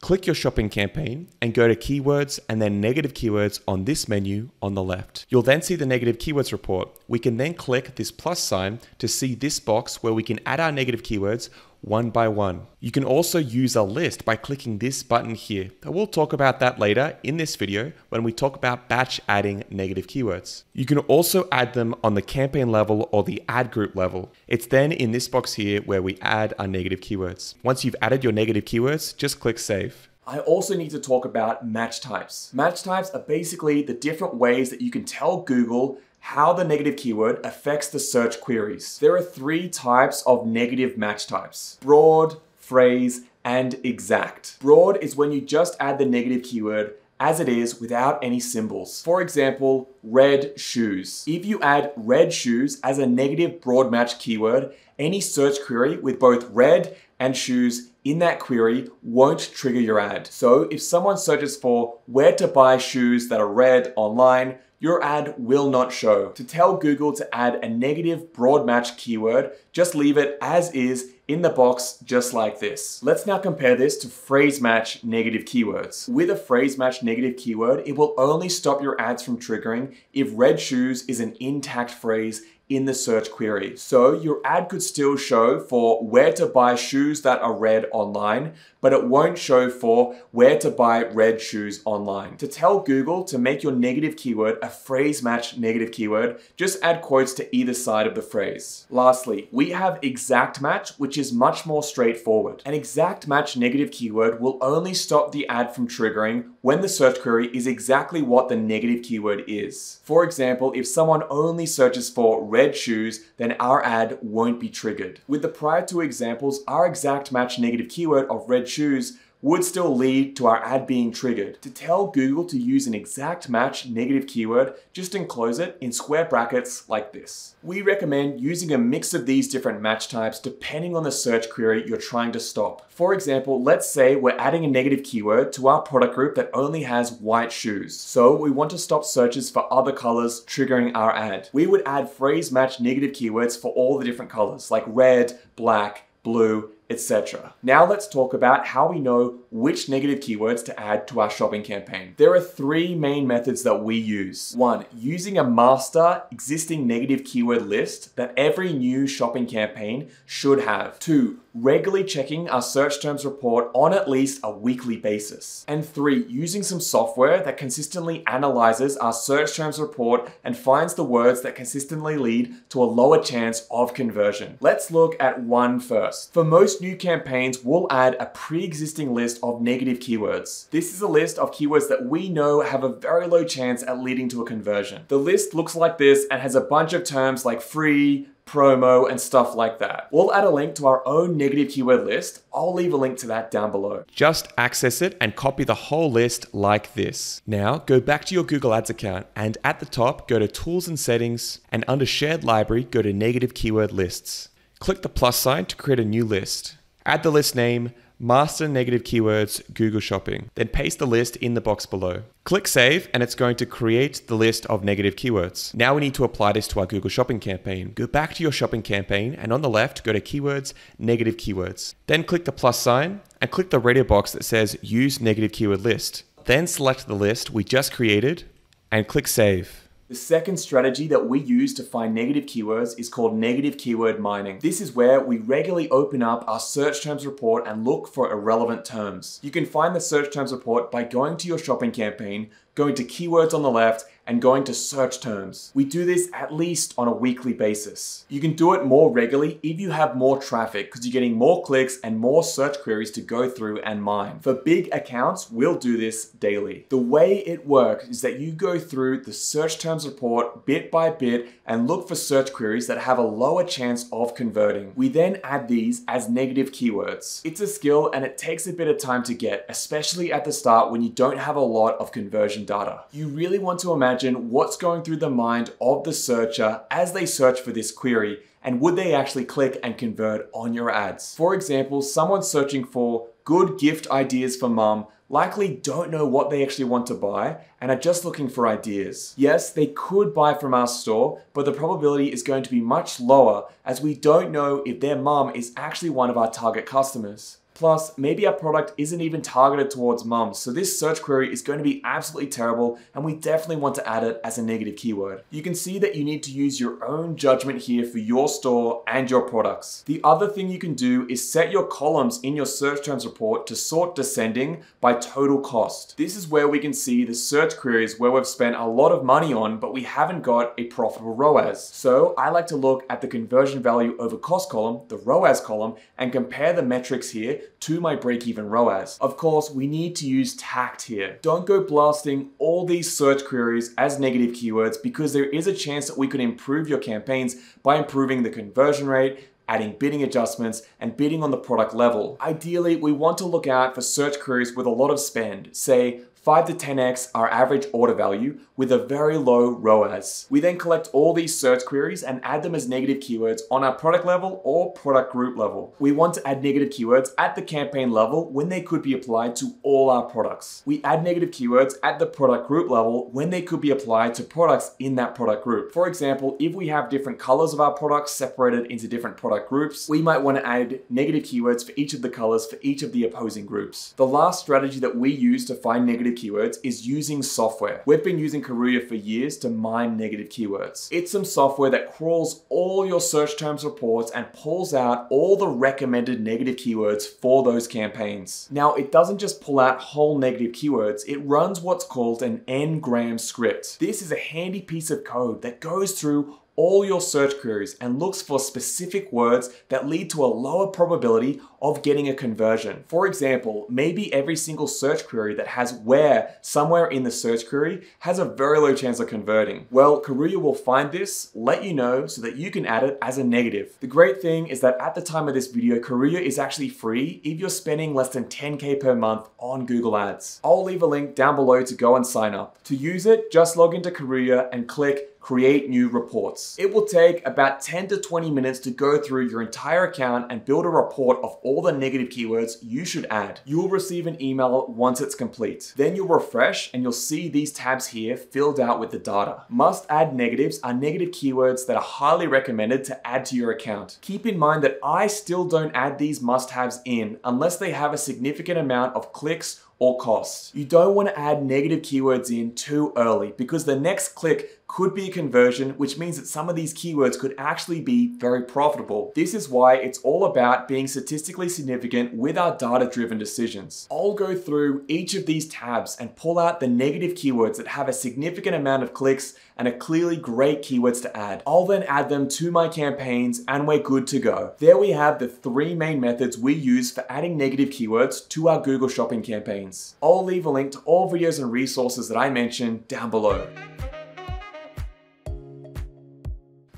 Click your shopping campaign and go to keywords and then negative keywords on this menu on the left. You'll then see the negative keywords report. We can then click this plus sign to see this box where we can add our negative keywords one by one. You can also use a list by clicking this button here. We'll talk about that later in this video when we talk about batch adding negative keywords. You can also add them on the campaign level or the ad group level. It's then in this box here where we add our negative keywords. Once you've added your negative keywords, just click save. I also need to talk about match types. Match types are basically the different ways that you can tell Google how the negative keyword affects the search queries. There are three types of negative match types. Broad, phrase, and exact. Broad is when you just add the negative keyword as it is without any symbols. For example, red shoes. If you add red shoes as a negative broad match keyword, any search query with both red and shoes in that query won't trigger your ad. So if someone searches for where to buy shoes that are red online, your ad will not show. To tell Google to add a negative broad match keyword, just leave it as is in the box just like this. Let's now compare this to phrase match negative keywords. With a phrase match negative keyword, it will only stop your ads from triggering if red shoes is an intact phrase in the search query. So your ad could still show for where to buy shoes that are red online, but it won't show for where to buy red shoes online. To tell Google to make your negative keyword a phrase match negative keyword, just add quotes to either side of the phrase. Lastly, we have exact match, which is much more straightforward. An exact match negative keyword will only stop the ad from triggering when the search query is exactly what the negative keyword is. For example, if someone only searches for red shoes, then our ad won't be triggered. With the prior two examples, our exact match negative keyword of red shoes would still lead to our ad being triggered. To tell Google to use an exact match negative keyword, just enclose it in square brackets like this. We recommend using a mix of these different match types depending on the search query you're trying to stop. For example, let's say we're adding a negative keyword to our product group that only has white shoes. So we want to stop searches for other colors triggering our ad. We would add phrase match negative keywords for all the different colors like red, black, blue, etc. Now let's talk about how we know which negative keywords to add to our shopping campaign. There are three main methods that we use. One, using a master existing negative keyword list that every new shopping campaign should have. Two, regularly checking our search terms report on at least a weekly basis. And three, using some software that consistently analyzes our search terms report and finds the words that consistently lead to a lower chance of conversion. Let's look at one first. For most new campaigns, we'll add a pre-existing list of negative keywords. This is a list of keywords that we know have a very low chance at leading to a conversion. The list looks like this and has a bunch of terms like free, promo, and stuff like that. We'll add a link to our own negative keyword list. I'll leave a link to that down below. Just access it and copy the whole list like this. Now go back to your Google Ads account and at the top go to Tools and Settings and under Shared Library go to Negative Keyword Lists. Click the plus sign to create a new list. Add the list name, master negative keywords Google Shopping. Then paste the list in the box below. Click Save and it's going to create the list of negative keywords. Now we need to apply this to our Google Shopping campaign. Go back to your shopping campaign and on the left go to Keywords, Negative Keywords. Then click the plus sign and click the radio box that says Use Negative Keyword List. Then select the list we just created and click Save. The second strategy that we use to find negative keywords is called negative keyword mining. This is where we regularly open up our search terms report and look for irrelevant terms. You can find the search terms report by going to your shopping campaign, going to keywords on the left, and going to search terms. We do this at least on a weekly basis. You can do it more regularly if you have more traffic because you're getting more clicks and more search queries to go through and mine. For big accounts, we'll do this daily. The way it works is that you go through the search terms report bit by bit and look for search queries that have a lower chance of converting. We then add these as negative keywords. It's a skill and it takes a bit of time to get, especially at the start when you don't have a lot of conversion data. You really want to imagine imagine what's going through the mind of the searcher as they search for this query and would they actually click and convert on your ads? For example, someone searching for good gift ideas for mum likely don't know what they actually want to buy and are just looking for ideas. Yes, they could buy from our store, but the probability is going to be much lower as we don't know if their mum is actually one of our target customers. Plus, maybe our product isn't even targeted towards mums, so this search query is going to be absolutely terrible and we definitely want to add it as a negative keyword. You can see that you need to use your own judgment here for your store and your products. The other thing you can do is set your columns in your search terms report to sort descending by total cost. This is where we can see the search queries where we've spent a lot of money on, but we haven't got a profitable ROAS. So I like to look at the conversion value over cost column, the ROAS column, and compare the metrics here to my break-even ROAS. Of course, we need to use tact here. Don't go blasting all these search queries as negative keywords because there is a chance that we could improve your campaigns by improving the conversion rate, adding bidding adjustments, and bidding on the product level. Ideally, we want to look out for search queries with a lot of spend, say 5 to 10x our average order value with a very low ROAS. We then collect all these search queries and add them as negative keywords on our product level or product group level. We want to add negative keywords at the campaign level when they could be applied to all our products. We add negative keywords at the product group level when they could be applied to products in that product group. For example, if we have different colors of our products separated into different product groups, we might want to add negative keywords for each of the colors for each of the opposing groups. The last strategy that we use to find negative negative keywords is using software. We've been using Karooya for years to mine negative keywords. It's some software that crawls all your search terms reports and pulls out all the recommended negative keywords for those campaigns. Now, it doesn't just pull out whole negative keywords, it runs what's called an n-gram script. This is a handy piece of code that goes through all your search queries and looks for specific words that lead to a lower probability of getting a conversion. For example, maybe every single search query that has where somewhere in the search query has a very low chance of converting. Well, Karooya will find this, let you know so that you can add it as a negative. The great thing is that at the time of this video, Karooya is actually free if you're spending less than 10K per month on Google Ads. I'll leave a link down below to go and sign up. To use it, just log into Karooya and click create new reports. It will take about 10 to 20 minutes to go through your entire account and build a report of all the negative keywords you should add. You'll receive an email once it's complete. Then you'll refresh and you'll see these tabs here filled out with the data. Must add negatives are negative keywords that are highly recommended to add to your account. Keep in mind that I still don't add these must-haves in unless they have a significant amount of clicks or cost. You don't want to add negative keywords in too early because the next click could be a conversion, which means that some of these keywords could actually be very profitable. This is why it's all about being statistically significant with our data-driven decisions. I'll go through each of these tabs and pull out the negative keywords that have a significant amount of clicks and are clearly great keywords to add. I'll then add them to my campaigns and we're good to go. There we have the three main methods we use for adding negative keywords to our Google Shopping campaigns. I'll leave a link to all videos and resources that I mentioned down below.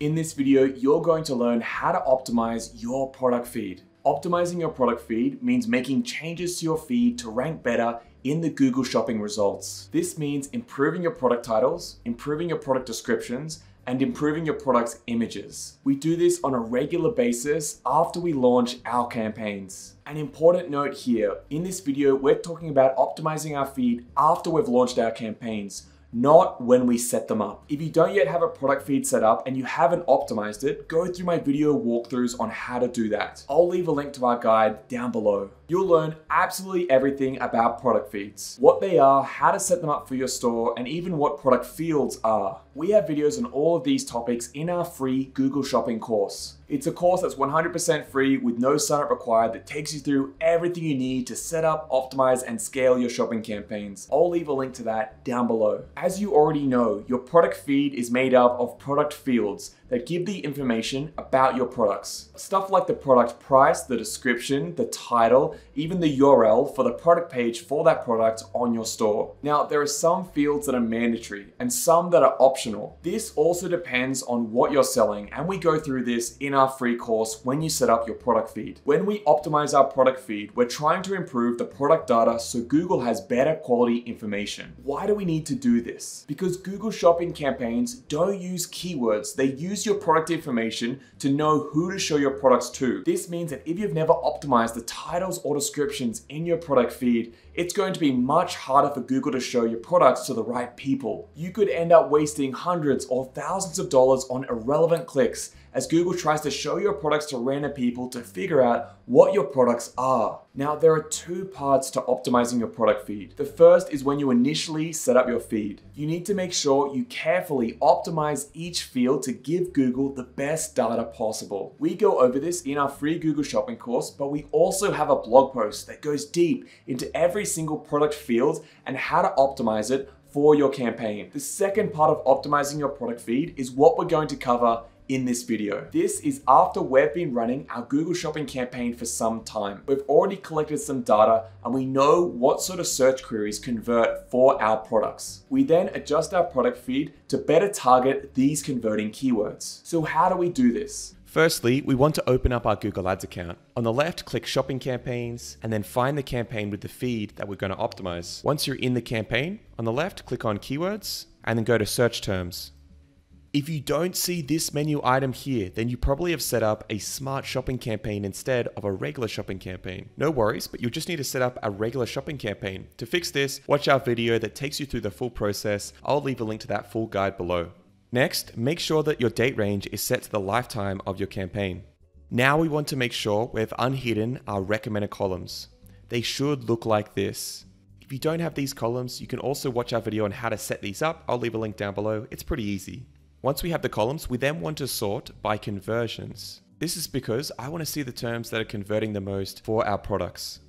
In this video, you're going to learn how to optimize your product feed. Optimizing your product feed means making changes to your feed to rank better in the Google Shopping results. This means improving your product titles, improving your product descriptions, and improving your product's images. We do this on a regular basis after we launch our campaigns. An important note here, in this video, we're talking about optimizing our feed after we've launched our campaigns, not when we set them up. If you don't yet have a product feed set up and you haven't optimized it, go through my video walkthroughs on how to do that. I'll leave a link to our guide down below. You'll learn absolutely everything about product feeds, what they are, how to set them up for your store, and even what product fields are. We have videos on all of these topics in our free Google Shopping course. It's a course that's 100% free with no signup required that takes you through everything you need to set up, optimize, and scale your shopping campaigns. I'll leave a link to that down below. As you already know, your product feed is made up of product fields that give the information about your products. Stuff like the product price, the description, the title, even the URL for the product page for that product on your store. Now, there are some fields that are mandatory and some that are optional. This also depends on what you're selling, and we go through this in our free course when you set up your product feed. When we optimize our product feed, we're trying to improve the product data so Google has better quality information. Why do we need to do this? Because Google Shopping campaigns don't use keywords, they use your product information to know who to show your products to. This means that if you've never optimized the titles or descriptions in your product feed, it's going to be much harder for Google to show your products to the right people. You could end up wasting hundreds or thousands of dollars on irrelevant clicks as Google tries to show your products to random people to figure out what your products are. Now, there are two parts to optimizing your product feed. The first is when you initially set up your feed. You need to make sure you carefully optimize each field to give Google the best data possible. We go over this in our free Google Shopping course, but we also have a blog post that goes deep into every single product field and how to optimize it for your campaign. The second part of optimizing your product feed is what we're going to cover in this video. This is after we've been running our Google Shopping campaign for some time. We've already collected some data and we know what sort of search queries convert for our products. We then adjust our product feed to better target these converting keywords. So how do we do this? Firstly, we want to open up our Google Ads account. On the left, click Shopping Campaigns, and then find the campaign with the feed that we're going to optimize. Once you're in the campaign, on the left, click on Keywords, and then go to Search Terms. If you don't see this menu item here, then you probably have set up a smart shopping campaign instead of a regular shopping campaign. No worries, but you'll just need to set up a regular shopping campaign. To fix this, watch our video that takes you through the full process. I'll leave a link to that full guide below. Next, make sure that your date range is set to the lifetime of your campaign. Now we want to make sure we've unhidden our recommended columns. They should look like this. If you don't have these columns, you can also watch our video on how to set these up. I'll leave a link down below. It's pretty easy. Once we have the columns, we then want to sort by conversions. This is because I want to see the terms that are converting the most for our products.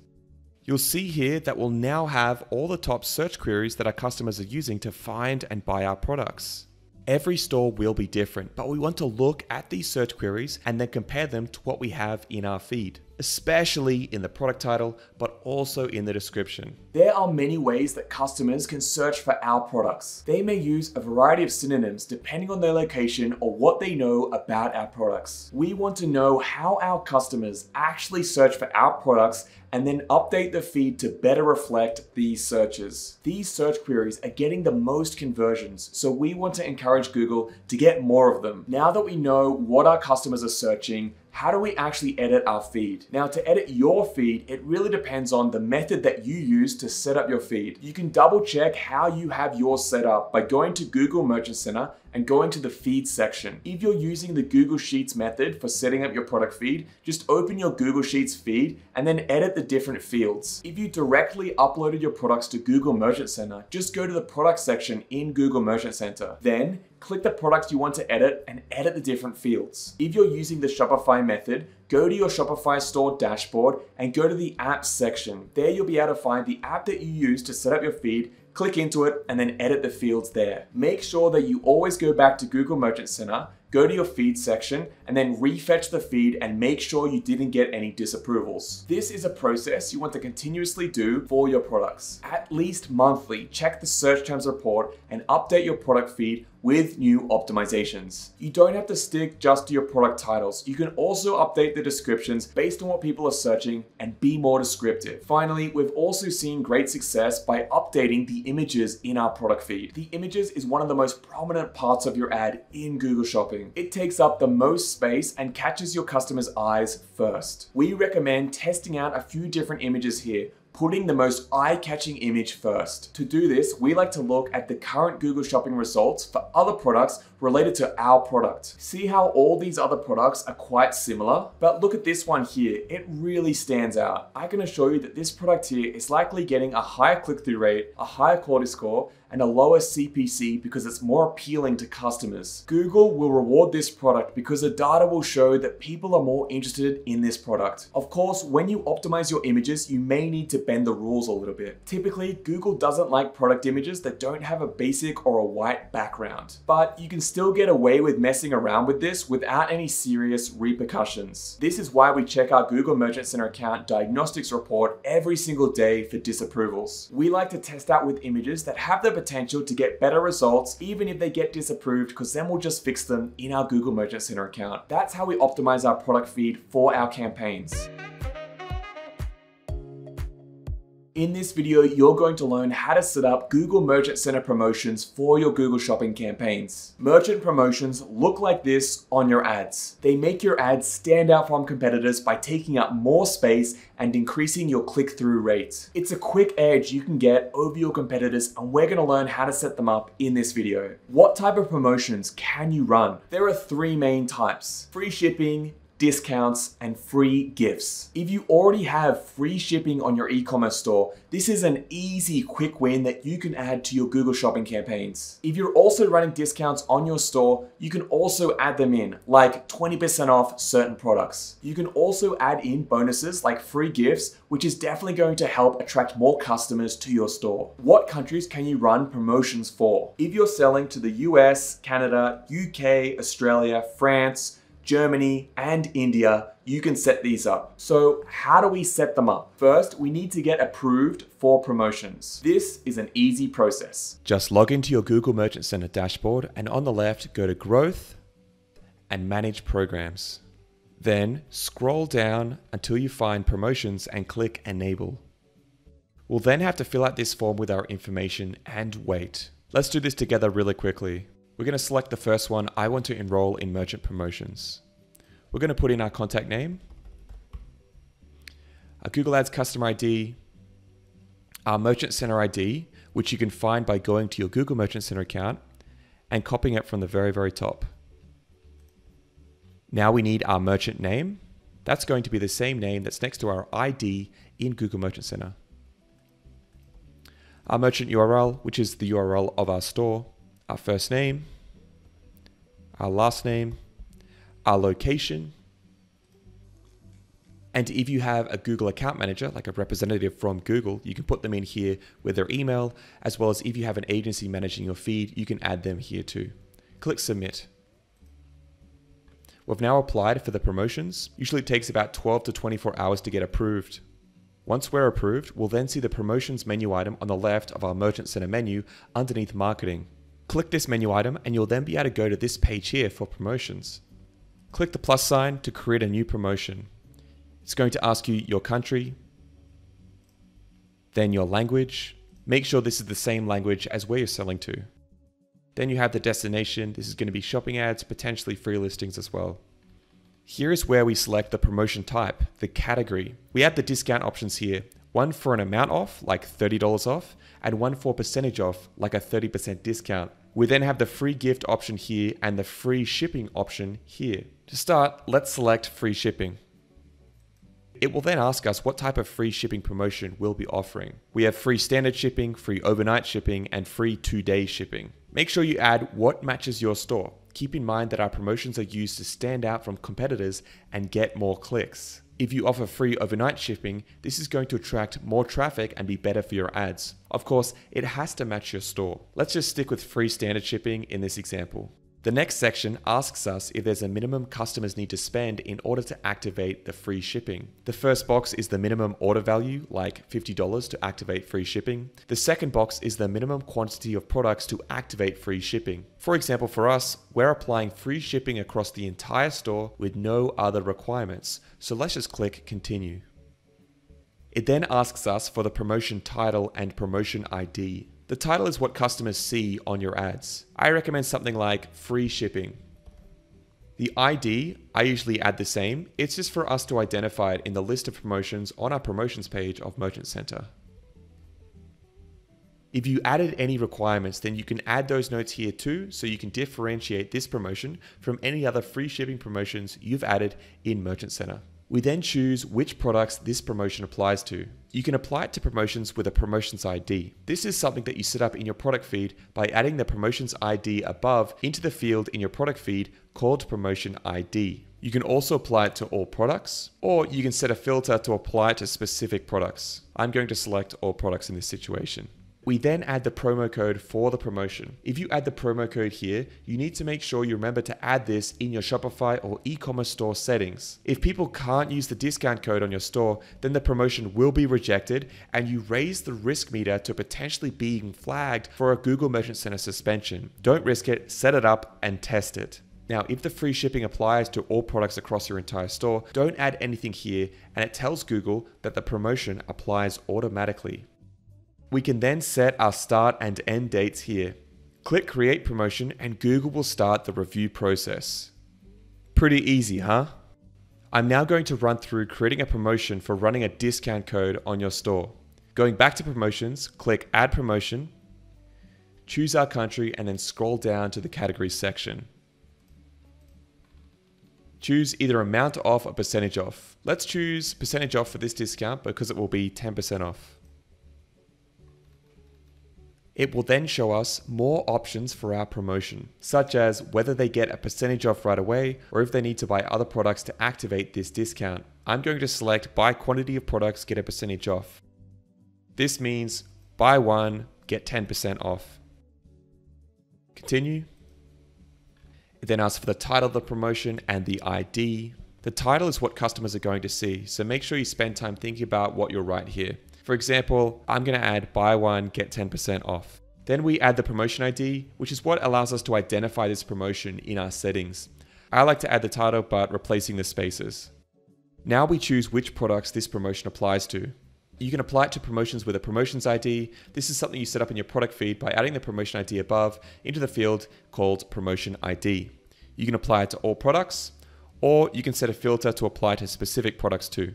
You'll see here that we'll now have all the top search queries that our customers are using to find and buy our products. Every store will be different, but we want to look at these search queries and then compare them to what we have in our feed especially in the product title, but also in the description. There are many ways that customers can search for our products. They may use a variety of synonyms depending on their location or what they know about our products. We want to know how our customers actually search for our products and then update the feed to better reflect these searches. These search queries are getting the most conversions, so we want to encourage Google to get more of them. Now that we know what our customers are searching, how do we actually edit our feed? Now to edit your feed, it really depends on the method that you use to set up your feed. You can double check how you have yours set up by going to Google Merchant Center and going to the feed section. If you're using the Google Sheets method for setting up your product feed, just open your Google Sheets feed and then edit the different fields. If you directly uploaded your products to Google Merchant Center, just go to the product section in Google Merchant Center. Then click the products you want to edit and edit the different fields. If you're using the Shopify method, go to your Shopify store dashboard and go to the apps section. There you'll be able to find the app that you use to set up your feed click into it, and then edit the fields there. Make sure that you always go back to Google Merchant Center, go to your feed section, and then refetch the feed and make sure you didn't get any disapprovals. This is a process you want to continuously do for your products. At least monthly, check the search terms report and update your product feed with new optimizations. You don't have to stick just to your product titles. You can also update the descriptions based on what people are searching and be more descriptive. Finally, we've also seen great success by updating the images in our product feed. The images is one of the most prominent parts of your ad in Google Shopping. It takes up the most space and catches your customers' eyes first. We recommend testing out a few different images here putting the most eye-catching image first. To do this, we like to look at the current Google Shopping results for other products related to our product. See how all these other products are quite similar? But look at this one here, it really stands out. I can assure you that this product here is likely getting a higher click-through rate, a higher quality score, and a lower CPC because it's more appealing to customers. Google will reward this product because the data will show that people are more interested in this product. Of course, when you optimize your images, you may need to bend the rules a little bit. Typically, Google doesn't like product images that don't have a basic or a white background, but you can still get away with messing around with this without any serious repercussions. This is why we check our Google Merchant Center account diagnostics report every single day for disapprovals. We like to test out with images that have the potential to get better results even if they get disapproved because then we'll just fix them in our Google Merchant Center account. That's how we optimize our product feed for our campaigns. In this video, you're going to learn how to set up Google Merchant Center promotions for your Google Shopping campaigns. Merchant promotions look like this on your ads. They make your ads stand out from competitors by taking up more space and increasing your click-through rates. It's a quick edge you can get over your competitors and we're gonna learn how to set them up in this video. What type of promotions can you run? There are three main types. Free shipping, discounts, and free gifts. If you already have free shipping on your e-commerce store, this is an easy, quick win that you can add to your Google Shopping campaigns. If you're also running discounts on your store, you can also add them in, like 20% off certain products. You can also add in bonuses like free gifts, which is definitely going to help attract more customers to your store. What countries can you run promotions for? If you're selling to the US, Canada, UK, Australia, France, Germany, and India, you can set these up. So how do we set them up? First, we need to get approved for promotions. This is an easy process. Just log into your Google Merchant Center dashboard and on the left, go to Growth and Manage Programs. Then scroll down until you find Promotions and click Enable. We'll then have to fill out this form with our information and wait. Let's do this together really quickly. We're going to select the first one. I want to enroll in merchant promotions. We're going to put in our contact name, our Google Ads customer ID, our Merchant Center ID, which you can find by going to your Google Merchant Center account and copying it from the very, very top. Now we need our merchant name. That's going to be the same name that's next to our ID in Google Merchant Center. Our merchant URL, which is the URL of our store, our first name, our last name, our location, and if you have a Google account manager, like a representative from Google, you can put them in here with their email, as well as if you have an agency managing your feed, you can add them here too. Click submit. We've now applied for the promotions. Usually it takes about 12 to 24 hours to get approved. Once we're approved, we'll then see the promotions menu item on the left of our Merchant Center menu underneath marketing. Click this menu item and you'll then be able to go to this page here for promotions. Click the plus sign to create a new promotion. It's going to ask you your country, then your language. Make sure this is the same language as where you're selling to. Then you have the destination. This is going to be shopping ads, potentially free listings as well. Here is where we select the promotion type, the category. We have the discount options here one for an amount off, like $30 off, and one for percentage off, like a 30% discount. We then have the free gift option here and the free shipping option here. To start, let's select free shipping. It will then ask us what type of free shipping promotion we'll be offering. We have free standard shipping, free overnight shipping, and free two day shipping. Make sure you add what matches your store. Keep in mind that our promotions are used to stand out from competitors and get more clicks. If you offer free overnight shipping, this is going to attract more traffic and be better for your ads. Of course, it has to match your store. Let's just stick with free standard shipping in this example. The next section asks us if there's a minimum customers need to spend in order to activate the free shipping. The first box is the minimum order value, like $50 to activate free shipping. The second box is the minimum quantity of products to activate free shipping. For example, for us, we're applying free shipping across the entire store with no other requirements. So let's just click continue. It then asks us for the promotion title and promotion ID. The title is what customers see on your ads. I recommend something like free shipping. The ID, I usually add the same. It's just for us to identify it in the list of promotions on our promotions page of Merchant Center. If you added any requirements, then you can add those notes here too, so you can differentiate this promotion from any other free shipping promotions you've added in Merchant Center. We then choose which products this promotion applies to. You can apply it to promotions with a promotions ID. This is something that you set up in your product feed by adding the promotions ID above into the field in your product feed called promotion ID. You can also apply it to all products, or you can set a filter to apply it to specific products. I'm going to select all products in this situation. We then add the promo code for the promotion. If you add the promo code here, you need to make sure you remember to add this in your Shopify or e-commerce store settings. If people can't use the discount code on your store, then the promotion will be rejected and you raise the risk meter to potentially being flagged for a Google Merchant Center suspension. Don't risk it, set it up and test it. Now, if the free shipping applies to all products across your entire store, don't add anything here and it tells Google that the promotion applies automatically. We can then set our start and end dates here. Click create promotion and Google will start the review process. Pretty easy, huh? I'm now going to run through creating a promotion for running a discount code on your store. Going back to promotions, click add promotion, choose our country and then scroll down to the categories section. Choose either amount off or percentage off. Let's choose percentage off for this discount because it will be 10% off. It will then show us more options for our promotion, such as whether they get a percentage off right away or if they need to buy other products to activate this discount. I'm going to select buy quantity of products, get a percentage off. This means buy one, get 10% off. Continue. It then asks for the title of the promotion and the ID. The title is what customers are going to see, so make sure you spend time thinking about what you'll write here. For example, I'm going to add buy one, get 10% off. Then we add the promotion ID, which is what allows us to identify this promotion in our settings. I like to add the title, but replacing the spaces. Now we choose which products this promotion applies to. You can apply it to promotions with a promotions ID. This is something you set up in your product feed by adding the promotion ID above into the field called promotion ID. You can apply it to all products, or you can set a filter to apply to specific products too.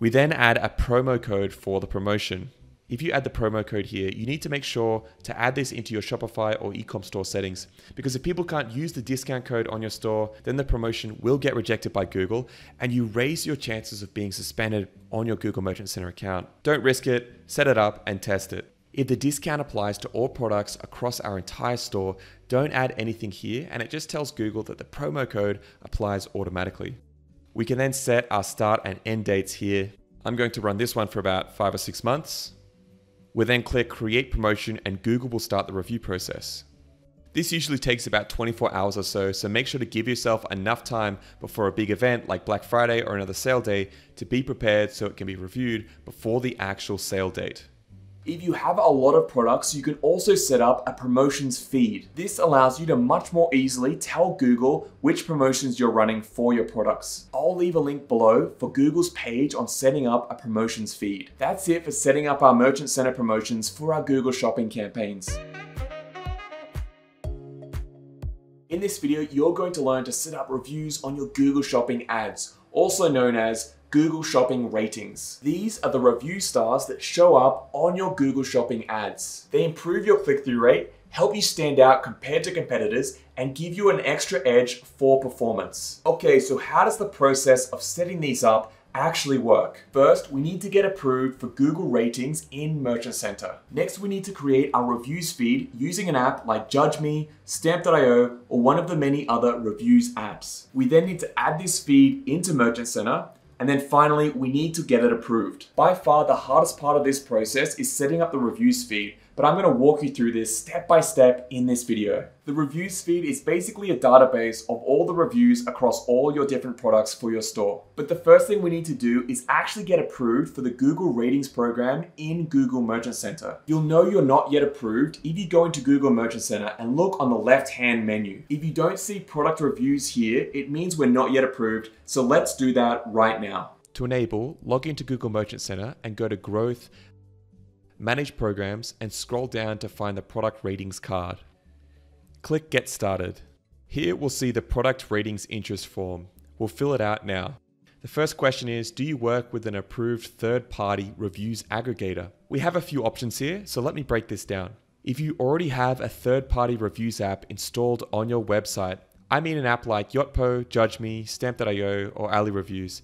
We then add a promo code for the promotion. If you add the promo code here, you need to make sure to add this into your Shopify or ecom store settings because if people can't use the discount code on your store, then the promotion will get rejected by Google and you raise your chances of being suspended on your Google Merchant Center account. Don't risk it, set it up and test it. If the discount applies to all products across our entire store, don't add anything here and it just tells Google that the promo code applies automatically. We can then set our start and end dates here. I'm going to run this one for about five or six months. We'll then click create promotion and Google will start the review process. This usually takes about 24 hours or so, so make sure to give yourself enough time before a big event like Black Friday or another sale day to be prepared so it can be reviewed before the actual sale date. If you have a lot of products, you can also set up a promotions feed. This allows you to much more easily tell Google which promotions you're running for your products. I'll leave a link below for Google's page on setting up a promotions feed. That's it for setting up our Merchant Center promotions for our Google Shopping campaigns. In this video, you're going to learn to set up reviews on your Google Shopping ads, also known as Google Shopping ratings. These are the review stars that show up on your Google Shopping ads. They improve your click-through rate, help you stand out compared to competitors, and give you an extra edge for performance. Okay, so how does the process of setting these up actually work? First, we need to get approved for Google ratings in Merchant Center. Next, we need to create our reviews feed using an app like JudgeMe, Stamped.io, or one of the many other reviews apps. We then need to add this feed into Merchant Center and then finally, we need to get it approved. By far, the hardest part of this process is setting up the reviews feed, but I'm gonna walk you through this step by step in this video. The reviews feed is basically a database of all the reviews across all your different products for your store. But the first thing we need to do is actually get approved for the Google Ratings program in Google Merchant Center. You'll know you're not yet approved if you go into Google Merchant Center and look on the left hand menu. If you don't see product reviews here, it means we're not yet approved, so let's do that right now. To enable, log into Google Merchant Center and go to Growth, Manage Programs, and scroll down to find the Product Ratings card. Click Get Started. Here we'll see the product ratings interest form. We'll fill it out now. The first question is Do you work with an approved third party reviews aggregator? We have a few options here, so let me break this down. If you already have a third party reviews app installed on your website, I mean an app like Yotpo, JudgeMe, Stamped.io, or Ali Reviews,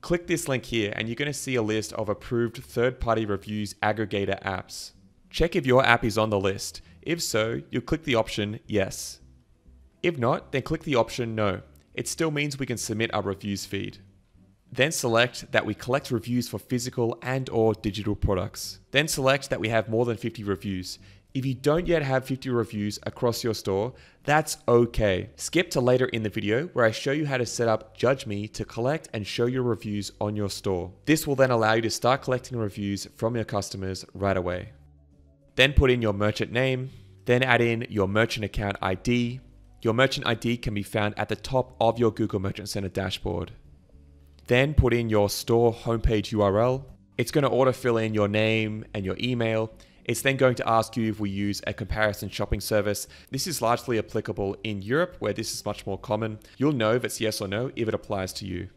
click this link here and you're going to see a list of approved third party reviews aggregator apps. Check if your app is on the list. If so, you'll click the option Yes. If not, then click the option No. It still means we can submit our reviews feed. Then select that we collect reviews for physical and or digital products. Then select that we have more than 50 reviews. If you don't yet have 50 reviews across your store, that's okay. Skip to later in the video where I show you how to set up Judge Me to collect and show your reviews on your store. This will then allow you to start collecting reviews from your customers right away. Then put in your merchant name, then add in your merchant account ID. Your merchant ID can be found at the top of your Google Merchant Center dashboard. Then put in your store homepage URL. It's going to autofill in your name and your email. It's then going to ask you if we use a comparison shopping service. This is largely applicable in Europe where this is much more common. You'll know if it's yes or no if it applies to you.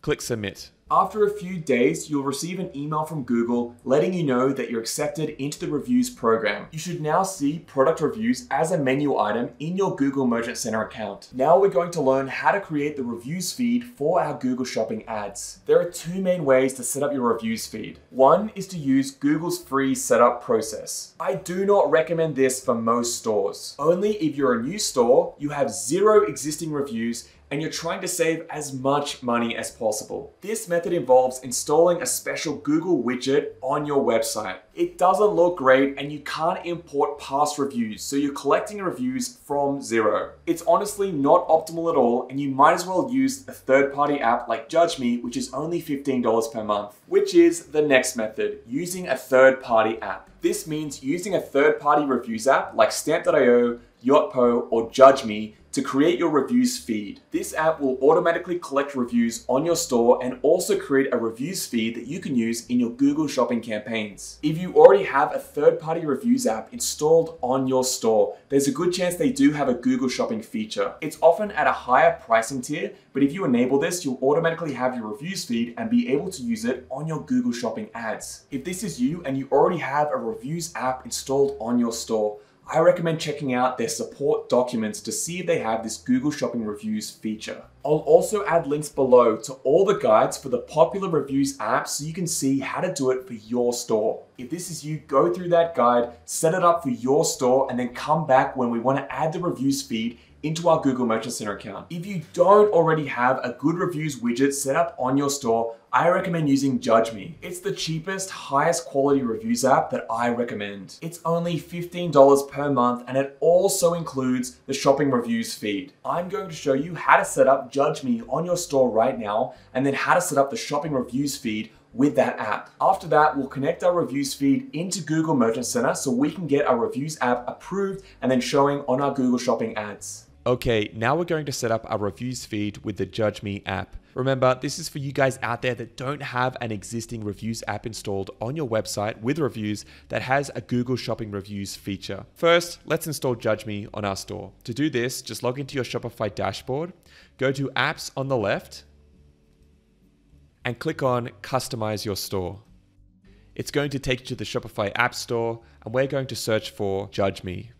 Click submit. After a few days, you'll receive an email from Google letting you know that you're accepted into the reviews program. You should now see product reviews as a menu item in your Google Merchant Center account. Now we're going to learn how to create the reviews feed for our Google Shopping ads. There are two main ways to set up your reviews feed. One is to use Google's free setup process. I do not recommend this for most stores. Only if you're a new store, you have zero existing reviews and you're trying to save as much money as possible. This method involves installing a special Google widget on your website. It doesn't look great and you can't import past reviews, so you're collecting reviews from zero. It's honestly not optimal at all and you might as well use a third-party app like JudgeMe, which is only $15 per month, which is the next method, using a third-party app. This means using a third-party reviews app like Stamped.io, Yotpo, or JudgeMe to create your reviews feed. This app will automatically collect reviews on your store and also create a reviews feed that you can use in your Google Shopping campaigns. If you already have a third-party reviews app installed on your store, there's a good chance they do have a Google Shopping feature. It's often at a higher pricing tier, but if you enable this, you'll automatically have your reviews feed and be able to use it on your Google Shopping ads. If this is you and you already have a reviews app installed on your store, I recommend checking out their support documents to see if they have this Google Shopping Reviews feature. I'll also add links below to all the guides for the popular reviews apps so you can see how to do it for your store. If this is you, go through that guide, set it up for your store, and then come back when we want to add the reviews feed into our Google Merchant Center account. If you don't already have a good reviews widget set up on your store, I recommend using JudgeMe. It's the cheapest, highest quality reviews app that I recommend. It's only $15 per month and it also includes the shopping reviews feed. I'm going to show you how to set up JudgeMe on your store right now and then how to set up the shopping reviews feed with that app. After that, we'll connect our reviews feed into Google Merchant Center so we can get our reviews app approved and then showing on our Google Shopping ads. Okay, now we're going to set up our reviews feed with the Judge Me app. Remember, this is for you guys out there that don't have an existing reviews app installed on your website with reviews that has a Google Shopping Reviews feature. First, let's install Judge Me on our store. To do this, just log into your Shopify dashboard, go to Apps on the left, and click on Customize Your Store. It's going to take you to the Shopify App Store, and we're going to search for Judge Me.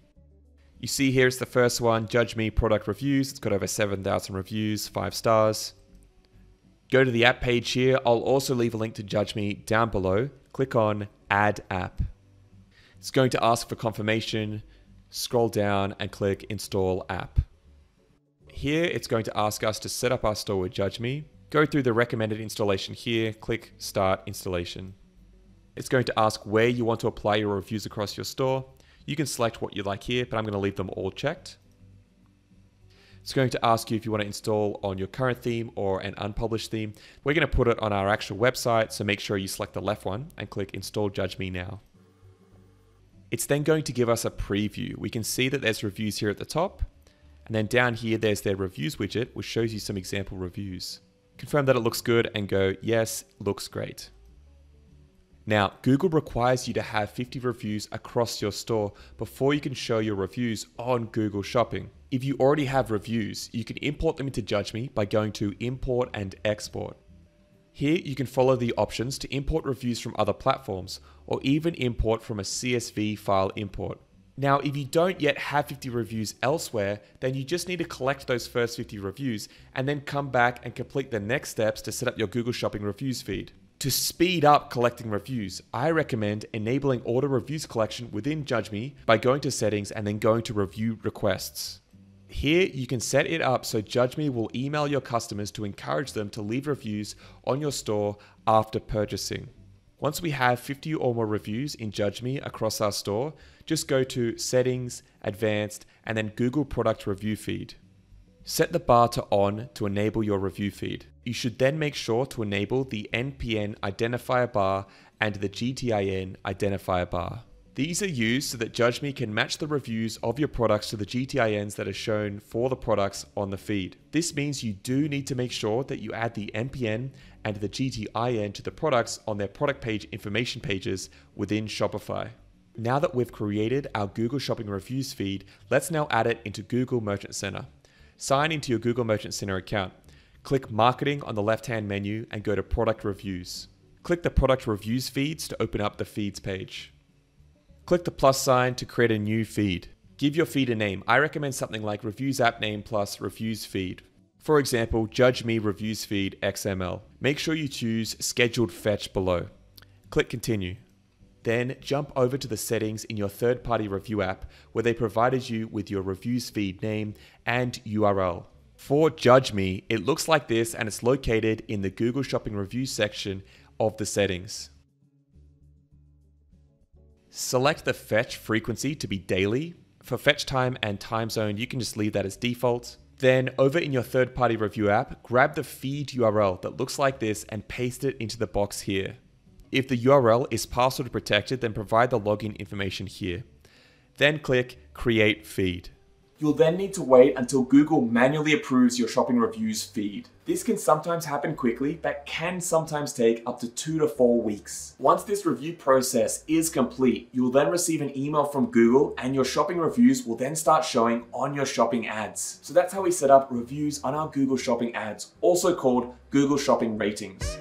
You see here it's the first one, Judge Me Product Reviews. It's got over 7,000 reviews, 5 stars. Go to the app page here. I'll also leave a link to Judge Me down below. Click on Add App. It's going to ask for confirmation. Scroll down and click Install App. Here it's going to ask us to set up our store with Judge Me. Go through the recommended installation here, click Start Installation. It's going to ask where you want to apply your reviews across your store. You can select what you like here, but I'm going to leave them all checked. It's going to ask you if you want to install on your current theme or an unpublished theme. We're going to put it on our actual website, so make sure you select the left one and click Install Judge Me Now. It's then going to give us a preview. We can see that there's reviews here at the top, and then down here there's their reviews widget, which shows you some example reviews. Confirm that it looks good and go, yes, looks great. Now, Google requires you to have 50 reviews across your store before you can show your reviews on Google Shopping. If you already have reviews, you can import them into JudgeMe by going to Import and Export. Here you can follow the options to import reviews from other platforms or even import from a CSV file import. Now, if you don't yet have 50 reviews elsewhere, then you just need to collect those first 50 reviews and then come back and complete the next steps to set up your Google Shopping reviews feed. To speed up collecting reviews, I recommend enabling auto reviews collection within JudgeMe by going to settings and then going to review requests. Here, you can set it up so JudgeMe will email your customers to encourage them to leave reviews on your store after purchasing. Once we have 50 or more reviews in JudgeMe across our store, just go to Settings, Advanced, and then Google Product Review Feed. Set the bar to on to enable your review feed. You should then make sure to enable the MPN identifier bar and the GTIN identifier bar. These are used so that JudgeMe can match the reviews of your products to the GTINs that are shown for the products on the feed. This means you do need to make sure that you add the MPN and the GTIN to the products on their product page information pages within Shopify. Now that we've created our Google Shopping Reviews feed, let's now add it into Google Merchant Center. Sign into your Google Merchant Center account. Click Marketing on the left hand menu and go to Product Reviews. Click the Product Reviews feeds to open up the feeds page. Click the plus sign to create a new feed. Give your feed a name. I recommend something like Reviews App Name plus Reviews Feed. For example, Judge Me Reviews Feed XML. Make sure you choose Scheduled Fetch below. Click Continue. Then jump over to the settings in your third party review app where they provided you with your reviews feed name and URL. For Judge Me, it looks like this and it's located in the Google Shopping Review section of the settings. Select the fetch frequency to be daily. For fetch time and time zone, you can just leave that as default. Then over in your third party review app, grab the feed URL that looks like this and paste it into the box here. If the URL is password protected, then provide the login information here. Then click create feed. You'll then need to wait until Google manually approves your shopping reviews feed. This can sometimes happen quickly, but can sometimes take up to two to four weeks. Once this review process is complete, you'll then receive an email from Google and your shopping reviews will then start showing on your shopping ads. So that's how we set up reviews on our Google shopping ads, also called Google shopping ratings.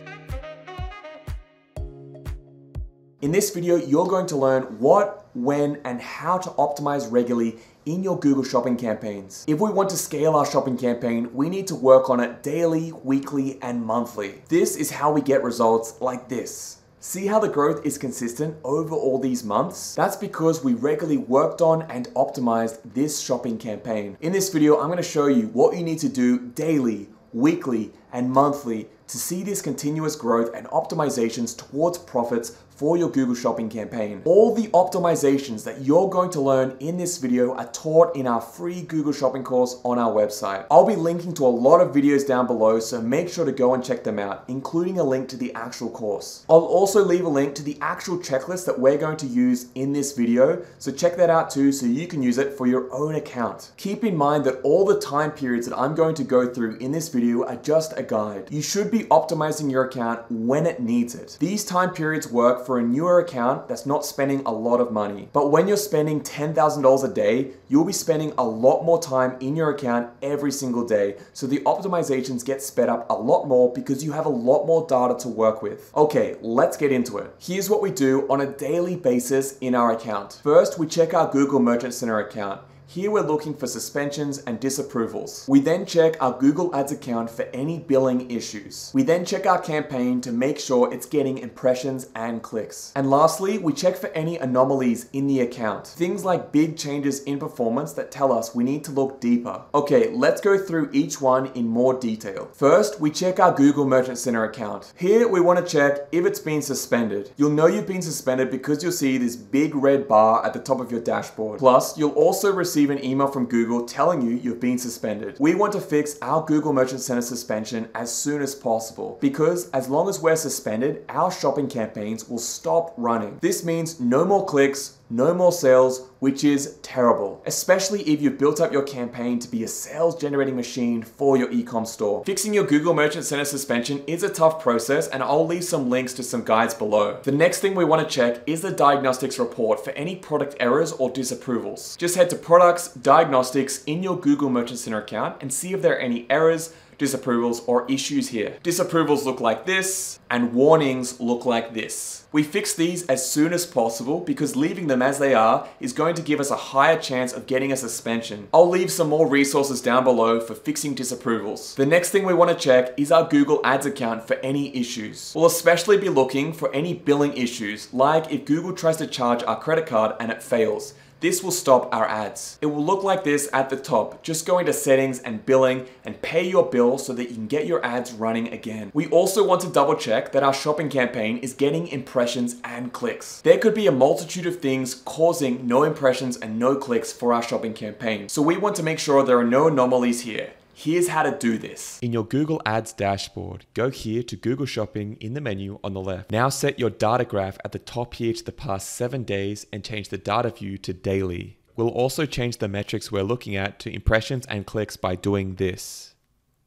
In this video, you're going to learn what, when, and how to optimize regularly in your Google shopping campaigns. If we want to scale our shopping campaign, we need to work on it daily, weekly, and monthly. This is how we get results like this. See how the growth is consistent over all these months? That's because we regularly worked on and optimized this shopping campaign. In this video, I'm gonna show you what you need to do daily, weekly, and monthly to see this continuous growth and optimizations towards profits for your Google Shopping campaign. All the optimizations that you're going to learn in this video are taught in our free Google Shopping course on our website. I'll be linking to a lot of videos down below, so make sure to go and check them out, including a link to the actual course. I'll also leave a link to the actual checklist that we're going to use in this video, so check that out too so you can use it for your own account. Keep in mind that all the time periods that I'm going to go through in this video are just a guide. You should be optimizing your account when it needs it. These time periods work for a newer account that's not spending a lot of money. But when you're spending $10,000 a day, you'll be spending a lot more time in your account every single day. So the optimizations get sped up a lot more because you have a lot more data to work with. Okay, let's get into it. Here's what we do on a daily basis in our account. First, we check our Google Merchant Center account. Here we're looking for suspensions and disapprovals. We then check our Google Ads account for any billing issues. We then check our campaign to make sure it's getting impressions and clicks. And lastly, we check for any anomalies in the account. Things like big changes in performance that tell us we need to look deeper. Okay, let's go through each one in more detail. First, we check our Google Merchant Center account. Here we want to check if it's been suspended. You'll know you've been suspended because you'll see this big red bar at the top of your dashboard. Plus, you'll also receive receive an email from Google telling you you've been suspended. We want to fix our Google Merchant Center suspension as soon as possible because as long as we're suspended, our shopping campaigns will stop running. This means no more clicks, no more sales, which is terrible, especially if you've built up your campaign to be a sales generating machine for your ecom store. Fixing your Google Merchant Center suspension is a tough process and I'll leave some links to some guides below. The next thing we want to check is the diagnostics report for any product errors or disapprovals. Just head to products, diagnostics in your Google Merchant Center account and see if there are any errors, disapprovals, or issues here. Disapprovals look like this, and warnings look like this. We fix these as soon as possible because leaving them as they are is going to give us a higher chance of getting a suspension. I'll leave some more resources down below for fixing disapprovals. The next thing we want to check is our Google Ads account for any issues. We'll especially be looking for any billing issues, like if Google tries to charge our credit card and it fails. This will stop our ads. It will look like this at the top. Just go into settings and billing and pay your bill so that you can get your ads running again. We also want to double check that our shopping campaign is getting impressions and clicks. There could be a multitude of things causing no impressions and no clicks for our shopping campaign. So we want to make sure there are no anomalies here. Here's how to do this. In your Google Ads dashboard, go here to Google Shopping in the menu on the left. Now set your data graph at the top here to the past seven days and change the data view to daily. We'll also change the metrics we're looking at to impressions and clicks by doing this.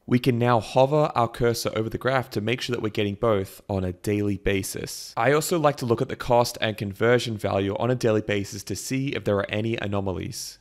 We can now hover our cursor over the graph to make sure that we're getting both on a daily basis. I also like to look at the cost and conversion value on a daily basis to see if there are any anomalies.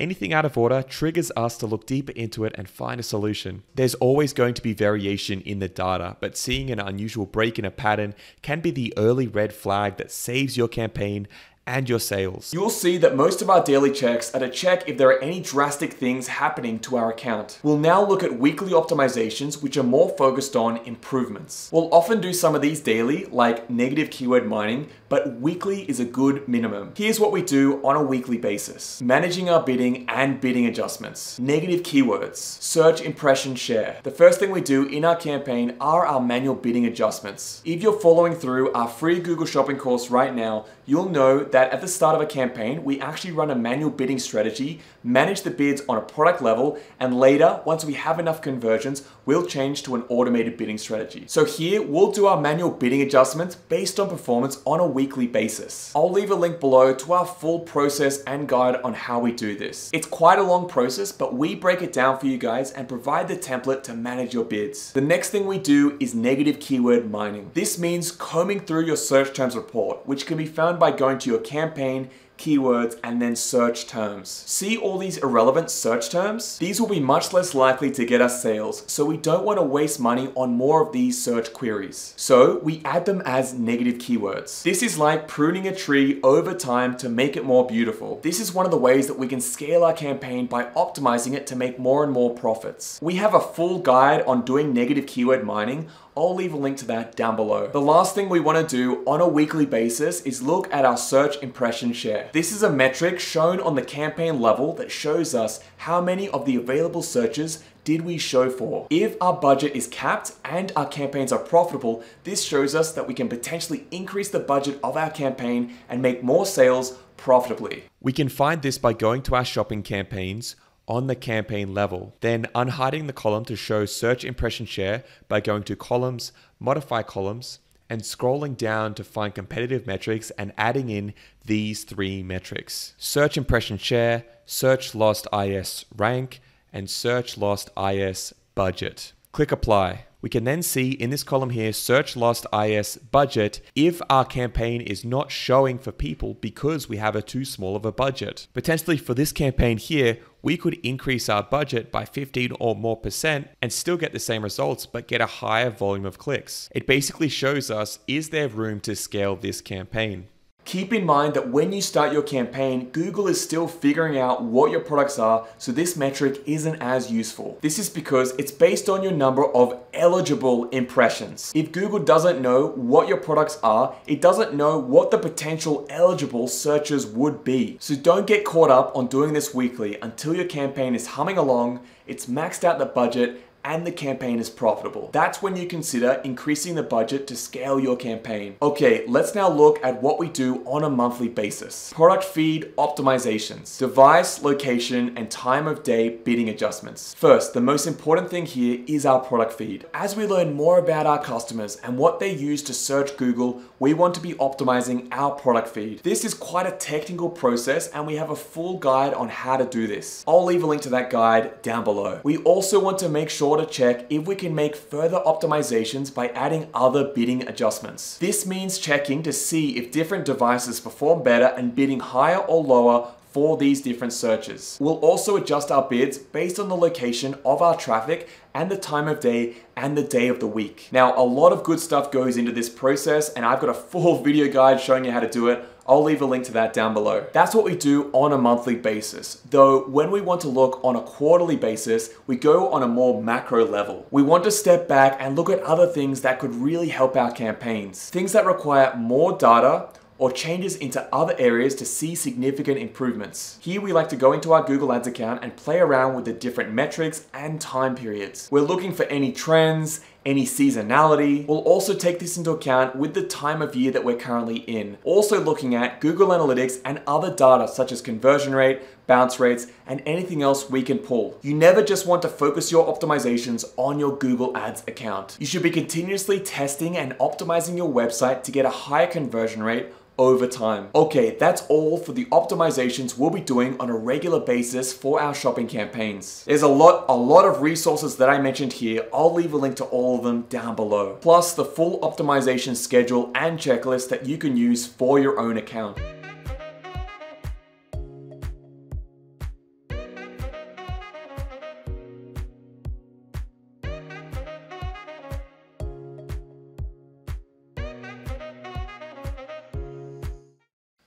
Anything out of order triggers us to look deeper into it and find a solution. There's always going to be variation in the data, but seeing an unusual break in a pattern can be the early red flag that saves your campaign and your sales. You'll see that most of our daily checks are to check if there are any drastic things happening to our account. We'll now look at weekly optimizations which are more focused on improvements. We'll often do some of these daily like negative keyword mining, but weekly is a good minimum. Here's what we do on a weekly basis. Managing our bidding and bidding adjustments. Negative keywords. Search impression share. The first thing we do in our campaign are our manual bidding adjustments. If you're following through our free Google Shopping course right now, you'll know that at the start of a campaign, we actually run a manual bidding strategy, manage the bids on a product level, and later, once we have enough conversions, we'll change to an automated bidding strategy. So here, we'll do our manual bidding adjustments based on performance on a weekly basis. I'll leave a link below to our full process and guide on how we do this. It's quite a long process, but we break it down for you guys and provide the template to manage your bids. The next thing we do is negative keyword mining. This means combing through your search terms report, which can be found by going to your campaign keywords, and then search terms. See all these irrelevant search terms? These will be much less likely to get us sales, so we don't want to waste money on more of these search queries. So we add them as negative keywords. This is like pruning a tree over time to make it more beautiful. This is one of the ways that we can scale our campaign by optimizing it to make more and more profits. We have a full guide on doing negative keyword mining I'll leave a link to that down below. The last thing we want to do on a weekly basis is look at our search impression share. This is a metric shown on the campaign level that shows us how many of the available searches did we show for? If our budget is capped and our campaigns are profitable, this shows us that we can potentially increase the budget of our campaign and make more sales profitably. We can find this by going to our shopping campaigns, on the campaign level. Then unhiding the column to show search impression share by going to columns, modify columns, and scrolling down to find competitive metrics and adding in these three metrics. Search impression share, search lost IS rank, and search lost IS budget. Click apply. We can then see in this column here, search lost IS budget, if our campaign is not showing for people because we have a too small of a budget. Potentially for this campaign here, we could increase our budget by 15 or more percent and still get the same results, but get a higher volume of clicks. It basically shows us, is there room to scale this campaign? Keep in mind that when you start your campaign, Google is still figuring out what your products are, so this metric isn't as useful. This is because it's based on your number of eligible impressions. If Google doesn't know what your products are, it doesn't know what the potential eligible searches would be. So don't get caught up on doing this weekly until your campaign is humming along, it's maxed out the budget, and the campaign is profitable. That's when you consider increasing the budget to scale your campaign. Okay, let's now look at what we do on a monthly basis. Product feed optimizations, device, location, and time of day bidding adjustments. First, the most important thing here is our product feed. As we learn more about our customers and what they use to search Google, we want to be optimizing our product feed. This is quite a technical process and we have a full guide on how to do this. I'll leave a link to that guide down below. We also want to make sure to check if we can make further optimizations by adding other bidding adjustments. This means checking to see if different devices perform better and bidding higher or lower for these different searches. We'll also adjust our bids based on the location of our traffic and the time of day and the day of the week. Now, a lot of good stuff goes into this process and I've got a full video guide showing you how to do it. I'll leave a link to that down below. That's what we do on a monthly basis. Though when we want to look on a quarterly basis, we go on a more macro level. We want to step back and look at other things that could really help our campaigns. Things that require more data, or changes into other areas to see significant improvements. Here we like to go into our Google Ads account and play around with the different metrics and time periods. We're looking for any trends, any seasonality. We'll also take this into account with the time of year that we're currently in. Also looking at Google Analytics and other data such as conversion rate, bounce rates, and anything else we can pull. You never just want to focus your optimizations on your Google Ads account. You should be continuously testing and optimizing your website to get a higher conversion rate over time. Okay, that's all for the optimizations we'll be doing on a regular basis for our shopping campaigns. There's a lot, a lot of resources that I mentioned here. I'll leave a link to all of them down below. Plus the full optimization schedule and checklist that you can use for your own account.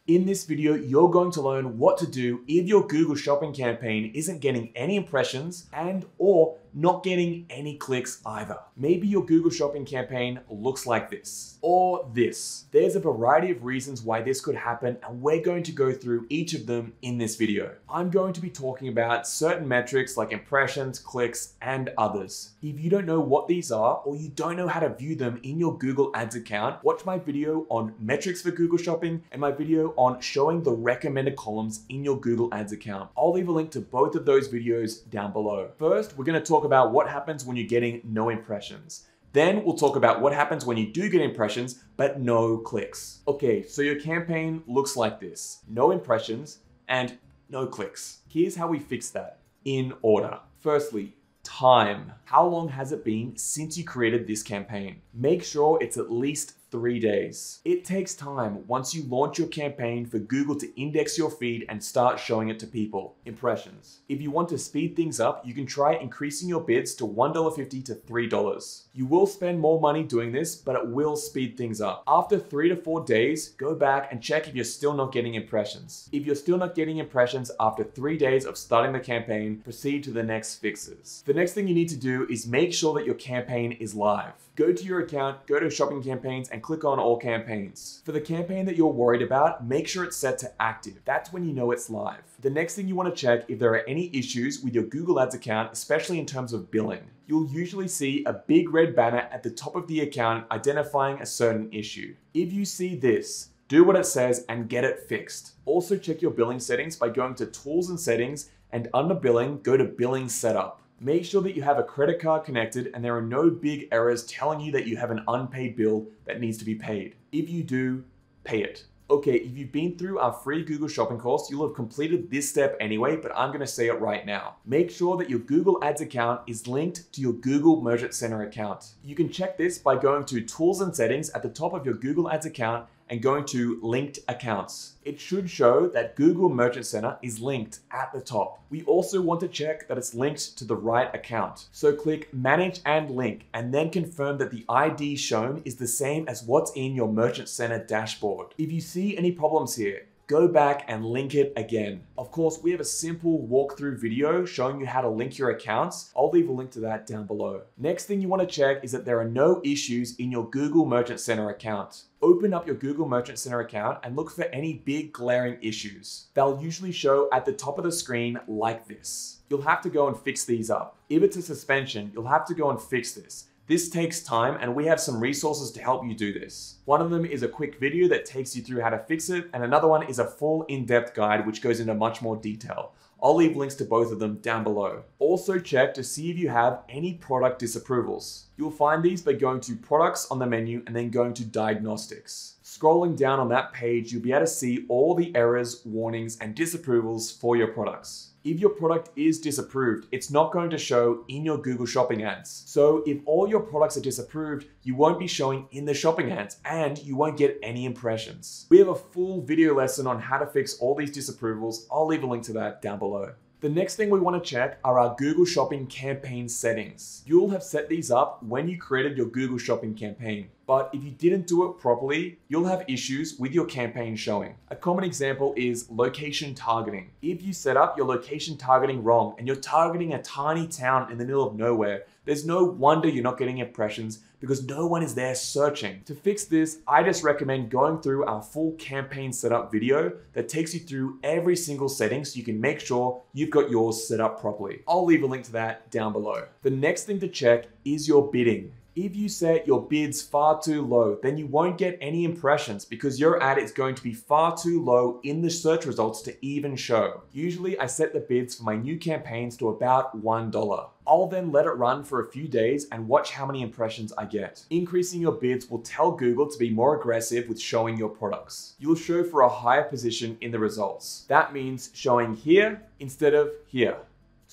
In this video, you're going to learn what to do if your Google Shopping campaign isn't getting any impressions and or not getting any clicks either. Maybe your Google Shopping campaign looks like this or this. There's a variety of reasons why this could happen and we're going to go through each of them in this video. I'm going to be talking about certain metrics like impressions, clicks, and others. If you don't know what these are or you don't know how to view them in your Google Ads account, watch my video on metrics for Google Shopping and my video on showing the recommended columns in your Google Ads account. I'll leave a link to both of those videos down below. First, we're going to talk talk about what happens when you're getting no impressions. Then we'll talk about what happens when you do get impressions, but no clicks. Okay, so your campaign looks like this. No impressions and no clicks. Here's how we fix that in order. Firstly, time. How long has it been since you created this campaign? Make sure it's at least three days. It takes time once you launch your campaign for Google to index your feed and start showing it to people. Impressions. If you want to speed things up, you can try increasing your bids to $1.50 to $3. You will spend more money doing this, but it will speed things up. After three to four days, go back and check if you're still not getting impressions. If you're still not getting impressions after three days of starting the campaign, proceed to the next fixes. The next thing you need to do is make sure that your campaign is live. Go to your account, go to shopping campaigns, and click on all campaigns. For the campaign that you're worried about, make sure it's set to active. That's when you know it's live. The next thing you want to check if there are any issues with your Google Ads account, especially in terms of billing. You'll usually see a big red banner at the top of the account identifying a certain issue. If you see this, do what it says and get it fixed. Also check your billing settings by going to tools and settings and under billing, go to billing setup. Make sure that you have a credit card connected and there are no big errors telling you that you have an unpaid bill that needs to be paid. If you do, pay it. Okay, if you've been through our free Google Shopping course, you'll have completed this step anyway, but I'm gonna say it right now. Make sure that your Google Ads account is linked to your Google Merchant Center account. You can check this by going to Tools and Settings at the top of your Google Ads account and going to linked accounts. It should show that Google Merchant Center is linked at the top. We also want to check that it's linked to the right account. So click manage and link and then confirm that the ID shown is the same as what's in your Merchant Center dashboard. If you see any problems here, go back and link it again. Of course, we have a simple walkthrough video showing you how to link your accounts. I'll leave a link to that down below. Next thing you want to check is that there are no issues in your Google Merchant Center account. Open up your Google Merchant Center account and look for any big glaring issues. They'll usually show at the top of the screen like this. You'll have to go and fix these up. If it's a suspension, you'll have to go and fix this. This takes time and we have some resources to help you do this. One of them is a quick video that takes you through how to fix it and another one is a full in-depth guide which goes into much more detail. I'll leave links to both of them down below. Also check to see if you have any product disapprovals. You'll find these by going to products on the menu and then going to diagnostics. Scrolling down on that page, you'll be able to see all the errors, warnings, and disapprovals for your products if your product is disapproved, it's not going to show in your Google Shopping ads. So if all your products are disapproved, you won't be showing in the shopping ads and you won't get any impressions. We have a full video lesson on how to fix all these disapprovals. I'll leave a link to that down below. The next thing we want to check are our Google Shopping campaign settings. You'll have set these up when you created your Google Shopping campaign. But if you didn't do it properly, you'll have issues with your campaign showing. A common example is location targeting. If you set up your location targeting wrong and you're targeting a tiny town in the middle of nowhere, there's no wonder you're not getting impressions because no one is there searching. To fix this, I just recommend going through our full campaign setup video that takes you through every single setting so you can make sure you've got yours set up properly. I'll leave a link to that down below. The next thing to check is your bidding. If you set your bids far too low, then you won't get any impressions because your ad is going to be far too low in the search results to even show. Usually I set the bids for my new campaigns to about $1. I'll then let it run for a few days and watch how many impressions I get. Increasing your bids will tell Google to be more aggressive with showing your products. You'll show for a higher position in the results. That means showing here instead of here.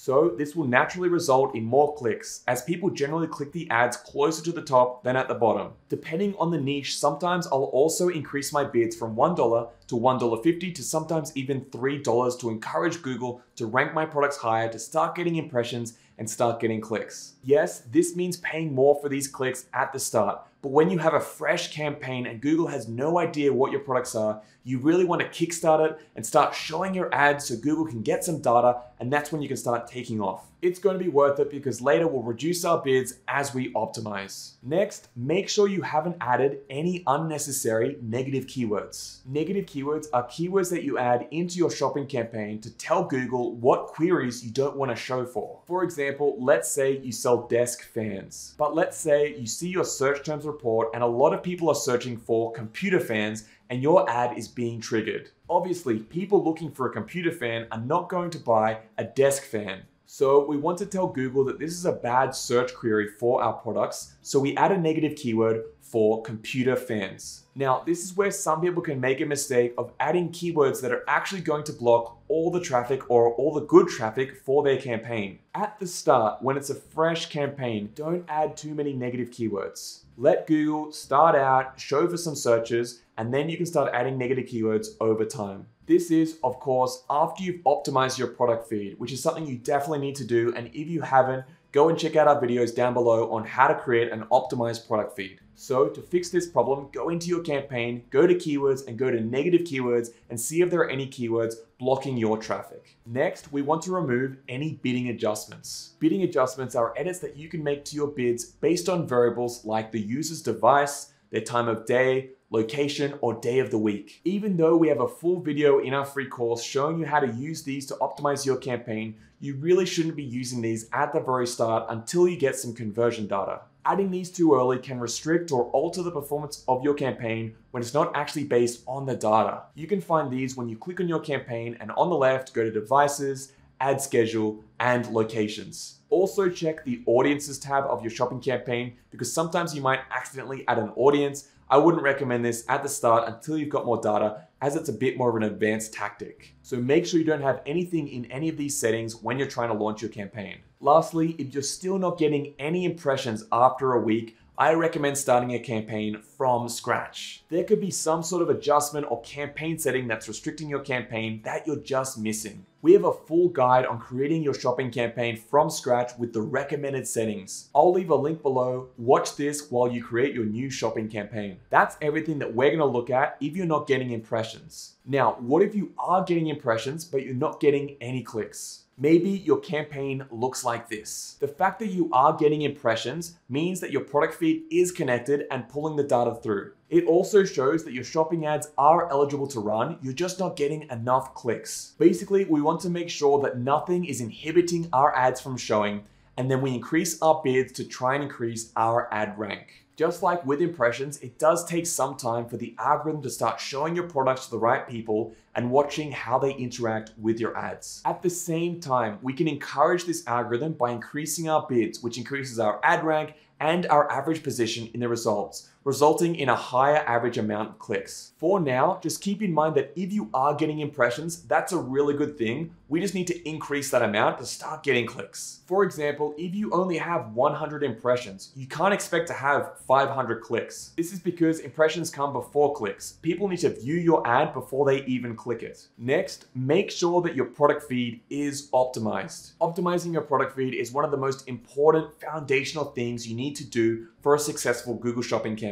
So this will naturally result in more clicks as people generally click the ads closer to the top than at the bottom. Depending on the niche, sometimes I'll also increase my bids from $1 to $1.50 to sometimes even $3 to encourage Google to rank my products higher to start getting impressions and start getting clicks. Yes, this means paying more for these clicks at the start, but when you have a fresh campaign and Google has no idea what your products are, you really want to kickstart it and start showing your ads so Google can get some data, and that's when you can start taking off it's going to be worth it because later we'll reduce our bids as we optimize. Next, make sure you haven't added any unnecessary negative keywords. Negative keywords are keywords that you add into your shopping campaign to tell Google what queries you don't want to show for. For example, let's say you sell desk fans, but let's say you see your search terms report and a lot of people are searching for computer fans and your ad is being triggered. Obviously, people looking for a computer fan are not going to buy a desk fan. So we want to tell Google that this is a bad search query for our products. So we add a negative keyword for computer fans. Now, this is where some people can make a mistake of adding keywords that are actually going to block all the traffic or all the good traffic for their campaign. At the start, when it's a fresh campaign, don't add too many negative keywords. Let Google start out, show for some searches, and then you can start adding negative keywords over time. This is, of course, after you've optimized your product feed, which is something you definitely need to do. And if you haven't, go and check out our videos down below on how to create an optimized product feed. So to fix this problem, go into your campaign, go to keywords and go to negative keywords and see if there are any keywords blocking your traffic. Next, we want to remove any bidding adjustments. Bidding adjustments are edits that you can make to your bids based on variables like the user's device, their time of day, location, or day of the week. Even though we have a full video in our free course showing you how to use these to optimize your campaign, you really shouldn't be using these at the very start until you get some conversion data. Adding these too early can restrict or alter the performance of your campaign when it's not actually based on the data. You can find these when you click on your campaign and on the left go to devices, ad schedule, and locations. Also check the audiences tab of your shopping campaign because sometimes you might accidentally add an audience I wouldn't recommend this at the start until you've got more data as it's a bit more of an advanced tactic. So make sure you don't have anything in any of these settings when you're trying to launch your campaign. Lastly, if you're still not getting any impressions after a week, I recommend starting a campaign from scratch. There could be some sort of adjustment or campaign setting that's restricting your campaign that you're just missing. We have a full guide on creating your shopping campaign from scratch with the recommended settings. I'll leave a link below. Watch this while you create your new shopping campaign. That's everything that we're gonna look at if you're not getting impressions. Now, what if you are getting impressions, but you're not getting any clicks? Maybe your campaign looks like this. The fact that you are getting impressions means that your product feed is connected and pulling the data through. It also shows that your shopping ads are eligible to run, you're just not getting enough clicks. Basically, we want to make sure that nothing is inhibiting our ads from showing, and then we increase our bids to try and increase our ad rank. Just like with impressions, it does take some time for the algorithm to start showing your products to the right people and watching how they interact with your ads. At the same time, we can encourage this algorithm by increasing our bids, which increases our ad rank and our average position in the results, resulting in a higher average amount of clicks. For now, just keep in mind that if you are getting impressions, that's a really good thing. We just need to increase that amount to start getting clicks. For example, if you only have 100 impressions, you can't expect to have 500 clicks. This is because impressions come before clicks. People need to view your ad before they even click it. Next, make sure that your product feed is optimized. Optimizing your product feed is one of the most important foundational things you need to do for a successful Google Shopping campaign.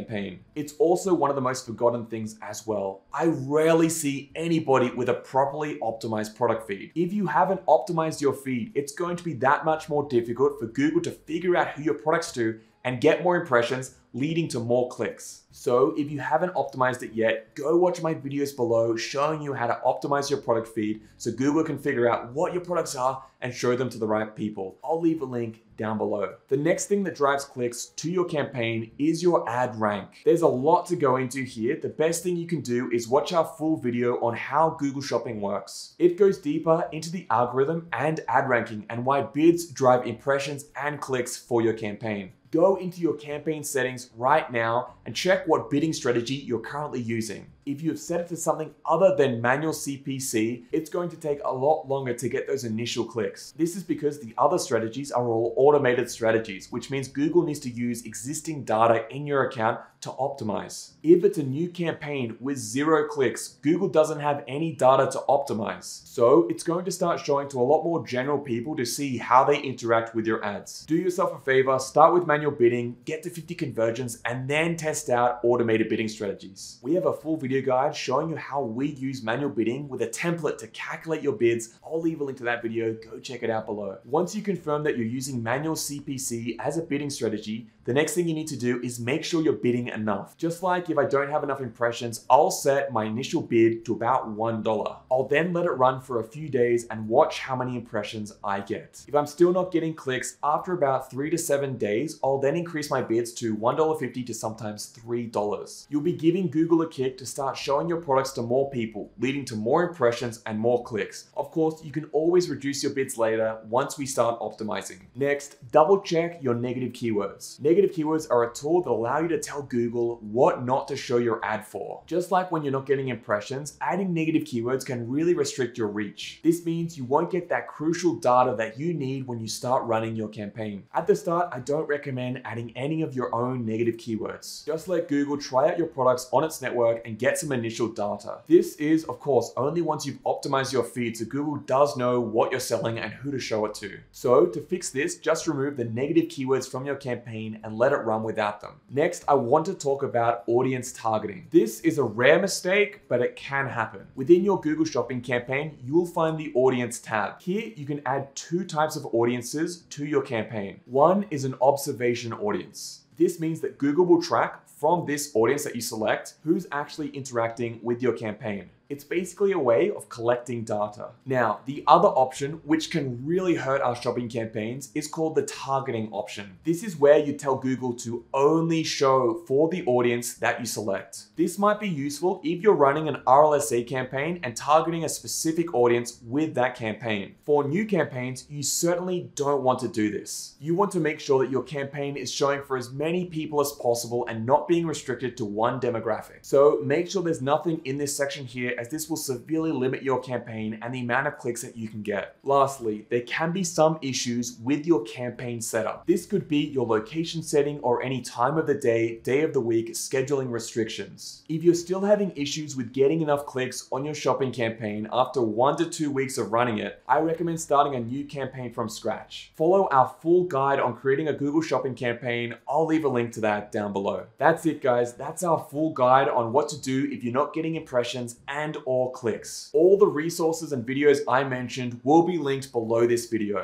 It's also one of the most forgotten things as well. I rarely see anybody with a properly optimized product feed. If you haven't optimized your feed, it's going to be that much more difficult for Google to figure out who your products do and get more impressions, leading to more clicks. So if you haven't optimized it yet, go watch my videos below showing you how to optimize your product feed so Google can figure out what your products are and show them to the right people. I'll leave a link down below. The next thing that drives clicks to your campaign is your ad rank. There's a lot to go into here. The best thing you can do is watch our full video on how Google Shopping works. It goes deeper into the algorithm and ad ranking and why bids drive impressions and clicks for your campaign go into your campaign settings right now and check what bidding strategy you're currently using if you have set it to something other than manual CPC, it's going to take a lot longer to get those initial clicks. This is because the other strategies are all automated strategies, which means Google needs to use existing data in your account to optimize. If it's a new campaign with zero clicks, Google doesn't have any data to optimize. So it's going to start showing to a lot more general people to see how they interact with your ads. Do yourself a favor, start with manual bidding, get to 50 conversions, and then test out automated bidding strategies. We have a full video guide showing you how we use manual bidding with a template to calculate your bids. I'll leave a link to that video, go check it out below. Once you confirm that you're using manual CPC as a bidding strategy, the next thing you need to do is make sure you're bidding enough. Just like if I don't have enough impressions, I'll set my initial bid to about $1. I'll then let it run for a few days and watch how many impressions I get. If I'm still not getting clicks after about three to seven days, I'll then increase my bids to $1.50 to sometimes $3. You'll be giving Google a kick to start showing your products to more people, leading to more impressions and more clicks. Of course, you can always reduce your bids later once we start optimizing. Next, double check your negative keywords. Negative keywords are a tool that allow you to tell Google what not to show your ad for. Just like when you're not getting impressions, adding negative keywords can really restrict your reach. This means you won't get that crucial data that you need when you start running your campaign. At the start, I don't recommend adding any of your own negative keywords. Just let Google try out your products on its network and get some initial data. This is, of course, only once you've optimized your feed so Google does know what you're selling and who to show it to. So to fix this, just remove the negative keywords from your campaign and let it run without them. Next, I want to talk about audience targeting. This is a rare mistake, but it can happen. Within your Google Shopping campaign, you'll find the audience tab. Here, you can add two types of audiences to your campaign. One is an observation audience. This means that Google will track from this audience that you select who's actually interacting with your campaign. It's basically a way of collecting data. Now, the other option, which can really hurt our shopping campaigns, is called the targeting option. This is where you tell Google to only show for the audience that you select. This might be useful if you're running an RLSA campaign and targeting a specific audience with that campaign. For new campaigns, you certainly don't want to do this. You want to make sure that your campaign is showing for as many people as possible and not being restricted to one demographic. So make sure there's nothing in this section here as this will severely limit your campaign and the amount of clicks that you can get. Lastly, there can be some issues with your campaign setup. This could be your location setting or any time of the day, day of the week, scheduling restrictions. If you're still having issues with getting enough clicks on your shopping campaign after one to two weeks of running it, I recommend starting a new campaign from scratch. Follow our full guide on creating a Google Shopping campaign. I'll leave a link to that down below. That's it guys. That's our full guide on what to do if you're not getting impressions and or clicks. All the resources and videos I mentioned will be linked below this video.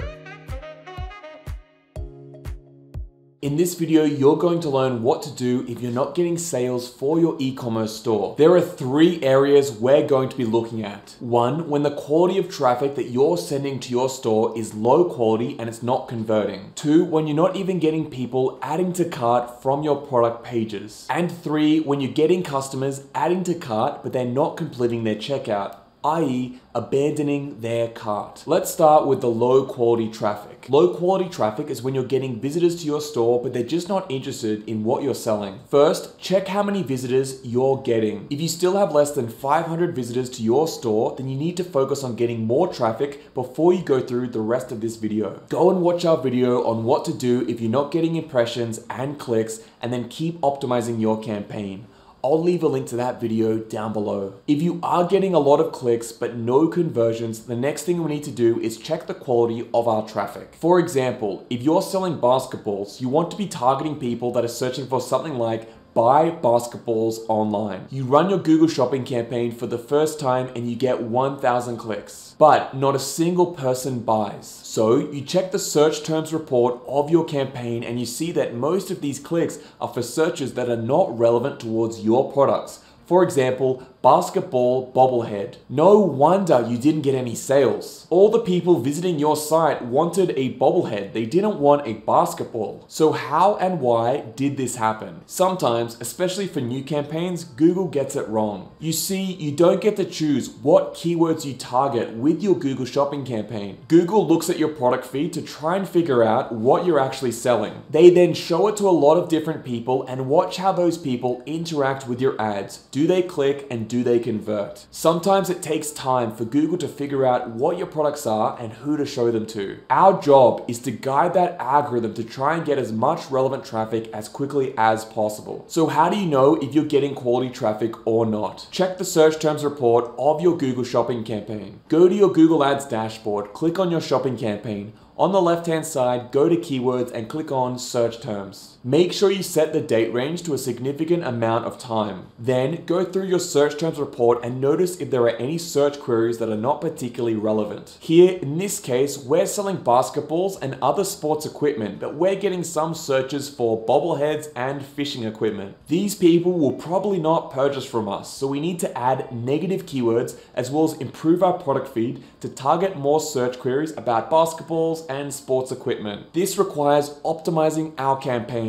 In this video, you're going to learn what to do if you're not getting sales for your e-commerce store. There are three areas we're going to be looking at. One, when the quality of traffic that you're sending to your store is low quality and it's not converting. Two, when you're not even getting people adding to cart from your product pages. And three, when you're getting customers adding to cart but they're not completing their checkout i.e., abandoning their cart. Let's start with the low quality traffic. Low quality traffic is when you're getting visitors to your store, but they're just not interested in what you're selling. First, check how many visitors you're getting. If you still have less than 500 visitors to your store, then you need to focus on getting more traffic before you go through the rest of this video. Go and watch our video on what to do if you're not getting impressions and clicks, and then keep optimizing your campaign. I'll leave a link to that video down below. If you are getting a lot of clicks but no conversions, the next thing we need to do is check the quality of our traffic. For example, if you're selling basketballs, you want to be targeting people that are searching for something like buy basketballs online. You run your Google shopping campaign for the first time and you get 1,000 clicks, but not a single person buys. So you check the search terms report of your campaign and you see that most of these clicks are for searches that are not relevant towards your products. For example, basketball bobblehead. No wonder you didn't get any sales. All the people visiting your site wanted a bobblehead, they didn't want a basketball. So how and why did this happen? Sometimes, especially for new campaigns, Google gets it wrong. You see, you don't get to choose what keywords you target with your Google shopping campaign. Google looks at your product feed to try and figure out what you're actually selling. They then show it to a lot of different people and watch how those people interact with your ads. Do they click and do do they convert? Sometimes it takes time for Google to figure out what your products are and who to show them to. Our job is to guide that algorithm to try and get as much relevant traffic as quickly as possible. So how do you know if you're getting quality traffic or not? Check the search terms report of your Google shopping campaign. Go to your Google Ads dashboard, click on your shopping campaign, on the left hand side, go to keywords and click on search terms. Make sure you set the date range to a significant amount of time. Then go through your search terms report and notice if there are any search queries that are not particularly relevant. Here, in this case, we're selling basketballs and other sports equipment, but we're getting some searches for bobbleheads and fishing equipment. These people will probably not purchase from us, so we need to add negative keywords as well as improve our product feed to target more search queries about basketballs and sports equipment. This requires optimizing our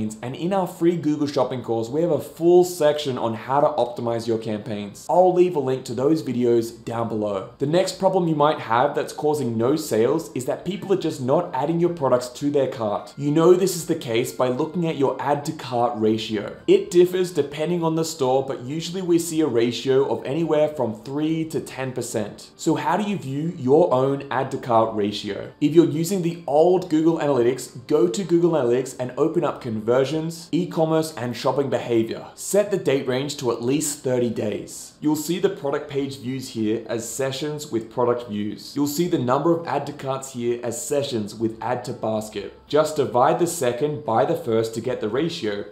campaigns and in our free Google shopping course we have a full section on how to optimize your campaigns. I'll leave a link to those videos down below. The next problem you might have that's causing no sales is that people are just not adding your products to their cart. You know this is the case by looking at your add to cart ratio. It differs depending on the store but usually we see a ratio of anywhere from 3 to 10%. So how do you view your own add to cart ratio? If you're using the old Google Analytics, go to Google Analytics and open up conversions, e-commerce, and shopping behavior. Set the date range to at least 30 days. You'll see the product page views here as sessions with product views. You'll see the number of add to carts here as sessions with add to basket. Just divide the second by the first to get the ratio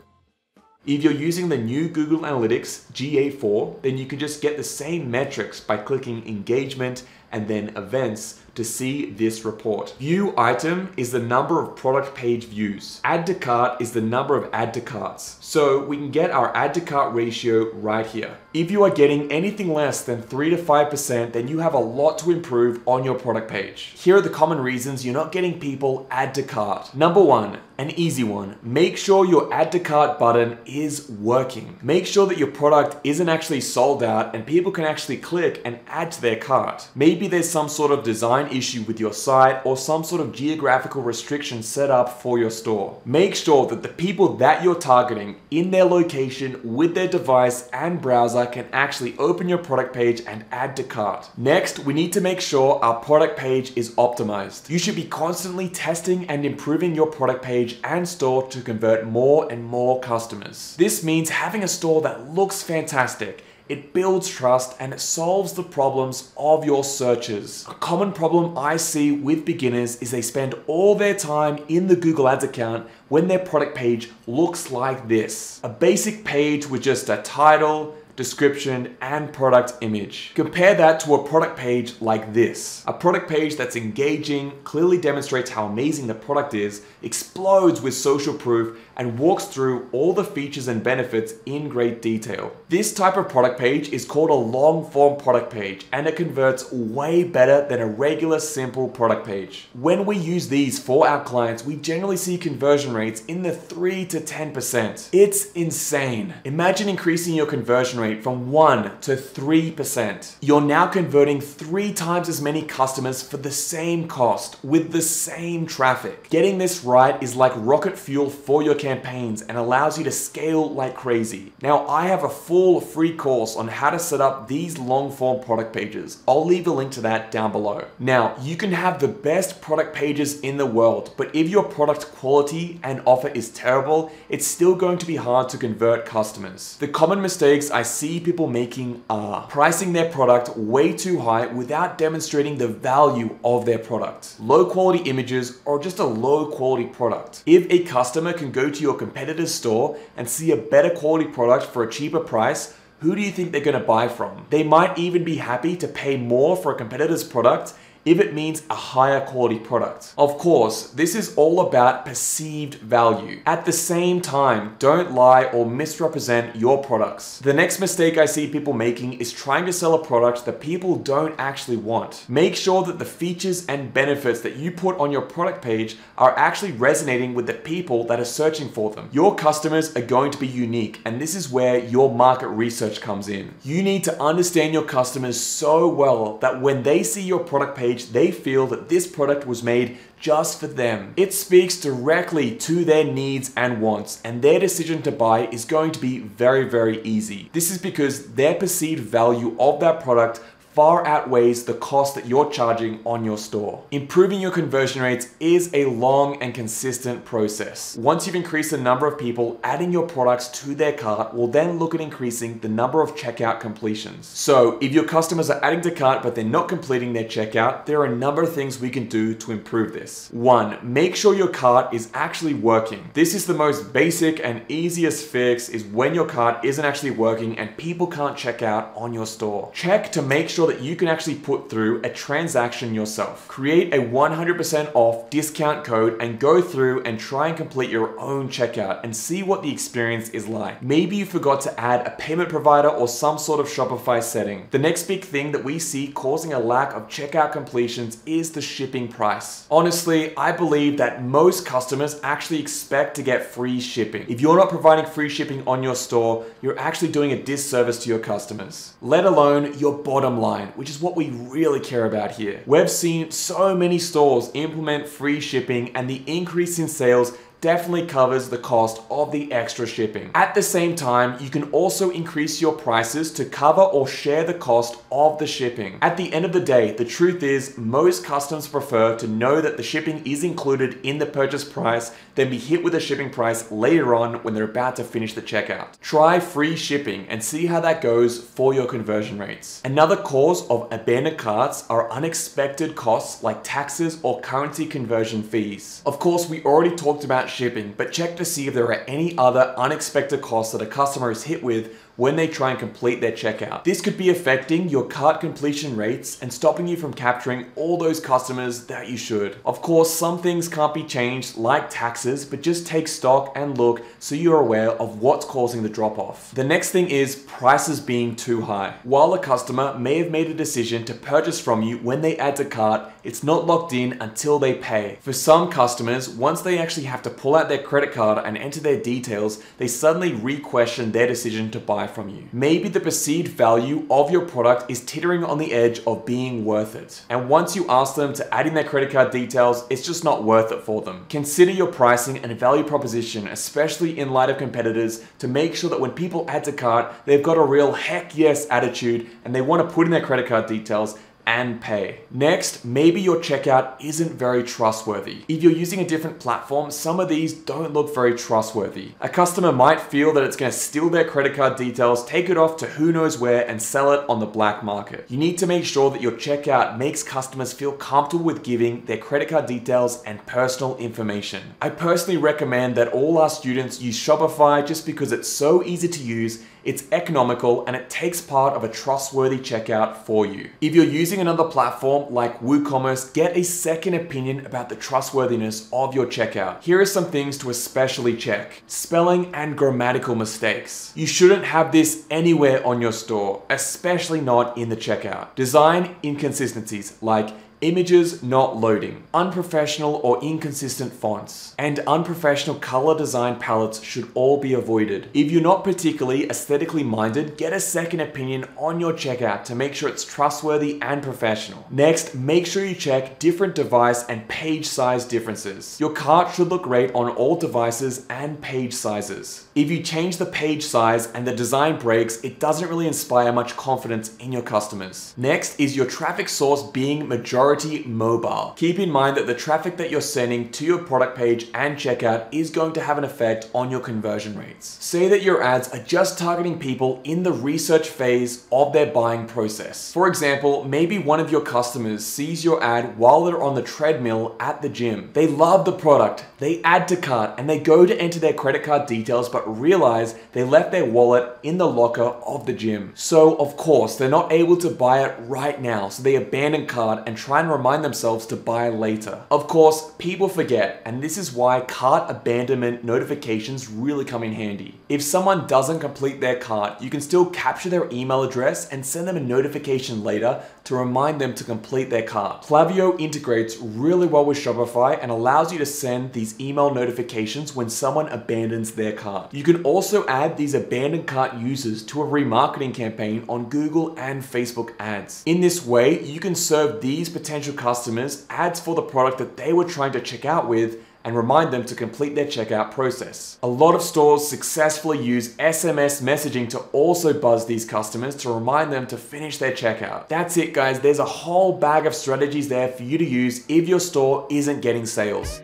if you're using the new Google Analytics GA4, then you can just get the same metrics by clicking engagement and then events to see this report. View item is the number of product page views. Add to cart is the number of add to carts. So we can get our add to cart ratio right here. If you are getting anything less than 3 to 5%, then you have a lot to improve on your product page. Here are the common reasons you're not getting people add to cart. Number one, an easy one. Make sure your add to cart button is working. Make sure that your product isn't actually sold out and people can actually click and add to their cart. Maybe there's some sort of design issue with your site or some sort of geographical restriction set up for your store. Make sure that the people that you're targeting in their location with their device and browser can actually open your product page and add to cart. Next, we need to make sure our product page is optimized. You should be constantly testing and improving your product page and store to convert more and more customers. This means having a store that looks fantastic it builds trust and it solves the problems of your searches. A common problem I see with beginners is they spend all their time in the Google Ads account when their product page looks like this. A basic page with just a title, description, and product image. Compare that to a product page like this. A product page that's engaging, clearly demonstrates how amazing the product is, explodes with social proof, and walks through all the features and benefits in great detail. This type of product page is called a long form product page and it converts way better than a regular simple product page. When we use these for our clients, we generally see conversion rates in the 3 to 10%. It's insane. Imagine increasing your conversion rate from 1 to 3%. You're now converting three times as many customers for the same cost with the same traffic. Getting this right is like rocket fuel for your campaigns and allows you to scale like crazy. Now, I have a full free course on how to set up these long form product pages. I'll leave a link to that down below. Now, you can have the best product pages in the world, but if your product quality and offer is terrible, it's still going to be hard to convert customers. The common mistakes I see people making are pricing their product way too high without demonstrating the value of their product, low quality images, or just a low quality product. If a customer can go to your competitor's store and see a better quality product for a cheaper price, who do you think they're going to buy from? They might even be happy to pay more for a competitor's product if it means a higher quality product. Of course, this is all about perceived value. At the same time, don't lie or misrepresent your products. The next mistake I see people making is trying to sell a product that people don't actually want. Make sure that the features and benefits that you put on your product page are actually resonating with the people that are searching for them. Your customers are going to be unique, and this is where your market research comes in. You need to understand your customers so well that when they see your product page, page, they feel that this product was made just for them. It speaks directly to their needs and wants, and their decision to buy is going to be very, very easy. This is because their perceived value of that product far outweighs the cost that you're charging on your store. Improving your conversion rates is a long and consistent process. Once you've increased the number of people adding your products to their cart, we'll then look at increasing the number of checkout completions. So if your customers are adding to cart but they're not completing their checkout, there are a number of things we can do to improve this. One, make sure your cart is actually working. This is the most basic and easiest fix is when your cart isn't actually working and people can't check out on your store. Check to make sure sure that you can actually put through a transaction yourself. Create a 100% off discount code and go through and try and complete your own checkout and see what the experience is like. Maybe you forgot to add a payment provider or some sort of Shopify setting. The next big thing that we see causing a lack of checkout completions is the shipping price. Honestly, I believe that most customers actually expect to get free shipping. If you're not providing free shipping on your store, you're actually doing a disservice to your customers, let alone your bottom line online, which is what we really care about here. We've seen so many stores implement free shipping and the increase in sales definitely covers the cost of the extra shipping. At the same time, you can also increase your prices to cover or share the cost of the shipping. At the end of the day, the truth is most customers prefer to know that the shipping is included in the purchase price than be hit with a shipping price later on when they're about to finish the checkout. Try free shipping and see how that goes for your conversion rates. Another cause of abandoned carts are unexpected costs like taxes or currency conversion fees. Of course, we already talked about shipping, but check to see if there are any other unexpected costs that a customer is hit with when they try and complete their checkout. This could be affecting your cart completion rates and stopping you from capturing all those customers that you should. Of course, some things can't be changed like taxes, but just take stock and look so you're aware of what's causing the drop off. The next thing is prices being too high. While a customer may have made a decision to purchase from you when they add to cart, it's not locked in until they pay. For some customers, once they actually have to pull out their credit card and enter their details, they suddenly re-question their decision to buy from you. Maybe the perceived value of your product is teetering on the edge of being worth it. And once you ask them to add in their credit card details, it's just not worth it for them. Consider your pricing and value proposition, especially in light of competitors, to make sure that when people add to cart, they've got a real heck yes attitude and they want to put in their credit card details and pay. Next, maybe your checkout isn't very trustworthy. If you're using a different platform, some of these don't look very trustworthy. A customer might feel that it's going to steal their credit card details, take it off to who knows where, and sell it on the black market. You need to make sure that your checkout makes customers feel comfortable with giving their credit card details and personal information. I personally recommend that all our students use Shopify just because it's so easy to use it's economical and it takes part of a trustworthy checkout for you. If you're using another platform like WooCommerce, get a second opinion about the trustworthiness of your checkout. Here are some things to especially check. Spelling and grammatical mistakes. You shouldn't have this anywhere on your store, especially not in the checkout. Design inconsistencies like images not loading, unprofessional or inconsistent fonts, and unprofessional color design palettes should all be avoided. If you're not particularly aesthetically minded, get a second opinion on your checkout to make sure it's trustworthy and professional. Next, make sure you check different device and page size differences. Your cart should look great on all devices and page sizes. If you change the page size and the design breaks, it doesn't really inspire much confidence in your customers. Next is your traffic source being majority priority mobile. Keep in mind that the traffic that you're sending to your product page and checkout is going to have an effect on your conversion rates. Say that your ads are just targeting people in the research phase of their buying process. For example, maybe one of your customers sees your ad while they're on the treadmill at the gym. They love the product, they add to cart, and they go to enter their credit card details but realize they left their wallet in the locker of the gym. So, of course, they're not able to buy it right now, so they abandon cart and try and remind themselves to buy later. Of course, people forget, and this is why cart abandonment notifications really come in handy. If someone doesn't complete their cart, you can still capture their email address and send them a notification later to remind them to complete their cart. Klaviyo integrates really well with Shopify and allows you to send these email notifications when someone abandons their cart. You can also add these abandoned cart users to a remarketing campaign on Google and Facebook ads. In this way, you can serve these potential customers ads for the product that they were trying to check out with and remind them to complete their checkout process. A lot of stores successfully use SMS messaging to also buzz these customers to remind them to finish their checkout. That's it guys, there's a whole bag of strategies there for you to use if your store isn't getting sales.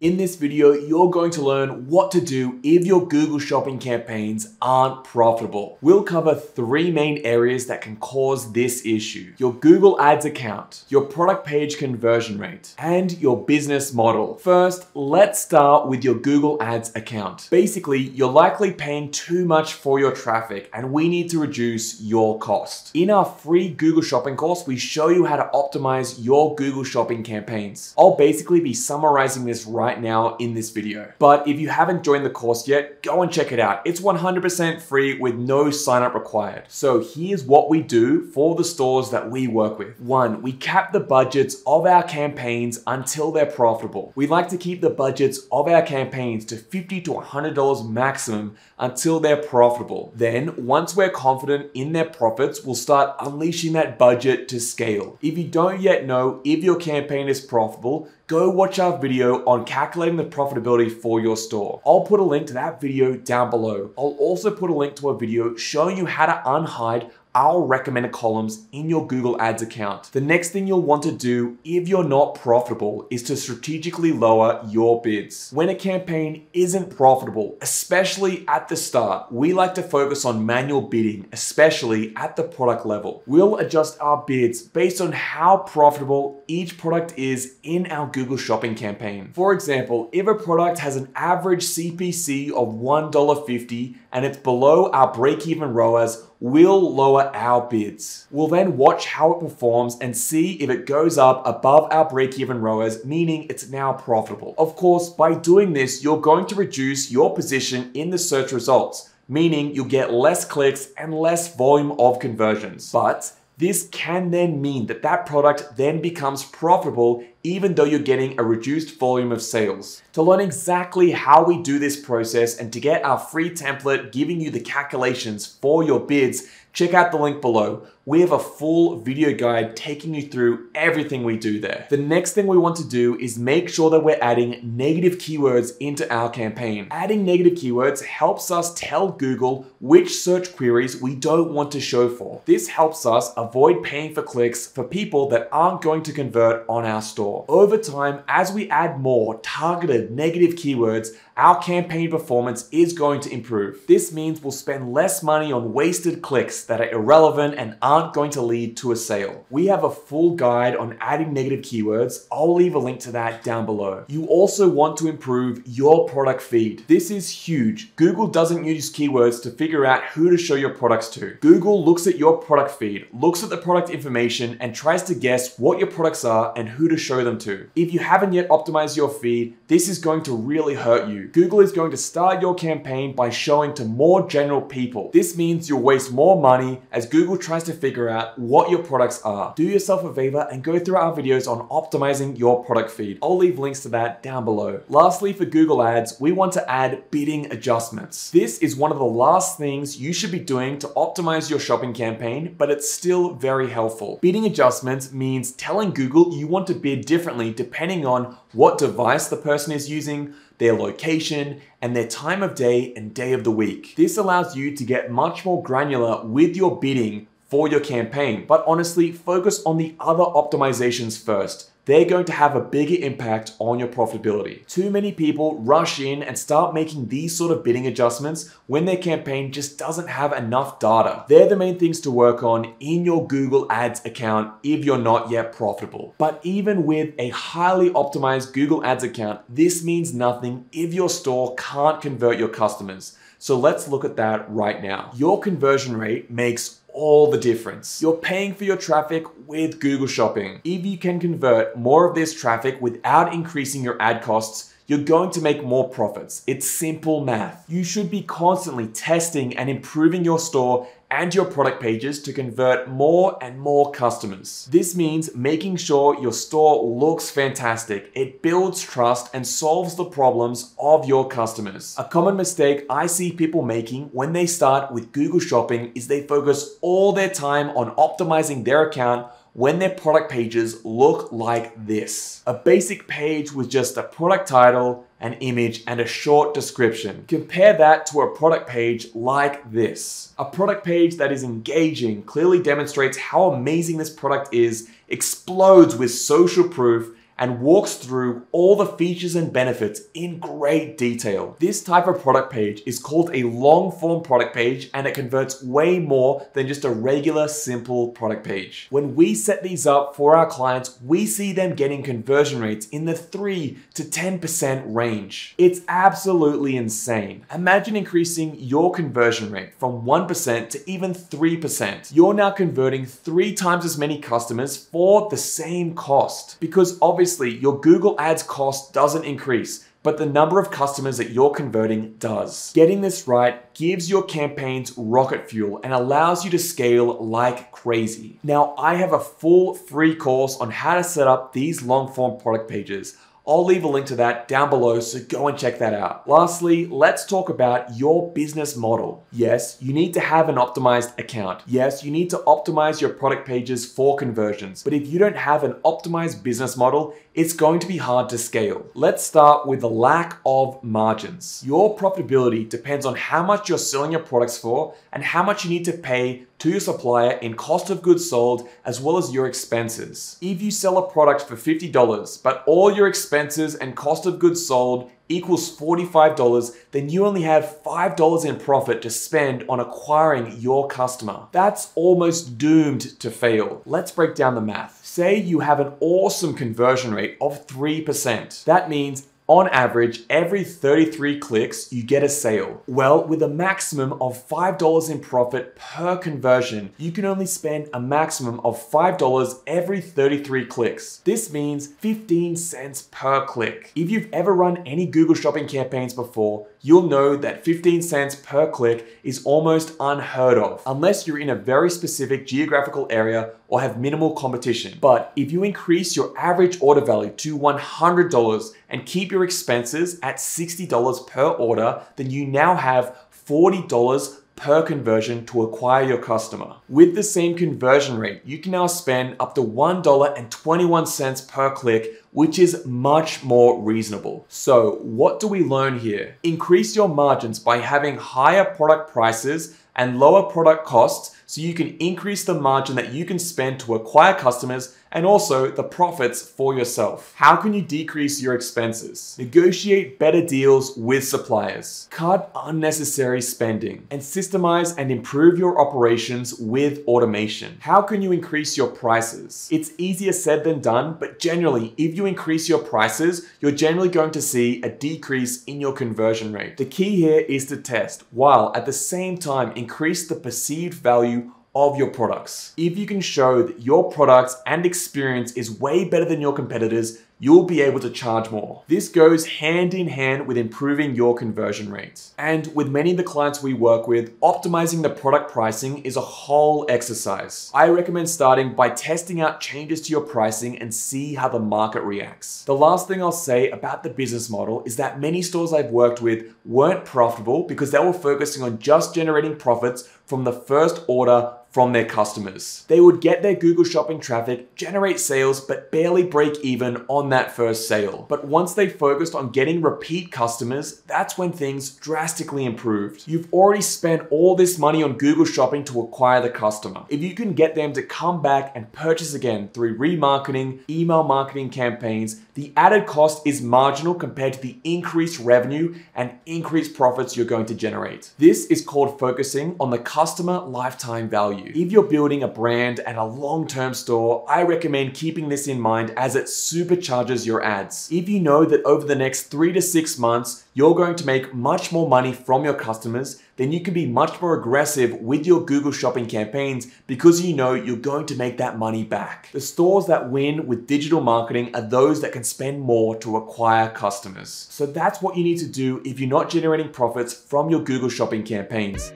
In this video, you're going to learn what to do if your Google Shopping campaigns aren't profitable. We'll cover three main areas that can cause this issue. Your Google Ads account, your product page conversion rate, and your business model. First, let's start with your Google Ads account. Basically, you're likely paying too much for your traffic and we need to reduce your cost. In our free Google Shopping course, we show you how to optimize your Google Shopping campaigns. I'll basically be summarizing this right right now in this video. But if you haven't joined the course yet, go and check it out. It's 100% free with no sign up required. So here's what we do for the stores that we work with. One, we cap the budgets of our campaigns until they're profitable. We like to keep the budgets of our campaigns to 50 to $100 maximum until they're profitable. Then once we're confident in their profits, we'll start unleashing that budget to scale. If you don't yet know if your campaign is profitable, go watch our video on calculating the profitability for your store. I'll put a link to that video down below. I'll also put a link to a video showing you how to unhide our recommended columns in your Google Ads account. The next thing you'll want to do if you're not profitable is to strategically lower your bids. When a campaign isn't profitable, especially at the start, we like to focus on manual bidding, especially at the product level. We'll adjust our bids based on how profitable each product is in our Google Shopping campaign. For example, if a product has an average CPC of $1.50 and it's below our break-even ROAS, we'll lower our bids. We'll then watch how it performs and see if it goes up above our break-even ROAS, meaning it's now profitable. Of course, by doing this, you're going to reduce your position in the search results, meaning you'll get less clicks and less volume of conversions. But this can then mean that that product then becomes profitable even though you're getting a reduced volume of sales. To learn exactly how we do this process and to get our free template giving you the calculations for your bids, check out the link below. We have a full video guide taking you through everything we do there. The next thing we want to do is make sure that we're adding negative keywords into our campaign. Adding negative keywords helps us tell Google which search queries we don't want to show for. This helps us avoid paying for clicks for people that aren't going to convert on our store. Over time, as we add more targeted negative keywords, our campaign performance is going to improve. This means we'll spend less money on wasted clicks that are irrelevant and aren't going to lead to a sale. We have a full guide on adding negative keywords. I'll leave a link to that down below. You also want to improve your product feed. This is huge. Google doesn't use keywords to figure out who to show your products to. Google looks at your product feed, looks at the product information, and tries to guess what your products are and who to show them to. If you haven't yet optimized your feed, this is going to really hurt you. Google is going to start your campaign by showing to more general people. This means you'll waste more money as Google tries to figure out what your products are. Do yourself a favor and go through our videos on optimizing your product feed. I'll leave links to that down below. Lastly, for Google Ads, we want to add bidding adjustments. This is one of the last things you should be doing to optimize your shopping campaign, but it's still very helpful. Bidding adjustments means telling Google you want to bid differently depending on what device the person is using, their location, and their time of day and day of the week. This allows you to get much more granular with your bidding for your campaign. But honestly, focus on the other optimizations first they're going to have a bigger impact on your profitability. Too many people rush in and start making these sort of bidding adjustments when their campaign just doesn't have enough data. They're the main things to work on in your Google Ads account if you're not yet profitable. But even with a highly optimized Google Ads account, this means nothing if your store can't convert your customers. So let's look at that right now. Your conversion rate makes all the difference. You're paying for your traffic with Google Shopping. If you can convert more of this traffic without increasing your ad costs, you're going to make more profits. It's simple math. You should be constantly testing and improving your store and your product pages to convert more and more customers. This means making sure your store looks fantastic. It builds trust and solves the problems of your customers. A common mistake I see people making when they start with Google Shopping is they focus all their time on optimizing their account when their product pages look like this. A basic page with just a product title, an image, and a short description. Compare that to a product page like this. A product page that is engaging, clearly demonstrates how amazing this product is, explodes with social proof, and walks through all the features and benefits in great detail. This type of product page is called a long form product page and it converts way more than just a regular simple product page. When we set these up for our clients, we see them getting conversion rates in the 3 to 10% range. It's absolutely insane. Imagine increasing your conversion rate from 1% to even 3%. You're now converting three times as many customers for the same cost because obviously obviously your Google Ads cost doesn't increase, but the number of customers that you're converting does. Getting this right gives your campaigns rocket fuel and allows you to scale like crazy. Now, I have a full free course on how to set up these long form product pages. I'll leave a link to that down below, so go and check that out. Lastly, let's talk about your business model. Yes, you need to have an optimized account. Yes, you need to optimize your product pages for conversions. But if you don't have an optimized business model, it's going to be hard to scale. Let's start with the lack of margins. Your profitability depends on how much you're selling your products for and how much you need to pay to your supplier in cost of goods sold as well as your expenses. If you sell a product for $50, but all your expenses and cost of goods sold equals $45, then you only have $5 in profit to spend on acquiring your customer. That's almost doomed to fail. Let's break down the math. Say you have an awesome conversion rate of 3%. That means on average, every 33 clicks, you get a sale. Well, with a maximum of $5 in profit per conversion, you can only spend a maximum of $5 every 33 clicks. This means 15 cents per click. If you've ever run any Google shopping campaigns before, you'll know that 15 cents per click is almost unheard of, unless you're in a very specific geographical area or have minimal competition. But if you increase your average order value to $100 and keep your expenses at $60 per order, then you now have $40 per conversion to acquire your customer. With the same conversion rate, you can now spend up to $1.21 per click, which is much more reasonable. So what do we learn here? Increase your margins by having higher product prices and lower product costs so you can increase the margin that you can spend to acquire customers and also the profits for yourself. How can you decrease your expenses? Negotiate better deals with suppliers. Cut unnecessary spending and systemize and improve your operations with automation. How can you increase your prices? It's easier said than done, but generally, if you increase your prices, you're generally going to see a decrease in your conversion rate. The key here is to test while at the same time increase the perceived value of your products. If you can show that your products and experience is way better than your competitors, you'll be able to charge more. This goes hand in hand with improving your conversion rates. And with many of the clients we work with, optimizing the product pricing is a whole exercise. I recommend starting by testing out changes to your pricing and see how the market reacts. The last thing I'll say about the business model is that many stores I've worked with weren't profitable because they were focusing on just generating profits from the first order from their customers. They would get their Google Shopping traffic, generate sales, but barely break even on that first sale. But once they focused on getting repeat customers, that's when things drastically improved. You've already spent all this money on Google Shopping to acquire the customer. If you can get them to come back and purchase again through remarketing, email marketing campaigns, the added cost is marginal compared to the increased revenue and increased profits you're going to generate. This is called focusing on the customer lifetime value. If you're building a brand and a long-term store, I recommend keeping this in mind as it supercharges your ads. If you know that over the next three to six months, you're going to make much more money from your customers, then you can be much more aggressive with your Google Shopping campaigns because you know you're going to make that money back. The stores that win with digital marketing are those that can spend more to acquire customers. So that's what you need to do if you're not generating profits from your Google Shopping campaigns.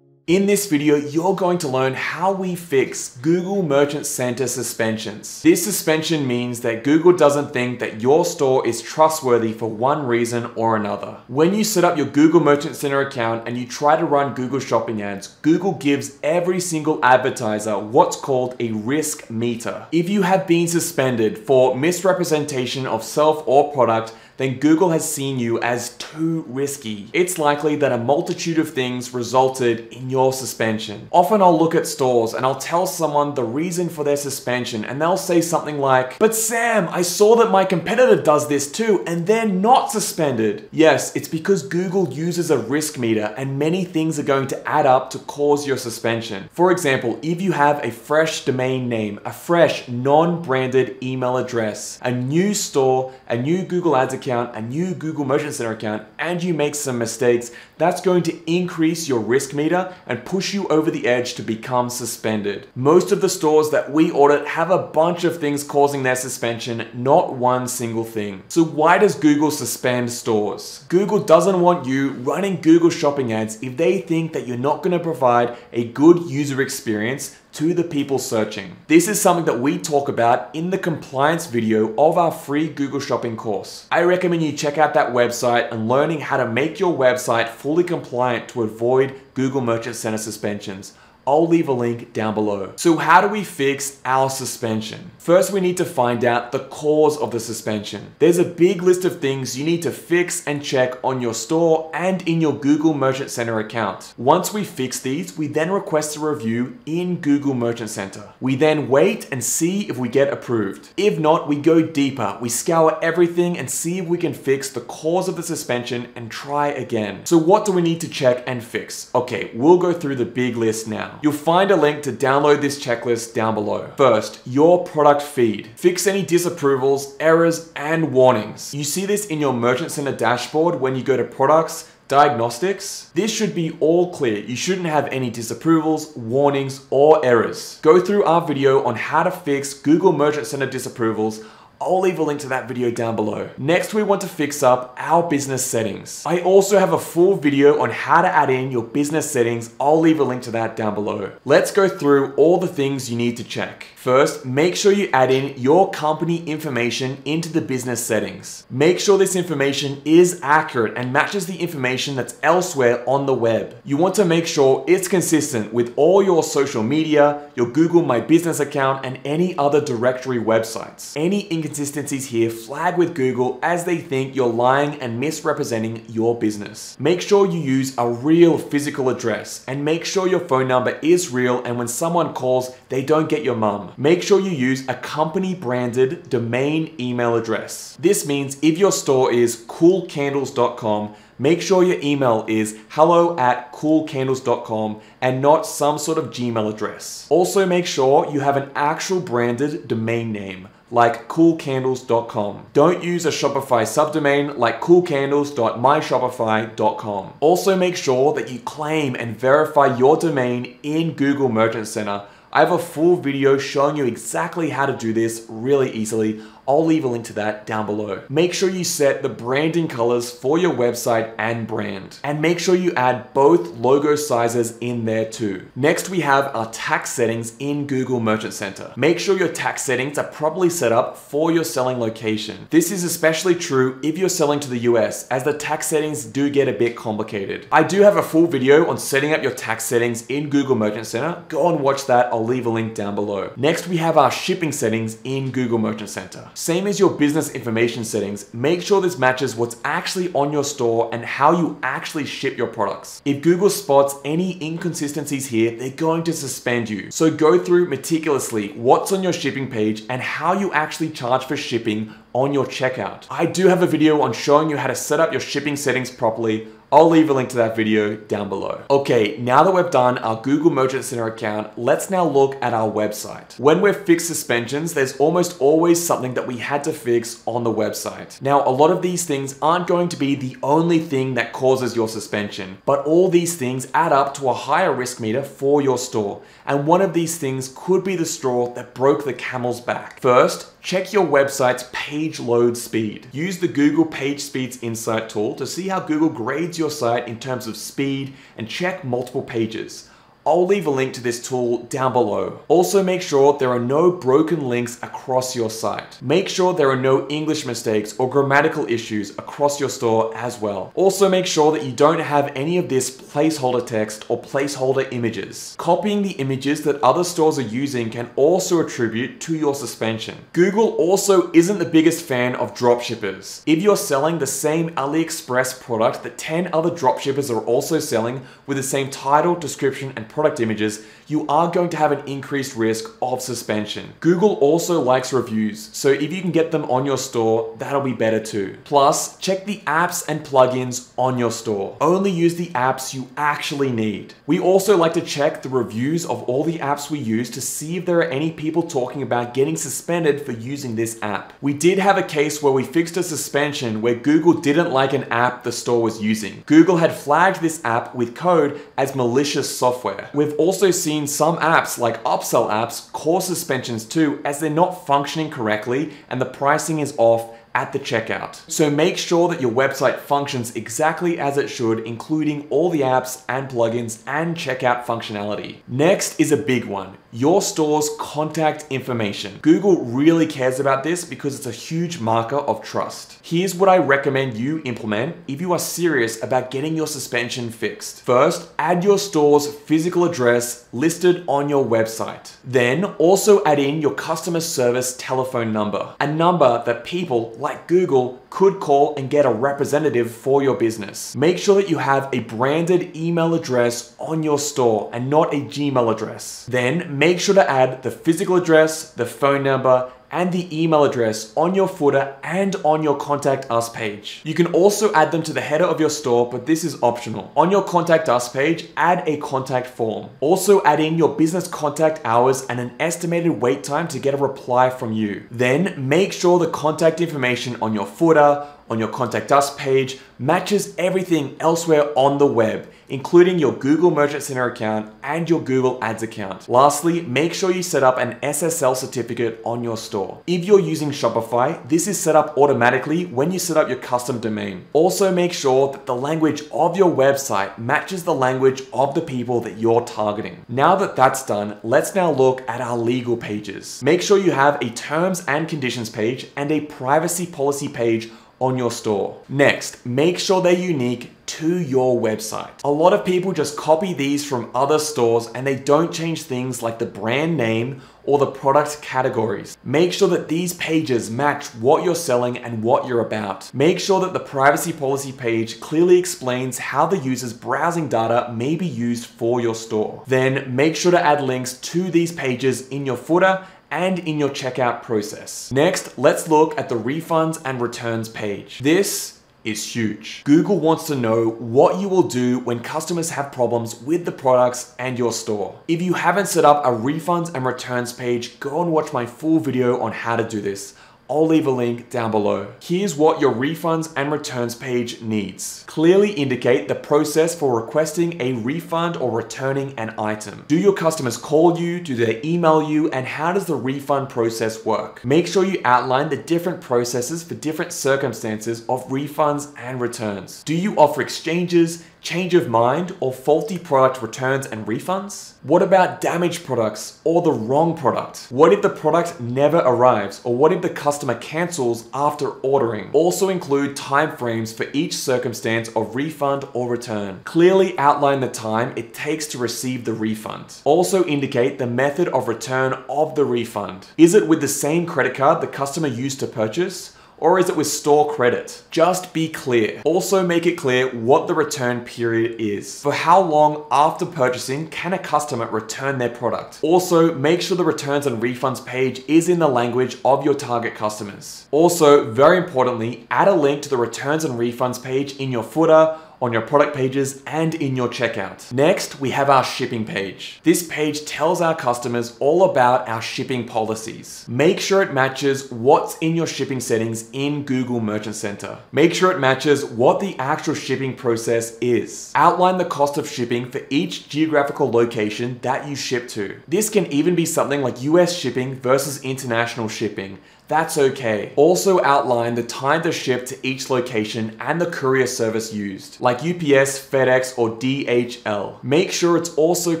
In this video, you're going to learn how we fix Google Merchant Center suspensions. This suspension means that Google doesn't think that your store is trustworthy for one reason or another. When you set up your Google Merchant Center account and you try to run Google Shopping ads, Google gives every single advertiser what's called a risk meter. If you have been suspended for misrepresentation of self or product, then Google has seen you as too risky. It's likely that a multitude of things resulted in your suspension. Often I'll look at stores and I'll tell someone the reason for their suspension and they'll say something like, but Sam, I saw that my competitor does this too and they're not suspended. Yes, it's because Google uses a risk meter and many things are going to add up to cause your suspension. For example, if you have a fresh domain name, a fresh non-branded email address, a new store, a new Google Ads account, account, a new Google Merchant Center account, and you make some mistakes, that's going to increase your risk meter and push you over the edge to become suspended. Most of the stores that we audit have a bunch of things causing their suspension, not one single thing. So why does Google suspend stores? Google doesn't want you running Google shopping ads if they think that you're not going to provide a good user experience to the people searching. This is something that we talk about in the compliance video of our free Google Shopping course. I recommend you check out that website and learning how to make your website fully compliant to avoid Google Merchant Center suspensions. I'll leave a link down below. So how do we fix our suspension? First, we need to find out the cause of the suspension. There's a big list of things you need to fix and check on your store and in your Google Merchant Center account. Once we fix these, we then request a review in Google Merchant Center. We then wait and see if we get approved. If not, we go deeper. We scour everything and see if we can fix the cause of the suspension and try again. So what do we need to check and fix? Okay, we'll go through the big list now. You'll find a link to download this checklist down below. First, your product feed. Fix any disapprovals, errors, and warnings. You see this in your Merchant Center dashboard when you go to products, diagnostics, this should be all clear. You shouldn't have any disapprovals, warnings, or errors. Go through our video on how to fix Google Merchant Center disapprovals I'll leave a link to that video down below. Next, we want to fix up our business settings. I also have a full video on how to add in your business settings. I'll leave a link to that down below. Let's go through all the things you need to check. First, make sure you add in your company information into the business settings. Make sure this information is accurate and matches the information that's elsewhere on the web. You want to make sure it's consistent with all your social media, your Google My Business account, and any other directory websites. Any inconsistencies here flag with Google as they think you're lying and misrepresenting your business. Make sure you use a real physical address and make sure your phone number is real and when someone calls, they don't get your mum. Make sure you use a company branded domain email address. This means if your store is coolcandles.com, make sure your email is hello at coolcandles.com and not some sort of Gmail address. Also make sure you have an actual branded domain name like coolcandles.com. Don't use a Shopify subdomain like coolcandles.myshopify.com. Also make sure that you claim and verify your domain in Google Merchant Center I have a full video showing you exactly how to do this really easily I'll leave a link to that down below. Make sure you set the branding colors for your website and brand. And make sure you add both logo sizes in there too. Next, we have our tax settings in Google Merchant Center. Make sure your tax settings are properly set up for your selling location. This is especially true if you're selling to the US, as the tax settings do get a bit complicated. I do have a full video on setting up your tax settings in Google Merchant Center. Go and watch that. I'll leave a link down below. Next, we have our shipping settings in Google Merchant Center. Same as your business information settings, make sure this matches what's actually on your store and how you actually ship your products. If Google spots any inconsistencies here, they're going to suspend you. So go through meticulously what's on your shipping page and how you actually charge for shipping on your checkout. I do have a video on showing you how to set up your shipping settings properly I'll leave a link to that video down below. Okay, now that we've done our Google Merchant Center account, let's now look at our website. When we've fixed suspensions, there's almost always something that we had to fix on the website. Now, a lot of these things aren't going to be the only thing that causes your suspension, but all these things add up to a higher risk meter for your store. And one of these things could be the straw that broke the camel's back. First, Check your website's page load speed. Use the Google PageSpeed Insights tool to see how Google grades your site in terms of speed and check multiple pages. I'll leave a link to this tool down below. Also make sure there are no broken links across your site. Make sure there are no English mistakes or grammatical issues across your store as well. Also make sure that you don't have any of this placeholder text or placeholder images. Copying the images that other stores are using can also attribute to your suspension. Google also isn't the biggest fan of dropshippers. If you're selling the same AliExpress product that 10 other dropshippers are also selling with the same title, description, and product images, you are going to have an increased risk of suspension. Google also likes reviews, so if you can get them on your store, that'll be better too. Plus, check the apps and plugins on your store. Only use the apps you actually need. We also like to check the reviews of all the apps we use to see if there are any people talking about getting suspended for using this app. We did have a case where we fixed a suspension where Google didn't like an app the store was using. Google had flagged this app with code as malicious software. We've also seen some apps like upsell apps cause suspensions too as they're not functioning correctly and the pricing is off at the checkout. So make sure that your website functions exactly as it should, including all the apps and plugins and checkout functionality. Next is a big one, your store's contact information. Google really cares about this because it's a huge marker of trust. Here's what I recommend you implement if you are serious about getting your suspension fixed. First, add your store's physical address listed on your website. Then also add in your customer service telephone number, a number that people like Google could call and get a representative for your business. Make sure that you have a branded email address on your store and not a Gmail address. Then make sure to add the physical address, the phone number, and the email address on your footer and on your contact us page. You can also add them to the header of your store, but this is optional. On your contact us page, add a contact form. Also add in your business contact hours and an estimated wait time to get a reply from you. Then make sure the contact information on your footer, on your contact us page matches everything elsewhere on the web, including your Google Merchant Center account and your Google Ads account. Lastly, make sure you set up an SSL certificate on your store. If you're using Shopify, this is set up automatically when you set up your custom domain. Also make sure that the language of your website matches the language of the people that you're targeting. Now that that's done, let's now look at our legal pages. Make sure you have a terms and conditions page and a privacy policy page on your store. Next, make sure they're unique to your website. A lot of people just copy these from other stores and they don't change things like the brand name or the product categories. Make sure that these pages match what you're selling and what you're about. Make sure that the privacy policy page clearly explains how the user's browsing data may be used for your store. Then make sure to add links to these pages in your footer and in your checkout process. Next, let's look at the refunds and returns page. This is huge. Google wants to know what you will do when customers have problems with the products and your store. If you haven't set up a refunds and returns page, go and watch my full video on how to do this. I'll leave a link down below. Here's what your refunds and returns page needs. Clearly indicate the process for requesting a refund or returning an item. Do your customers call you? Do they email you? And how does the refund process work? Make sure you outline the different processes for different circumstances of refunds and returns. Do you offer exchanges? Change of mind, or faulty product returns and refunds? What about damaged products or the wrong product? What if the product never arrives or what if the customer cancels after ordering? Also include timeframes for each circumstance of refund or return. Clearly outline the time it takes to receive the refund. Also indicate the method of return of the refund. Is it with the same credit card the customer used to purchase? Or is it with store credit? Just be clear. Also make it clear what the return period is. For how long after purchasing can a customer return their product? Also make sure the returns and refunds page is in the language of your target customers. Also, very importantly, add a link to the returns and refunds page in your footer on your product pages and in your checkout. Next, we have our shipping page. This page tells our customers all about our shipping policies. Make sure it matches what's in your shipping settings in Google Merchant Center. Make sure it matches what the actual shipping process is. Outline the cost of shipping for each geographical location that you ship to. This can even be something like US shipping versus international shipping that's okay. Also outline the time to ship to each location and the courier service used, like UPS, FedEx, or DHL. Make sure it's also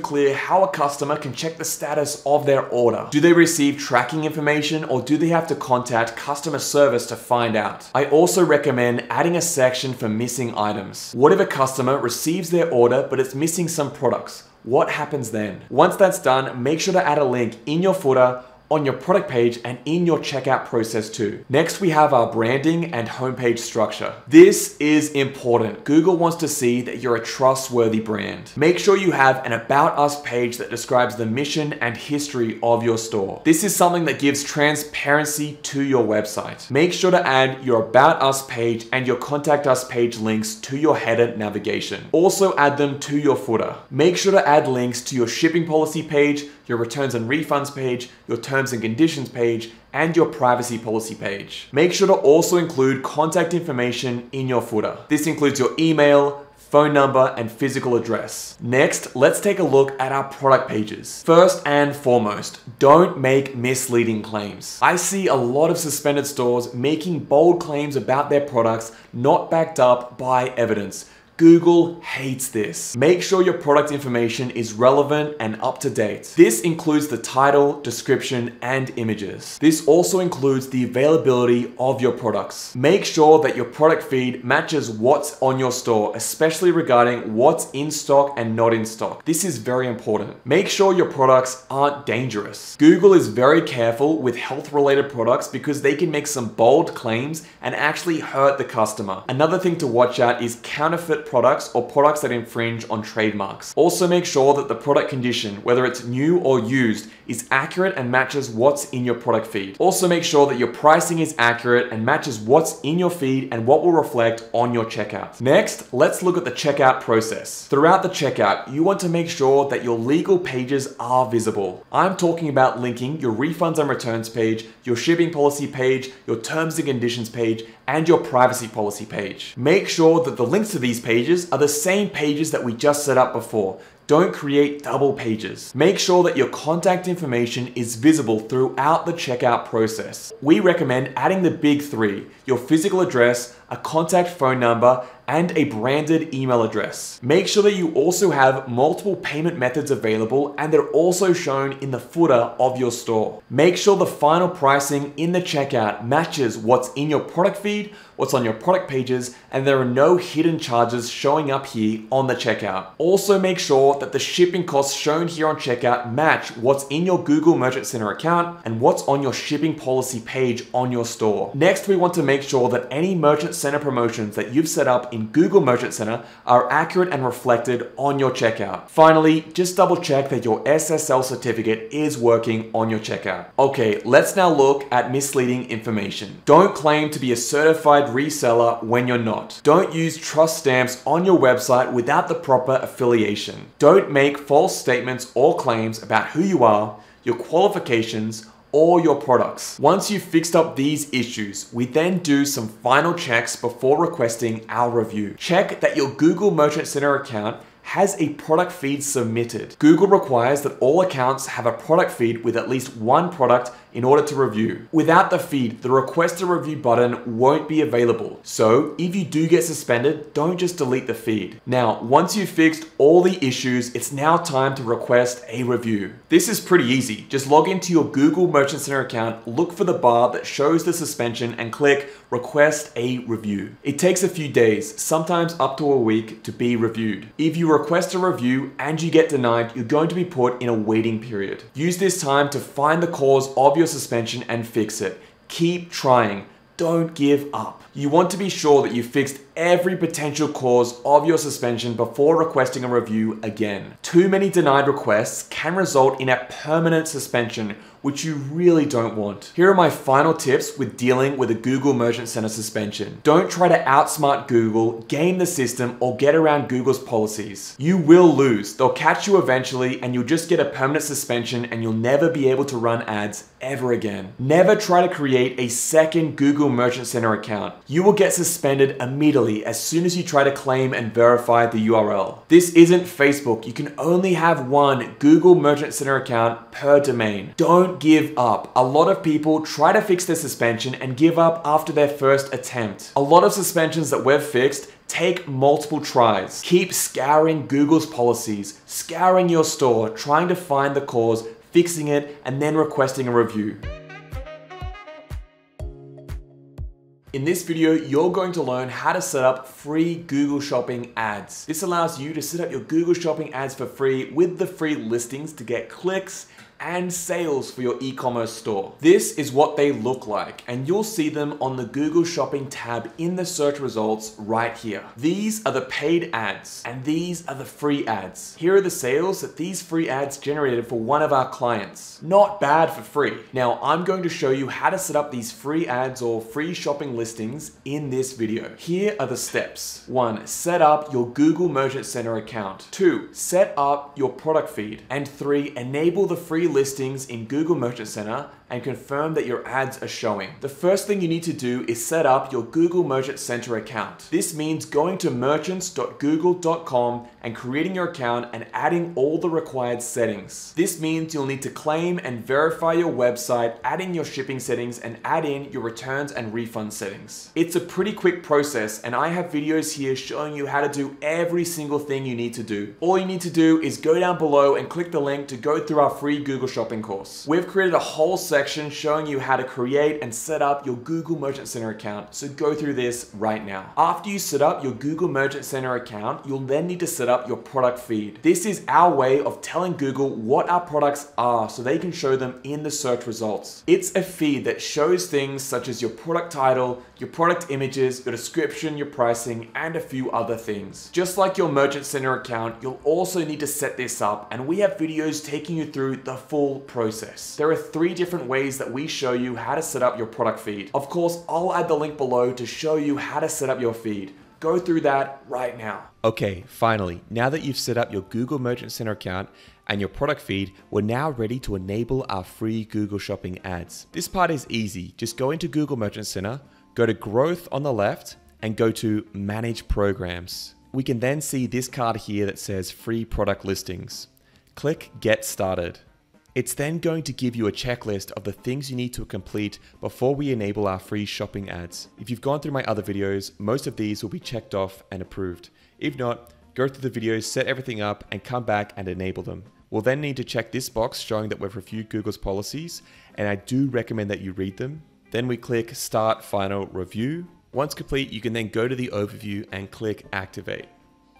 clear how a customer can check the status of their order. Do they receive tracking information or do they have to contact customer service to find out? I also recommend adding a section for missing items. What if a customer receives their order but it's missing some products? What happens then? Once that's done, make sure to add a link in your footer on your product page and in your checkout process too. Next, we have our branding and homepage structure. This is important. Google wants to see that you're a trustworthy brand. Make sure you have an About Us page that describes the mission and history of your store. This is something that gives transparency to your website. Make sure to add your About Us page and your Contact Us page links to your header navigation. Also add them to your footer. Make sure to add links to your shipping policy page, your returns and refunds page, your terms and conditions page, and your privacy policy page. Make sure to also include contact information in your footer. This includes your email, phone number, and physical address. Next, let's take a look at our product pages. First and foremost, don't make misleading claims. I see a lot of suspended stores making bold claims about their products not backed up by evidence. Google hates this. Make sure your product information is relevant and up to date. This includes the title, description, and images. This also includes the availability of your products. Make sure that your product feed matches what's on your store, especially regarding what's in stock and not in stock. This is very important. Make sure your products aren't dangerous. Google is very careful with health related products because they can make some bold claims and actually hurt the customer. Another thing to watch out is counterfeit products or products that infringe on trademarks. Also make sure that the product condition, whether it's new or used, is accurate and matches what's in your product feed. Also make sure that your pricing is accurate and matches what's in your feed and what will reflect on your checkout. Next, let's look at the checkout process. Throughout the checkout, you want to make sure that your legal pages are visible. I'm talking about linking your refunds and returns page, your shipping policy page, your terms and conditions page, and your privacy policy page. Make sure that the links to these pages are the same pages that we just set up before. Don't create double pages. Make sure that your contact information is visible throughout the checkout process. We recommend adding the big three, your physical address, a contact phone number, and a branded email address. Make sure that you also have multiple payment methods available and they're also shown in the footer of your store. Make sure the final pricing in the checkout matches what's in your product feed, what's on your product pages, and there are no hidden charges showing up here on the checkout. Also make sure that the shipping costs shown here on checkout match what's in your Google Merchant Center account and what's on your shipping policy page on your store. Next, we want to make sure that any Merchant Center promotions that you've set up in Google Merchant Center are accurate and reflected on your checkout. Finally, just double check that your SSL certificate is working on your checkout. Okay, let's now look at misleading information. Don't claim to be a certified reseller when you're not. Don't use trust stamps on your website without the proper affiliation. Don't make false statements or claims about who you are, your qualifications, or your products. Once you've fixed up these issues, we then do some final checks before requesting our review. Check that your Google Merchant Center account has a product feed submitted. Google requires that all accounts have a product feed with at least one product in order to review. Without the feed, the request a review button won't be available. So if you do get suspended, don't just delete the feed. Now, once you've fixed all the issues, it's now time to request a review. This is pretty easy. Just log into your Google Merchant Center account, look for the bar that shows the suspension and click request a review. It takes a few days, sometimes up to a week to be reviewed. If you request a review and you get denied, you're going to be put in a waiting period. Use this time to find the cause of your suspension and fix it. Keep trying. Don't give up. You want to be sure that you fixed every potential cause of your suspension before requesting a review again. Too many denied requests can result in a permanent suspension, which you really don't want. Here are my final tips with dealing with a Google Merchant Center suspension. Don't try to outsmart Google, game the system, or get around Google's policies. You will lose. They'll catch you eventually and you'll just get a permanent suspension and you'll never be able to run ads ever again. Never try to create a second Google Merchant Center account. You will get suspended immediately as soon as you try to claim and verify the URL. This isn't Facebook. You can only have one Google Merchant Center account per domain. Don't give up. A lot of people try to fix their suspension and give up after their first attempt. A lot of suspensions that we've fixed Take multiple tries. Keep scouring Google's policies, scouring your store, trying to find the cause, fixing it, and then requesting a review. In this video, you're going to learn how to set up free Google Shopping ads. This allows you to set up your Google Shopping ads for free with the free listings to get clicks and sales for your e-commerce store. This is what they look like and you'll see them on the Google Shopping tab in the search results right here. These are the paid ads and these are the free ads. Here are the sales that these free ads generated for one of our clients. Not bad for free. Now I'm going to show you how to set up these free ads or free shopping listings in this video. Here are the steps. One, set up your Google Merchant Center account. Two, set up your product feed. And three, enable the free listings in Google Merchant Center and confirm that your ads are showing. The first thing you need to do is set up your Google Merchant Center account. This means going to merchants.google.com and creating your account and adding all the required settings. This means you'll need to claim and verify your website, adding your shipping settings and add in your returns and refund settings. It's a pretty quick process and I have videos here showing you how to do every single thing you need to do. All you need to do is go down below and click the link to go through our free Google Shopping course. We've created a whole section section showing you how to create and set up your Google Merchant Center account. So go through this right now. After you set up your Google Merchant Center account, you'll then need to set up your product feed. This is our way of telling Google what our products are so they can show them in the search results. It's a feed that shows things such as your product title, your product images, your description, your pricing, and a few other things. Just like your Merchant Center account, you'll also need to set this up and we have videos taking you through the full process. There are three different ways that we show you how to set up your product feed. Of course, I'll add the link below to show you how to set up your feed. Go through that right now. Okay, finally, now that you've set up your Google Merchant Center account and your product feed, we're now ready to enable our free Google Shopping ads. This part is easy. Just go into Google Merchant Center, Go to growth on the left and go to manage programs. We can then see this card here that says free product listings. Click get started. It's then going to give you a checklist of the things you need to complete before we enable our free shopping ads. If you've gone through my other videos, most of these will be checked off and approved. If not, go through the videos, set everything up, and come back and enable them. We'll then need to check this box showing that we've reviewed Google's policies, and I do recommend that you read them. Then we click Start Final Review. Once complete, you can then go to the overview and click Activate.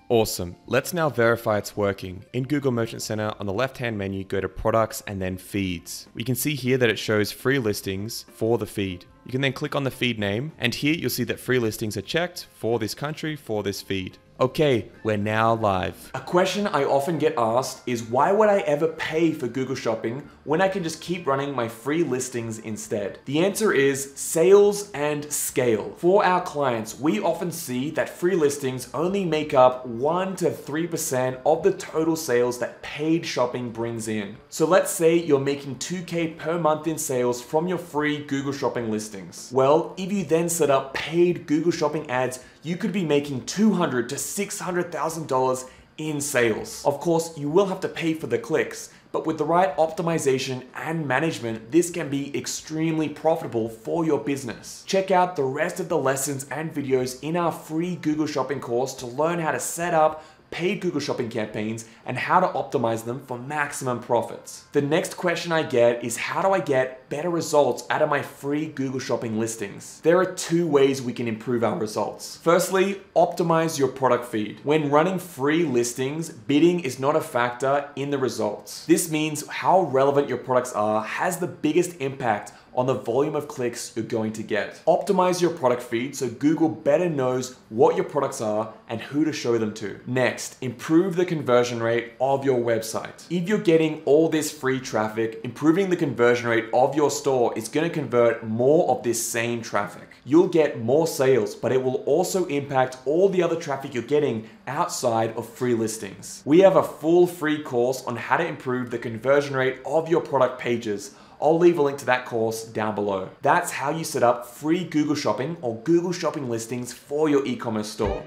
Awesome. Let's now verify it's working. In Google Merchant Center, on the left-hand menu, go to Products and then Feeds. We can see here that it shows free listings for the feed. You can then click on the feed name, and here you'll see that free listings are checked for this country, for this feed. Okay, we're now live. A question I often get asked is why would I ever pay for Google Shopping when I can just keep running my free listings instead? The answer is sales and scale. For our clients, we often see that free listings only make up 1 to 3% of the total sales that paid shopping brings in. So let's say you're making 2k per month in sales from your free Google Shopping listings. Well, if you then set up paid Google Shopping ads, you could be making 200 to $600,000 in sales. Of course, you will have to pay for the clicks, but with the right optimization and management, this can be extremely profitable for your business. Check out the rest of the lessons and videos in our free Google Shopping course to learn how to set up paid Google Shopping campaigns, and how to optimize them for maximum profits. The next question I get is how do I get better results out of my free Google Shopping listings? There are two ways we can improve our results. Firstly, optimize your product feed. When running free listings, bidding is not a factor in the results. This means how relevant your products are has the biggest impact on the volume of clicks you're going to get. Optimize your product feed so Google better knows what your products are and who to show them to. Next, improve the conversion rate of your website. If you're getting all this free traffic, improving the conversion rate of your store is going to convert more of this same traffic. You'll get more sales, but it will also impact all the other traffic you're getting outside of free listings. We have a full free course on how to improve the conversion rate of your product pages I'll leave a link to that course down below. That's how you set up free Google Shopping or Google Shopping listings for your e-commerce store.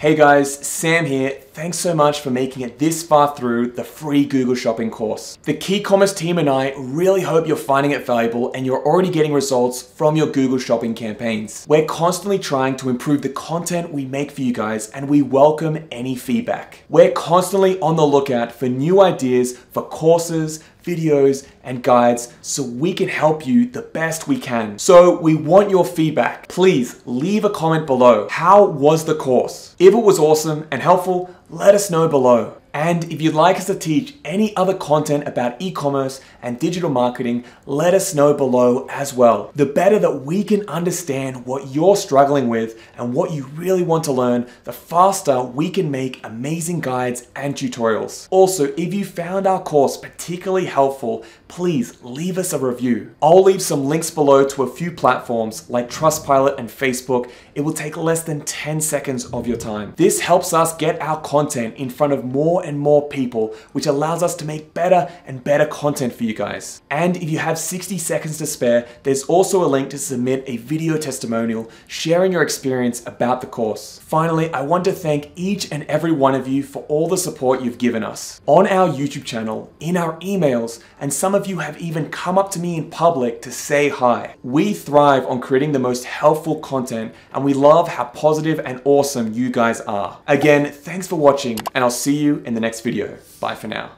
Hey guys, Sam here. Thanks so much for making it this far through the free Google Shopping course. The KeyCommerce team and I really hope you're finding it valuable and you're already getting results from your Google Shopping campaigns. We're constantly trying to improve the content we make for you guys and we welcome any feedback. We're constantly on the lookout for new ideas for courses, videos, and guides so we can help you the best we can. So we want your feedback. Please leave a comment below. How was the course? If it was awesome and helpful, let us know below. And if you'd like us to teach any other content about e-commerce and digital marketing, let us know below as well. The better that we can understand what you're struggling with and what you really want to learn, the faster we can make amazing guides and tutorials. Also, if you found our course particularly helpful, please leave us a review. I'll leave some links below to a few platforms like Trustpilot and Facebook. It will take less than 10 seconds of your time. This helps us get our content in front of more more and more people, which allows us to make better and better content for you guys. And if you have 60 seconds to spare, there's also a link to submit a video testimonial sharing your experience about the course. Finally, I want to thank each and every one of you for all the support you've given us. On our YouTube channel, in our emails, and some of you have even come up to me in public to say hi. We thrive on creating the most helpful content and we love how positive and awesome you guys are. Again, thanks for watching and I'll see you in the next video. Bye for now.